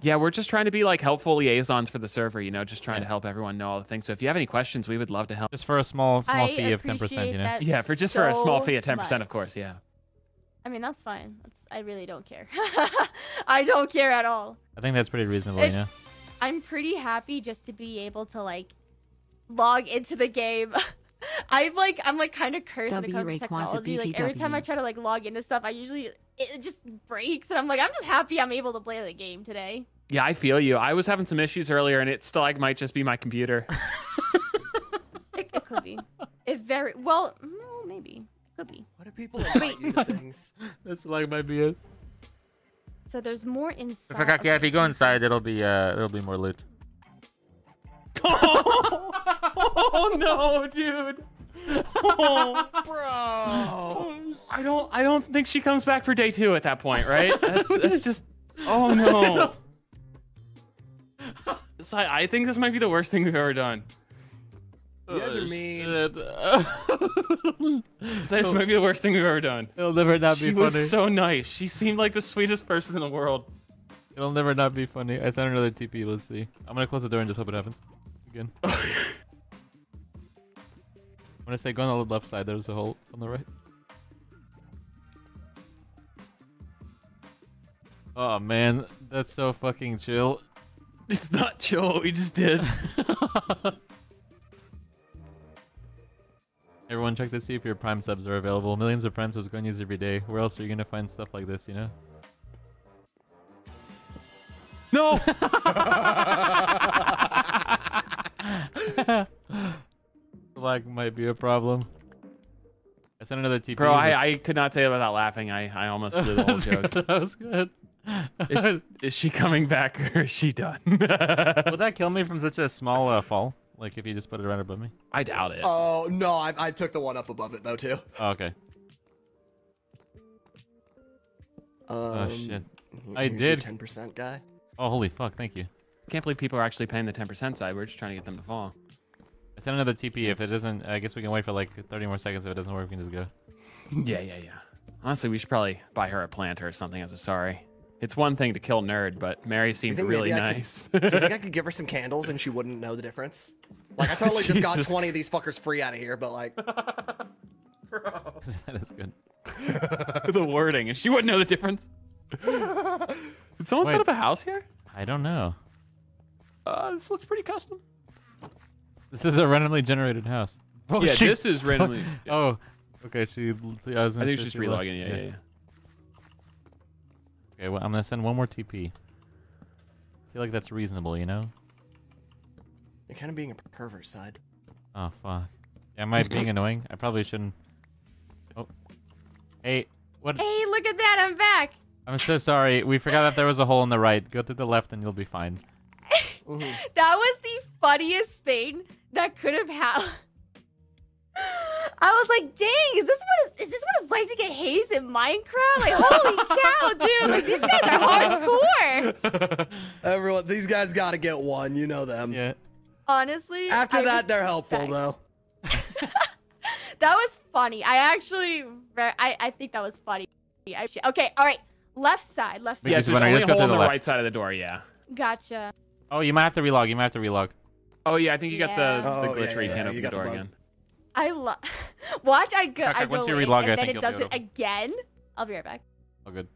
Yeah, we're just trying to be like helpful liaisons for the server, you know, just trying to help everyone know all the things. So if you have any questions, we would love to help. Just for a small small I fee of ten percent, you know. that Yeah, for just for a small fee of ten percent, of course. Yeah. I mean, that's fine. That's, I really don't care. I don't care at all. I think that's pretty reasonable, It- you know. I'm pretty happy just to be able to like log into the game. I'm like I'm like kind of cursed when it comes to W Rayquaza technology. Like every time I try to like log into stuff, I usually it just breaks, and I'm like I'm just happy I'm able to play the game today. Yeah, I feel you. I was having some issues earlier, and it still like might just be my computer. It, it could be. It very well. No, maybe it could be. what do people invite you to things? That's like might be it. So there's more inside. If I got, yeah, if you go inside, it'll be uh, it'll be more loot. oh no, dude. Oh, bro. I don't. I don't think she comes back for day two at that point, right? That's that's just. Oh no. This- I, I think this might be the worst thing we've ever done. You guys are oh, mean. This might be the worst thing we've ever done. It'll never not be she funny. was so nice. She seemed like the sweetest person in the world. It'll never not be funny. I sent another TP. Let's see. I'm gonna close the door and just hope it happens again. I'm gonna say go on the left side. There's a hole on the right. Oh man, that's so fucking chill. It's not chill what we just did. Everyone check to see if your Prime subs are available. Millions of Prime subs going used every day. Where else are you gonna find stuff like this, you know? No. Lag might be a problem. I sent another TP. Bro, but- I, I could not say it without laughing. I, I almost blew the whole joke. That was good. Is, is she coming back or is she done? Would that kill me from such a small uh, fall? Like if you just put it right above me? I doubt it. Oh no, I, I took the one up above it though too. Oh, okay. Um, oh shit. I did. 10% guy. Oh holy fuck! Thank you. Can't believe people are actually paying the 10% side. We're just trying to get them to fall. I sent another TP. If it doesn't, I guess we can wait for like 30 more seconds. If it doesn't work, we can just go. Yeah, yeah, yeah. Honestly, we should probably buy her a planter or something as a sorry. It's one thing to kill Nerd, but Mary Do seemed really maybe I nice. Could, do you think I could give her some candles and she wouldn't know the difference? Like I totally just got 20 of these fuckers free out of here, but like Bro. that is good. the wording, and she wouldn't know the difference. Did someone set up a house here? I don't know. Uh, this looks pretty custom. This is a randomly generated house. Oh, Yeah, she- this is randomly- Oh, okay. She. I, was I think she's she left. relogging. Yeah, yeah, yeah. Okay, well, I'm gonna send one more TP. I feel like that's reasonable, you know? you're kind of being a pervert side. Oh fuck. Am I being annoying? I probably shouldn't. Oh. Hey, what? Hey, look at that! I'm back. I'm so sorry. We forgot that there was a hole on the right. Go to the left and you'll be fine. That was the funniest thing that could have happened. I was like, "Dang, is this what it's, is this what it's like to get hazed in Minecraft? Like, holy cow, dude! Like these guys are hardcore." Everyone, these guys got to get one. You know them. Yeah. Honestly, After I that, they're helpful sad. though. That was funny. I actually, I I think that was funny. I, okay, all right, left side, left side. Yeah, just there's wanna- only just go hole to on the the right side of the door. Yeah. Gotcha. Oh, you might have to relog. You might have to relog. Oh yeah, I think you got the, Yeah. the Oh, glitch yeah, where you yeah, can't yeah, open you the got the door bug. again. I love. Watch, I go. Check, I go once you in, relog, I and then think it you'll does it able again. I'll be right back. Oh, good.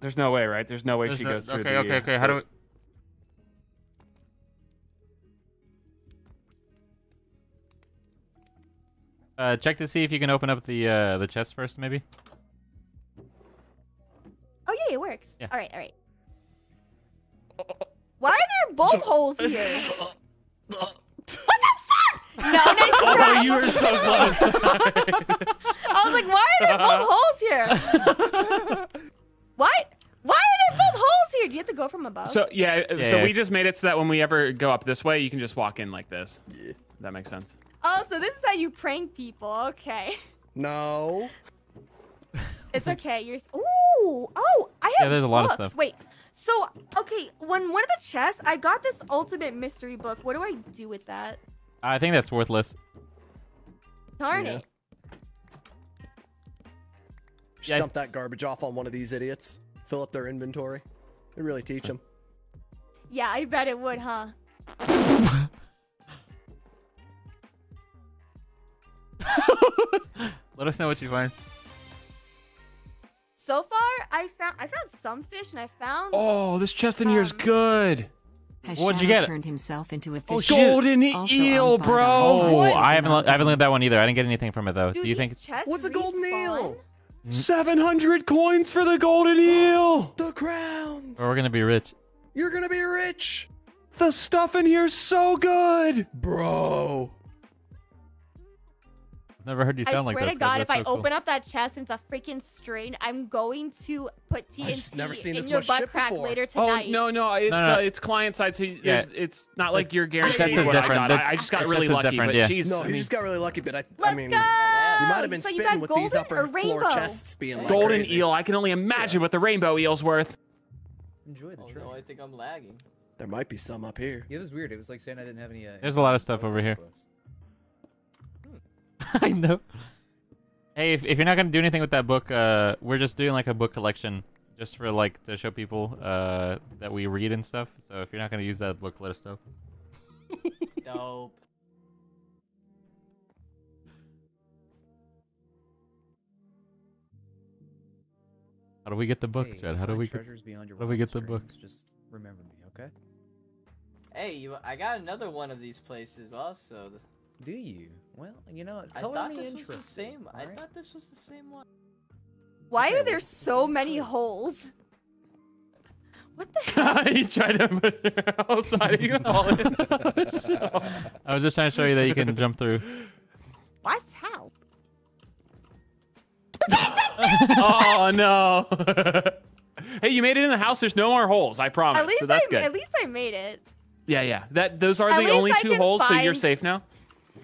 There's no way, right? There's no way There's she no- goes through okay, the. okay, okay. How do we? Uh, check to see if you can open up the uh, the chest first, maybe. Oh yeah, it works. Yeah. All right, all right. Why are there both holes here? what the fuck? No, nice Oh, try. you were so close. I was like, why are there both holes here? what? Why are there both holes here? Do you have to go from above? So yeah, Yeah, so yeah. we just made it so that when we ever go up this way, you can just walk in like this. Yeah. That makes sense. Oh, so this is how you prank people. Okay. No. It's okay. You're. Ooh. Oh, I have. Yeah, there's a lot of books. stuff. Wait. So okay, when one of the chests, I got this ultimate mystery book. What do I do with that? I think that's worthless. Darn Yeah. it. Just Yeah. dump that garbage off on one of these idiots. Fill up their inventory. It really teach them. Yeah, I bet it would, huh? Let us know what you find. So far, I found I found some fish, and I found. Oh, this chest in here is good. Has What'd you get? turned himself into a oh, fish. Oh, golden eel, bro. Bardar. Oh, I haven't I haven't looked at that one either. I didn't get anything from it though. Dude, Do you these think? chests What's a golden eel? Mm. Seven hundred coins for the golden eel. The crowns. Or we're gonna be rich. You're gonna be rich, The stuff in here is so good. bro. I've never heard you I sound like swear to God, if That's I cool. open up that chest and it's a freaking strain, I'm going to put TNT just never seen in your butt crack before. later Oh tonight. no, no, it's No, no. Uh, it's client side, so Yeah. it's not like you're guaranteed. test is what I got. The- I, I just got really lucky, different, but yeah. jeez, No, I you mean, just got really lucky, but I, I mean, you might have been said you spitting got with these golden upper floor rainbow? chests being like golden crazy. eel. I can only imagine what the rainbow eel's worth. Enjoy the Oh trip. no, I think I'm lagging. There might be some up here. Yeah, it was weird. It was like saying I didn't have any. Uh, There's a lot of stuff over here. I know. Hey, if, if you're not gonna do anything with that book, uh, we're just doing like a book collection, just for like to show people uh that we read and stuff. So if you're not gonna use that book, let us know. Dope. How do we get the book, hey, Chad? How do we get? treasures beyond your How do we get the book? Just remember me, okay? Hey, you. I got another one of these places also. Do you? Well, you know, I thought me this was the interested, same. I alright? thought this was the same one. Why Okay, are there so many holes? What the hell? you tried to put your outside. You can fall in. I was just trying to show you that you can jump through. What's how? oh no. hey, you made it in the house. There's no more holes. I promise. At least so that's I good. at least I made it. Yeah, yeah. That those are At the only I two can holes, so you're safe now.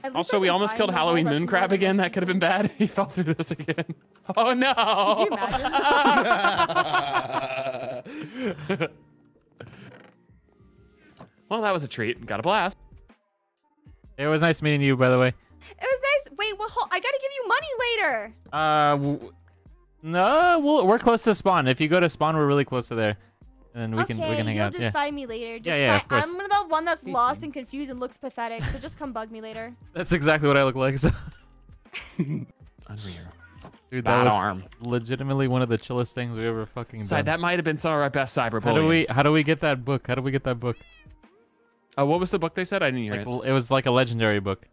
At least Also, we almost killed Halloween moon crab again. That could have been bad. He fell through this again. Oh no! Could you imagine? well, that was a treat. Got a blast. It was nice meeting you, by the way. It was nice. Wait, well, hold- I gotta give you money later. Uh, w- no, we'll, we're close to spawn. If you go to spawn, we're really close to there, and then we okay, can we can hang you'll out. just Yeah, find me later. Just Yeah, yeah, fi- of course. I'm the one that's lost and confused and looks pathetic. So just come bug me later. that's exactly what I look like. So. Unreal. Dude, that Bad was arm. legitimately one of the chillest things we ever fucking Side, done. that might have been some of our best cyberbullying. How do we how do we get that book? How do we get that book? Uh, what was the book they said? I didn't hear Like, l- it was like a legendary book.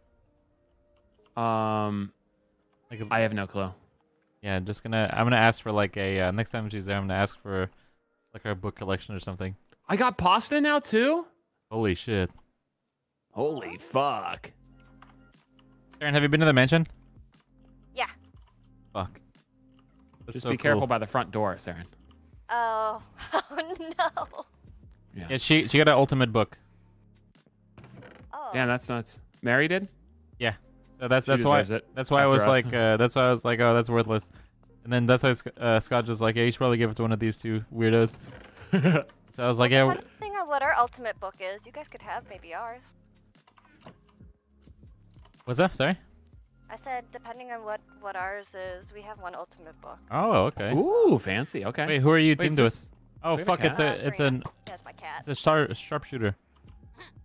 it. Um, Like a- I have no clue. Yeah, just gonna I'm gonna ask for like a uh, next time she's there. I'm gonna ask for like our book collection or something. I got pasta now too. Holy shit! Holy fuck! Aaron, have you been to the mansion? Yeah. Fuck. That's Just so be cool. careful by the front door, Sarin. Oh, oh no. Yeah, she she got an ultimate book. Oh. Damn, that's nuts. Mary did. Yeah. So that's She that's why it that's why I was us. like uh, that's why I was like oh that's worthless, and then that's why Sc- uh, Scott was like yeah you should probably give it to one of these two weirdos. so I was like yeah w- Depending on what our ultimate book is, you guys could have maybe ours. what's that sorry? I said, depending on what what ours is, we have one ultimate book. Oh okay. Ooh, fancy. Okay. Wait, who are you Wait, teamed is with? Oh we have a fuck, it's cat? a it's an That's my cat. it's a star sharpshooter.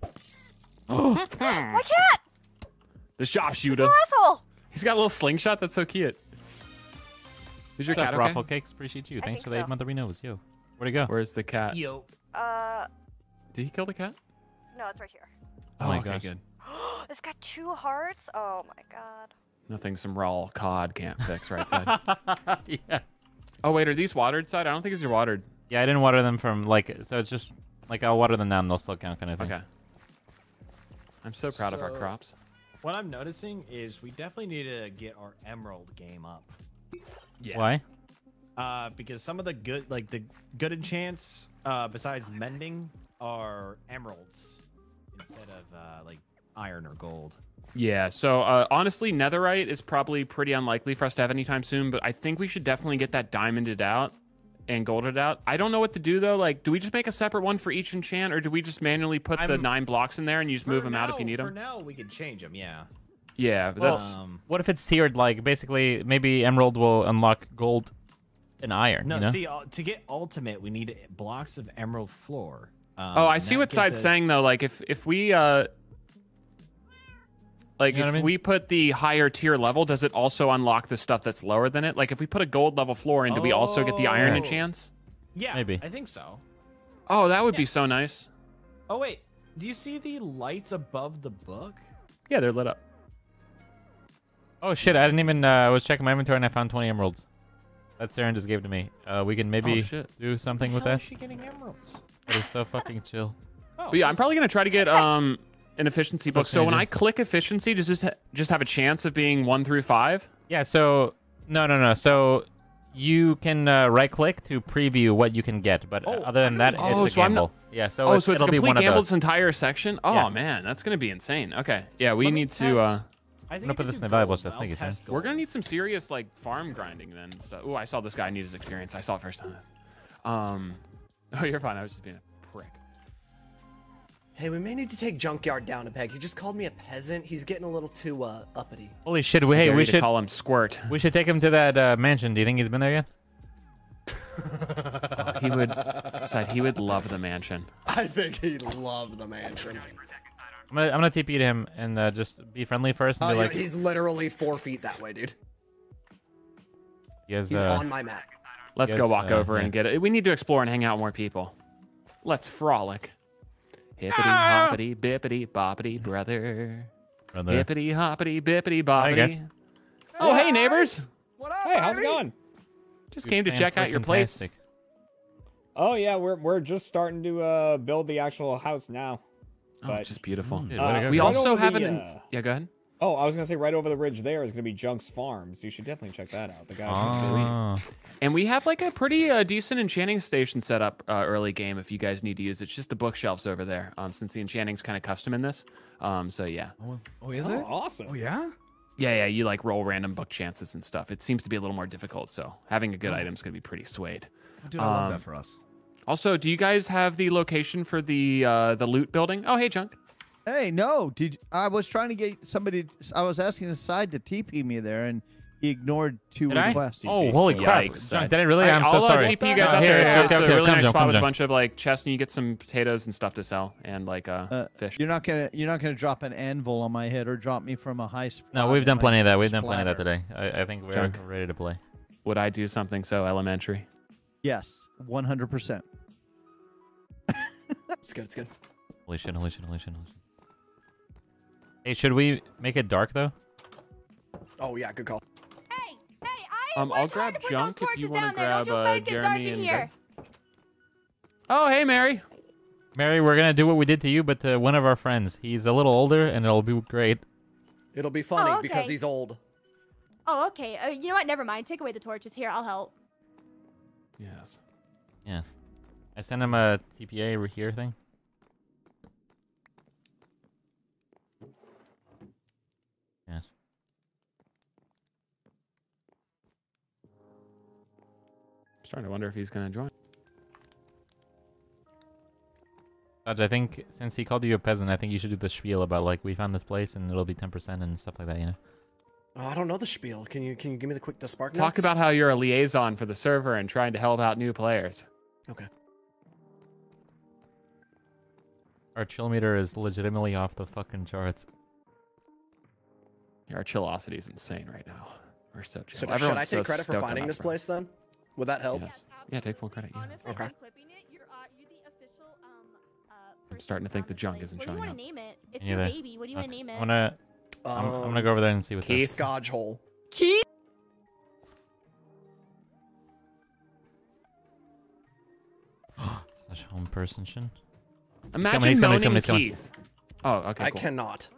my cat! The sharpshooter. You asshole! He's got a little slingshot. That's so cute. Is your What's cat up, okay? Raffle Cakes? Appreciate you. I Thanks for the eight so. month Renos. Yo, where'd he go? Where's the cat? Yo. Uh, Did he kill the cat? no, it's right here. Oh my okay, gosh. good. it's got two hearts. Oh my god. Nothing some raw cod can't fix, right side. yeah. Oh wait, are these watered side? I don't think these are watered. Yeah, I didn't water them from like so it's just like I'll water them now and they'll still count kind of thing. Okay. I'm so proud of our crops. What I'm noticing is we definitely need to get our emerald game up. Yeah. Why? Uh, because some of the good, like the good enchants, uh, besides mending, are emeralds instead of uh, like iron or gold. Yeah, so uh, honestly, netherite is probably pretty unlikely for us to have anytime soon, but I think we should definitely get that diamonded out and golded out. I don't know what to do though. Like, do we just make a separate one for each enchant, or do we just manually put the I'm- nine blocks in there and you just move them out if you need For them? For now, we can change them. Yeah. Yeah, but Well, that's Um, what if it's tiered? Like basically, maybe Emerald will unlock gold and iron. No, you know? see, uh, to get ultimate, we need blocks of emerald floor. Um, oh, I see what side's us- saying though. Like, if if we uh. Like You know if I mean? we put the higher tier level, does it also unlock the stuff that's lower than it? Like if we put a gold level floor in, do we also get the iron Oh. enchants? Yeah, Maybe. I think so. Oh, that would be so nice. Oh wait, do you see the lights above the book? Yeah, they're lit up. Oh shit! I didn't even. Uh, I was checking my inventory and I found 20 emeralds. That Sarin just gave to me. Uh, we can maybe shit. do something with How that. is she getting emeralds? That is so fucking chill. Oh, But yeah, I'm probably gonna try to get um an efficiency book. So when I click efficiency, does this ha- just have a chance of being one through five? Yeah. So no, no, no. So you can uh, right click to preview what you can get, but uh, other than that, Oh, it's a so I'm gamble. not- Yeah. So oh, it's, so it's a it'll be complete one gamble of this those. entire section. Oh Yeah. man, that's gonna be insane. Okay, yeah, we Let need to. test- uh I I'm gonna put this in the valuable gold. chest. Thank you, Sam. We're gonna need some serious like farm grinding then stuff. Oh, I saw this guy need his experience. I saw it first time. Um, oh, you're fine. I was just being a prick. Hey, we may need to take Junkyard down a peg. He just called me a peasant. He's getting a little too uh, uppity. Holy shit! We, hey, we should call him Squirt. We should take him to that uh, mansion. Do you think he's been there yet? Oh, he would. Said he would love the mansion. I think he'd love the mansion. I'm gonna I'm gonna TP to him and uh, just be friendly first and Oh, be like, he's literally four feet that way, dude. you guys, He's uh, on my map. Let's you go walk uh, over yeah. and get it. We need to explore and hang out with more people. Let's frolic. Hippity Ah! hoppity bippity boppity brother. Brother. Hippity hoppity bippity Hi, guys. boppity. Oh hey neighbors. What up? Hey, how's it going? Just came to check out your place. Oh yeah, we're we're just starting to uh build the actual house now. Oh, But it's just beautiful. Dude, uh, way we guys. also over have the, an. uh, Yeah, go ahead. Oh, I was gonna say right over the ridge there is gonna be Junk's Farms. You should definitely check that out. The guys. Ah. And we have like a pretty uh, decent enchanting station set up uh, early game if you guys need to use it. It's just the bookshelves over there, um, since the enchanting's kind of custom in this. Um, so yeah. Oh, oh is Oh, it? awesome. Oh yeah. Yeah, yeah, you like roll random book chances and stuff. It seems to be a little more difficult, so having a good Oh. item's gonna be pretty swayed. Oh, dude, I love Um, that for us. Also, do you guys have the location for the uh, the loot building? Oh, hey, Junk. Hey, no. Did I was trying to get somebody? I was asking the side to TP me there, and he ignored two Did I? requests. Oh, holy crap! Yikes. Junk, did I really? I'm I'll, so uh, sorry. TP you guys out here, there. okay, It's okay, a really come, nice Junk, spot come, with a Junk. bunch of like chests, and you get some potatoes and stuff to sell, and like uh, Uh, fish. You're not gonna you're not gonna drop an anvil on my head or drop me from a high spot. No, we've done plenty of that. We've done plenty of that today. I, I think we're Junk. ready to play. Would I do something so elementary? Yes, 100. percent It's good. It's good. Holy shit! Holy shit! Holy shit! Holy shit! Hey, should we make it dark though? Oh yeah, good call. Hey, hey, I Um, I'll grab to put those Junk if you torches want down to there. Don't grab you uh, make it dark Jeremy in and. here. Oh, hey, Mary. Mary, we're gonna do what we did to you, but to one of our friends. He's a little older, and it'll be great. It'll be funny Oh, because he's old. Oh, okay. Uh, you know what? Never mind. Take away the torches. Here, I'll help. Yes. Yes. I sent him a TPA over here thing. Yes. I'm starting to wonder if he's gonna join. Dodge, I think since he called you a peasant, I think you should do the spiel about like we found this place and it'll be ten percent and stuff like that. You know. Oh, I don't know the spiel. Can you can you give me the quick the spark Talk notes? about how you're a liaison for the server and trying to help out new players. Okay. Our chill meter is legitimately off the fucking charts. Our chillosity is insane right now. We're so chill. So should Everyone's I so take credit for finding this place then? Would that help? Yes. Yeah, take full credit. Yeah. Honestly, Okay. I'm clipping it. You're, uh, you're the official, um, uh, I'm starting to think the junk isn't showing. what do you showing want up. to name it? It's Me your baby. What do you want to name it? I'm gonna. I'm, I'm gonna go over there and see what's Keith. Scotch hole. Keith. Such home person shin. Imagine he's coming, he's moaning coming, he's coming. Keith. Oh, okay. I cool. cannot.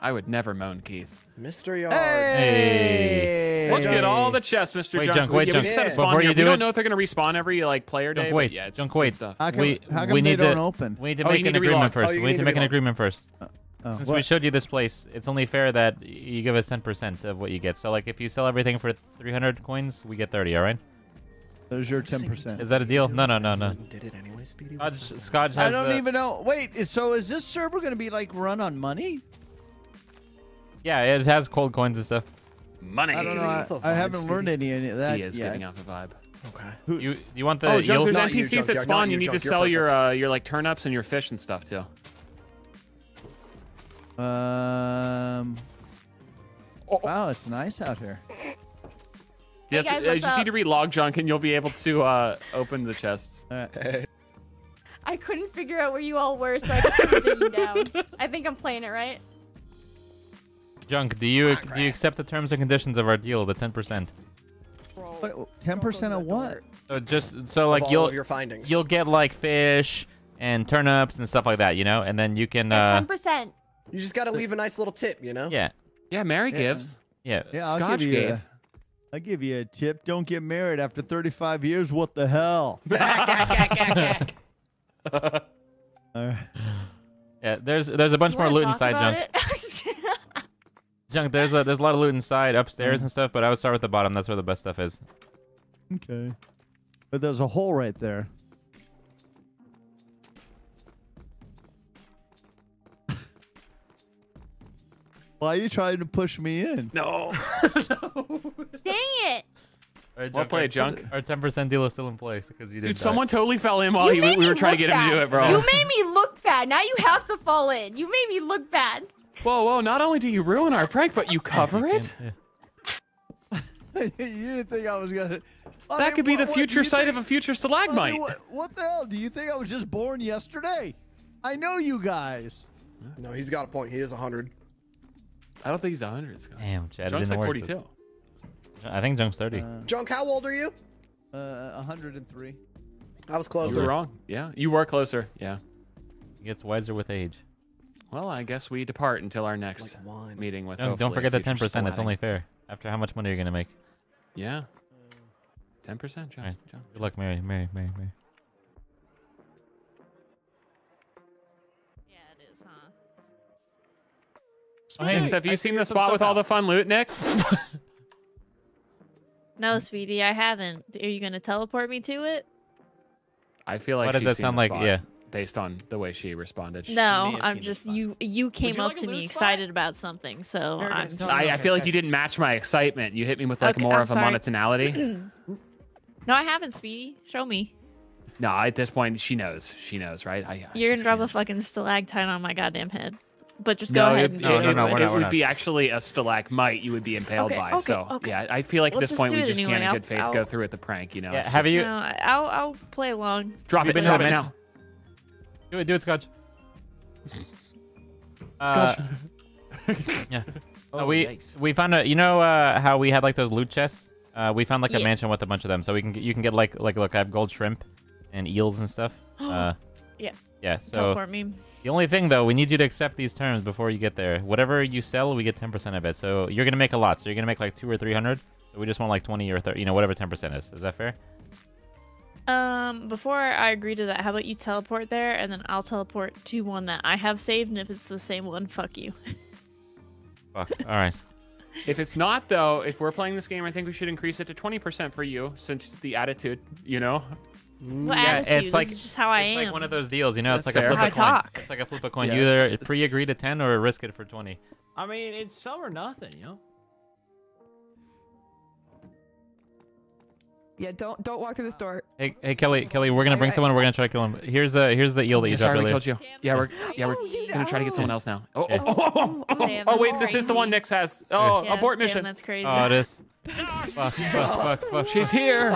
I would never moan Keith. Mr. Yard. Hey. Let's get all the chests, Mr. Wait, Junk. Junk, wait, yeah, we Junk. just Before you do we don't know if they're gonna respawn every like player day. Junk, wait, yeah, it's Junk, wait. stuff. How come- we, how come we they need don't to, oh, open? We need to Oh, make you an to agreement first. Oh, we need need to to make an agreement first. Oh, Since what? we showed you this place, it's only fair that you give us 10% of what you get. So, like, if you sell everything for 300 coins, we get 30, all right? There's your 10%. Is that a deal? No, no, no, no. Did it anyway, Speedy? Scotch, What's the- Scotch I don't the- even know. Wait, so is this server going to be like run on money? Yeah, it has cold coins and stuff. Money. I don't know. I, I haven't learned any, any of that He is yet. getting off a vibe. Okay. You you want the oh, Junk, there's Not you, NPCs that Junkyard, spawn. You you, need to Junk, you're sell your uh, your like turnips and your fish and stuff too. Um. Oh. Wow, it's nice out here. Yeah, guys, it's- uh, you just up? need to read log junk and you'll be able to uh, open the chests. I couldn't figure out where you all were, so I just started digging down. I think I'm playing it right. Junk, do you do you accept the terms and conditions of our deal, the 10%? Ten percent of what? So just so like all you'll of your findings. you'll get like fish and turnips and stuff like that, you know, and then you can uh Ten percent. You just got to leave a nice little tip, you know? yeah Yeah, Mary Yeah. gives. yeah Yeah, I'll give you. gave. A, I'll give you a tip. Don't get married after 35 years. What the hell? All right. yeah. There's there's a bunch more loot inside, Junk. Junk, there's a there's a lot of loot inside Mm. upstairs and stuff, but I would start with the bottom. That's where the best stuff is. Okay. But there's a hole right there. Why are you trying to push me in? No. Dang it! All right, Well Junk, played, our- Junk. Our 10% deal is still in place because you did. Dude, someone totally fell in while he, we were trying to look get him to do it, bro. You made me look bad. Now you have to fall in. You made me look bad. Whoa, whoa! Not only do you ruin our prank, but you cover it. you didn't think I was gonna. I That mean, could be what- the future you site think- of a future I stalagmite. mean, what, what the hell? Do you think I was just born yesterday? I know you guys. No, he's got a point. He is 100. I don't think he's 100. Scott. Damn, Chad, it Junk's didn't like work. 42. I think Junk's 30. Junk, how old are you? Uh, 103. I was closer. You were wrong. Yeah, you were closer. Yeah. He gets wiser with age. Well, I guess we depart until our next Like meeting with. Junk, don't forget the 10%. It's stalag. only fair. After how much money are you gonna make? Yeah. 10%, John. All right. John. Good luck, Mary. Mary. Mary. Mary. Oh, hey, Nix, have I you seen the spot stuff with all the fun loot, Nix? No, sweetie, I haven't. Are you gonna teleport me to it? I feel like What does that sound like? spot Yeah. Based on the way she responded. She- No, have I'm just you. You came you up like to me loot spot? excited about something, so I'm just. I, I feel like you didn't match my excitement. You hit me with like Okay, more I'm of a sorry. monotonality. no, I haven't, sweetie. Show me. no, at this point she knows. She knows, right? I, I You're just gonna drop can't. a fucking stalactite on my goddamn head. But just no, go ahead it, and No, do it, no, it no, it- we're it not- would not. be actually a stalagmite you would be impaled Okay, by. okay, so okay. yeah, I feel like We'll at this point we just anyway. can't in good faith I'll- go through with the prank. You know. Yeah, have you- No, I'll I'll play along. drop You've it? been Drop to it now. Do it. Do it, Scotch. Uh, yeah. Oh, Uh, we yikes. we found a you know uh, how we had like those loot chests. Uh, we found like a Yeah. mansion with a bunch of them, so we can you can get like like look I have gold shrimp and eels and stuff. Uh, Yeah. yeah. So Teleport me. The only thing though, we need you to accept these terms before you get there. Whatever you sell, we get ten percent of it. So you're gonna make a lot. So you're gonna make like two or three hundred. So we just want like twenty or thirty, you know, whatever ten percent is. Is that fair? Um, before I agree to that, how about you teleport there, and then I'll teleport to one that I have saved, and if it's the same one, fuck you. Fuck. All right. If it's not though, if we're playing this game, I think we should increase it to 20% for you, since the attitude, you know. What yeah, attitude? it's like this is just how I it's am. like one of those deals, you know. it's like fair. a flip How I a coin. talk. It's like a flip a coin. Yeah, You either pre-agree to ten or risk it for twenty. I mean, it's some or nothing, you know. Yeah, don't don't walk through this door. Hey, hey, Kelly, Kelly, we're gonna bring I- someone. We're gonna try to kill him. Here's uh, here's the eel that you Yeah, dropped sorry, we earlier. killed you. Yeah, we're yeah we're Oh, you- gonna try to get oh. someone else now. Oh, Yeah. oh, oh, oh, oh, Damn, oh, that's wait, this is the one crazy. Nix has. Oh, Yeah, abort damn, mission. that's crazy. Oh, it is. fuck, fuck, fuck, fuck. She's here.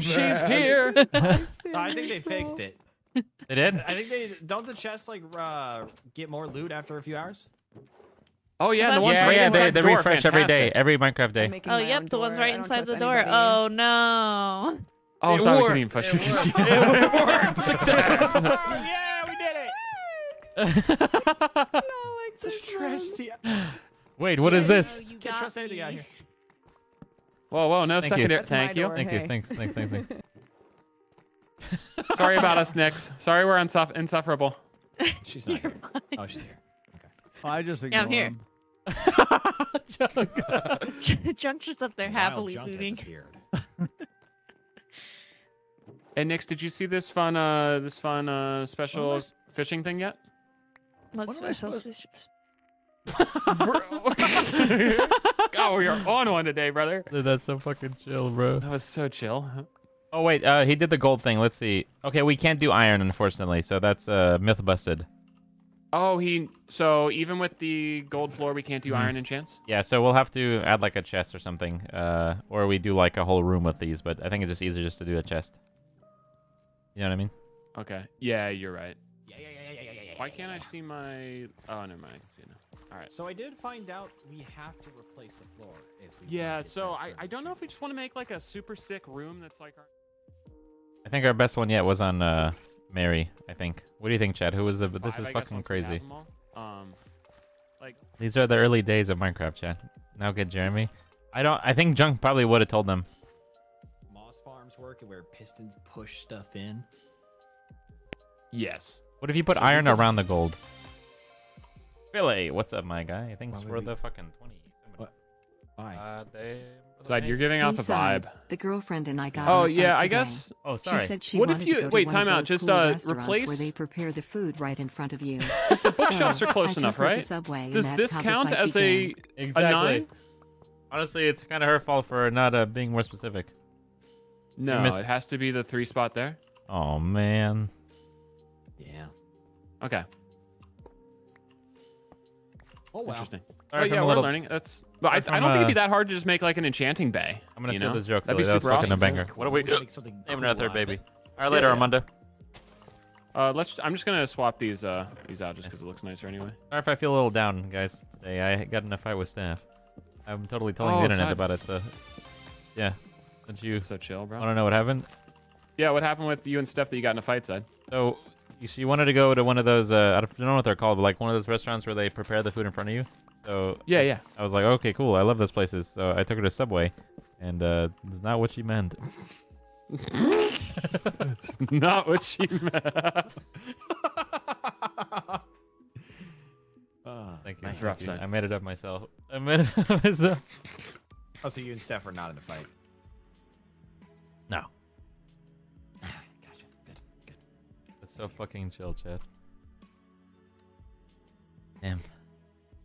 She's here. No, I think they fixed it. They did. I think they don't the chests like uh, get more loot after a few hours. Oh yeah, the ones yeah, right yeah, inside they, the they door, refresh every day, every Minecraft day. Oh, yep, the ones right inside the door. anybody. Oh no. Oh, It sorry, we couldn't even push It you. 'cause worked. you- It worked. Success. yeah, we did it. Such a tragedy. Wait, what is this? Can't trust anything out here. Whoa, whoa, no Thank you. secondary. That's Thank you. door, Thank you, thanks, thanks, thanks, thanks. Sorry about us, Nix. Sorry we're unsuff- insufferable. She's not here. Oh, she's here. I just Yeah, I'm here. him. Junk's just up there happily junk has looting. And Nix, did you see this fun, uh, this fun, uh, special What was- fishing thing yet? What's What special? supposed- God, we are on one today, brother. Dude, that's so fucking chill, bro. That was so chill. Oh wait, uh, he did the gold thing. Let's see. Okay, we can't do iron, unfortunately, so that's uh, myth busted. Oh, he. So even with the gold floor, we can't do Mhm. iron enchants. Yeah, so we'll have to add like a chest or something, uh, or we do like a whole room with these. But I think it's just easier just to do a chest. You know what I mean? Okay. Yeah, you're right. Yeah, yeah, yeah, yeah, yeah, yeah, yeah. Why can't I see my? Oh, never mind. I can see it now. All right. So I did find out we have to replace the floor if we. Yeah. So I, I don't know if we just want to make like a super sick room that's like. Our... I think our best one yet was on uh, Mary. I think. What do you think, Chad? Who was the? This is I fucking once we have crazy. Um, like These are the early days of Minecraft, Chad. Now get Jeremy. I don't. I think Junk probably would have told them. Moss farms work where pistons push stuff in. Yes. What if you put So iron around the gold? Billy, what's up, my guy? Thanks Why would for we- the fucking twenty. What? Why? Uh, they... Side, you're giving off Hey, a vibe. The girlfriend and I got. Oh, yeah, I guess- Oh, sorry. She sorry. said she What if wanted you- to go to wait, one time out, just, cool uh, replace- where they prepare the food right in front of you. Because the bookshelves So, are close I enough, right? Subway, Does this count as a began. a Exactly. nine? Honestly, it's kind of her fault for not uh, being more specific. No, miss- it has to be the three spot there. Oh man. Yeah. Okay. Oh wow. Interesting. Sorry oh if yeah, I'm we're little- learning. That's. But I, I don't I'm, think it'd be that hard to just make like an enchanting bay. I'm gonna you steal know? this joke. That'd be Billy. That was super fucking a awesome. banger. What are we doing? Make something Naming our cool third out baby. All right, later, Yeah. Armando. Uh, let's. I'm just gonna swap these uh these out just because it looks nicer anyway. Sorry if I feel a little down, guys. Today I got in a fight with staff. I'm totally telling Oh, the internet sad. about it. So, yeah. Don't you? So chill, bro. I don't know what happened? Yeah, what happened with you and Steph that you got in a fight, side? So she wanted to go to one of those. Uh, I don't know what they're called, but like one of those restaurants where they prepare the food in front of you. So Yeah, yeah. I was like, okay, cool. I love those places. So I took her to Subway, and uh, that's not what she meant. Not what she meant. Ah, Thank you. That's rough, you. son. I made it up myself. I made it up myself. Oh, so you and Steph are not in a fight. No. Gotcha. Good. Good. That's so fucking chill, Chad. Damn.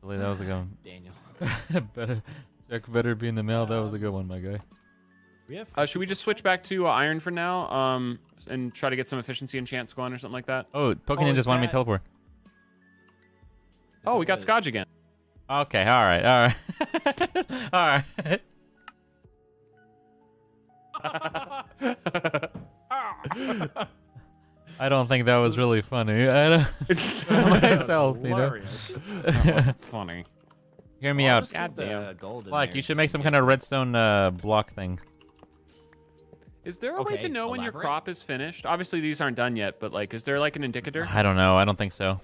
Really, that was a good one. Daniel. better, check better be in the mail. That was a good one, my guy. We have. Uh, should we just switch back to uh, iron for now? Um, and try to get some efficiency enchants going or something like that. Oh, Pokemon Oh, just is wanted me to that- teleport. Oh, we got the- Scotch again. Okay, all right, all right, all right. I don't think that was really funny. I don't myself, you know. hilarious. That wasn't funny. Hear me Well, out. just keep the gold in Like, there you should just make some case. kind of redstone uh, block thing. Is there a way Okay, to know when your elaborate. crop is finished? Obviously, these aren't done yet, but like, is there like an indicator I don't know. I don't think so.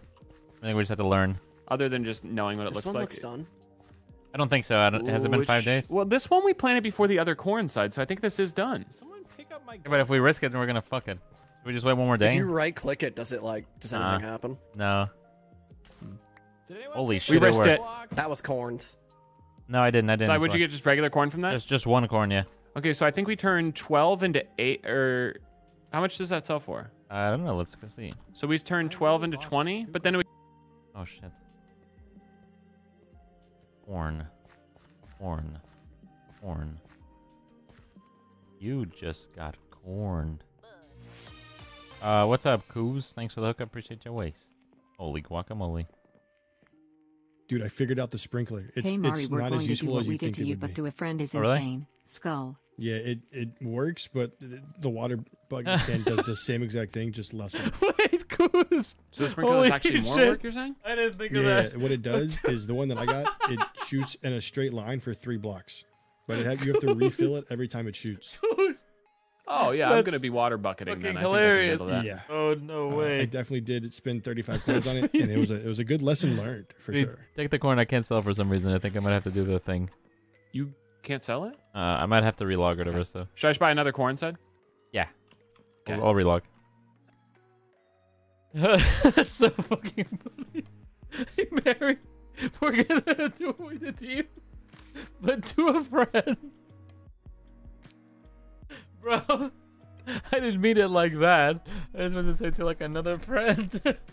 I think we just have to learn. other than just knowing what it This looks one like? looks done. I don't think so. I don't, has it been five Which- days? Well, this one we planted before the other corn side, so I think this is done. Someone pick up my. Yeah, but if we risk it, then we're gonna fuck it. Should we just wait one more day? If you right click it, does it like does anything happen? No. Holy shit! We risked my it. That was corns. No, I didn't. I didn't. So would you get just regular corn from that? Just just one corn, yeah. Okay, so I think we turned 12 into 8, or how much does that sell for? I don't know. Let's go see. So we turned 12 into 20, but then we. Oh shit. Corn. Corn. Corn. You just got corned. Uh, what's up, Coos? Thanks for the hookup. Appreciate your waste. Holy guacamole. Dude, I figured out the sprinkler. It's, hey, Mari, it's we're not going as to do useful what as we you did think to you, but be. to a friend is Oh, really? insane. Skull. Yeah, it, it works, but the, the water bucket can does the same exact thing, just less. water. Wait, Goose. So the sprinkler is Holy actually more shit. work, you're saying? I didn't think Yeah, of that. what it does is the one that I got, it shoots in a straight line for three blocks, but it have, you have to refill it every time it shoots. Oh yeah, I'm gonna be water bucketing then. fucking I think I can hilarious. that. Yeah. Oh no Uh, way. I definitely did spend 35 coins on it, and it was a it was a good lesson learned for Dude, sure. Take the corn. I can't sell for some reason. I think I might have to do the thing. You can't sell it? Uh, I might have to relog or whatever. So Should I just buy another corn side? yeah, Okay. I'll, I'll relog. That's so fucking funny. Hey Mary, we're gonna do what we did to you, but to a friend. Bro, I didn't mean it like that. I just wanted to say to like another friend.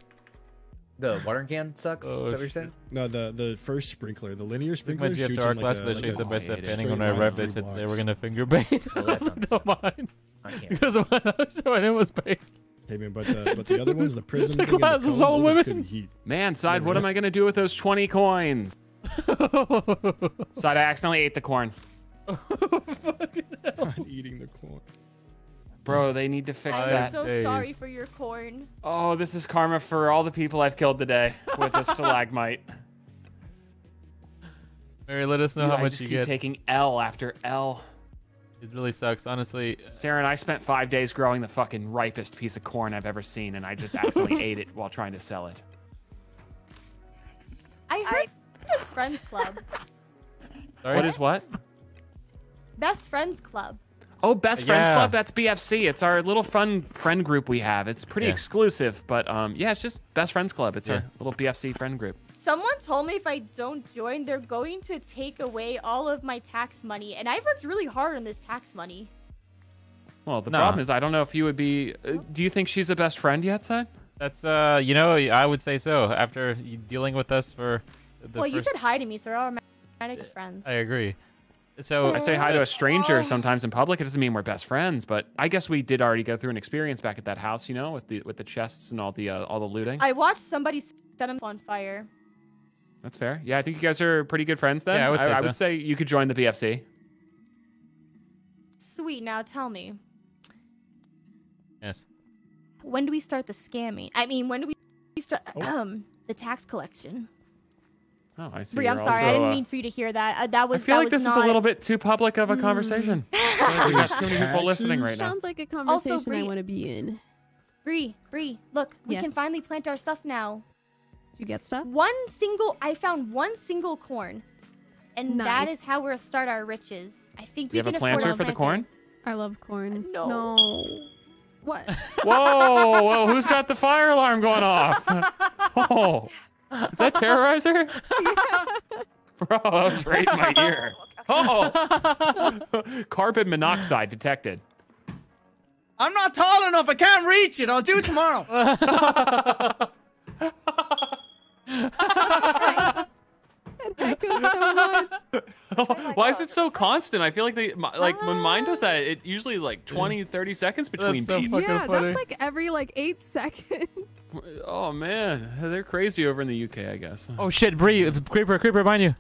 The water can sucks. Oh, is that what you're saying? No, the the first sprinkler, the linear My sprinkler GF shoots to our in like class, a, they like chased a it by hate it. When I arrived, they said they were gonna finger bait. Oh, that sounds no sick. mine. I can't. Because of what I was showing, it was bait. Hey man, but the but the other ones, the prism The thing class the is all women. heat. Man, side, Never what am. I gonna do with those 20 coins? Side, I accidentally ate the corn. Not eating the corn. Bro, they need to fix that. I'm so days. sorry for your corn. Oh, this is karma for all the people I've killed today with a stalagmite. Mary, let us know Dude, how I much just you keep get. taking L after L. It really sucks, honestly. Sarah and I spent five days growing the fucking ripest piece of corn I've ever seen, and I just accidentally ate it while trying to sell it. I heard Best Friends Club. Sorry? What is what? Best Friends Club. Oh, Best Friends Club. That's BFC. It's our little fun friend group we have. It's pretty Yeah. exclusive, but um, yeah, it's just Best Friends Club. It's Yeah. our little BFC friend group. Someone told me if I don't join, they're going to take away all of my tax money, and I've worked really hard on this tax money. Well, the Nah. problem is I don't know if you would be. Uh, do you think she's a best friend yet, son? That's uh, you know, I would say so. After dealing with us for the well, you said hi to me, so we're all romantic friends. I agree. So I say hi to a stranger sometimes in public. It doesn't mean we're best friends, but I guess we did already go through an experience back at that house, you know, with the with the chests and all the uh, all the looting. I watched somebody set him on fire. That's fair. Yeah, I think you guys are pretty good friends then. Yeah, I would say I, so. would say you could join the BFC. Sweet. Now tell me, yes. when do we start the scamming? I mean, when do we start Oh. um the tax collection? Oh, I see. Brie, I'm you're sorry, I didn't uh, mean for you to hear that. Uh, that was. I feel that like was this not... is a little bit too public of a conversation. I like we got too many people listening right now. Sounds like a conversation Also, conversation I want to be in. Bree, Bree, look, we can finally plant our stuff now. Did you get stuff? One single, I found one single corn, and that Nice. is how we're gonna start our riches. I think Do you we have a can afford planter for the corn? I love corn. No. No. What? Whoa, whoa, who's got the fire alarm going off? Oh, is that Terrorizer? Bro, that was right in my ear. Oh, carbon monoxide detected. I'm not tall enough. I can't reach it. I'll do it tomorrow. That goes so much. Why is it so constant? I feel like they mi- like when mine does that, it usually like 20, 30 seconds between so beeps. yeah, funny. that's like every like eight seconds. Oh man, they're crazy over in the UK, I guess. Oh shit, Bree, creeper, creeper behind you.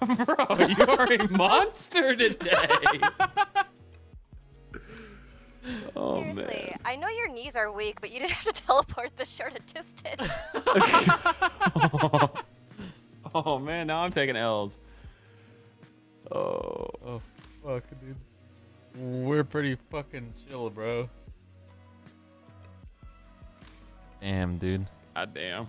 Bro, you are a monster today. oh Seriously, I know your knees are weak, but you didn't have to teleport this short a distance. man. oh man, now I'm taking L's. Oh. Oh fuck, dude. We're pretty fucking chill, bro. Damn, dude. God damn.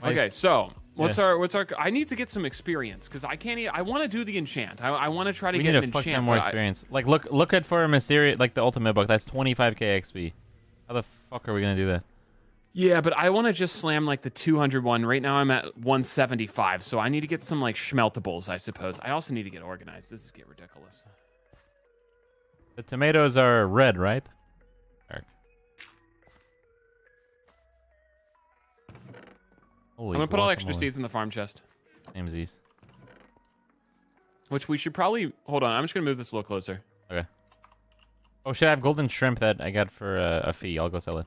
Mike- Okay, so what's Yeah. our what's our? I need to get some experience because I can't. I want to do the enchant. I, I want to try to we get need an a fuck ton enchant. more but I- experience. Like, look, look at for a mysterious, like the ultimate book. That's 25k XP. How the fuck are we gonna do that? Yeah, but I want to just slam like the 200 one. Right now I'm at 175, so I need to get some like schmeltables, I suppose. I also need to get organized. This is get ridiculous. The tomatoes are red, right? Holy I'm gonna put all extra seeds in the farm chest, Samesies. which we should probably hold on. I'm just gonna move this a little closer. Okay. Oh shit! I have golden shrimp that I got for uh, a fee. I'll go sell it.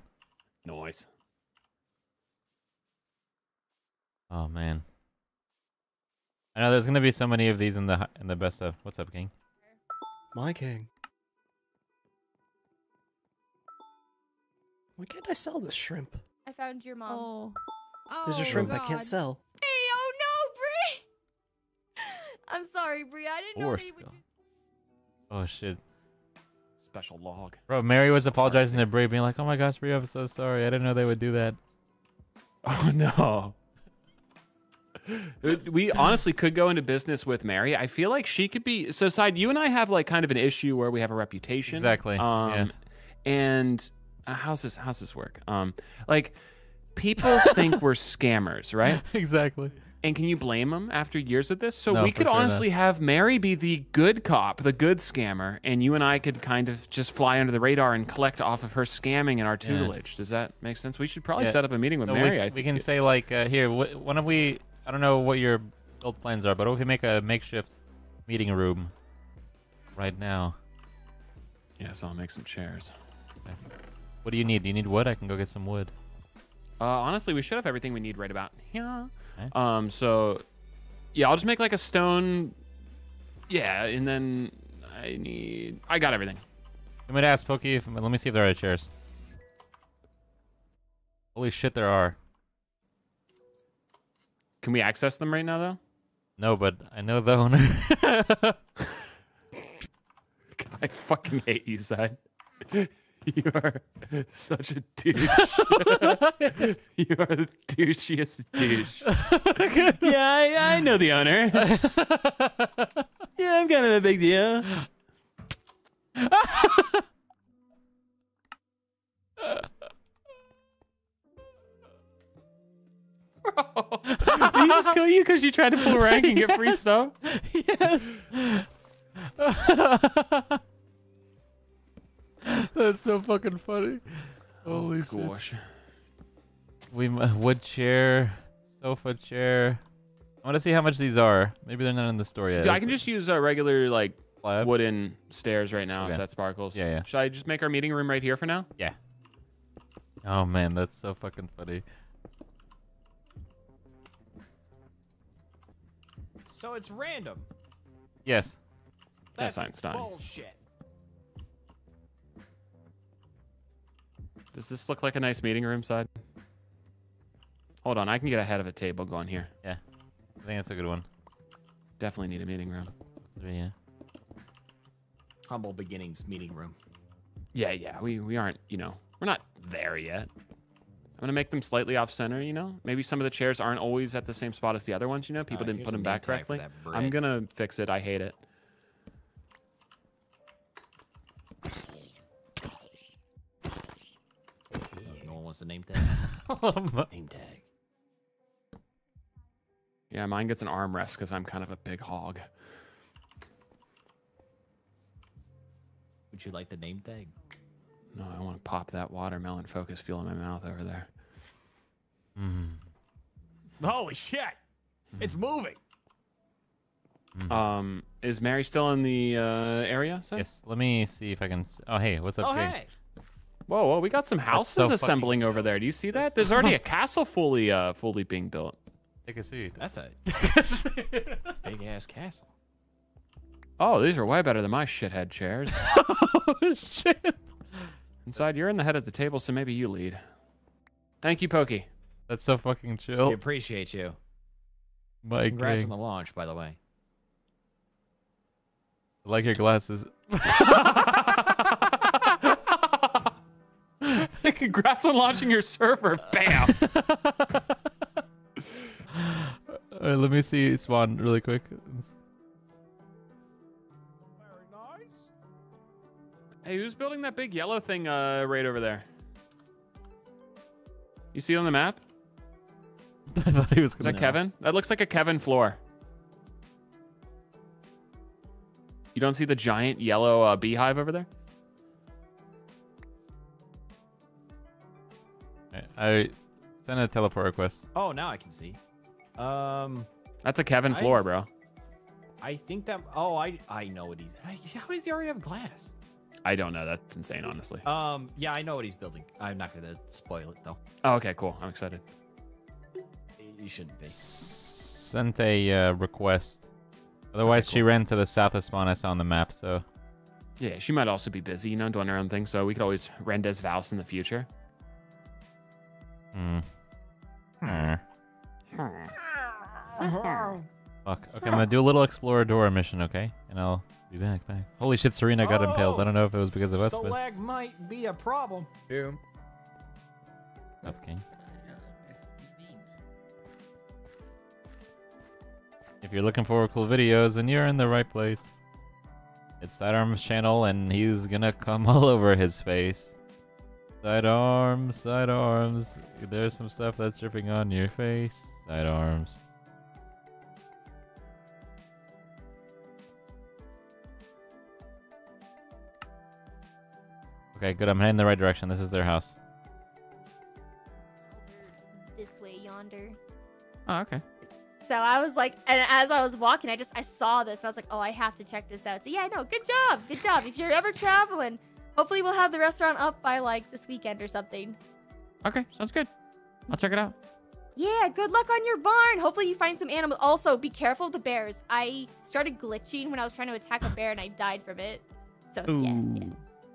Nice. Oh man. I know there's gonna be so many of these in the in the best of. What's up, King? My king. Why can't I sell this shrimp? I found your mom. Oh. There's a Oh, shrimp I can't sell. Hey, oh no, Bree! I'm sorry, Bree. I didn't know Or they would. skill. Oh shit. Special log. Bro, Mary was apologizing to Brie, being like, "Oh my gosh, Brie, I'm so sorry. I didn't know they would do that." Oh no. We honestly could go into business with Mary. I feel like she could be. So, side, you and I have like kind of an issue where we have a reputation. Exactly, Um, yes. And uh, how's this? How's this work? Um, like people think we're scammers, right? exactly. And can you blame them after years of this? So No, we could sure not. honestly have Mary be the good cop, the good scammer, and you and I could kind of just fly under the radar and collect off of her scamming and our Yes. tutelage. Does that make sense? We should probably Yeah. set up a meeting with So Mary. We, I we can it- say like, uh, here, wh- why don't we? I don't know what your build plans are, but we can make a makeshift meeting room right now? Yeah, so I'll make some chairs. What do you need? Do you need wood? I can go get some wood. Uh, honestly, we should have everything we need right about here. Okay. Um, so yeah, I'll just make like a stone. Yeah, and then I need. I got everything. I'm gonna ask Pokey. If, let me see if there are chairs. Holy shit, there are. Can we access them right now, though? No, but I know the owner. I fucking hate you, Side. You are such a douche. you are the douchiest douche. yeah, I, I know the owner. yeah, I'm kind of a big deal. Did he just kill you because you tried to pull rank and get free stuff? yes. That's so fucking funny. Oh, Holy shit. Oh, gosh. We m- wood chair, sofa chair. I want to see how much these are. Maybe they're not in the store yet. Dude, I can just use a regular like wooden stairs right now Okay. if that sparkles. Yeah, yeah. Should I just make our meeting room right here for now? Yeah. Oh man, that's so fucking funny. So it's random. Yes. That's That's Einstein. bullshit. Does this look like a nice meeting room side? Hold on, I can get ahead of a table going here. Yeah. I think that's a good one. Definitely need a meeting room. Yeah. Humble beginnings meeting room. Yeah, yeah. We we aren't, you know, we're not there yet. I'm gonna make them slightly off center, you know. Maybe some of the chairs aren't always at the same spot as the other ones, you know. People Uh, didn't put them back correctly. I'm gonna fix it. I hate it. No wants the name tag. name tag. Yeah, mine gets an armrest because I'm kind of a big hog. Would you like the name tag? No, I want to pop that watermelon focus fuel in my mouth over there. Holy shit! It's moving. Um, is Mary still in the uh, area? Sir? Yes. Let me see if I can. s- Oh hey, what's up, Oh Jake? hey. Whoa, whoa, we got some houses so assembling over there. Do you see that? There's already a castle fully, uh, fully being built. Take a seat. That's a big ass castle. Oh, these are way better than my shithead chairs. oh shit! Inside, you're in the head of the table, so maybe you lead. Thank you, Pokey. That's so fucking chill. We appreciate you. Mike, Congrats King. on the launch, by the way. I like your glasses. Congrats on launching your server. Bam. Alright, let me see Spawn really quick. Very nice. Hey, who's building that big yellow thing uh, right over there? You see it on the map? I thought he was Is gonna. that Kevin? That looks like a Kevin floor. You don't see the giant yellow uh, beehive over there? I sent a teleport request. Oh, now I can see. Um, That's a Kevin I- floor, bro. I think that. Oh, I I know what he's. I- How does he already have glass? I don't know. That's insane, honestly. Um, yeah, I know what he's building. I'm not gonna spoil it though. Oh, okay, cool. I'm excited. You shouldn't be. Sent a uh, request. Otherwise, she ran to the south of spawn. I saw on the map. So Yeah, she might also be busy, you know, doing her own thing. So we could always Rendez Vouse in the future. Hmm. Hmm. Fuck. Okay, I'm gonna do a little Exploradora mission, okay? And I'll be back, back. Holy shit, Serena got impaled. I don't know if it was because of us, but... Stalag might be a problem. Boom. Okay. If you're looking for cool videos, then you're in the right place. It's Sidearms channel, and he's gonna come all over his face. Sidearms, sidearms. There's some stuff that's dripping on your face. Sidearms. Okay, good. I'm heading the right direction. This is their house. This way yonder. Oh, okay. So I was like, and as I was walking, I just I saw this. And I was like, oh, I have to check this out. So yeah, no, good job, good job. If you're ever traveling, hopefully we'll have the restaurant up by like this weekend or something. Okay, sounds good. I'll check it out. Yeah, good luck on your barn. Hopefully you find some animals. Also, be careful of the bears. I started glitching when I was trying to attack a bear and I died from it. So yeah, yeah,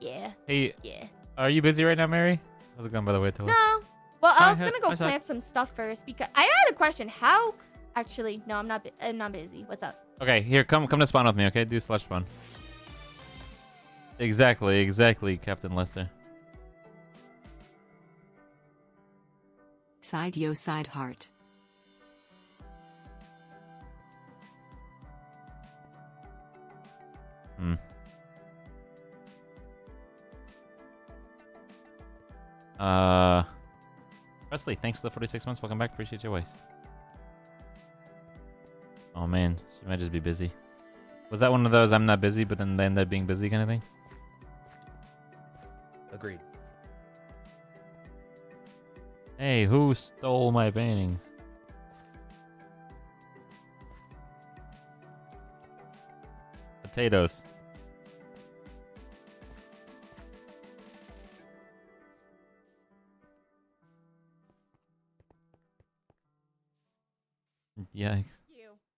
yeah, Hey, yeah. are you busy right now, Mary? How's it going, by the way, Toa? No. Well, I Hi, was gonna go Zach. plant some stuff first because I had a question. How? Actually, no, I'm not. I'm not busy. What's up? Okay, here, come come to spawn with me, okay? Do slash spawn. Exactly, exactly, Captain Lester. Side yo side heart. Hmm. Uh, Presley, thanks for the 46 months. Welcome back. Appreciate your ways. Oh man, she might just be busy. Was that one of those I'm not busy, but then they end up being busy kind of thing? Hey, who stole my paintings? Potatoes. Yikes.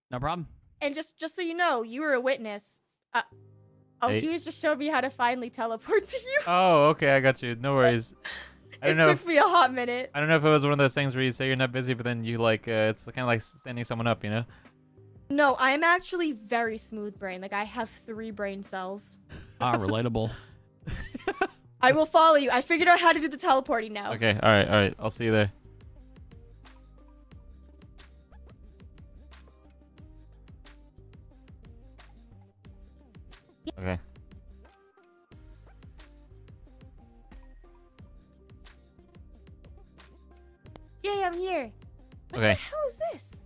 No problem. And just just so you know, you were a witness. Uh, oh, Hey. he was just showed me how to finally teleport to you. Oh, okay, I got you. No worries. I it don't know. took If, me a hot minute. I don't know if it was one of those things where you say you're not busy, but then you like uh, it's kind of like standing someone up, you know? No, I'm actually very smooth brain. Like I have three brain cells. Ah, relatable. I will follow you. I figured out how to do the teleporting now. Okay, all right, all right. I'll see you there. Okay. Yay, I'm here. What Okay. the hell is this?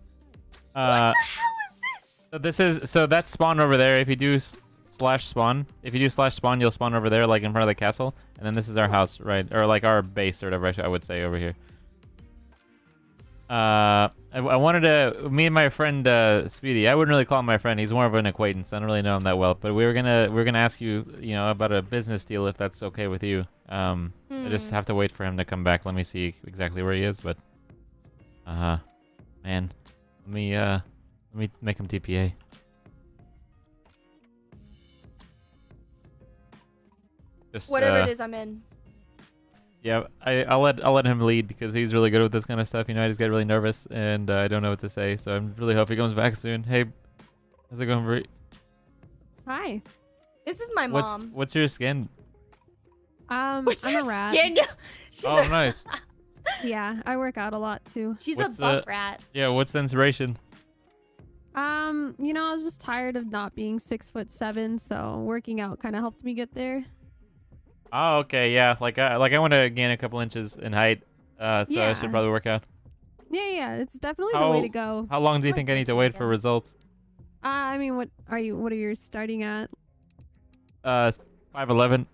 Uh, what the hell is this? so this is so that's spawn over there. If you do slash spawn, if you do slash spawn, you'll spawn over there, like in front of the castle, and then this is our house, right, or like our base or whatever I, I would say over here. Uh, I, I wanted to me and my friend uh, Speedy. I wouldn't really call him my friend. He's more of an acquaintance. I don't really know him that well. But we were gonna we are gonna ask you, you know, about a business deal if that's okay with you. Um, I just Hmm. have to wait for him to come back. Let me see exactly where he is. But, uh huh, man, let me uh, let me make him TPA. Just, Whatever uh, it is, I'm in. Yeah, I, I'll let I'll let him lead because he's really good with this kind of stuff. You know, I just get really nervous and uh, I don't know what to say. So I'm really hope he comes back soon. Hey, how's it going, Brie? Hi. This is my What's mom. what's your skin? Um, What's I'm your a rat. skin? She's Oh, a, nice. yeah, I work out a lot too. She's What's a buff the- rat. Yeah, what's the inspiration? Um, you know, I was just tired of not being six foot seven, so working out kind of helped me get there. Oh, okay, yeah. Like I like I want to gain a couple inches in height, uh, so I should probably work out. Yeah, yeah, it's definitely How the way to go. how long do you think I need to wait for results? Uh, I mean, what are you? What are you starting at? Uh, five eleven.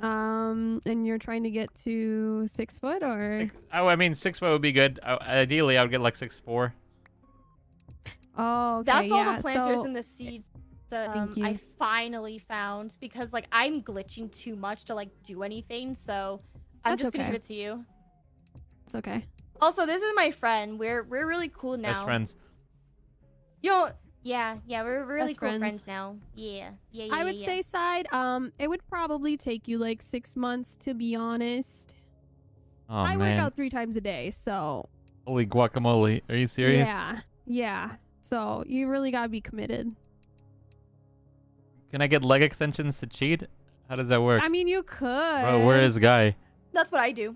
Um, and you're trying to get to six foot, or Oh, I mean six foot would be good. I, ideally, I would get like six four. oh, okay, That's all the planters so- and the seeds that um, you. I finally found because like I'm glitching too much to like do anything. So I'm That's just gonna give it to you. It's okay. Also, this is my friend. We're we're really cool now. Best friends. Yo, yeah, yeah, we're we're really Best cool friends. friends now. Yeah, yeah, yeah. I would yeah, say side. Um, it would probably take you like six months to be honest. Oh I man. work out three times a day, so Holy guacamole. Are you serious? yeah, yeah. So you really gotta be committed. Can I get leg extensions to cheat? How does that work? I mean, you could. Bro, where is Guy? That's what I do.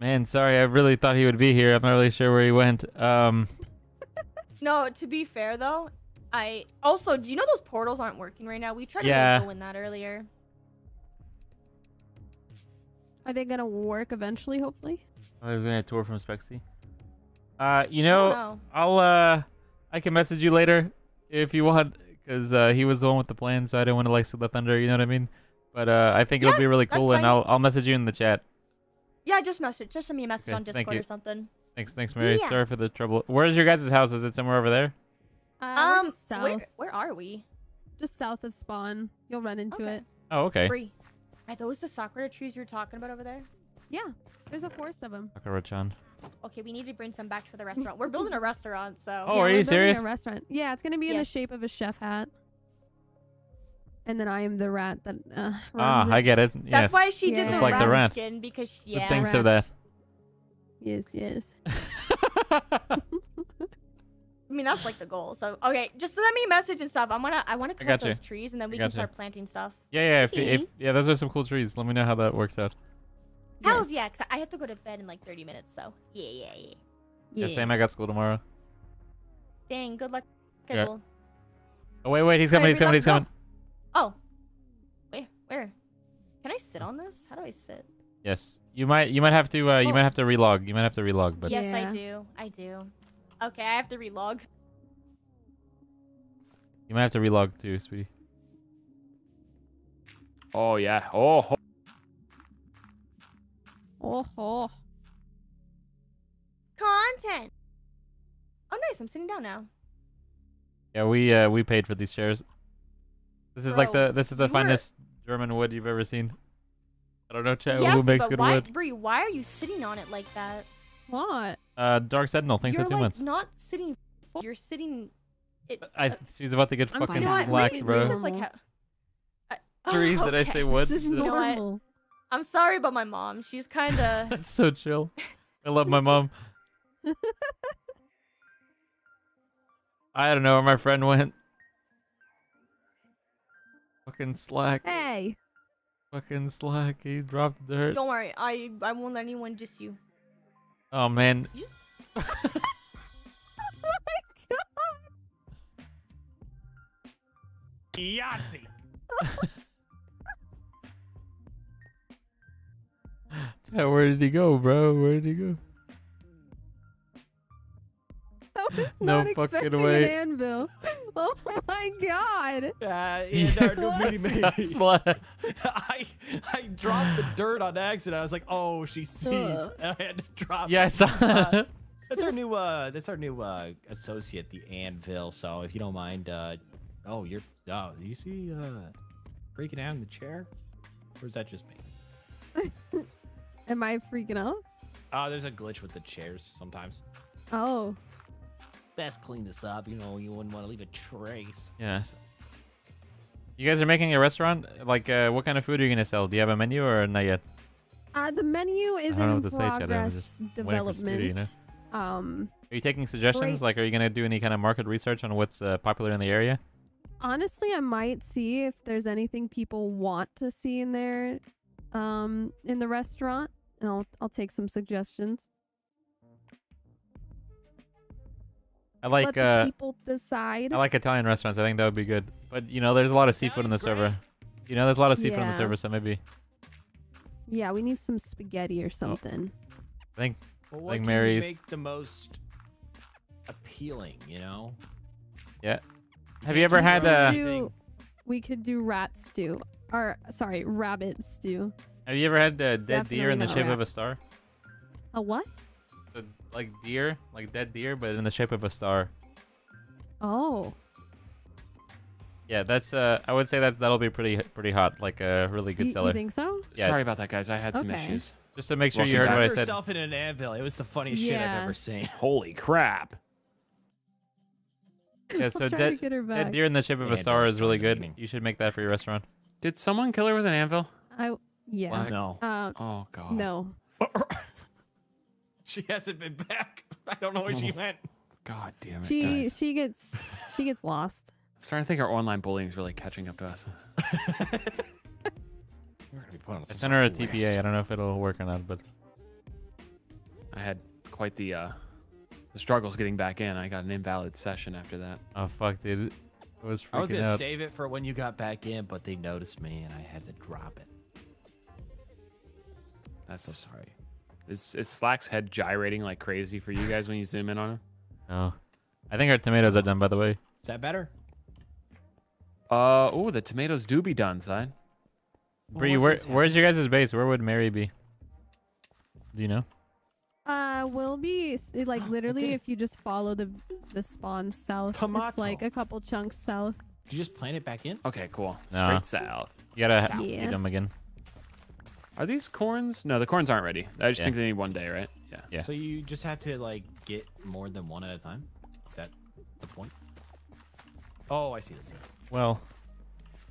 Man, sorry, I really thought he would be here. I'm not really sure where he went. Um, No, to be fair though, I also do you know those portals aren't working right now? We tried Yeah. to go in that earlier. Are they gonna work eventually? Hopefully. I was gonna tour from Spexy. Uh, you know, know. I'll uh, I can message you later if you want, cause uh, he was the one with the plan, so I didn't want to like steal the thunder. You know what I mean? But uh, I think it'll be really cool, and. I'll I'll message you in the chat. Yeah, just message. Just send me a message Okay, on Discord or something. Thanks, thanks, Mary. Yeah. Sorry for the trouble. Where's your guys' house? Is it somewhere over there? Uh, we're Um, just south. Where, where are we? Just south of spawn. You'll run into it. Oh, okay. Bree, are those the sakura trees you're talking about over there? Yeah, there's a forest of them. Sakura-chan. Okay, we need to bring some back for the restaurant. We're building a restaurant, so. Oh, yeah, are we're you building serious? A restaurant. Yeah, it's gonna be in the shape of a chef hat. And then I am the rat that uh, Ah, runs I get it. That's why she did the like rat, the rat. skin because Good yeah. things of that. Yes, yes. I mean that's like the goal. So okay, just send me a message and stuff. I'm gonna I want to collect those trees and then we can gotcha. start planting stuff. Yeah, yeah. If, if yeah, those are some cool trees. Let me know how that works out. Hells yeah, 'cause I have to go to bed in like 30 minutes. So yeah, yeah, yeah. Yeah, same. I got school tomorrow. Dang, good luck. Yeah. Schedule. Oh wait, wait. He's coming. Alright, He's coming. He's coming. Oh, wait, where? Can I sit on this? How do I sit? Yes. You might. You might have to. Uh, you Oh. might have to relog. You might have to relog. But yes, I do. I do. Okay, I have to relog. you might have to relog too, sweetie. Oh yeah. Oh. Ho- Oh, oh. Content. Oh, nice. I'm sitting down now. Yeah, we uh we paid for these chairs. This is like the this is the you were- finest German wood you've ever seen. I don't know, chat. yes, who makes but good why, wood? Brie, why are you sitting on it like that? What? Uh, Dark Sentinel. Thanks You're for two like months. not sitting. full- You're sitting. It. I she's about to get I'm fucking sorry, slacked, Reese- bro. Reese is like how- I- Trees, did I say what? This is Did I- You know what? normal. I'm sorry about my mom. She's kind of. That's so chill. I love my mom. I don't know where my friend went. Fucking slack. Hey. Fucking slack. He dropped dirt. Don't worry. I I won't let anyone diss you. Oh man. Oh Yahtzee. Chat, where did he go, bro? Where did he go? I was No not fucking expecting way. an anvil. Oh my god. Uh, Yeah, yeah, no, no, maybe, Scott maybe. Slack. I I dropped the dirt on accident. I was like, oh, she sees. Ugh. And I had to drop. Yeah, I it. saw Uh, That's our new uh that's our new uh associate, the Anvil. So if you don't mind, uh oh you're oh you see uh breaking down the chair? Or is that just me? Am I freaking out? Uh there's a glitch with the chairs sometimes. Oh. Best clean this up, you know, you wouldn't want to leave a trace. Yes. You guys are making a restaurant? Like, uh, what kind of food are you gonna sell? Do you have a menu or not yet? Uh, the menu is I don't in what to say, Chad. I was progress just waiting for development. Speedy, you know? Um, Are you taking suggestions? Right. Like, are you gonna do any kind of market research on what's uh, popular in the area? honestly, I might see if there's anything people want to see in there, um, in the restaurant, and I'll I'll take some suggestions. I like Let the uh, people decide. I like Italian restaurants. I think that would be good. But you know, there's a lot of seafood in the server. You know, there's a lot of seafood in the server, so maybe Yeah, we need some spaghetti or something. I think Well, I think can Mary's. make the most appealing, you know? Yeah. Have you ever had we uh? do, we could do rat stew, or sorry, rabbit stew. Have you ever had a dead deer in the shape rat. of a star? A what? So, like deer, like dead deer, but in the shape of a star. Oh, Yeah, that's uh, I would say that that'll be pretty pretty hot, like a really good you, seller. you think so? Yeah. Sorry about that, guys. I had some issues. Just to make sure Welcome you heard back. what I said. herself in an anvil. It was the funniest shit I've ever seen. Holy crap! Yeah, so I'll to dead, get her dead deer in the shape of a star is really good. You should make that for your restaurant. Did someone kill her with an anvil? I Yeah. Black. No. Uh, Oh god. no. She hasn't been back. I don't know where she Oh. went. God damn it, She guys. she gets she gets lost. I'm starting to think our online bullying is really catching up to us. We're gonna be put on I sent her a TPA. list. I don't know if it'll work or not, but I had quite the uh the struggles getting back in. I got an invalid session after that. oh fuck, dude, I was freaking I was gonna out. save it for when you got back in, but they noticed me and I had to drop it. That's So sorry. Is is Slack's head gyrating like crazy for you guys when you zoom in on him? No, I think our tomatoes are done. By the way, Is that better? Uh oh, the tomatoes do be done, son. Bree, where where's your guys' base? Where would Mary be? Do you know? Uh, will be like literally if you just follow the the spawn south. Tomato. It's like a couple chunks south. Did you just plant it back in? Okay, cool. No. Straight south. You gotta South. Yeah. them again. Are these corns? No, the corns aren't ready. I just Yeah. think they need one day, right? Yeah. Yeah. So you just have to like get more than one at a time. Is that the point? Oh, I see the seeds. Well,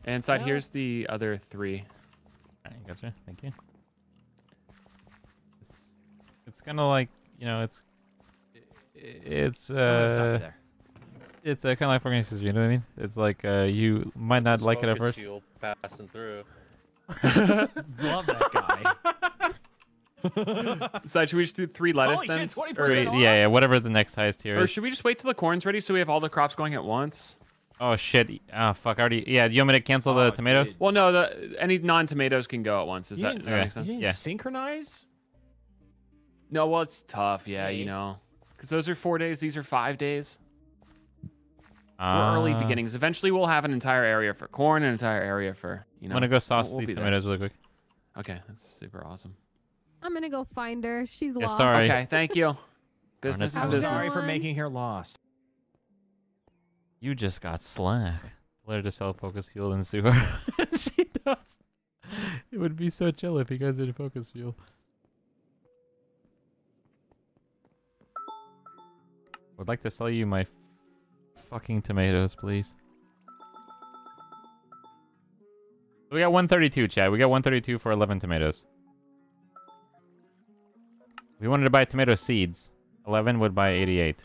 And inside Well, here's the other three. alright, gotcha. Thank you. It's it's kind of like you know, it's it's I'm gonna stop you uh, there. it's uh, kind of like organizers. You know what I mean? It's like uh, you might not like it at first. fuel passing through. Love that guy. So should we just do three lettuce Holy then? shit, Or, Wait, yeah, yeah, whatever the next highest tier or is. should we just wait till the corn's ready so we have all the crops going at once? Oh shit! Ah, fuck! I already. Yeah, Do you want me to cancel Oh, the tomatoes? dude. Well, no, the any non-tomatoes can go at once. Does You that, that make sense? didn't Yeah. synchronize? No, well, it's tough. Yeah, you know, because those are four days. These are five days. We're early Uh, beginnings. Eventually, we'll have an entire area for corn, an entire area for you I'm gonna go sauce we'll be these there. tomatoes really quick. Okay, that's super awesome. I'm gonna go find her. She's Yeah, lost. sorry. Okay, thank you. Business is I'm I'm business. sorry for making her lost. You just got slack. Let her just sell focus fuel and sue her. she does. It would be so chill if you guys did focus fuel. Would like to sell you my fucking tomatoes, please. We got 132, Chad. We got 132 for 11 tomatoes. We wanted to buy tomato seeds. 11 would buy 88.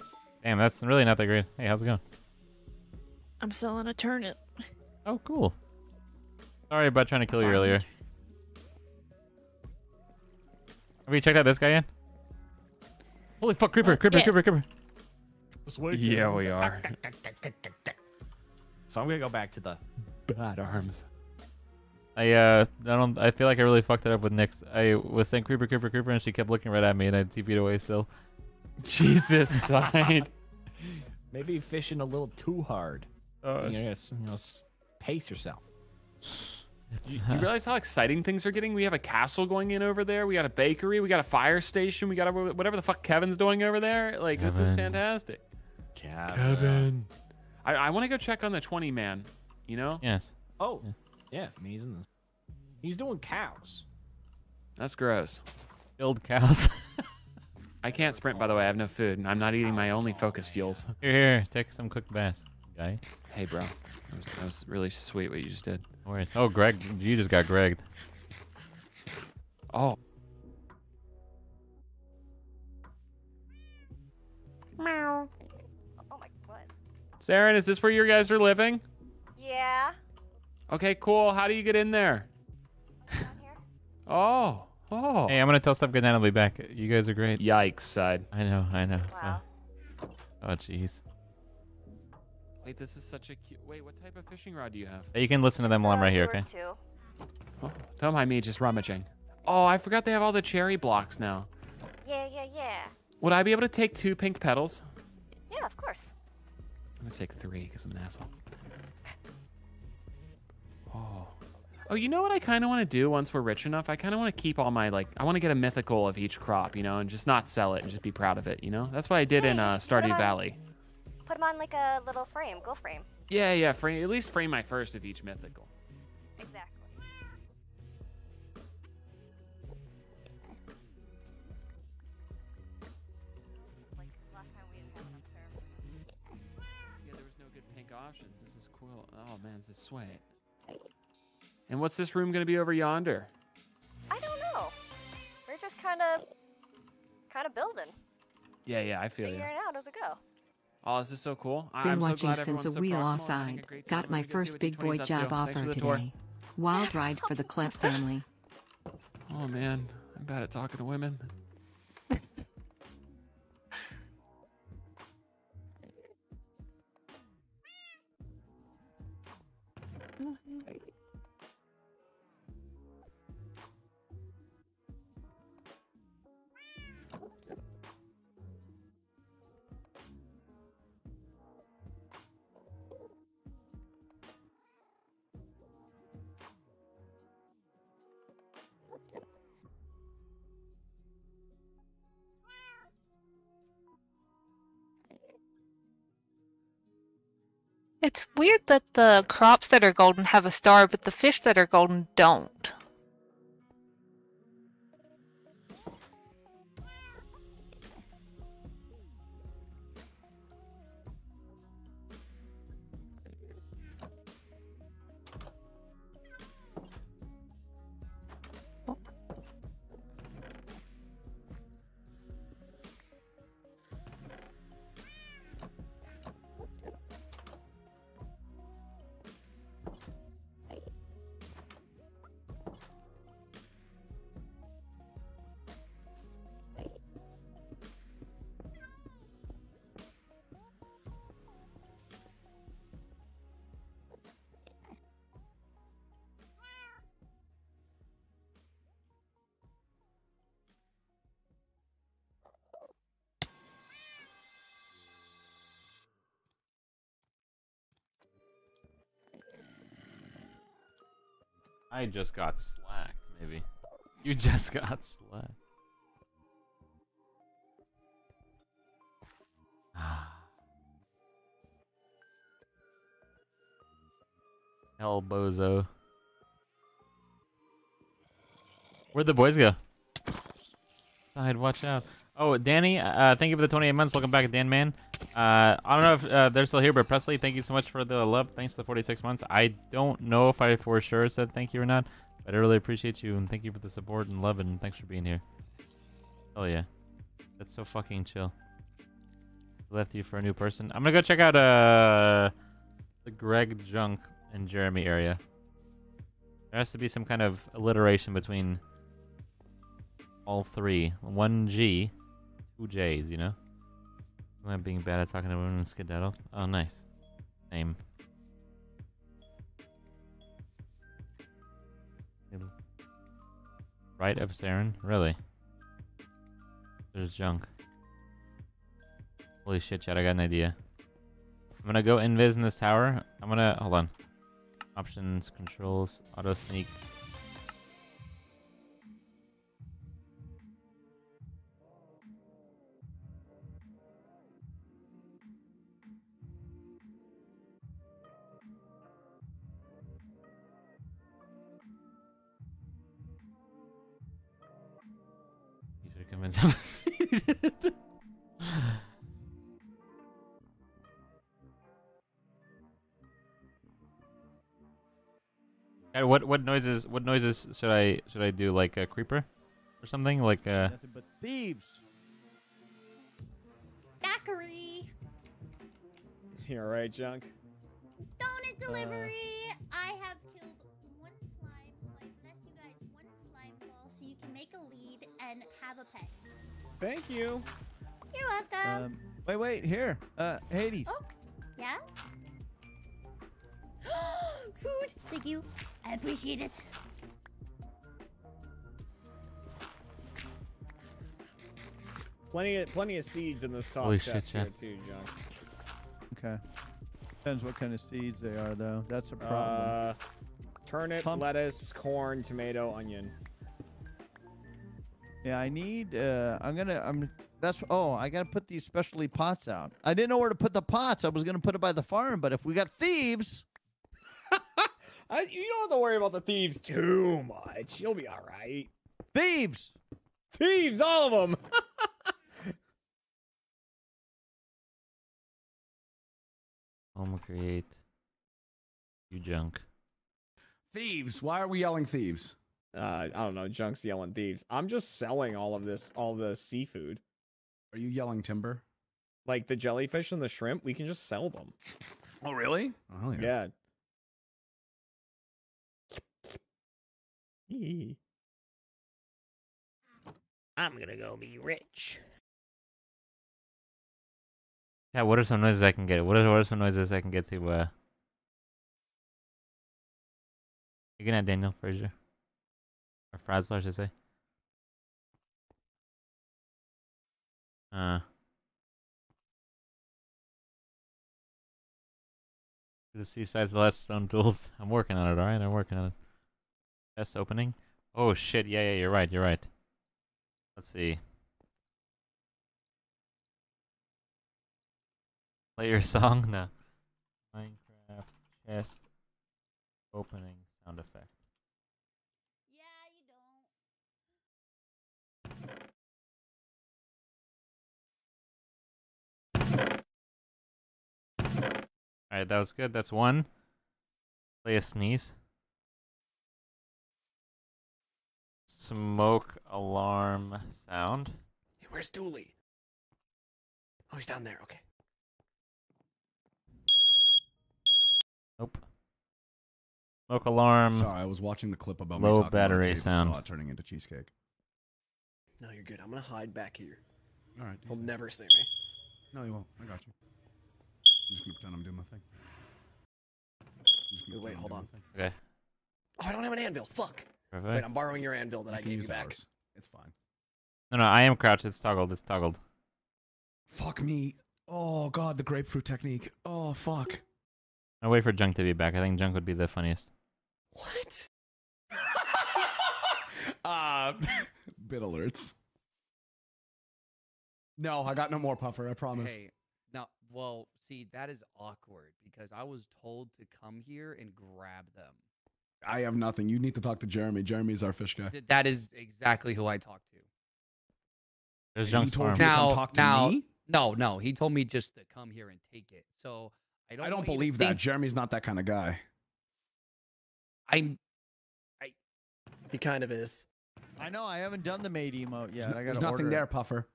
Damn, that's really not that great. Hey, how's it going? I'm selling a turnip. Oh, cool. Sorry about trying to kill you earlier. Have you checked out this guy yet? Holy fuck, creeper, creeper, yeah. creeper, creeper. Yeah, we are. So I'm gonna go back to the Bad arms. I uh, I don't. I feel like I really fucked it up with Nyx. I was saying creeper, creeper, creeper, and she kept looking right at me, and I TP'd away still. Jesus, side. maybe fishing a little too hard. Oh, you, know, you know, pace yourself. You, you realize how exciting things are getting? We have a castle going in over there. We got a bakery. We got a fire station. We got a, whatever the fuck Kevin's doing over there. Like this is Kevin. fantastic. Kevin. I, I want to go check on the 20 man. You know? Yes. Oh, yeah. I mean, he's in the, he's doing cows. That's gross. Killed cows. I can't sprint, by the way. I have no food. and I'm not eating my only focus fuels. here, here, take some cooked bass, guy. Hey, bro. That was, that was really sweet what you just did. No worries. Oh, Greg, you just got Gregged. Oh. Meow. Oh my what? Sarin, is this where your guys are living? Yeah. Okay, cool. How do you get in there? Oh. Oh. Hey, I'm gonna tell Steph good night. I'll be back. You guys are great. Yikes, side. I know, I know. Wow. Oh, jeez. Wait, this is such a cute. Wait, what type of fishing rod do you have? Hey, you can listen to them while I'm right here, okay? two. Oh, don't mind me, just rummaging. Oh, I forgot they have all the cherry blocks now. Yeah, yeah, yeah. Would I be able to take two pink petals? Yeah, of course. I'm gonna take three because I'm an asshole. Oh. Oh, you know what I kind of want to do once we're rich enough? I kind of want to keep all my, like, I want to get a mythical of each crop, you know, and just not sell it and just be proud of it, you know? That's what I did in uh, Stardew. Valley. Put them on like a little frame. Go frame. Yeah, yeah, frame, at least frame my first of each mythical. Exactly. Like last time we didn't have enough servers. Yeah, there was no good pink options. This is cool. Oh, man, this is sweet. And what's this room going to be over yonder? I don't know. We're just kind of, kind of building. Yeah, yeah, I feel you. Figuring out as it go. Oh, this is so cool. Been I'm watching so since a wheel offside. Got my first big boy job offer today. Wild ride for the Clef family. Oh man, I'm bad at talking to women. Weird that the crops that are golden have a star, but the fish that are golden don't. I just got slacked, maybe. You just got slacked. Hell, bozo. Where'd the boys go? Side, watch out. Oh, Danny, uh, thank you for the 28 months. Welcome back, Dan Man. Uh, I don't know if uh, they're still here, but Presley, thank you so much for the love. Thanks for the 46 months. I don't know if I for sure said thank you or not, but I really appreciate you and thank you for the support and love and thanks for being here. Oh yeah, that's so fucking chill. Left you for a new person. I'm gonna go check out uh the Greg Junk and Jeremy area. There has to be some kind of alliteration between all three. One G, two J's, you know? Am I being bad at talking to women and skedaddle? Oh, nice. Same. Right of Sarin? Really? There's junk. Holy shit, Chad, I got an idea. I'm gonna go invis in this tower. I'm gonna, hold on. Options, controls, auto sneak. What what noises what noises should I should I do like a creeper or something like uh Nothing but thieves. Thackeray. You're right, Junk. Donut delivery. I have killed one slime, so I bless you guys one slime ball so you can make a lead and have a pet. Thank you. You're welcome. Um, wait, wait, here. Uh, Hades. Oh, yeah? Food. Thank you. I appreciate it. Plenty of plenty of seeds in this top Holy chest shit, here too, Junk. Okay. Depends what kind of seeds they are, though. That's a problem. Uh, turnip, Pump- lettuce, corn, tomato, onion. yeah, I need. Uh, I'm gonna. I'm. That's. Oh, I gotta put these specialty pots out. I didn't know where to put the pots. I was gonna put it by the farm, but if we got thieves, I, you don't have to worry about the thieves too much. You'll be all right. Thieves. Thieves, all of them. home create you junk. Thieves. Why are we yelling thieves? Uh, I don't know. Junk's yelling thieves. I'm just selling all of this, all the seafood. Are you yelling timber? Like the jellyfish and the shrimp, we can just sell them. Oh, really? Oh, yeah. Yeah. I'm gonna go be rich. Yeah, what are some noises I can get? What are what are some noises I can get to? Uh, you can add Daniel Fraser or Frazzler, I should say. Uh, the seaside's the last stone tools. I'm working on it. All right, I'm working on it. Test opening. Oh shit! Yeah, yeah, you're right. You're right. Let's see. Play your song? No. Minecraft chest opening sound effect. Yeah, you don't. Alright, that was good. That's one. Play a sneeze. Smoke alarm sound. Hey, where's Dooley? Oh, he's down there. Okay. Nope. Smoke alarm. Sorry, I was watching the clip about me low talking battery Gabe, sound. saw it turning into cheesecake. No, you're good. I'm gonna hide back here. All right. He'll never see me. No, he won't. I got you. I'm just gonna pretend I'm doing my thing. I'm just gonna Wait, wait, hold on. Okay. Oh, I don't have an anvil. Fuck. Wait, I'm borrowing your anvil that You I can gave you use back. ours. It's fine. No, no, I am crouched. It's toggled. It's toggled. Fuck me. Oh god, the grapefruit technique. Oh fuck. I wait for Junk to be back. I think Junk would be the funniest. What? Uh, bit alerts. No, I got no more puffer. I promise. Hey, no, well, see, that is awkward because I was told to come here and grab them. I have nothing. You need to talk to Jeremy. Jeremy's our fish guy. Th- That is exactly who I talked to. There's He Junk's told farm. you to come Now, talk to now, me? no, no, he told me just to come here and take it. So I don't. I don't want you to believe that. think Jeremy's not that kind of guy. I'm. I. He kind of is. I know. I haven't done the maid emote yet. There's, I there's nothing order there, it. Puffer.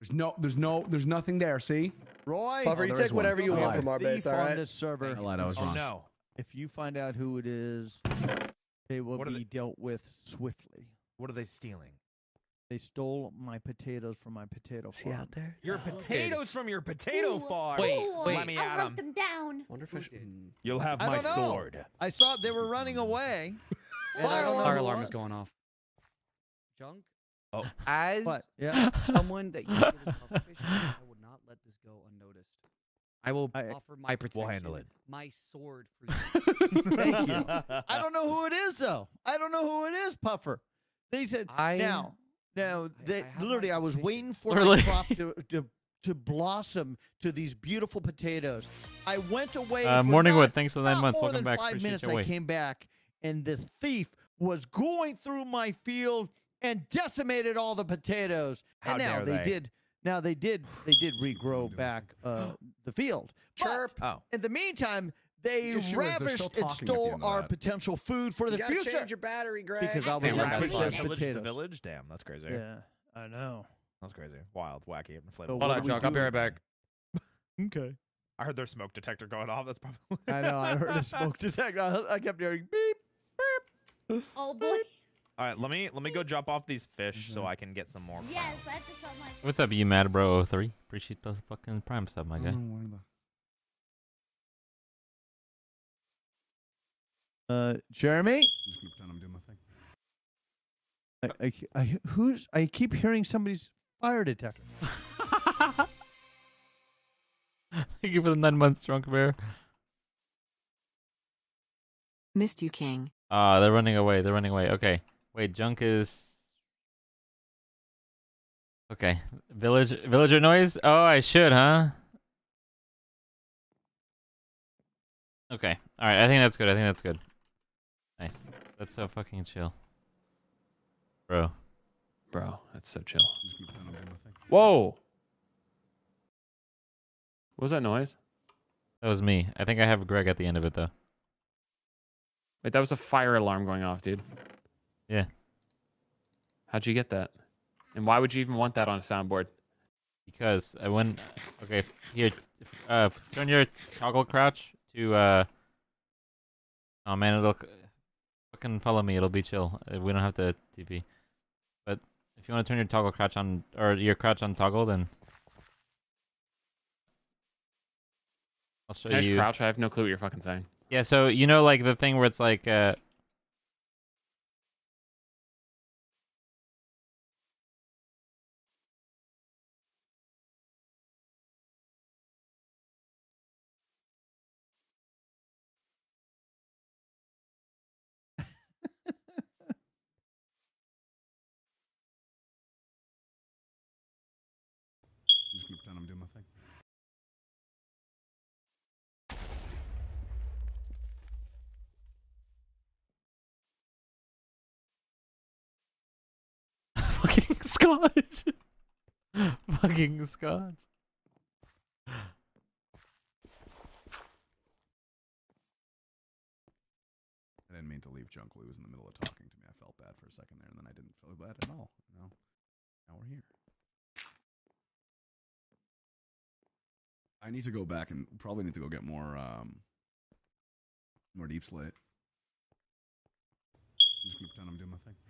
There's no, there's no, there's nothing there. See, Roy, Puffer, oh, you take is one. whatever you I want lied. from our base, thief all on this server. I lied. I was Oh wrong. no. If you find out who it is, they will What are be they- dealt with swiftly. What are they stealing? They stole my potatoes from my potato Is he farm. out there? Your potatoes from your potato farm. Wait, wait. Let me I'll at hunt them. them down. Wonder if I should. You'll have I my don't know. sword. I saw they were running away. and I don't know Fire who it alarm is was. going off. Junk. Oh. As What? Yeah. someone that you did in pufferfish, I would not let this go unnoticed. I will I- offer my protection. We'll handle it. My sword for you. Thank you. I don't know who it is though. I don't know who it is, Puffer. They said I- now, now I they have literally I was waiting for Literally. the crop to, to to blossom to these beautiful potatoes. I went away. Uh, for Morningwood, not- thanks for the nine months. More Welcome than back. Five Appreciate minutes. your I wait. came back, and the thief was going through my field and decimated all the potatoes. How and now dare they they. did. Now they did. They did regrow back uh, the field. Chirp. Oh. In the meantime, they The issue is they're ravished and talking at the stole of our that. potential food for the You gotta future. change your battery, Greg. Because I They was ravished gonna the village to potatoes. village. Damn, that's crazy. Yeah, I know. That's crazy. Wild, wacky, So inflatable. what do we do? back. Okay. I heard their smoke detector going off. That's probably. I know. I heard a smoke detector. I, I kept hearing beep, beep. Oh boy. All right, let me let me go drop off these fish so I can get some more. Yes, I have to sell my. What's up, you mad bro 03? Appreciate the fucking prime sub, my guy. Where the- Uh, Jeremy. I'm just gonna pretend I'm doing my thing. I, I, I, who's? I keep hearing somebody's fire detector. Thank you for the nine months, drunk bear. Missed you, King. Ah, they're running away. They're running away. Okay. Wait, junk is. Okay. Village villager noise? Oh, I should, huh? Okay. Alright, I think that's good. I think that's good. Nice. That's so fucking chill. Bro. Bro, that's so chill. I'm just gonna pretend I'm doing my thing. Whoa! What was that noise? That was me. I think I have Greg at the end of it though. Wait, that was a fire alarm going off, dude. Yeah. How'd you get that? And why would you even want that on a soundboard? Because I when okay here, uh, turn your toggle crouch to uh. Oh man, it'll fucking follow me. It'll be chill. Uh, We don't have to TP. But if you want to turn your toggle crouch on or your crouch on toggle, then I'll show Can I you. crouch? I have no clue what you're fucking saying. Yeah, so you know like the thing where it's like uh scotch. fucking scotch. I didn't mean to leave Junk was in the middle of talking to me. I felt bad for a second there, and then I didn't feel bad at all. You know, now we're here. I need to go back and probably need to go get more um more deep slate. I'm just gonna pretend I'm doing my thing.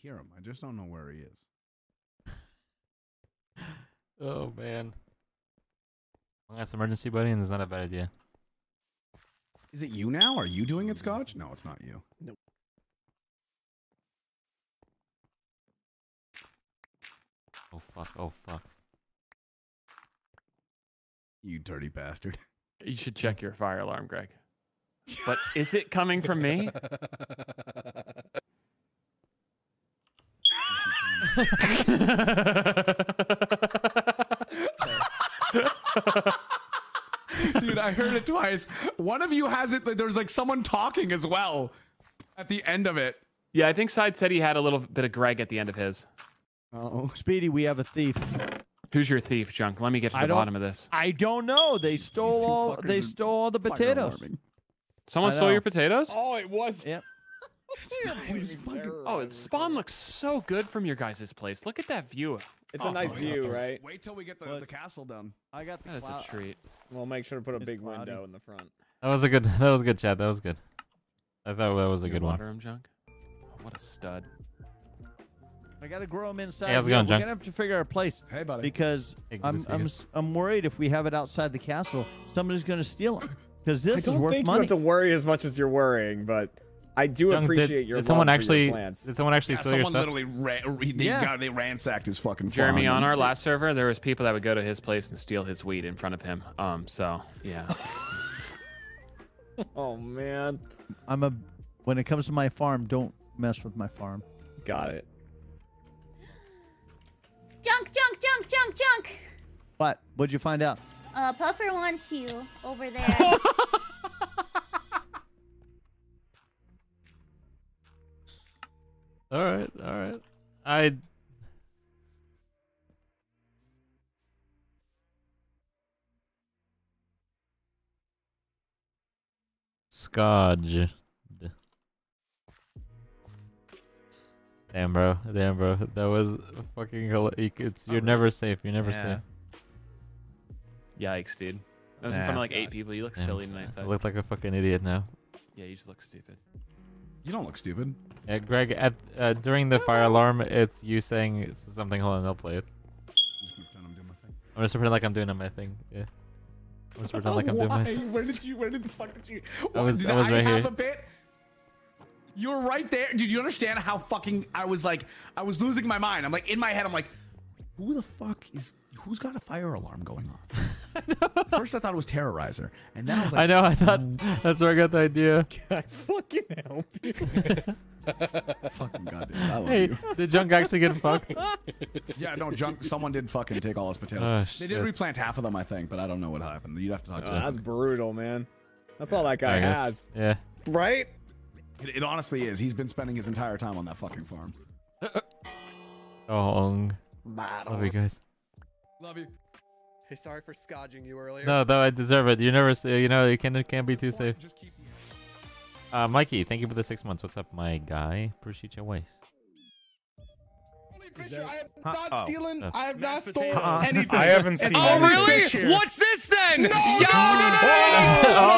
Hear him. I just don't know where he is. Oh man. Long ass emergency buddy, and it's not a bad idea. Is it you now? Are you doing it, Scotch? No, it's not you. Nope. Oh fuck, oh fuck. You dirty bastard. You should check your fire alarm, Greg. But is it coming from me? Dude, I heard it twice. One of you has it. There's like someone talking as well at the end of it. Yeah, I think Side said he had a little bit of Greg at the end of his. Oh, Speedy, we have a thief. Who's your thief, Junk? Let me get to I the don't- bottom of this. I don't know. They stole all. They stole all the potatoes. Someone stole your potatoes? Oh, it was. Yep. Oh, the spawn looks so good from your guys' place. Look at that view. It's a oh nice view, right? Wait till we get the, the castle done. I got the That is a treat. We'll make sure to put a It's big cloudy. window in the front. That was a good that was good chat, that was good. I thought that was a You good gonna one. water him, Junk? Oh, what a stud. I gotta grow them inside. Hey, how's it here. going, We're John? gonna have to figure out a place. Hey, buddy. Because Hey, good to I'm you I'm guys. s- I'm worried if we have it outside the castle, somebody's gonna steal them. Because this I is don't worth think you money. have to worry as much as you're worrying, but I do Junk, appreciate did, your did someone actually your plants. did someone actually Yeah, steal your stuff? someone literally ra- re- they, Yeah. got, they ransacked his fucking farm. Jeremy, farm on and- our last server, there was people that would go to his place and steal his weed in front of him. Um, so yeah. Oh man, I'm a. When it comes to my farm, don't mess with my farm. got it. Junk, junk, junk, junk, junk. What? What'd you find out? Uh, Puffer wants you over there. All right, all right. I Scodge. Damn, bro. Damn, bro. That was fucking. hila- you could- It's, you're oh, never safe. You're never Yeah. safe. Yikes, dude. That was in front of like eight people. You look Damn, silly tonight. I look like a fucking idiot now. Yeah, you just look stupid. You don't look stupid. Yeah, Greg. At uh, during the fire alarm, it's you saying something. Hold on, I'll play it. I'm just gonna pretend I'm doing my thing. I'm just pretend like I'm doing my thing. Yeah. I'm just pretend like I'm doing my. Why? Where did you? Where did the fuck did you? I was- did I was right have here. a bit? You were right there. Did you understand how fucking I was like? I was losing my mind. I'm like in my head. I'm like, who the fuck is? Who's got a fire alarm going on? First, I thought it was Terrorizer, and then I was like, I know. I thought mm. that's where I got the idea. Can I fucking help you. fucking goddamn, I love Hey, you. did Junk actually get fucked? Yeah, no, junk. Someone did fucking take all his potatoes. Oh, they did replant half of them, I think, but I don't know what happened. You'd have to talk to Oh, them. that's brutal, man. That's all that guy has. Yeah. Right? It, it honestly is. He's been spending his entire time on that fucking farm. Oh, Battle. love you guys. Love you. Hey, sorry for scodging you earlier. No, though I deserve it. You never say, you know, you can can't be too safe. Uh, Mikey, thank you for the six months. What's up, my guy? Appreciate your ways. Fisher, I am Huh? not Oh. stealing. Oh. I have not stolen Uh-uh. anything. I haven't It's seen only any fish Fisher. What's this then? No, Yo! no, no, no,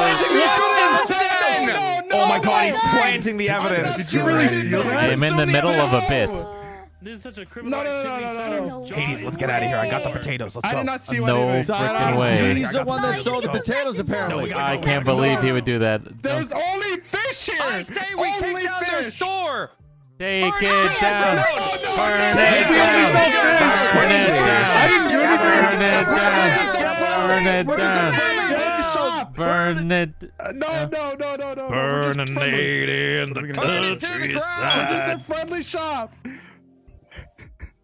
What's this then? oh my god, he's planting the evidence. Did you really steal that? I'm in the middle of a bit. This is such a criminal No, no, no, activity. no, no, Silence no. John. Hades, let's get out of here. I got the potatoes. Let's I go. did not see No what anything. freaking way. He's the one that sold the potatoes, apparently. I can't believe he would do that. There's only fish here. I say we only take down their store. Take it it down. down. Burn it down. Burn it I didn't do down. anything. Burn it down. Burn it down. Burn it. No, no, no, no, no. Burn We're a just nade in the Burn it to the countryside. We're just a friendly shop.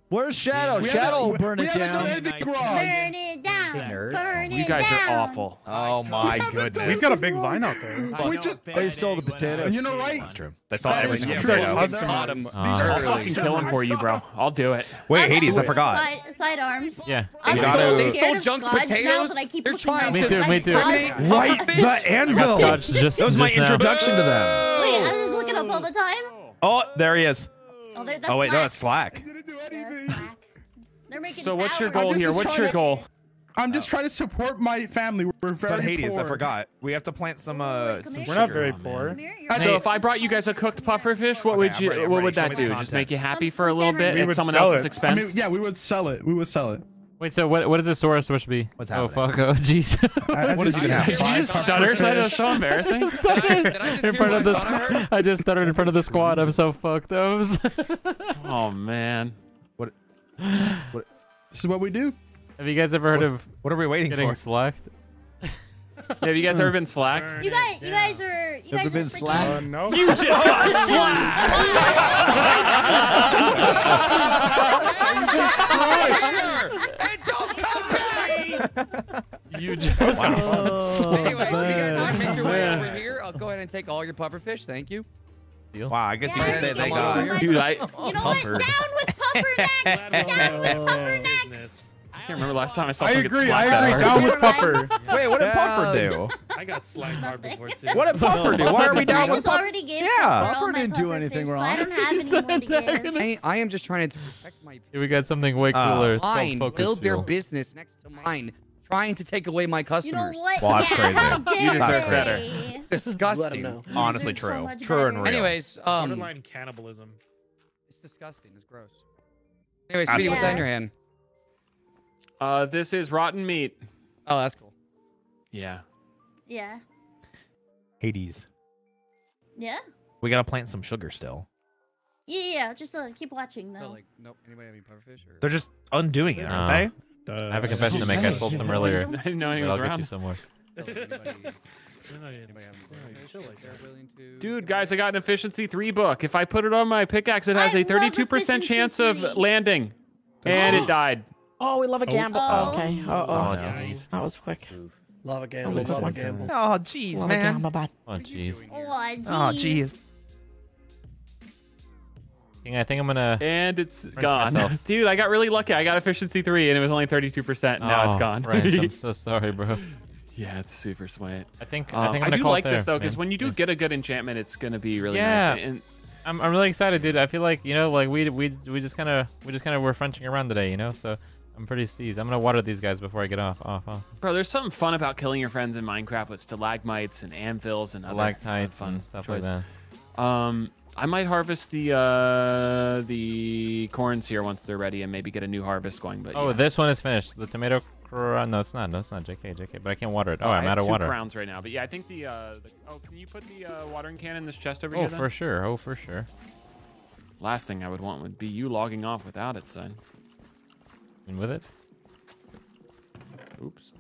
Where's Shadow? We Shadow will haven't- burn we it haven't done down. anything wrong. Burn it down. Burn You guys down. are awful. Oh my goodness. We've got a big vine out there. We just, They stole the potatoes. you know, right? That's true. They saw That everything. is from true. the These are Uh, I'll fucking kill him for you, bro. I'll do it. Wait, I'm Hades, I also forgot. Side, sidearms. Yeah. I'm so They stole of Junk's Scotch now potatoes? that I keep They're trying Me to too, me too. Right, the anvil. That was my introduction to them. Wait, I'm just looking up all the time. Oh, there he is. Oh, there, that's Oh wait, no, Slack. it's Slack. Didn't do anything. They're making So what's your goal here? What's your to- goal? I'm just trying to support my family. We're very But Hades, poor. I forgot. We have to plant some uh Come some. We're not very Oh, poor. Come here, you're I So if I brought you guys a cooked pufferfish, what Okay, would you? ready, what ready. would that do? Just make you happy for a little bit right We at someone else's it. I expense? mean, yeah, we would sell it. We would sell it. Wait, so what? What is this source supposed to be? What's oh fuck! Oh jeez. I, I What just, is he gonna? Did you just stutter? puffer That was fish. so embarrassing. Stuttered I just in front of the. my squ- stutter? I just stuttered in front of the squad. I'm so fucked. I was. Oh man. This is what we do. Have you guys ever heard of What are we waiting getting for? slacked? Have you guys ever been slacked? You guys, you guys are. You Ever guys been are freaking- slack? Uh, no. You just got And don't tell Daddy. You just. Oh, Anyway, you guys man. make your way over here. I'll go ahead and take all your pufferfish. Thank you. Deal. Wow, I guess you Yeah, could say come they on, got. like- Dude, I You know what? Puffer. Down with puffer next. Down with puffer next. I can't remember last time I saw I someone agree. get I slapped that agree. Down with Puffer. Wait, what did Puffer do? I got slapped hard before too. What did Puffer do? Why are we I down with Puffer? already gave Yeah. Puffer Puffer didn't do anything fish, wrong. So I don't have any more to give. I, I am just trying to protect my Here we got something way Uh, cooler. it's mine. focus Build their business next to mine, trying to take away my You know customers. what? Well, that's yeah, crazy. how You deserve they? better. Disgusting. him know. You Honestly, deserve so true. much True and real. Anyways, um, Borderline cannibalism. it's disgusting. It's gross. Anyways, Speedy, what's that in your hand? Uh, this is rotten meat. Oh, that's cool. Yeah. Yeah. Hades. Yeah. We gotta plant some sugar still. Yeah. Yeah. Just uh, keep watching So, though. like, nope. Anybody have any pufferfish? Or... They're just undoing it, aren't Uh, I have a confession to make. I sold some earlier. I didn't know he But was I'll get you some more. Oh, anybody, No, no, yeah. anybody have Yeah, any chill like they're that. willing to... Dude, guys, I got an efficiency three book. If I put it on my pickaxe, it has I a love 32% chance of three. landing. And it died. Oh, we love a oh. gamble. Oh. oh okay. Oh, oh. Oh, no. That was quick. Love a gamble. Looks Love a gamble. Oh, jeez, Love a man. gamble, bud. Oh jeez. Oh, jeez. Oh, I think I'm gonna. And it's gone. myself. Dude, I got really lucky. I got efficiency three and it was only 32%. Now it's gone. Wrench, I'm so sorry, bro. yeah, it's super sweet. I think Um, I think I'm I do like it this though, because when you do get a good enchantment, it's gonna be really Yeah. nice. And I'm, I'm really excited, dude. I feel like you know, like we we we just kind of we just kind of were frenching around today, you know. So I'm pretty steezed. I'm gonna water these guys before I get off. Off. off. bro, there's something fun about killing your friends in Minecraft with stalagmites and anvils and other fun and stuff choices. like that. Um, I might harvest the uh the corns here once they're ready and maybe get a new harvest going. But Oh, yeah. this one is finished. The tomato crown. No, it's not. No, it's not. JK, JK. But I can't water it. Oh, I I'm out of two water. crowns right now. But yeah, I think the uh the, oh, can you put the uh, watering can in this chest over Oh, here? then? for sure. Oh, for sure. Last thing I would want would be you logging off without it, son. And with it. Oops.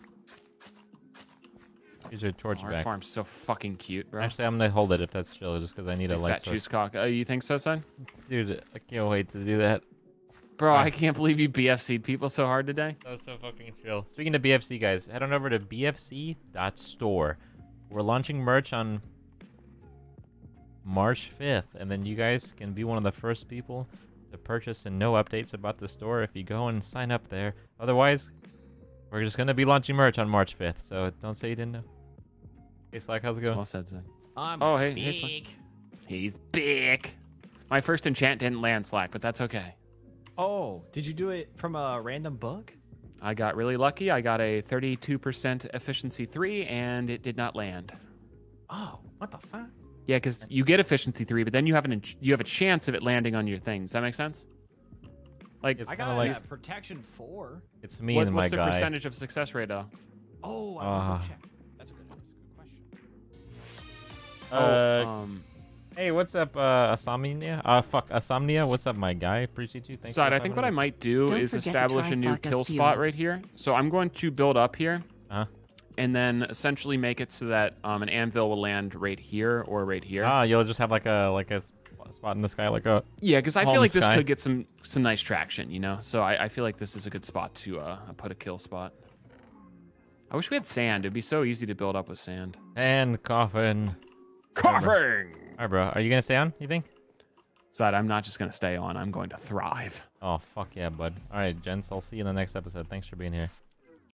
Here's your torch Our back. farm's so fucking cute, bro. Actually, I'm gonna hold it if that's chill, just because I need a light source. juice cock. Uh, you think so, son? Dude, I can't wait to do that. Bro, I can't believe you BFC'd people so hard today. That was so fucking chill. Speaking of BFC, guys, head on over to bfc.store. We're launching merch on March 5th, and then you guys can be one of the first people to purchase and know updates about the store if you go and sign up there. Otherwise, we're just gonna be launching merch on March 5th, so don't say you didn't know. Hey, Slack, how's it going? Well said, son. I'm Oh, hey, big. hey, Slack. He's big. My first enchant didn't land Slack, but that's okay. Oh, did you do it from a random book? I got really lucky. I got a 32% efficiency 3, and it did not land. Oh, what the fuck? Yeah, because you get efficiency 3, but then you have an you have a chance of it landing on your thing. Does that make sense? Like, It's I kinda got like- a protection four. It's me what, and my guy. what's the percentage of success rate, though? Oh, I ah. want to check. Question. Uh, Oh, um, hey, what's up, uh, Asomnia? Uh, fuck, Asomnia. What's up, my guy? Appreciate you. Thanks Side, for I think what I might do Don't is establish a new Fuck Us kill Fuel. spot right here. So I'm going to build up here, Uh-huh. and then essentially make it so that um, an anvil will land right here or right here. Ah, you'll just have like a like a spot in the sky, like a Yeah, because I feel like this sky. could get some some nice traction, you know. So I, I feel like this is a good spot to uh, put a kill spot. I wish we had sand. It'd be so easy to build up with sand. and coffin. Coughing. All right, bro. Are you gonna stay on? You think? Side, I'm not just gonna stay on. I'm going to thrive. Oh fuck yeah, bud. All right, gents. I'll see you in the next episode. Thanks for being here.